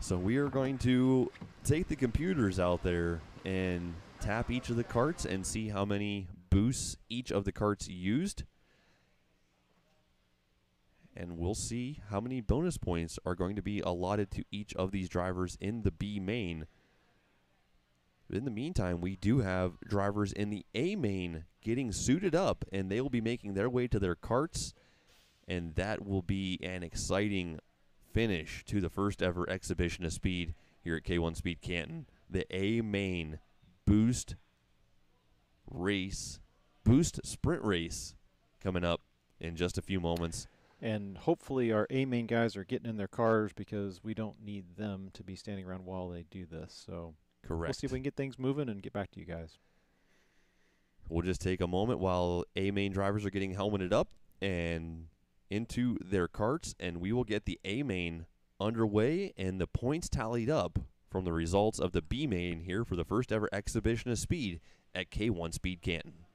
So we are going to take the computers out there and tap each of the carts and see how many boosts each of the carts used. And we'll see how many bonus points are going to be allotted to each of these drivers in the B main. In the meantime, we do have drivers in the A main getting suited up, and they will be making their way to their carts, and that will be an exciting finish to the first ever exhibition of speed here at K1 Speed Canton. The A main boost race, boost sprint race coming up in just a few moments. And hopefully, our A main guys are getting in their cars because we don't need them to be standing around while they do this. So Correct. we'll see if we can get things moving and get back to you guys. We'll just take a moment while A main drivers are getting helmeted up and into their carts, and we will get the A main underway and the points tallied up from the results of the B main here for the first ever exhibition of speed at K1 Speed Canton.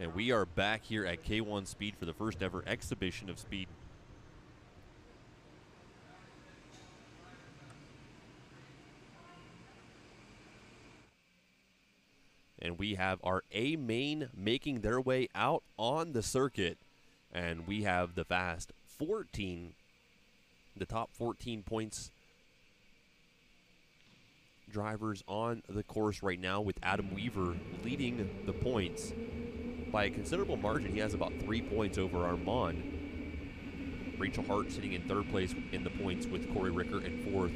And we are back here at K1 Speed for the first ever exhibition of speed. And we have our A main making their way out on the circuit. And we have the fast 14, the top 14 points drivers on the course right now with Adam Weaver leading the points by a considerable margin. He has about three points over Armand. Rachel Hart sitting in third place in the points with Corey Ricker in fourth.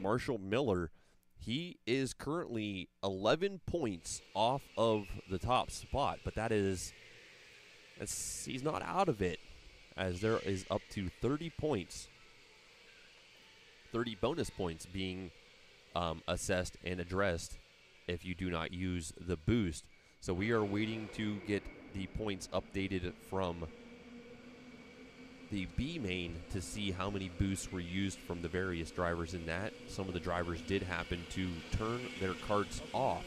Marshall Miller, he is currently 11 points off of the top spot, but that is, he's not out of it as there is up to 30 points, 30 bonus points being um, assessed and addressed if you do not use the boost. So we are waiting to get the points updated from the B main to see how many boosts were used from the various drivers in that. Some of the drivers did happen to turn their carts off,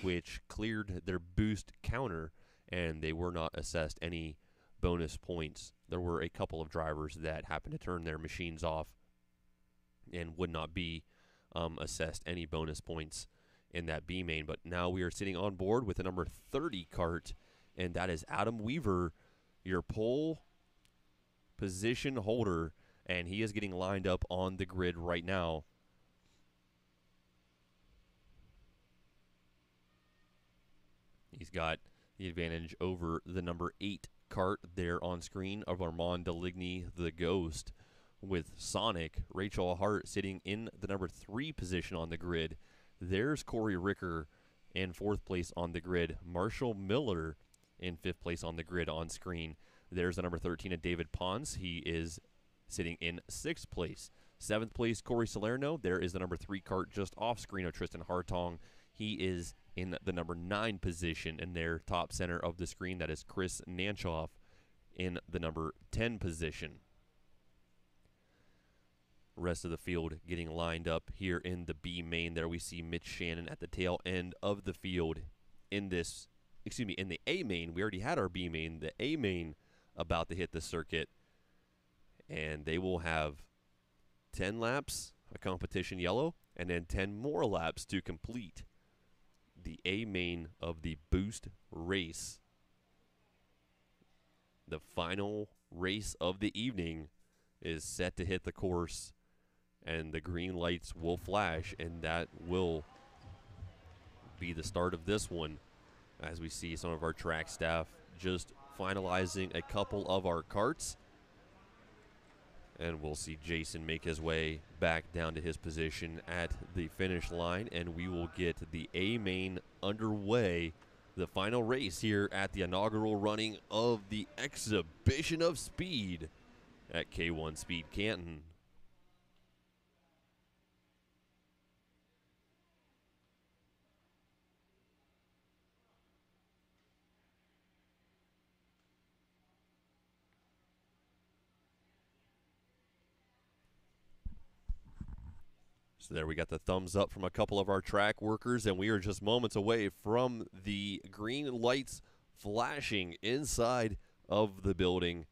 which cleared their boost counter, and they were not assessed any bonus points. There were a couple of drivers that happened to turn their machines off and would not be um, assessed any bonus points in that B main. But now we are sitting on board with the number 30 cart, and that is Adam Weaver, your pole position holder, and he is getting lined up on the grid right now. He's got the advantage over the number eight cart there on screen of Armand Deligny, the Ghost with Sonic. Rachel Hart sitting in the number three position on the grid. There's Corey Ricker in fourth place on the grid. Marshall Miller in fifth place on the grid on screen. There's the number 13 of David Pons. He is sitting in sixth place. Seventh place, Corey Salerno. There is the number three cart just off screen of Tristan Hartong. He is in the number nine position in their top center of the screen. That is Chris Nanchoff in the number 10 position rest of the field getting lined up here in the B main. There we see Mitch Shannon at the tail end of the field in this, excuse me, in the A main. We already had our B main, the A main about to hit the circuit. And they will have 10 laps, a competition yellow, and then 10 more laps to complete the A main of the boost race. The final race of the evening is set to hit the course and the green lights will flash, and that will be the start of this one as we see some of our track staff just finalizing a couple of our carts. And we'll see Jason make his way back down to his position at the finish line, and we will get the A main underway. The final race here at the inaugural running of the Exhibition of Speed at K1 Speed Canton. There we got the thumbs up from a couple of our track workers, and we are just moments away from the green lights flashing inside of the building.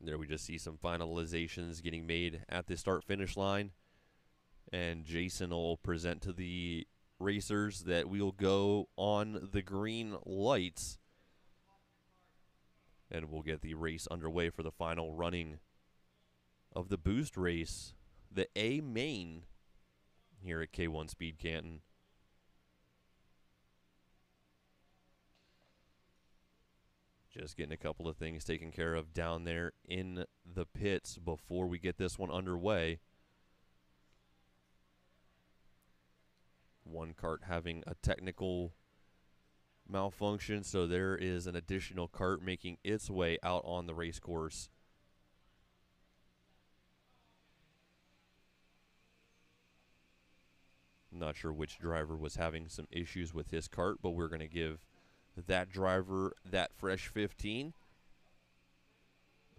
There we just see some finalizations getting made at the start finish line. And Jason will present to the racers that we'll go on the green lights. And we'll get the race underway for the final running of the boost race, the A main here at K1 Speed Canton. Just getting a couple of things taken care of down there in the pits before we get this one underway. One cart having a technical malfunction, so there is an additional cart making its way out on the race course. Not sure which driver was having some issues with his cart, but we're going to give that driver that fresh 15.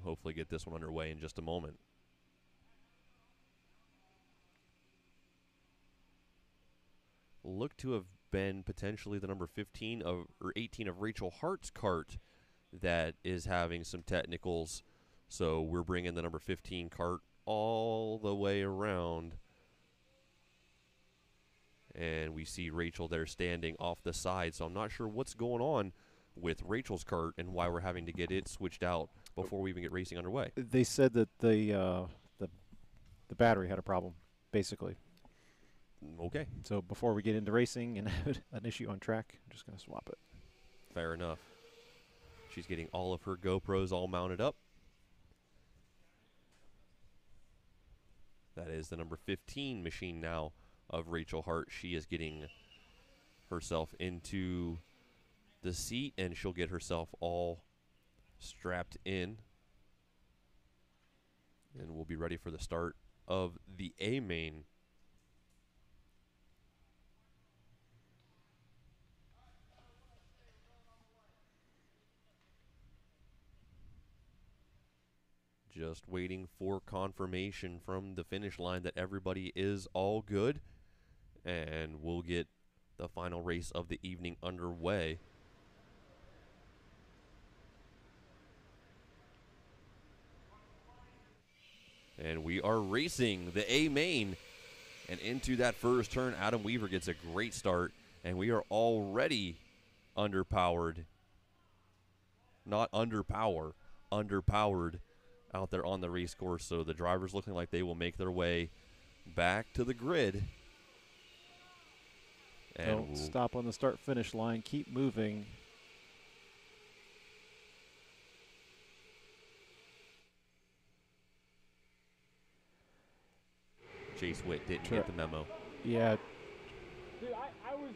Hopefully, get this one underway in just a moment. Look to have been potentially the number 15 of or 18 of Rachel Hart's cart that is having some technicals. So we're bringing the number 15 cart all the way around. And we see Rachel there standing off the side. So I'm not sure what's going on with Rachel's cart and why we're having to get it switched out before we even get racing underway. They said that the uh, the the battery had a problem, basically. Okay, So before we get into racing and [LAUGHS] have an issue on track, I'm just going to swap it. fair enough. She's getting all of her GoPros all mounted up. That is the number 15 machine now of Rachel Hart. She is getting herself into the seat and she'll get herself all strapped in. And we'll be ready for the start of the A main. Just waiting for confirmation from the finish line that everybody is all good. And we'll get the final race of the evening underway. And we are racing the A main. And into that first turn, Adam Weaver gets a great start. And we are already underpowered. Not underpower, underpowered out there on the race course. So the drivers looking like they will make their way back to the grid. And Don't we'll- stop on the start finish line. Keep moving. Chase Witt didn't Tra- get the memo. Yeah, Dude, I, I was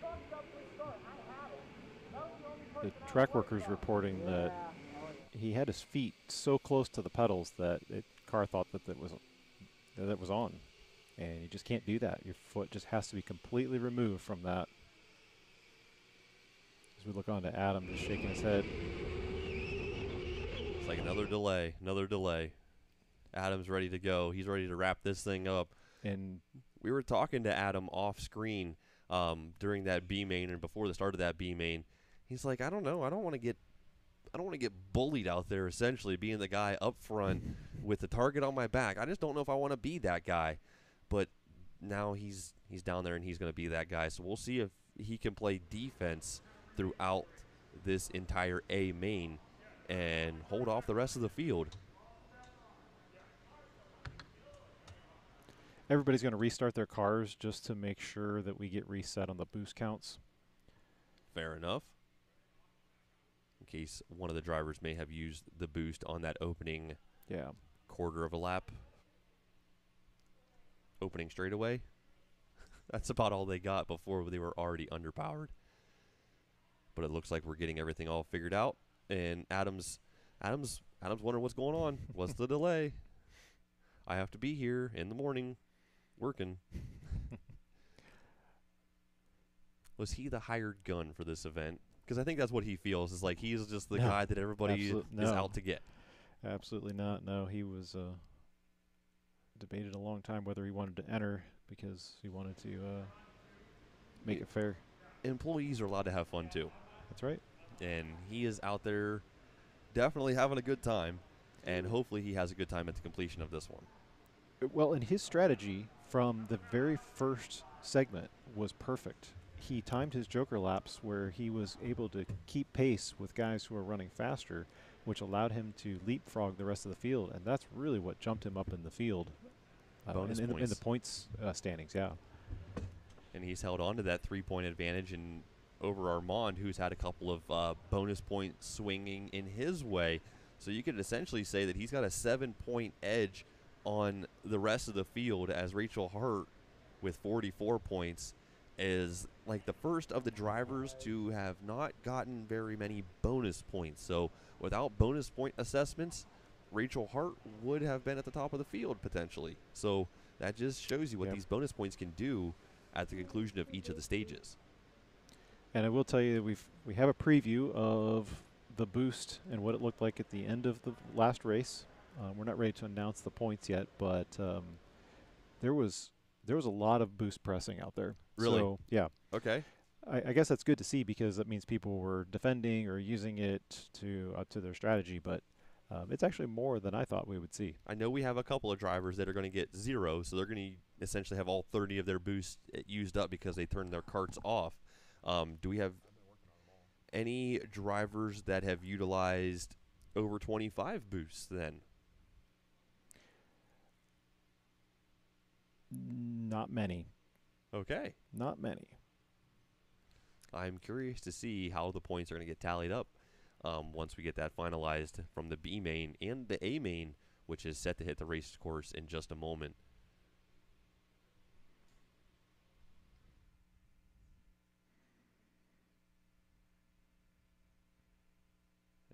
fucked up this start. I had it. That was the only the person I track workers reporting that he had his feet so close to the pedals that the car thought that that was that it was on, and you just can't do that. Your foot just has to be completely removed from that. As we look on to Adam, just shaking his head. It's like another delay, another delay. Adam's ready to go. He's ready to wrap this thing up. And We were talking to Adam off screen um, during that B main and before the start of that B main. He's like, I don't know. I don't want to get. I don't want to get bullied out there. Essentially, being the guy up front [LAUGHS] with the target on my back. I just don't know if I want to be that guy. But now he's he's down there and he's going to be that guy. So we'll see if he can play defense throughout this entire A main and hold off the rest of the field. everybody's going to restart their cars just to make sure that we get reset on the boost counts. Fair enough. In case one of the drivers may have used the boost on that opening Yeah. quarter of a lap, opening straightaway. [LAUGHS] That's about all they got before they were already underpowered. But it looks like we're getting everything all figured out. And Adams, Adams, Adams wondering what's going on. [LAUGHS] What's the delay? I have to be here in the morning, working. [LAUGHS] Was he the hired gun for this event? Because I think that's what he feels. Is like he's just the No, guy that everybody is no. out to get. Absolutely not. No, he was uh, debated a long time whether he wanted to enter because he wanted to uh, make it fair. Employees are allowed to have fun too. That's right. and he is out there definitely having a good time and hopefully he has a good time at the completion of this one Uh, Well, and his strategy from the very first segment was perfect. He timed his Joker laps where he was able to keep pace with guys who were running faster, which allowed him to leapfrog the rest of the field, and that's really what jumped him up in the field. Bonus in, in, the, in the points. uh, standings, yeah. and he's held on to that three point advantage and over Armand who's had a couple of uh, bonus points swinging in his way so you could essentially say that he's got a seven point edge on the rest of the field as Rachel Hart with 44 points is like the first of the drivers to have not gotten very many bonus points. So without bonus point assessments, Rachel Hart would have been at the top of the field potentially. So that just shows you what Yep. these bonus points can do at the conclusion of each of the stages. And I will tell you that we've we have a preview of the boost and what it looked like at the end of the last race. Uh, we're not ready to announce the points yet, but um, there was There was a lot of boost pressing out there. Really? So, yeah. Okay. I, I guess that's good to see because that means people were defending or using it to uh, to their strategy. But um, it's actually more than I thought we would see. I know we have a couple of drivers that are going to get zero, so they're going to essentially have all 30 of their boosts uh, used up because they turned their carts off. Um, do we have any drivers that have utilized over 25 boosts then? Not many. Okay. Not many. I'm curious to see how the points are going to get tallied up um, once we get that finalized from the B main and the A main, which is set to hit the race course in just a moment.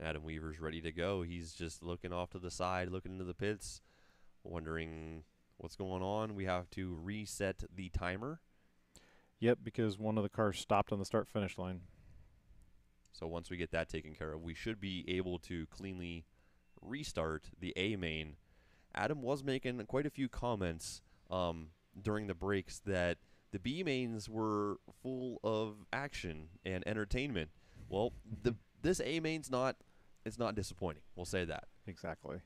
Adam Weaver's ready to go. He's just looking off to the side, looking into the pits, wondering what's going on. We have to reset the timer. Yep, because one of the cars stopped on the start finish line. So once we get that taken care of, we should be able to cleanly restart the A main. Adam was making quite a few comments um, during the breaks that the B mains were full of action and entertainment. Well, the this A main's not it's not disappointing. We'll say that. Exactly.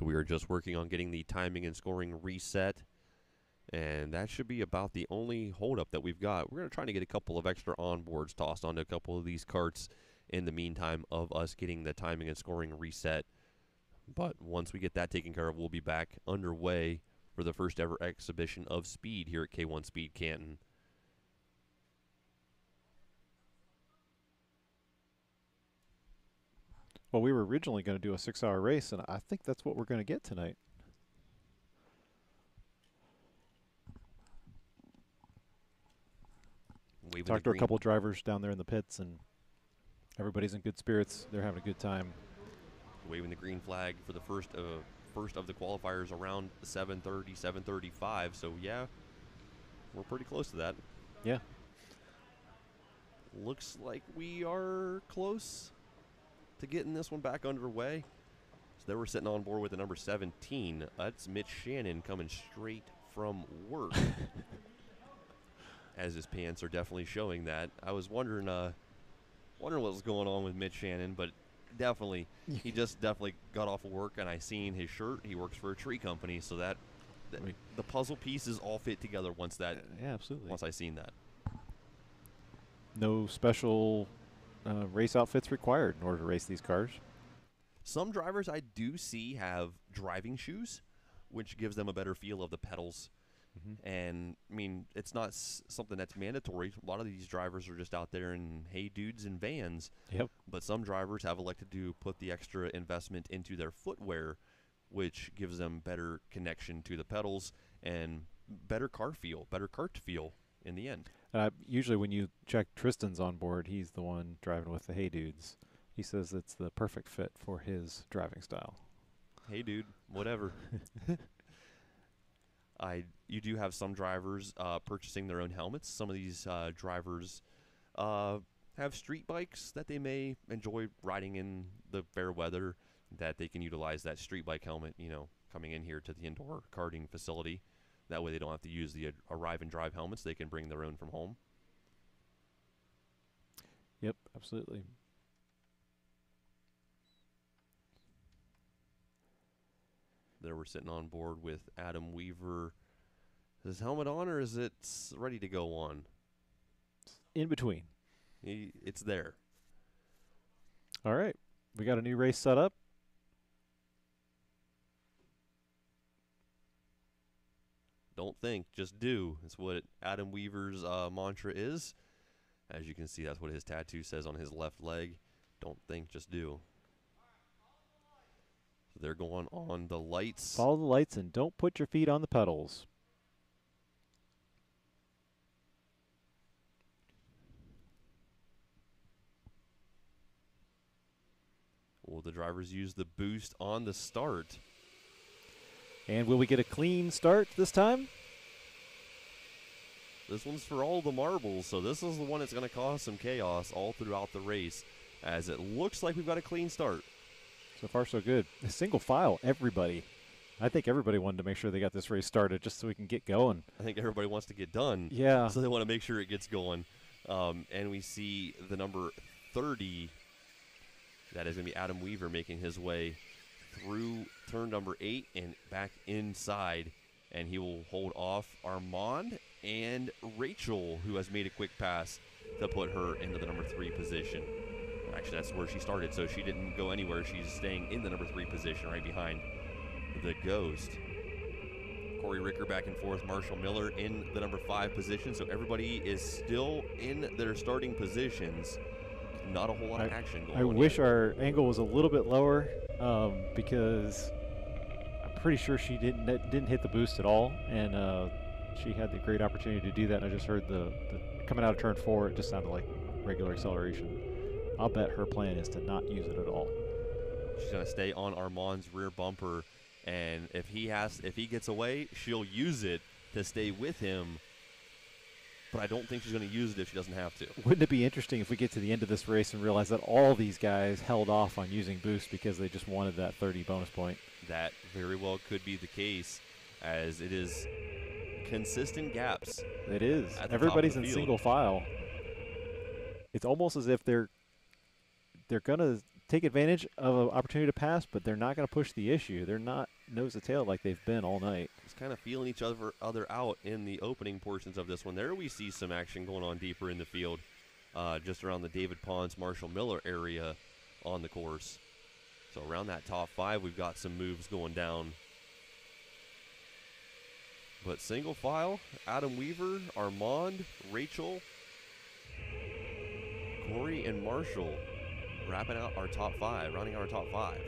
So we are just working on getting the timing and scoring reset. And that should be about the only holdup that we've got. We're going to try to get a couple of extra onboards tossed onto a couple of these carts in the meantime of us getting the timing and scoring reset. But once we get that taken care of, we'll be back underway for the first ever exhibition of speed here at K1 Speed Canton. Well, we were originally going to do a six-hour race, and I think that's what we're going to get tonight. The Talked to a green- couple drivers down there in the pits, and everybody's in good spirits. They're having a good time. waving the green flag for the first uh, first of the qualifiers around 7:30, 7:35. So yeah, we're pretty close to that. Yeah. Looks like we are close to getting this one back underway. So there we're sitting on board with the number 17. That's Mitch Shannon coming straight from work. [LAUGHS] As his pants are definitely showing that. I was wondering uh wondering what was going on with Mitch Shannon, but definitely he [LAUGHS] just definitely got off of work and I seen his shirt. He works for a tree company, so that, the puzzle pieces all fit together once that Yeah, absolutely. once I seen that. No special uh, race outfits required in order to race these cars. Some drivers I do see have driving shoes, which gives them a better feel of the pedals. And I mean, it's not s- something that's mandatory. A lot of these drivers are just out there in hey dudes and vans. Yep. But some drivers have elected to put the extra investment into their footwear, which gives them better connection to the pedals and better car feel, better cart feel in the end. Uh, usually, when you check Tristan's on board, he's the one driving with the Hey Dudes. He says it's the perfect fit for his driving style. hey dude, whatever. [LAUGHS] I you do have some drivers uh, purchasing their own helmets. Some of these uh, drivers uh, have street bikes that they may enjoy riding in the fair weather. That they can utilize that street bike helmet, you know, coming in here to the indoor karting facility. That way, they don't have to use the uh, arrive and drive helmets. They can bring their own from home. Yep, absolutely. There, we're sitting on board with Adam Weaver. Is his helmet on, or is it ready to go on? In between. He, it's there. All right. we got a new race set up. Don't think, just do. It's what Adam Weaver's uh, mantra is. As you can see, that's what his tattoo says on his left leg. Don't think, just do. So they're going on the lights. Follow the lights and don't put your feet on the pedals. Will the drivers use the boost on the start? And will we get a clean start this time? This one's for all the marbles, so this is the one that's going to cause some chaos all throughout the race, as it looks like we've got a clean start. So far, so good. Single file, everybody. I think everybody wanted to make sure they got this race started just so we can get going. I think everybody wants to get done. Yeah. So they want to make sure it gets going. Um, and we see the number 30. That is going to be Adam Weaver making his way through turn number eight and back inside. And he will hold off Armand and Rachel, who has made a quick pass to put her into the number three position. Actually, that's where she started, so she didn't go anywhere. She's staying in the number three position right behind the Ghost. Corey Ricker back and forth, Marshall Miller in the number five position. So everybody is still in their starting positions. Not a whole lot of action going I on. I wish yet. our angle was a little bit lower um, because I'm pretty sure she didn't didn't hit the boost at all, and uh, she had the great opportunity to do that. And I just heard the, the coming out of turn four, it just sounded like regular acceleration. I'll bet her plan is to not use it at all. She's gonna stay on Armand's rear bumper, and if he has, if he gets away, she'll use it to stay with him. But I don't think she's gonna use it if she doesn't have to. Wouldn't it be interesting if we get to the end of this race and realize that all these guys held off on using boost because they just wanted that 30 bonus point? That very well could be the case, as it is consistent gaps. It is. at the top of Everybody's in field. single file. It's almost as if they're they're gonna take advantage of an opportunity to pass, but they're not gonna push the issue. They're not nose to tail like they've been all night. Just kind of feeling each other other out in the opening portions of this one. There we see some action going on deeper in the field, uh, just around the David Pons Marshall Miller area on the course. So around that top five, we've got some moves going down. But single file, Adam Weaver, Armand, Rachel, Corey, and Marshall wrapping out our top five, rounding out our top five.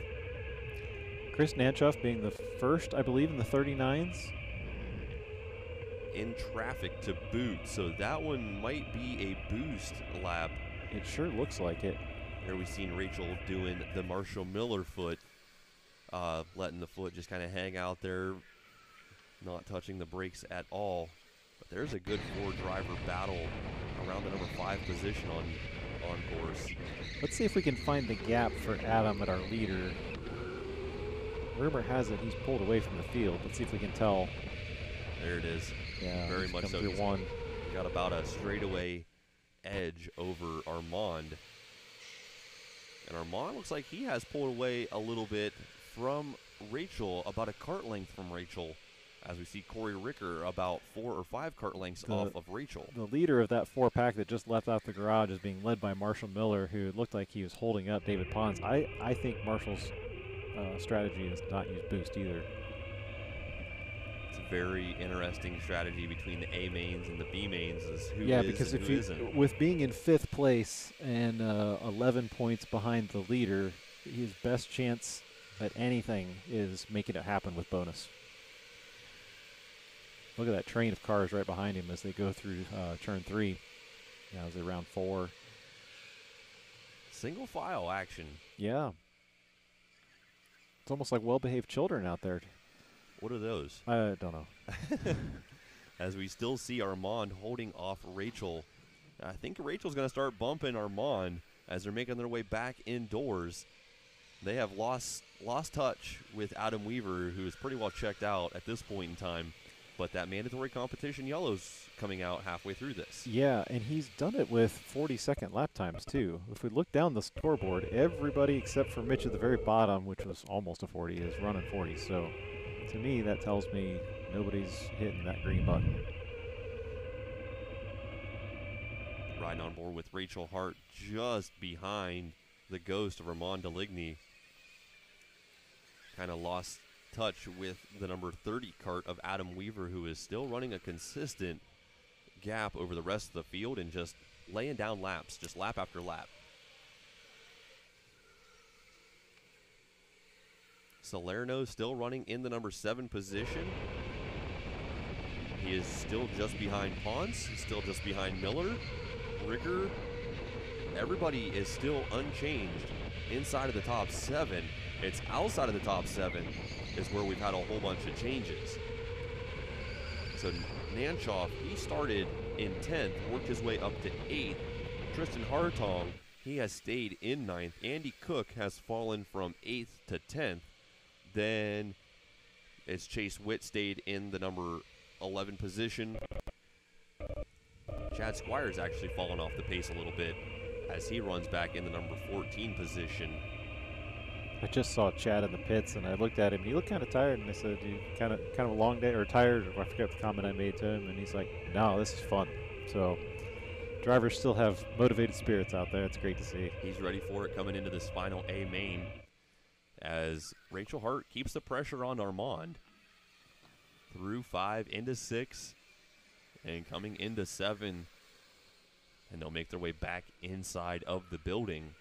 Chris Nanchoff being the first, I believe, in the 39s. in traffic to boot, so that one might be a boost lap. It sure looks like it. There we've seen Rachel doing the Marshall Miller foot, uh, letting the foot just kind of hang out there, not touching the brakes at all. But there's a good four driver battle around the number five position on on course. Let's see if we can find the gap for Adam at our leader. Rumor has it he's pulled away from the field. Let's see if we can tell. There it is. Yeah, very much so. one. Got about a straightaway edge over Armand. And Armand looks like he has pulled away a little bit from Rachel, about a cart length from Rachel, as we see Corey Ricker about four or five cart lengths The- off of Rachel. The leader of that four pack that just left out the garage is being led by Marshall Miller, who looked like he was holding up David Pons. I, I think Marshall's uh, strategy is not use boost either. It's a very interesting strategy between the A mains and the B mains is who yeah, is because if you isn't. with being in fifth place and uh, 11 points behind the leader, his best chance at anything is making it happen with bonus. Look at that train of cars right behind him as they go through uh, turn three. Now is it round four? Single file action. Yeah. It's almost like well-behaved children out there. What are those? I don't know. [LAUGHS] as we still see Armand holding off Rachel. I think Rachel's going to start bumping Armand as they're making their way back indoors. They have lost lost touch with Adam Weaver, who is pretty well checked out at this point in time. But that mandatory competition yellow's coming out halfway through this. Yeah, and he's done it with 40 second lap times too. If we look down the scoreboard, everybody except for Mitch at the very bottom, which was almost a 40, is running 40. So to me, that tells me nobody's hitting that green button. Riding on board with Rachel Hart just behind the ghost of Armand Deligny kind of lost touch with the number 30 cart of Adam Weaver, who is still running a consistent gap over the rest of the field and just laying down laps, just lap after lap. Salerno still running in the number seven position. He is still just behind Pons. He's still just behind Miller. Ricker. Everybody is still unchanged inside of the top seven. It's outside of the top seven is where we've had a whole bunch of changes. So Nanchoff, he started in 10th, worked his way up to 8th. Tristan Hartong, he has stayed in 9th. Andy Cook has fallen from 8th to 10th. Then it's Chase Witt stayed in the number 11 position. Chad Squires actually fallen off the pace a little bit as he runs back in the number 14 position. I just saw Chad in the pits, and I looked at him. He looked kind of tired, and I said, "You kind of kind of a long day or tired?" I forget the comment I made to him, and he's like, "No, this is fun." So drivers still have motivated spirits out there. It's great to see. He's ready for it coming into this final A main as Rachel Hart keeps the pressure on Armand through five into six and coming into seven. And they'll make their way back inside of the building.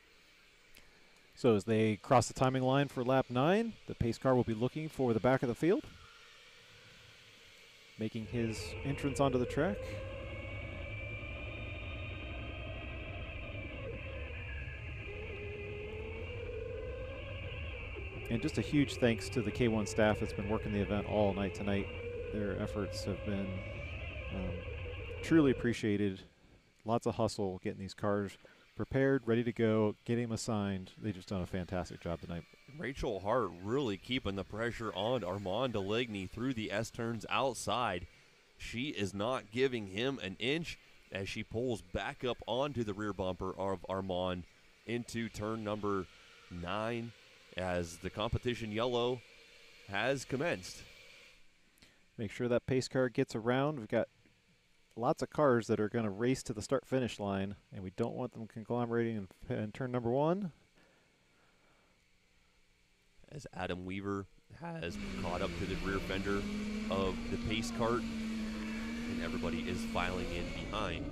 So as they cross the timing line for lap nine, the pace car will be looking for the back of the field, making his entrance onto the track. And just a huge thanks to the K1 staff that's been working the event all night tonight. Their efforts have been um, truly appreciated. Lots of hustle getting these cars prepared, ready to go, getting them assigned. They just done a fantastic job tonight. Rachel Hart really keeping the pressure on Armand Deligny through the S turns outside. She is not giving him an inch as she pulls back up onto the rear bumper of Armand into turn number nine as the competition yellow has commenced. Make sure that pace car gets around. We've got lots of cars that are going to race to the start finish line, and we don't want them conglomerating in, in turn number one. As Adam Weaver has caught up to the rear fender of the pace cart, and everybody is filing in behind.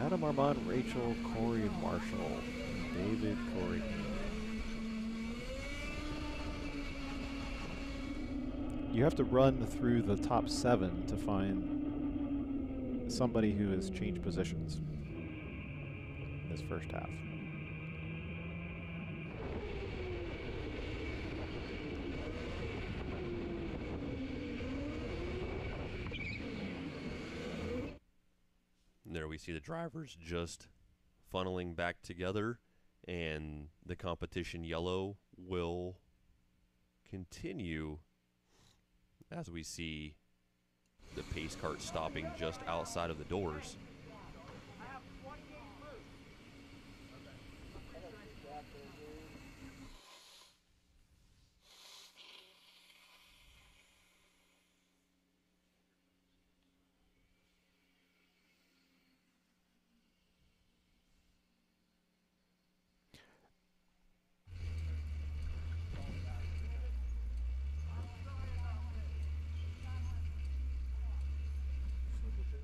Adam Armand, Rachel, Corey, Marshall, and David, Corey. You have to run through the top seven to find somebody who has changed positions in this first half. There we see the drivers just funneling back together, and the competition yellow will continue as we see the pace cart stopping just outside of the doors.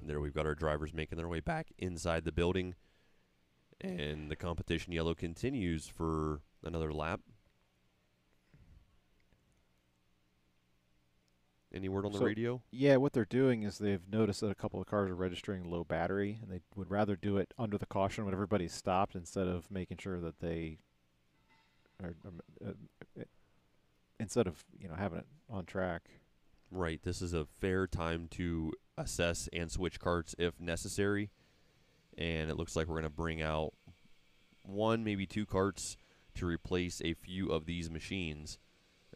There we've got our drivers making their way back inside the building. And the competition yellow continues for another lap. Any word on the So, radio? Yeah, what they're doing is they've noticed that a couple of cars are registering low battery, and they would rather do it under the caution when everybody's stopped instead of making sure that they are, um, uh, uh, instead of you know having it on track. Right. This is a fair time to assess and switch carts if necessary. And it looks like we're going to bring out one, maybe two carts to replace a few of these machines.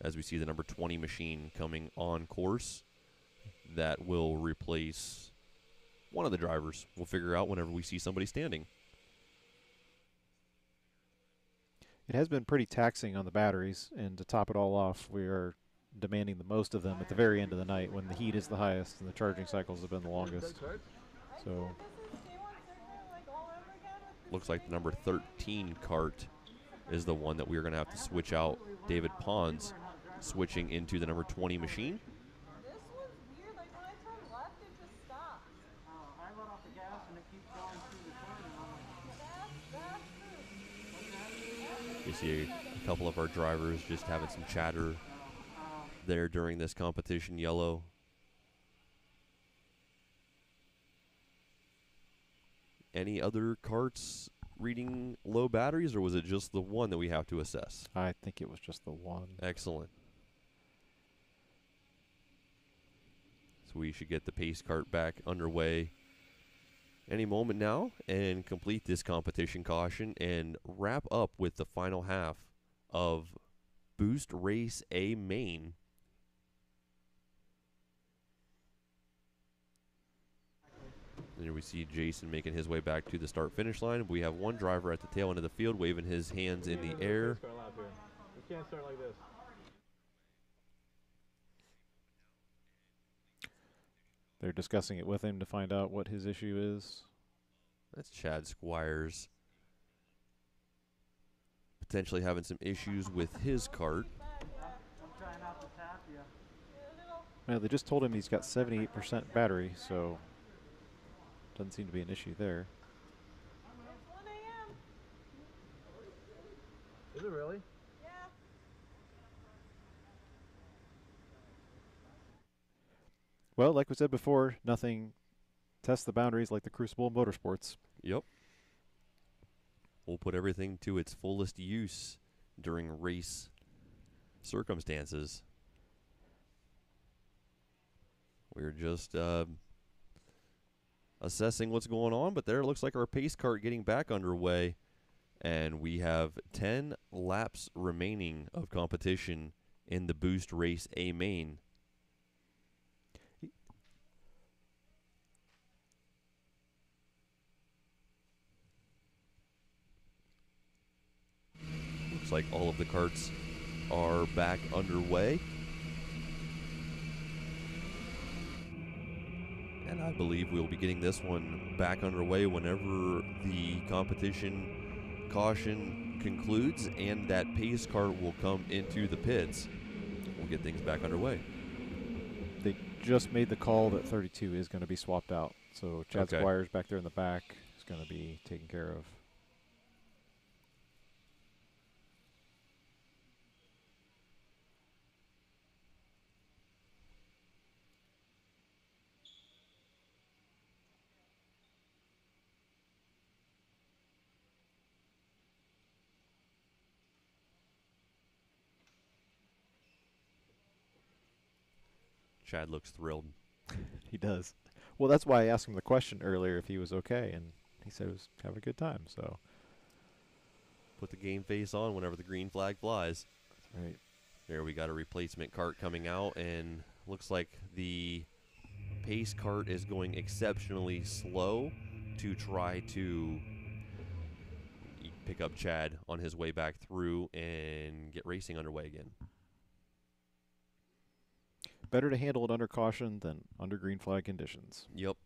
As we see the number 20 machine coming on course, that will replace one of the drivers. We'll figure out whenever we see somebody standing. It has been pretty taxing on the batteries, and to top it all off, we are demanding the most of them at the very end of the night when the heat is the highest and the charging cycles have been the longest. So looks like the number 13 cart is the one that we're going to have to switch out. David Pons switching into the number 20 machine. This was weird. Like when I turned left, it just stopped. Oh, I let off the gas and it keeps going through the turn. And I'm like, That's, that's You see a couple of our drivers just having some chatter there during this competition. Yellow. Any other carts reading low batteries, or was it just the one that we have to assess? I think it was just the one. Excellent. So we should get the pace cart back underway any moment now and complete this competition caution and wrap up with the final half of Boost Race A main. There we see Jason making his way back to the start finish line. We have one driver at the tail end of the field waving his hands in the air. We can't start like this. They're discussing it with him to find out what his issue is. That's Chad Squires. Potentially having some issues with his cart. I'm trying not to tap you. Well, they just told him he's got 78% battery, so doesn't seem to be an issue there. It's 1 a.m. Is it really? Yeah. Well, like we said before, nothing tests the boundaries like the Crucible Motorsports. Yep. We'll put everything to its fullest use during race circumstances. We're just uh, assessing what's going on, but there it looks like our pace cart getting back underway. And we have 10 laps remaining of competition in the Boost Race A main. Looks like all of the carts are back underway. And I believe we'll be getting this one back underway whenever the competition caution concludes and that pace cart will come into the pits. We'll get things back underway. They just made the call that 32 is going to be swapped out. So Chad Okay. Squires back there in the back is going to be taken care of. Chad looks thrilled. [LAUGHS] He does. Well, that's why I asked him the question earlier if he was okay, and he said he was having a good time. So, Put the game face on whenever the green flag flies. right. There we got a replacement cart coming out, and looks like the pace cart is going exceptionally slow to try to pick up Chad on his way back through and get racing underway again. Better to handle it under caution than under green flag conditions. Yep.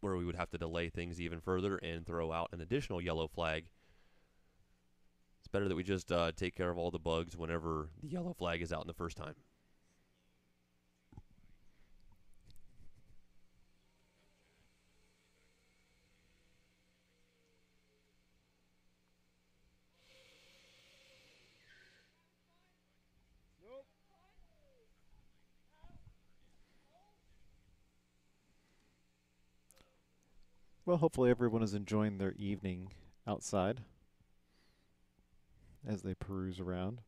Where we would have to delay things even further and throw out an additional yellow flag. It's better that we just uh, take care of all the bugs whenever the yellow flag is out in the first time. Well, hopefully everyone is enjoying their evening outside as they peruse around.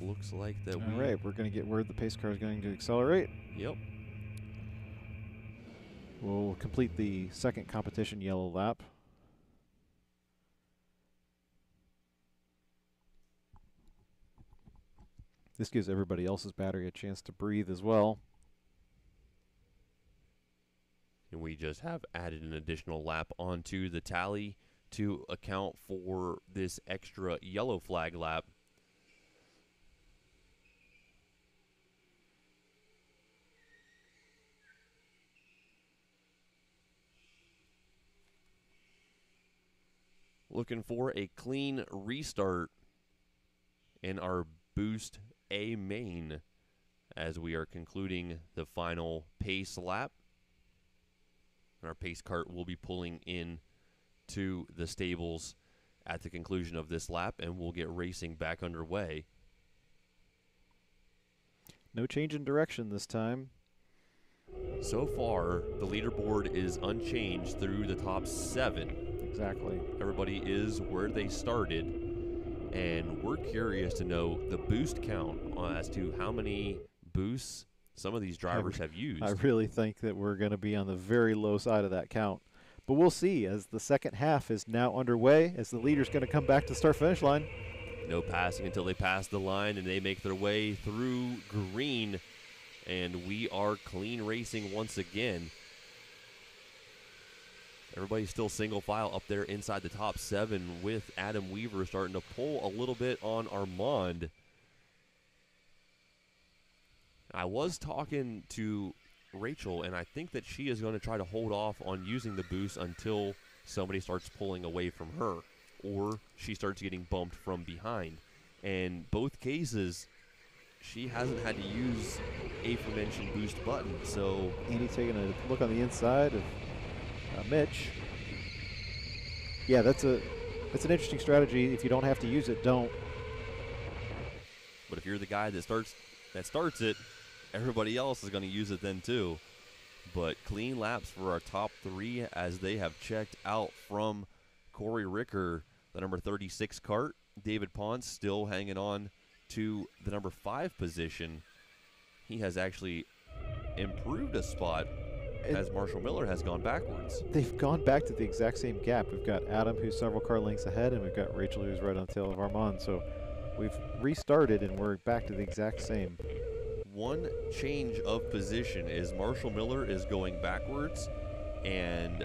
Looks like that All we. right, we're going to get word the pace car is going to accelerate. Yep. We'll complete the second competition yellow lap. This gives everybody else's battery a chance to breathe as well and we just have added an additional lap onto the tally to account for this extra yellow flag lap. Looking for a clean restart in our Boost A main as we are concluding the final pace lap. And our pace cart will be pulling in to the stables at the conclusion of this lap, and we'll get racing back underway. No change in direction this time. So far, the leaderboard is unchanged through the top seven. Exactly. Everybody is where they started, and we're curious to know the boost count uh, as to how many boosts some of these drivers have [LAUGHS] used. I really think that we're going to be on the very low side of that count. But we'll see as the second half is now underway, as the leader's going to come back to start finish line. No passing until they pass the line and they make their way through green. And we are clean racing once again. Everybody's still single file up there inside the top seven with Adam Weaver starting to pull a little bit on Armand. I was talking to Rachel, and I think that she is going to try to hold off on using the boost until somebody starts pulling away from her or she starts getting bumped from behind. And both cases, she hasn't had to use aforementioned boost button. So Andy taking a look on the inside of uh, Mitch. Yeah, that's a that's an interesting strategy. If you don't have to use it, don't. But if you're the guy that starts that starts it, everybody else is going to use it then too. But clean laps for our top three as they have checked out from Corey Ricker, the number 36 cart. David Pons still hanging on to the number five position. He has actually improved a spot It- as Marshall Miller has gone backwards. They've gone back to the exact same gap. We've got Adam, who's several car lengths ahead, and we've got Rachel, who's right on the tail of Armand. So we've restarted, and we're back to the exact same. One change of position is Marshall Miller is going backwards, and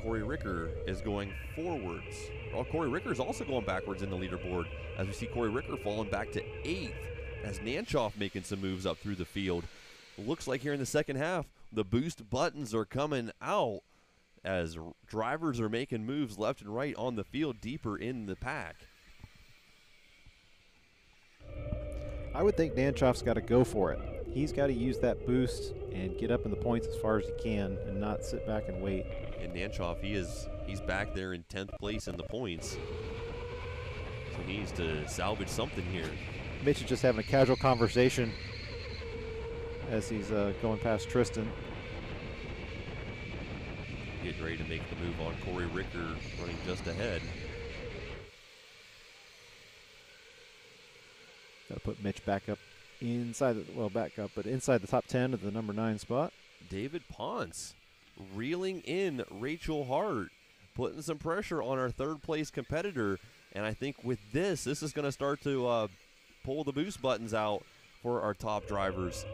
Corey Ricker is going forwards. Well, Corey Ricker is also going backwards in the leaderboard as we see Corey Ricker falling back to eighth as Nanchoff making some moves up through the field. Looks like here in the second half, the boost buttons are coming out as drivers are making moves left and right on the field deeper in the pack. I would think Nanchoff's got to go for it. He's got to use that boost and get up in the points as far as he can, and not sit back and wait. And Nanchoff, he is he's back there in tenth place in the points. So he needs to salvage something here. Mitch is just having a casual conversation as he's uh, going past Tristan. Getting ready to make the move on Corey Ricker running just ahead. Got to put Mitch back up inside, the, well, back up, but inside the top 10 of the number nine spot. David Pons reeling in Rachel Hart, putting some pressure on our third place competitor. And I think with this, this is going to start to uh, pull the boost buttons out for our top drivers.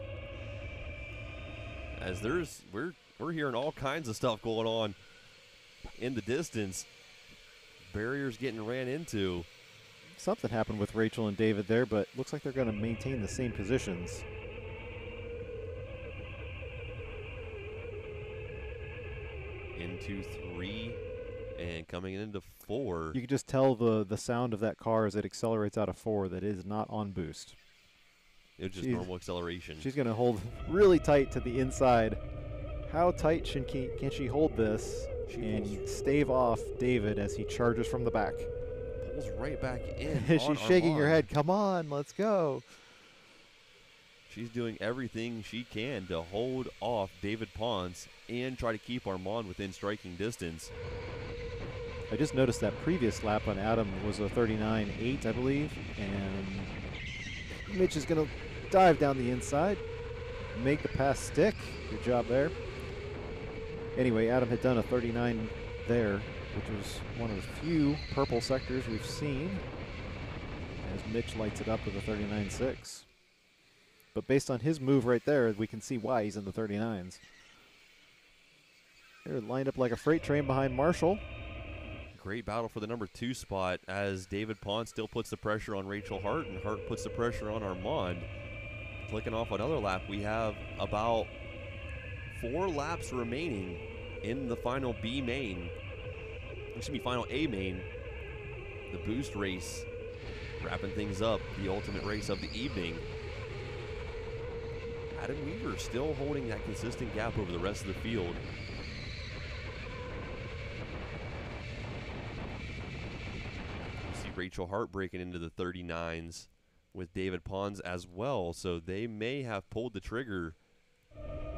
As there's we're we're hearing all kinds of stuff going on in the distance. Barriers getting ran into. Something happened with Rachel and David there, but looks like they're going to maintain the same positions. into three and coming into four. You can just tell the the sound of that car as it accelerates out of four that is not on boost. It was just she's- normal acceleration. She's going to hold really tight to the inside. How tight can, can, can she hold this She and stave off David as he charges from the back? Right back [LAUGHS] in. She's shaking her head. Come on, let's go. She's doing everything she can to hold off David Pons and try to keep Armand within striking distance. I just noticed that previous lap on Adam was a 39.8, I believe, and Mitch is going to dive down the inside, make the pass stick. Good job there. Anyway, Adam had done a 39 there, which was one of the few purple sectors we've seen, as Mitch lights it up with a 39.6. But based on his move right there, we can see why he's in the 39s. They're lined up like a freight train behind Marshall. Great battle for the number two spot as David Pons still puts the pressure on Rachel Hart and Hart puts the pressure on Armand. Clicking off another lap, we have about four laps remaining in the final B main. Excuse me, final A main. the boost race, wrapping things up, the ultimate race of the evening. Adam Weaver still holding that consistent gap over the rest of the field. You see Rachel Hart breaking into the 39s with David Pons as well, so they may have pulled the trigger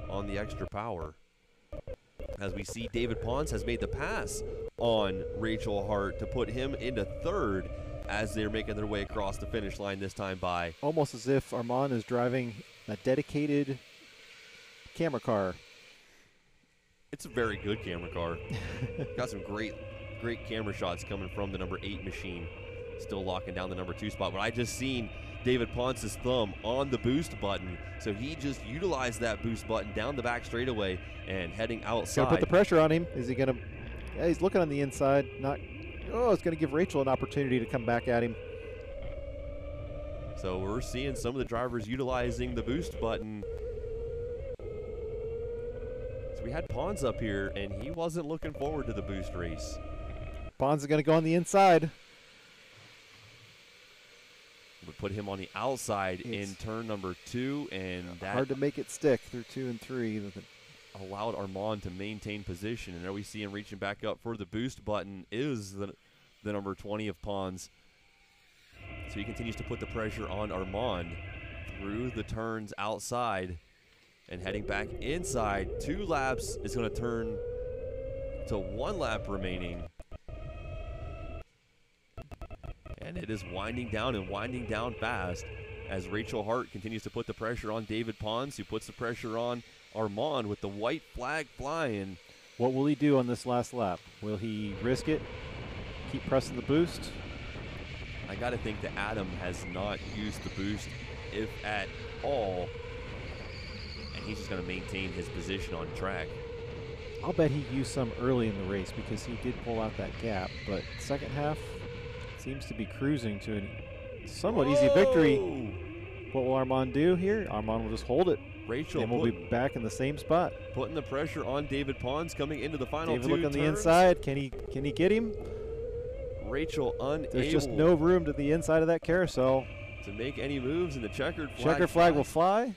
on the extra power. As we see David Pons has made the pass on Rachel Hart to put him into third as they're making their way across the finish line this time by Almost as if Armand is driving a dedicated camera car. It's a very good camera car. [LAUGHS] Got some great, great camera shots coming from the number eight machine. Still locking down the number two spot. But I just seen David Pons's thumb on the boost button, so he just utilized that boost button down the back straightaway and heading Got to put the pressure on him. Is he going to? Yeah, he's looking on the inside. Not. Oh, it's going to give Rachel an opportunity to come back at him. So we're seeing some of the drivers utilizing the boost button. So we had Pons up here, and he wasn't looking forward to the boost race. Pons is going to go on the inside. Would put him on the outside in turn number two, and that Hard to make it stick through two and three. Allowed Armand to maintain position. And there we see him reaching back up for the boost button is the, the number 20 of Pons. So he continues to put the pressure on Armand through the turns outside and heading back inside. Two laps is going to turn to one lap remaining. And it is winding down and winding down fast as Rachel Hart continues to put the pressure on David Pons, who puts the pressure on Armand with the white flag flying. What will he do on this last lap? Will he risk it? Keep pressing the boost? I got to think that Adam has not used the boost, if at all, and he's just going to maintain his position on track. I'll bet he used some early in the race because he did pull out that gap. But second half seems to be cruising to a somewhat easy victory. What will Armand do here? Armand will just hold it, Rachel and we'll put- be back in the same spot. putting the pressure on David Pons coming into the final David two look on the inside. Can he? Can he get him? Rachel unable There's just no room to the inside of that carousel. to make any moves, and the checkered flag. Checker flag will fly.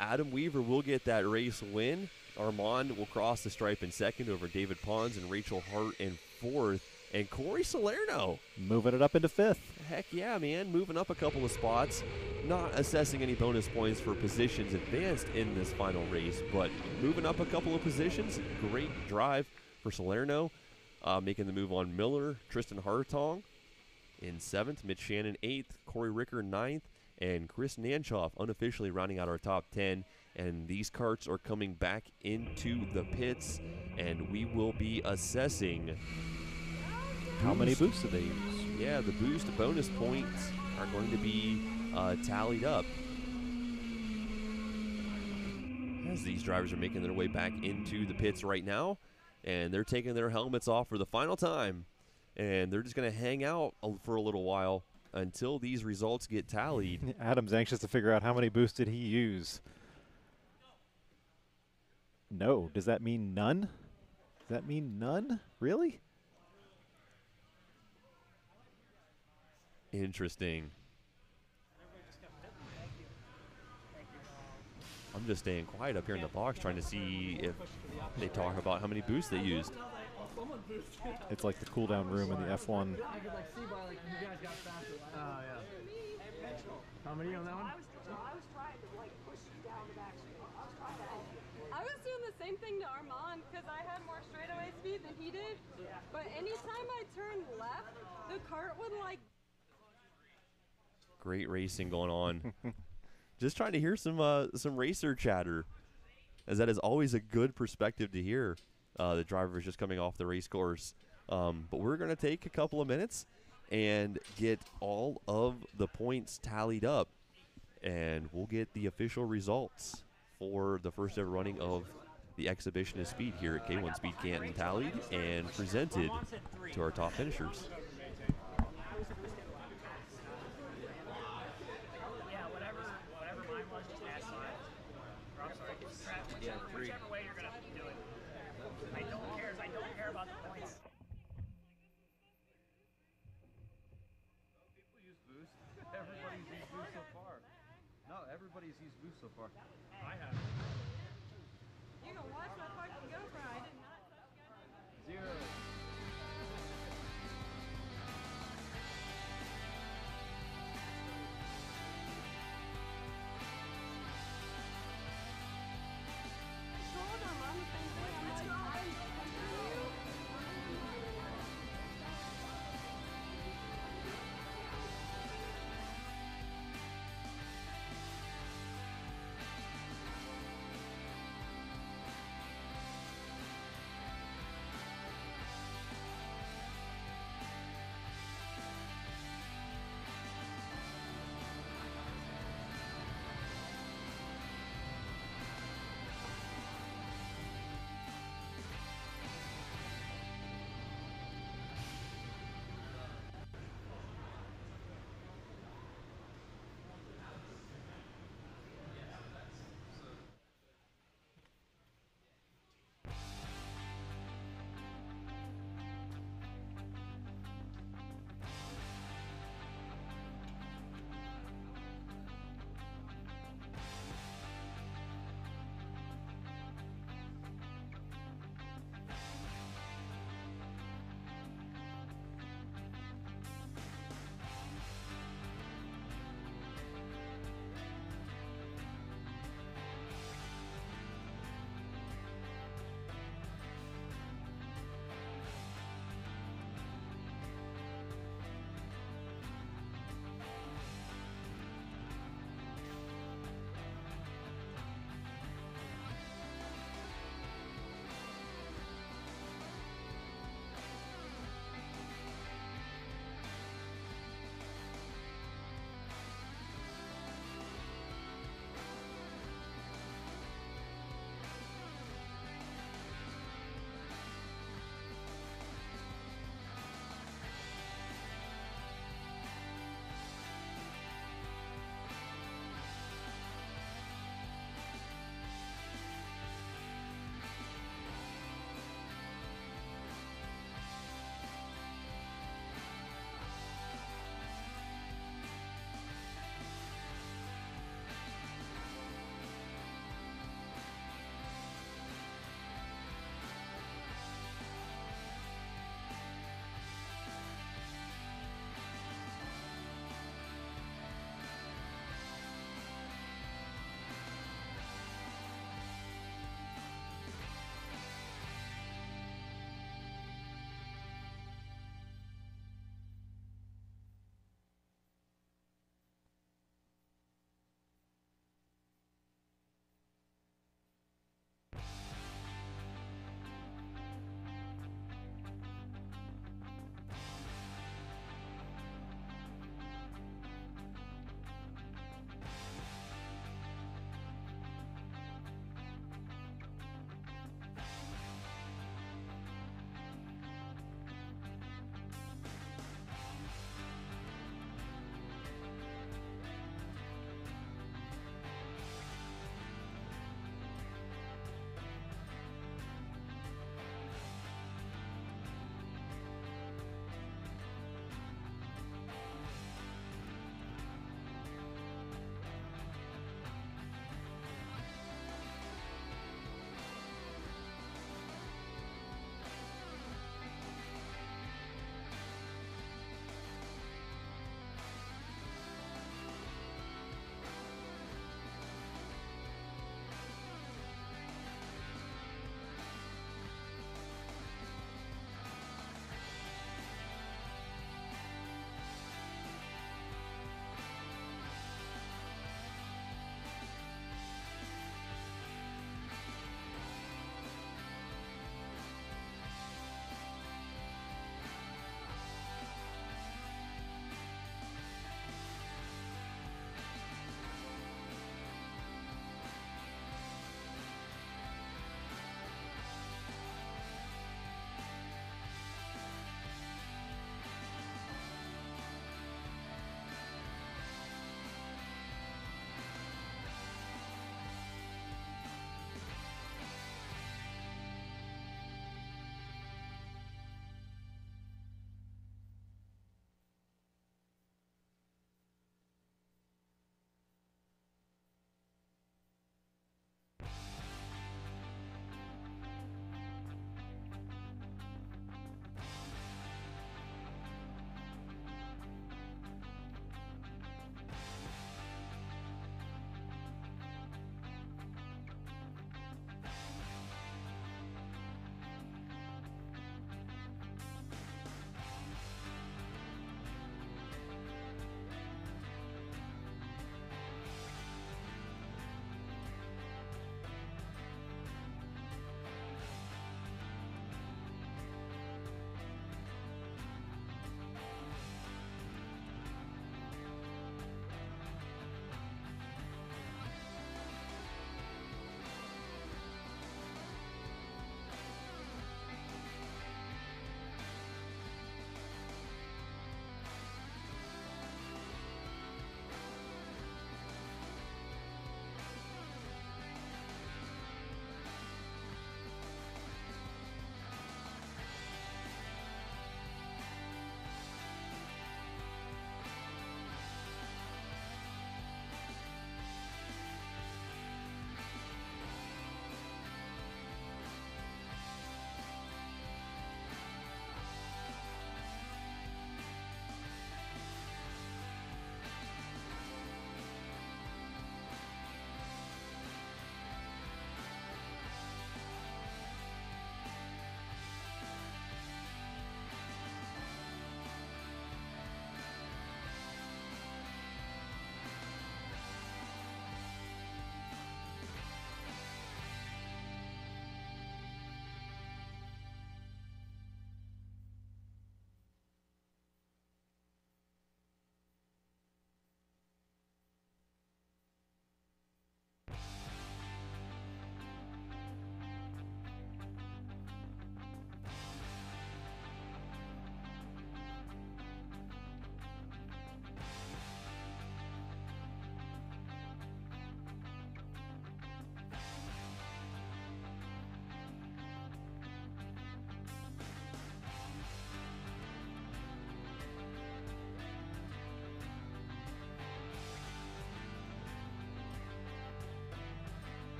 Adam Weaver will get that race win. Armand will cross the stripe in second over David Pons and Rachel Hart in fourth. And Corey Salerno, Moving it up into fifth. heck yeah, man, moving up a couple of spots. Not assessing any bonus points for positions advanced in this final race, but moving up a couple of positions. Great drive for Salerno. Uh, making the move on Miller, Tristan Hartong in seventh, Mitch Shannon eighth, Corey Ricker ninth, and Chris Nanchoff unofficially rounding out our top 10. And these carts are coming back into the pits, and we will be assessing How many boosts did they use? yeah, the boost bonus points are going to be uh, tallied up. As these drivers are making their way back into the pits right now, and they're taking their helmets off for the final time, and they're just going to hang out for a little while until these results get tallied. [LAUGHS] Adam's anxious to figure out how many boosts did he use. No. Does that mean none? Does that mean none? Really? Interesting. I'm just staying quiet up here in the box trying to see if they talk about how many boosts they used. It's like the cooldown room in the F1. I could like see by like you guys got faster. Oh yeah. How many on that one? I was doing the same thing to Armand because I had more straightaway speed than he did. But anytime I turned left, the cart would like Great racing going on. [LAUGHS] Just trying to hear some uh, some racer chatter, as that is always a good perspective to hear. Uh, the driver is just coming off the race course, um, but we're going to take a couple of minutes and get all of the points tallied up, and we'll get the official results for the first ever running of the exhibition of speed here at K1 Speed Canton tallied and presented to our top finishers. Yeah, whatever, whatever mine was, just add to it. Or I'm sorry, scrap whichever, whichever way you're gonna do it. I don't care. I don't care about the points. everybody's used boost so far? I have.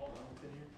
Well, within here.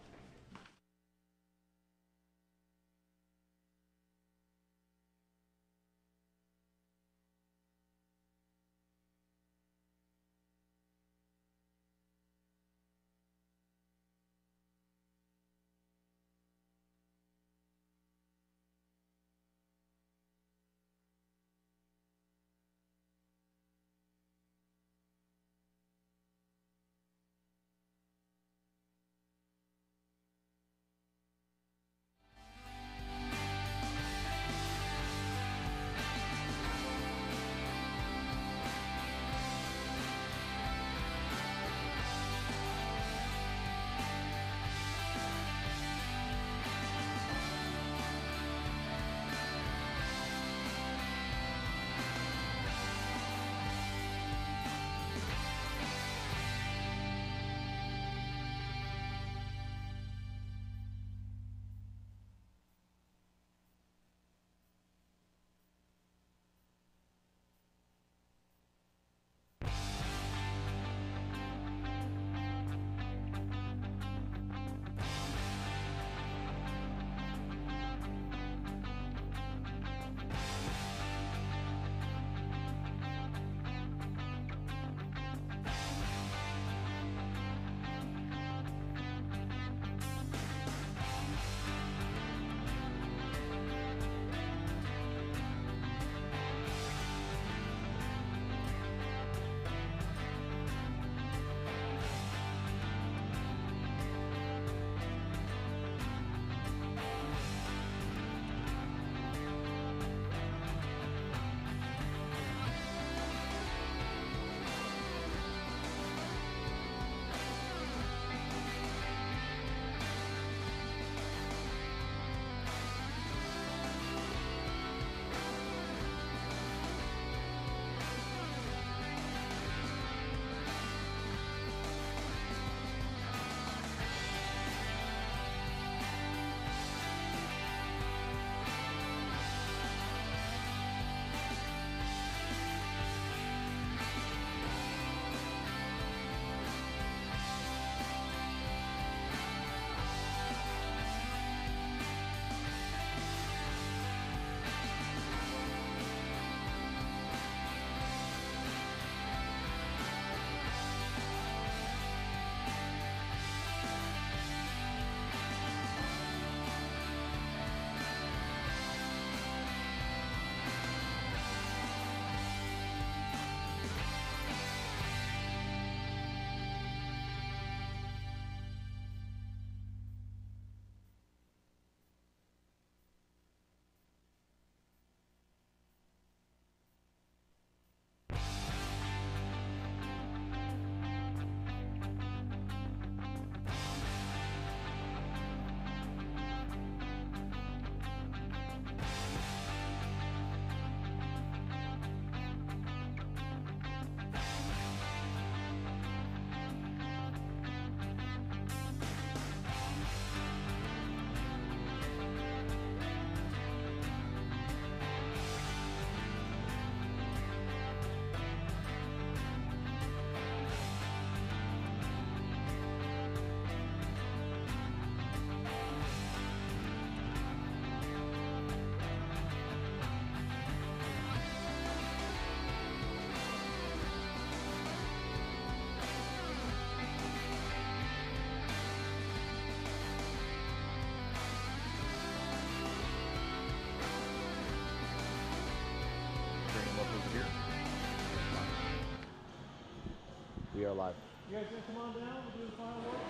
You guys gonna come on down and do the final work?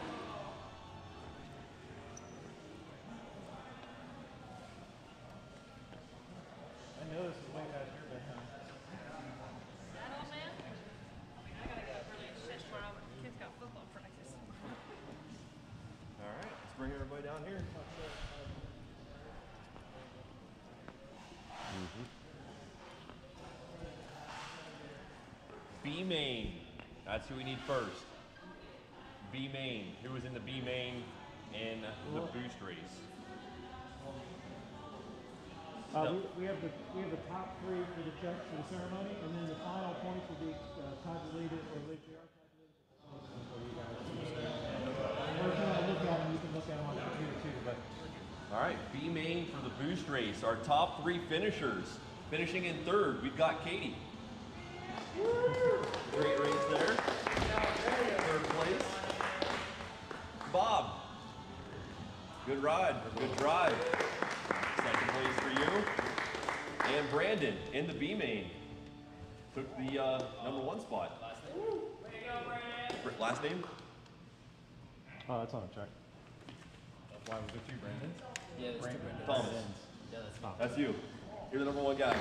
I know this is way past your uh, bedtime. All right, let's bring everybody down here. Mm-hmm. B main. That's who we need first. B main. Who was in the B main in the boost race? Uh, Yep. we, we have the we have the top three for the check for the ceremony, and then the final points will be uh, tabulated or they they are tabulated for you guys. Or if you want to look at them, you can look at them on the computer too. But All right, B main for the boost race. Our top three finishers. Finishing in third, we've got Katie. Great race there. Good ride, or good drive. Second place for you. And Brandon in the B main. Took the uh, number one spot. Br- Last name? Oh, that's on a check. Why was it two Brandons? Yeah, that's Brandon. Brandon. Thomas. Yeah, that's fine. That's you. You're the number one guy.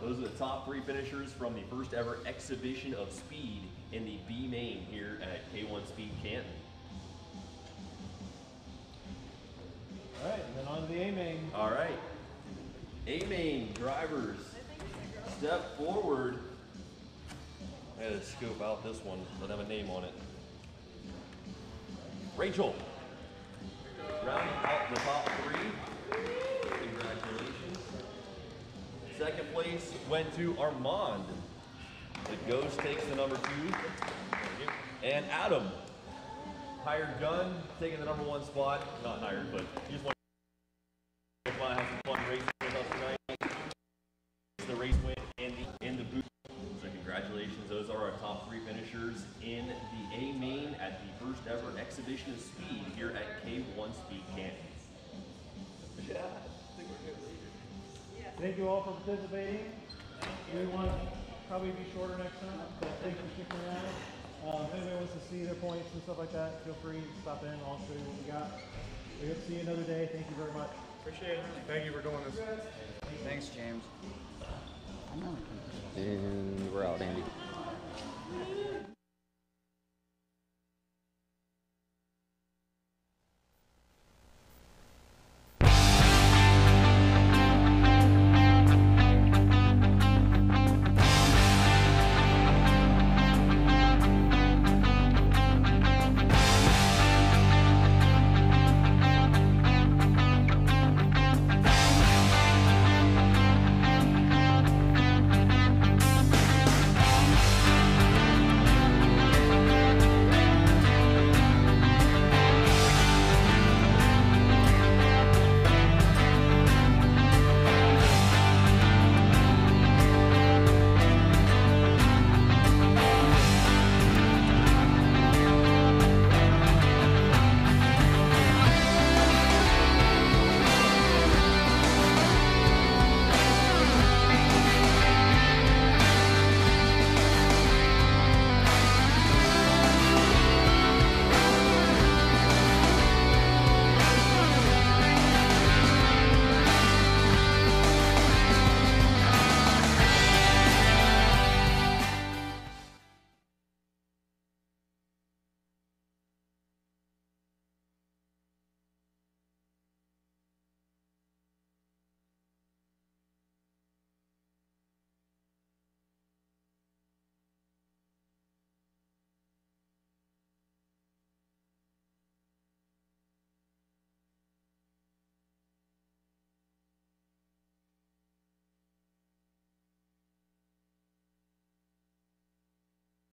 Those are the top three finishers from the first ever exhibition of speed in the B main here at K1 Speed Canton. all right, and then on to the A main. All right. A main drivers, step forward. I gotta scope out this one. Doesn't have a name on it. Rachel. Rounding out the top three. Congratulations. Second place went to Armand. The Ghost takes the number two. And Adam. Hired gun, taking the number one spot. Not hired, but he just want to have some fun racing with us tonight. The race win in the in the boost. So congratulations, those are our top three finishers in the A main at the first ever exhibition of speed here at K1 Speed Canton. Yeah, I think we're good. Thank you all for participating. To probably be shorter next time, but thanks for sticking around. Um, if anybody wants to see their points and stuff like that, feel free to stop in. I'll show you what we got. We hope to see you another day. Thank you very much. Appreciate it. Thank you for doing this. Thanks, James. And we're out, Andy.